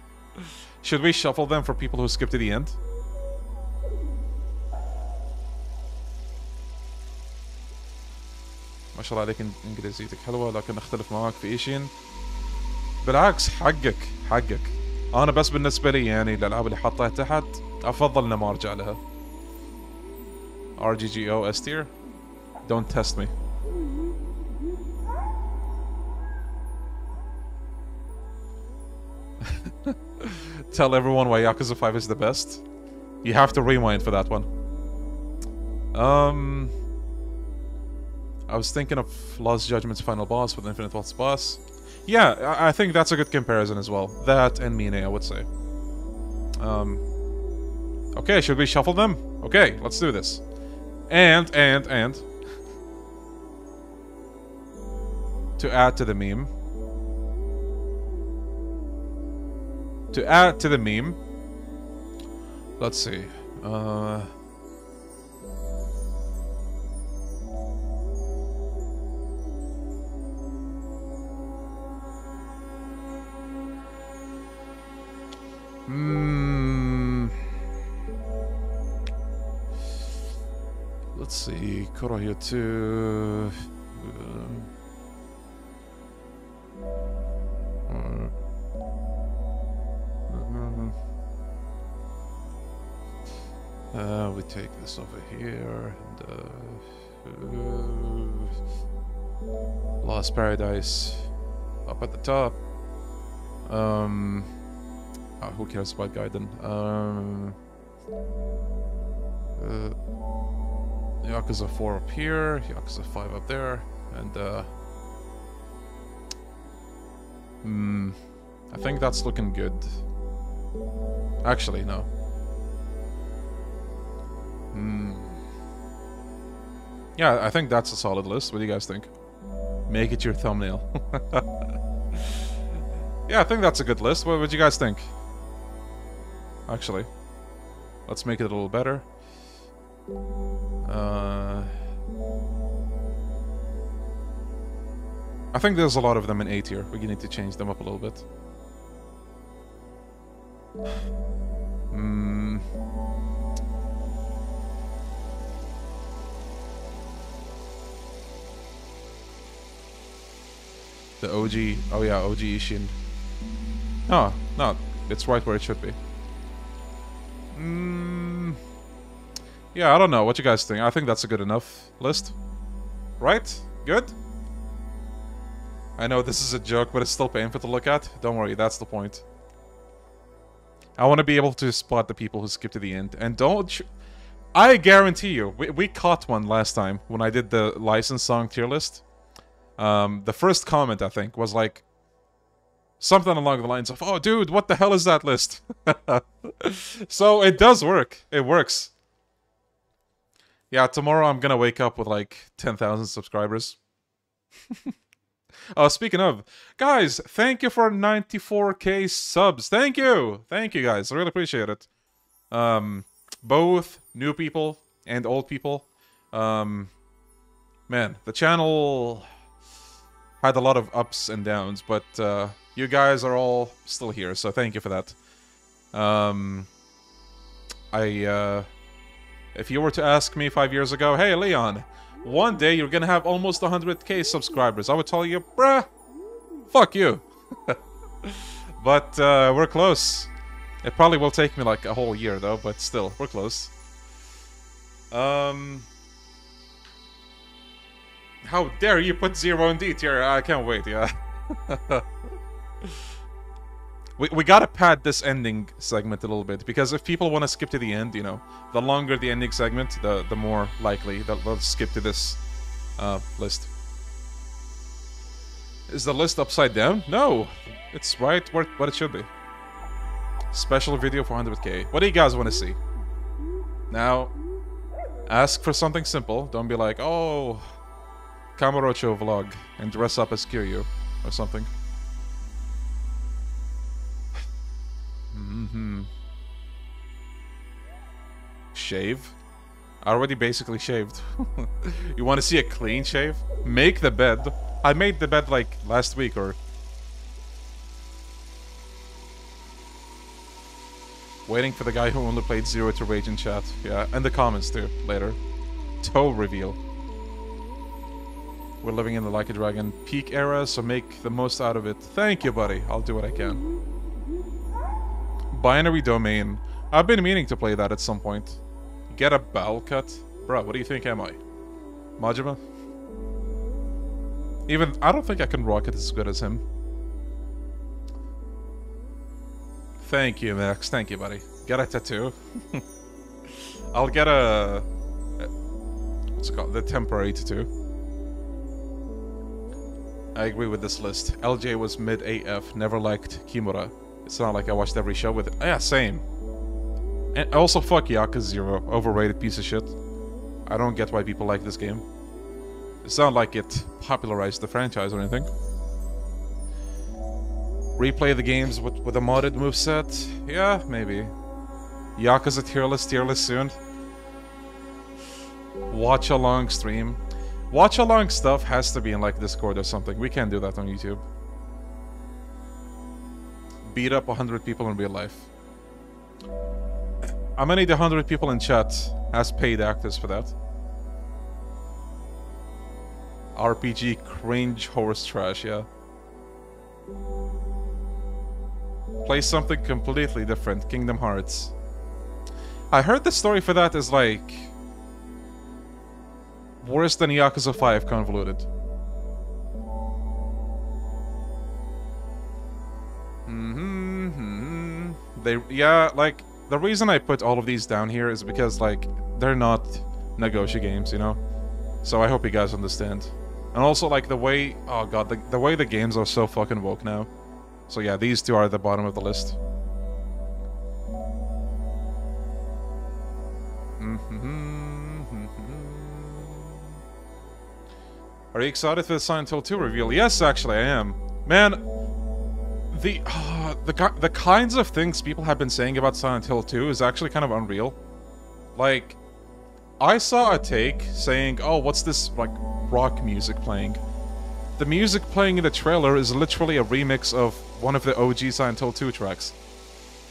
should we shuffle them for people who skip to the end? ما شاء الله عليك إنجليزيتك حلوة لكن أختلف معاك في شيء بالعكس حقك حقك. أنا بس بالنسبة لي يعني الألعاب اللي حاطها تحت أفضل إني ما أرجع لها. RGGO S tier. Don't test me. Tell everyone why Yakuza 5 is the best. You have to rewind for that one. Um... I was thinking of Lost Judgment's final boss with Infinite Wealth's boss. Yeah, I, I think that's a good comparison as well. That and Mine, I would say. Um, okay, should we shuffle them? Okay, let's do this. And, and, and... To add to the meme... To add to the meme... Let's see. Uh... Hmm. Let's see, Kurohyou 2... Uh, uh, uh, we take this over here. And, uh, Lost Paradise up at the top. Um, oh, who cares about Gaiden? Um, uh, Yakuza 4 up here, Yakuza 5 up there, and uh, hmm, I think that's looking good. Actually, no. Hmm. Yeah, I think that's a solid list. What do you guys think? Make it your thumbnail. yeah, I think that's a good list. What would you guys think? Actually. Let's make it a little better. Uh, I think there's a lot of them in A tier. We need to change them up a little bit. Hmm. The OG. Oh yeah, OG Ishin. No, no. It's right where it should be. Mm, yeah, I don't know. What you guys think? I think that's a good enough list. Right? Good? I know this is a joke, but it's still painful to look at. Don't worry, that's the point. I want to be able to spot the people who skip to the end. And don't... I guarantee you, we, we caught one last time when I did the licensed song tier list. Um, the first comment, I think, was like... Something along the lines of, Oh, dude, what the hell is that list? so it does work. It works. Yeah, tomorrow I'm gonna wake up with like 10,000 subscribers. Oh, speaking of, guys, thank you for 94k subs. Thank you. Thank you, guys. I really appreciate it. Um, both new people and old people. Um, man, the channel had a lot of ups and downs, but uh, you guys are all still here, so thank you for that. Um, I, uh, if you were to ask me five years ago, hey, Leon, one day you're gonna have almost 100k subscribers. I would tell you, bruh, fuck you. but uh, we're close. It probably will take me like a whole year though, but still, we're close. Um, how dare you put zero in D tier? I can't wait, yeah. We, we gotta pad this ending segment a little bit, because if people want to skip to the end, you know, the longer the ending segment, the, the more likely they'll, they'll skip to this uh, list. Is the list upside down? No, it's right where what it should be. Special video for 100k. What do you guys want to see? Now, ask for something simple. Don't be like, oh, Kamurocho vlog and dress up as Kiryu or something. Mm-hmm. Shave? Already basically shaved. you want to see a clean shave? Make the bed. I made the bed like last week or... Waiting for the guy who only played Zero to rage in chat. Yeah, and the comments too, later. Toe reveal. We're living in the Like a Dragon peak era, so make the most out of it. Thank you, buddy. I'll do what I can binary domain. I've been meaning to play that at some point. Get a bowel cut? Bro, what do you think am I? Majima? Even, I don't think I can rock it as good as him. Thank you, Max. Thank you, buddy. Get a tattoo. I'll get a... What's it called? The temporary tattoo. I agree with this list. LJ was mid AF, never liked Kimura. It's not like I watched every show with it. Yeah, same. And also, fuck Yakuza Zero. Overrated piece of shit. I don't get why people like this game. It's not like it popularized the franchise or anything. Replay the games with, with a modded moveset? Yeah, maybe. Yakuza tier list, tier list soon. Watch a long stream. Watch along stuff has to be in like Discord or something. We can't do that on YouTube beat up 100 people in real life. I'm gonna need 100 people in chat as paid actors for that. RPG cringe horse trash, yeah. Play something completely different, Kingdom Hearts. I heard the story for that is like... Worse than Yakuza 5 convoluted. Mm-hmm, mm-hmm. They, yeah, like, the reason I put all of these down here is because, like, they're not Nagoshi games, you know? So I hope you guys understand. And also, like, the way... Oh, God, the, the way the games are so fucking woke now. So yeah, these two are at the bottom of the list. Are you excited for the Silent Hill 2 reveal? Yes, actually, I am. Man, the uh, the the kinds of things people have been saying about Silent Hill 2 is actually kind of unreal. Like, I saw a take saying, "Oh, what's this like rock music playing?" The music playing in the trailer is literally a remix of one of the OG Silent Hill 2 tracks.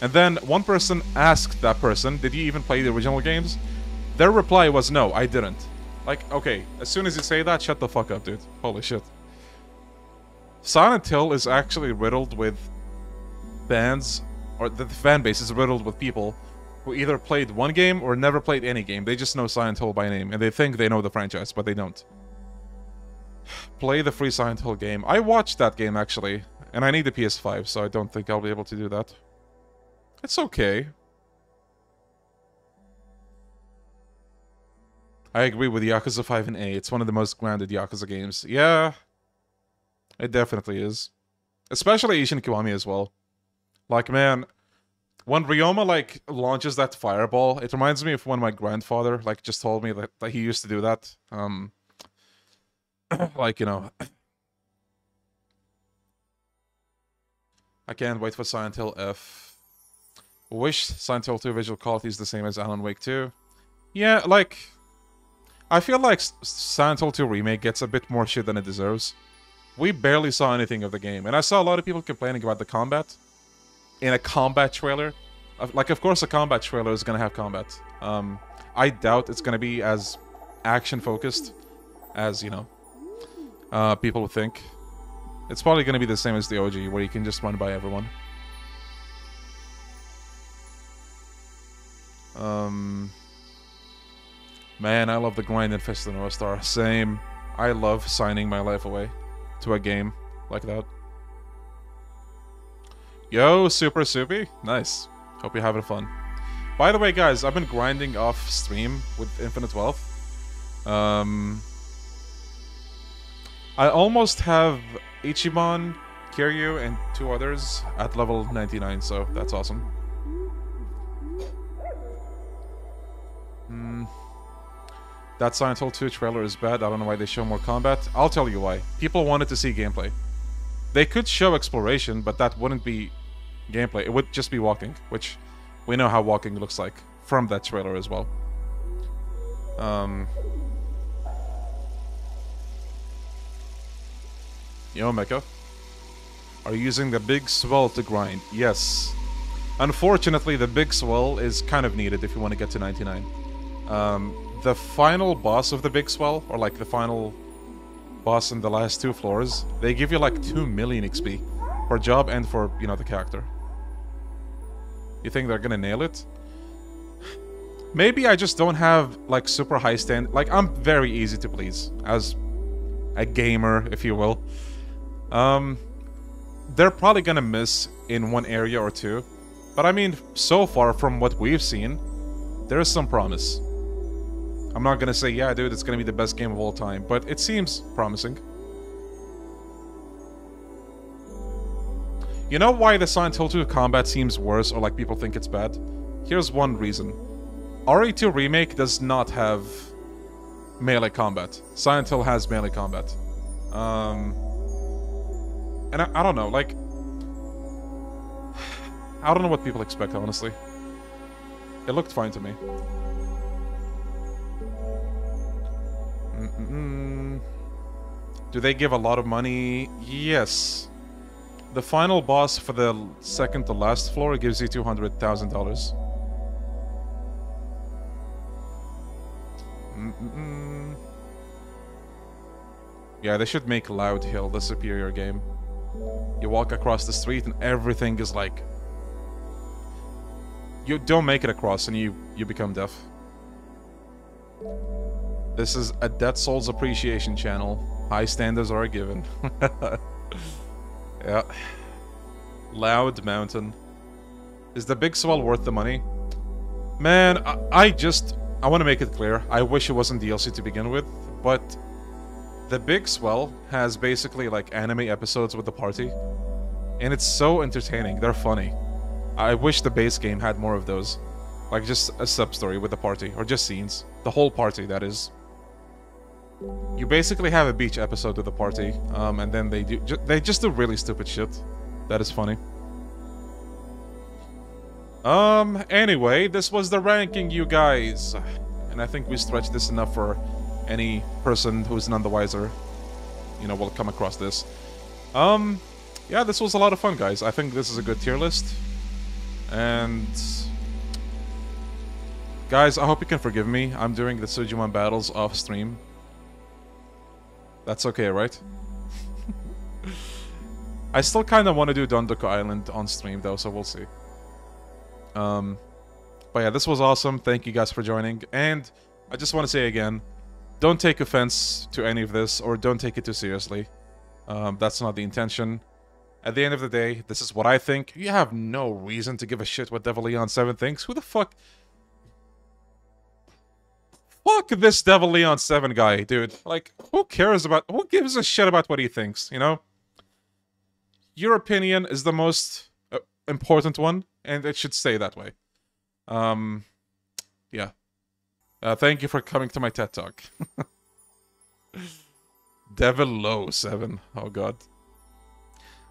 And then one person asked that person, "Did you even play the original games?" Their reply was, "No, I didn't." Like, okay, as soon as you say that, shut the fuck up, dude. Holy shit. Silent Hill is actually riddled with fans, or the fan base is riddled with people who either played one game or never played any game. They just know Silent Hill by name, and they think they know the franchise, but they don't. Play the free Silent Hill game. I watched that game, actually, and I need the PS5, so I don't think I'll be able to do that. It's okay. I agree with Yakuza 5 and A. It's one of the most grounded Yakuza games. Yeah, it definitely is. Especially Ishin Kiwami as well. Like, man, when Ryoma, like, launches that fireball, it reminds me of when my grandfather, like, just told me that, that he used to do that. Um, like, you know... I can't wait for Silent Hill F. Wish Silent Hill 2 visual quality is the same as Alan Wake 2. Yeah, like... I feel like Silent Hill 2 Remake gets a bit more shit than it deserves. We barely saw anything of the game, and I saw a lot of people complaining about the combat. In a combat trailer. Like, of course a combat trailer is gonna have combat. Um, I doubt it's gonna be as action-focused as, you know, uh, people think. It's probably gonna be the same as the OG, where you can just run by everyone. Um... Man, I love the grind in Fist of the North Star. Same. I love signing my life away to a game like that. Yo, Super Soupy. Nice. Hope you're having fun. By the way, guys, I've been grinding off stream with Infinite Wealth. Um, I almost have Ichiban, Kiryu, and two others at level 99, so that's awesome. Hmm. That Silent Hill 2 trailer is bad. I don't know why they show more combat. I'll tell you why. People wanted to see gameplay. They could show exploration, but that wouldn't be gameplay. It would just be walking, which we know how walking looks like from that trailer as well. Um... Yo, Mecha. Are you using the big swell to grind? Yes. Unfortunately, the big swell is kind of needed if you want to get to 99. Um, the final boss of the big swell, or like the final boss in the last two floors, they give you like 2 million XP for job and for, you know, the character. You think they're gonna nail it? Maybe I just don't have like super high stand. Like I'm very easy to please as a gamer, if you will. Um, they're probably gonna miss in one area or two, but I mean, so far from what we've seen, there is some promise. I'm not gonna say, yeah, dude, it's gonna be the best game of all time, but it seems promising. You know why the Silent Hill 2 combat seems worse or like people think it's bad? Here's one reason. RE2 Remake does not have melee combat. Silent Hill has melee combat. Um, and I, I don't know, like... I don't know what people expect, honestly. It looked fine to me. Do they give a lot of money? Yes. The final boss for the second to last floor gives you $200,000. Mm Yeah, they should make Loud Hill the superior game. You walk across the street and everything is like... You don't make it across and you, you become deaf. This is a Dead Souls appreciation channel. High standards are given. yeah. Loud Mountain. Is the big swell worth the money? Man, I, I just... I want to make it clear. I wish it wasn't DLC to begin with, but... The Big Swell has basically like anime episodes with the party. And it's so entertaining. They're funny. I wish the base game had more of those. Like just a sub-story with the party, or just scenes. The whole party, that is. You basically have a beach episode with the party, um, and then they do ju they just do really stupid shit. That is funny. Um, anyway, this was the ranking, you guys. And I think we stretched this enough for any person who's none the wiser, you know, will come across this. Um, yeah, this was a lot of fun, guys. I think this is a good tier list. And... Guys, I hope you can forgive me. I'm doing the Sujimon battles off stream. That's okay, right? I still kind of want to do Dondoko Island on stream, though, so we'll see. Um, but yeah, this was awesome. Thank you guys for joining. And I just want to say again, don't take offense to any of this, or don't take it too seriously. Um, that's not the intention. At the end of the day, this is what I think. You have no reason to give a shit what Devil Leon 7 thinks. Who the fuck... Fuck this Devil Leon 7 guy, dude. Like, who cares about... Who gives a shit about what he thinks, you know? Your opinion is the most uh, important one, and it should stay that way. Um, yeah. Uh, thank you for coming to my TED Talk. Devil Low 7. Oh, God.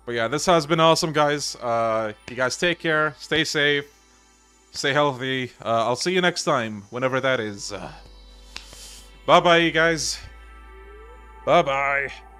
But yeah, this has been awesome, guys. Uh, you guys take care. Stay safe. Stay healthy. Uh, I'll see you next time, whenever that is. Uh, Bye-bye, you guys. Bye-bye.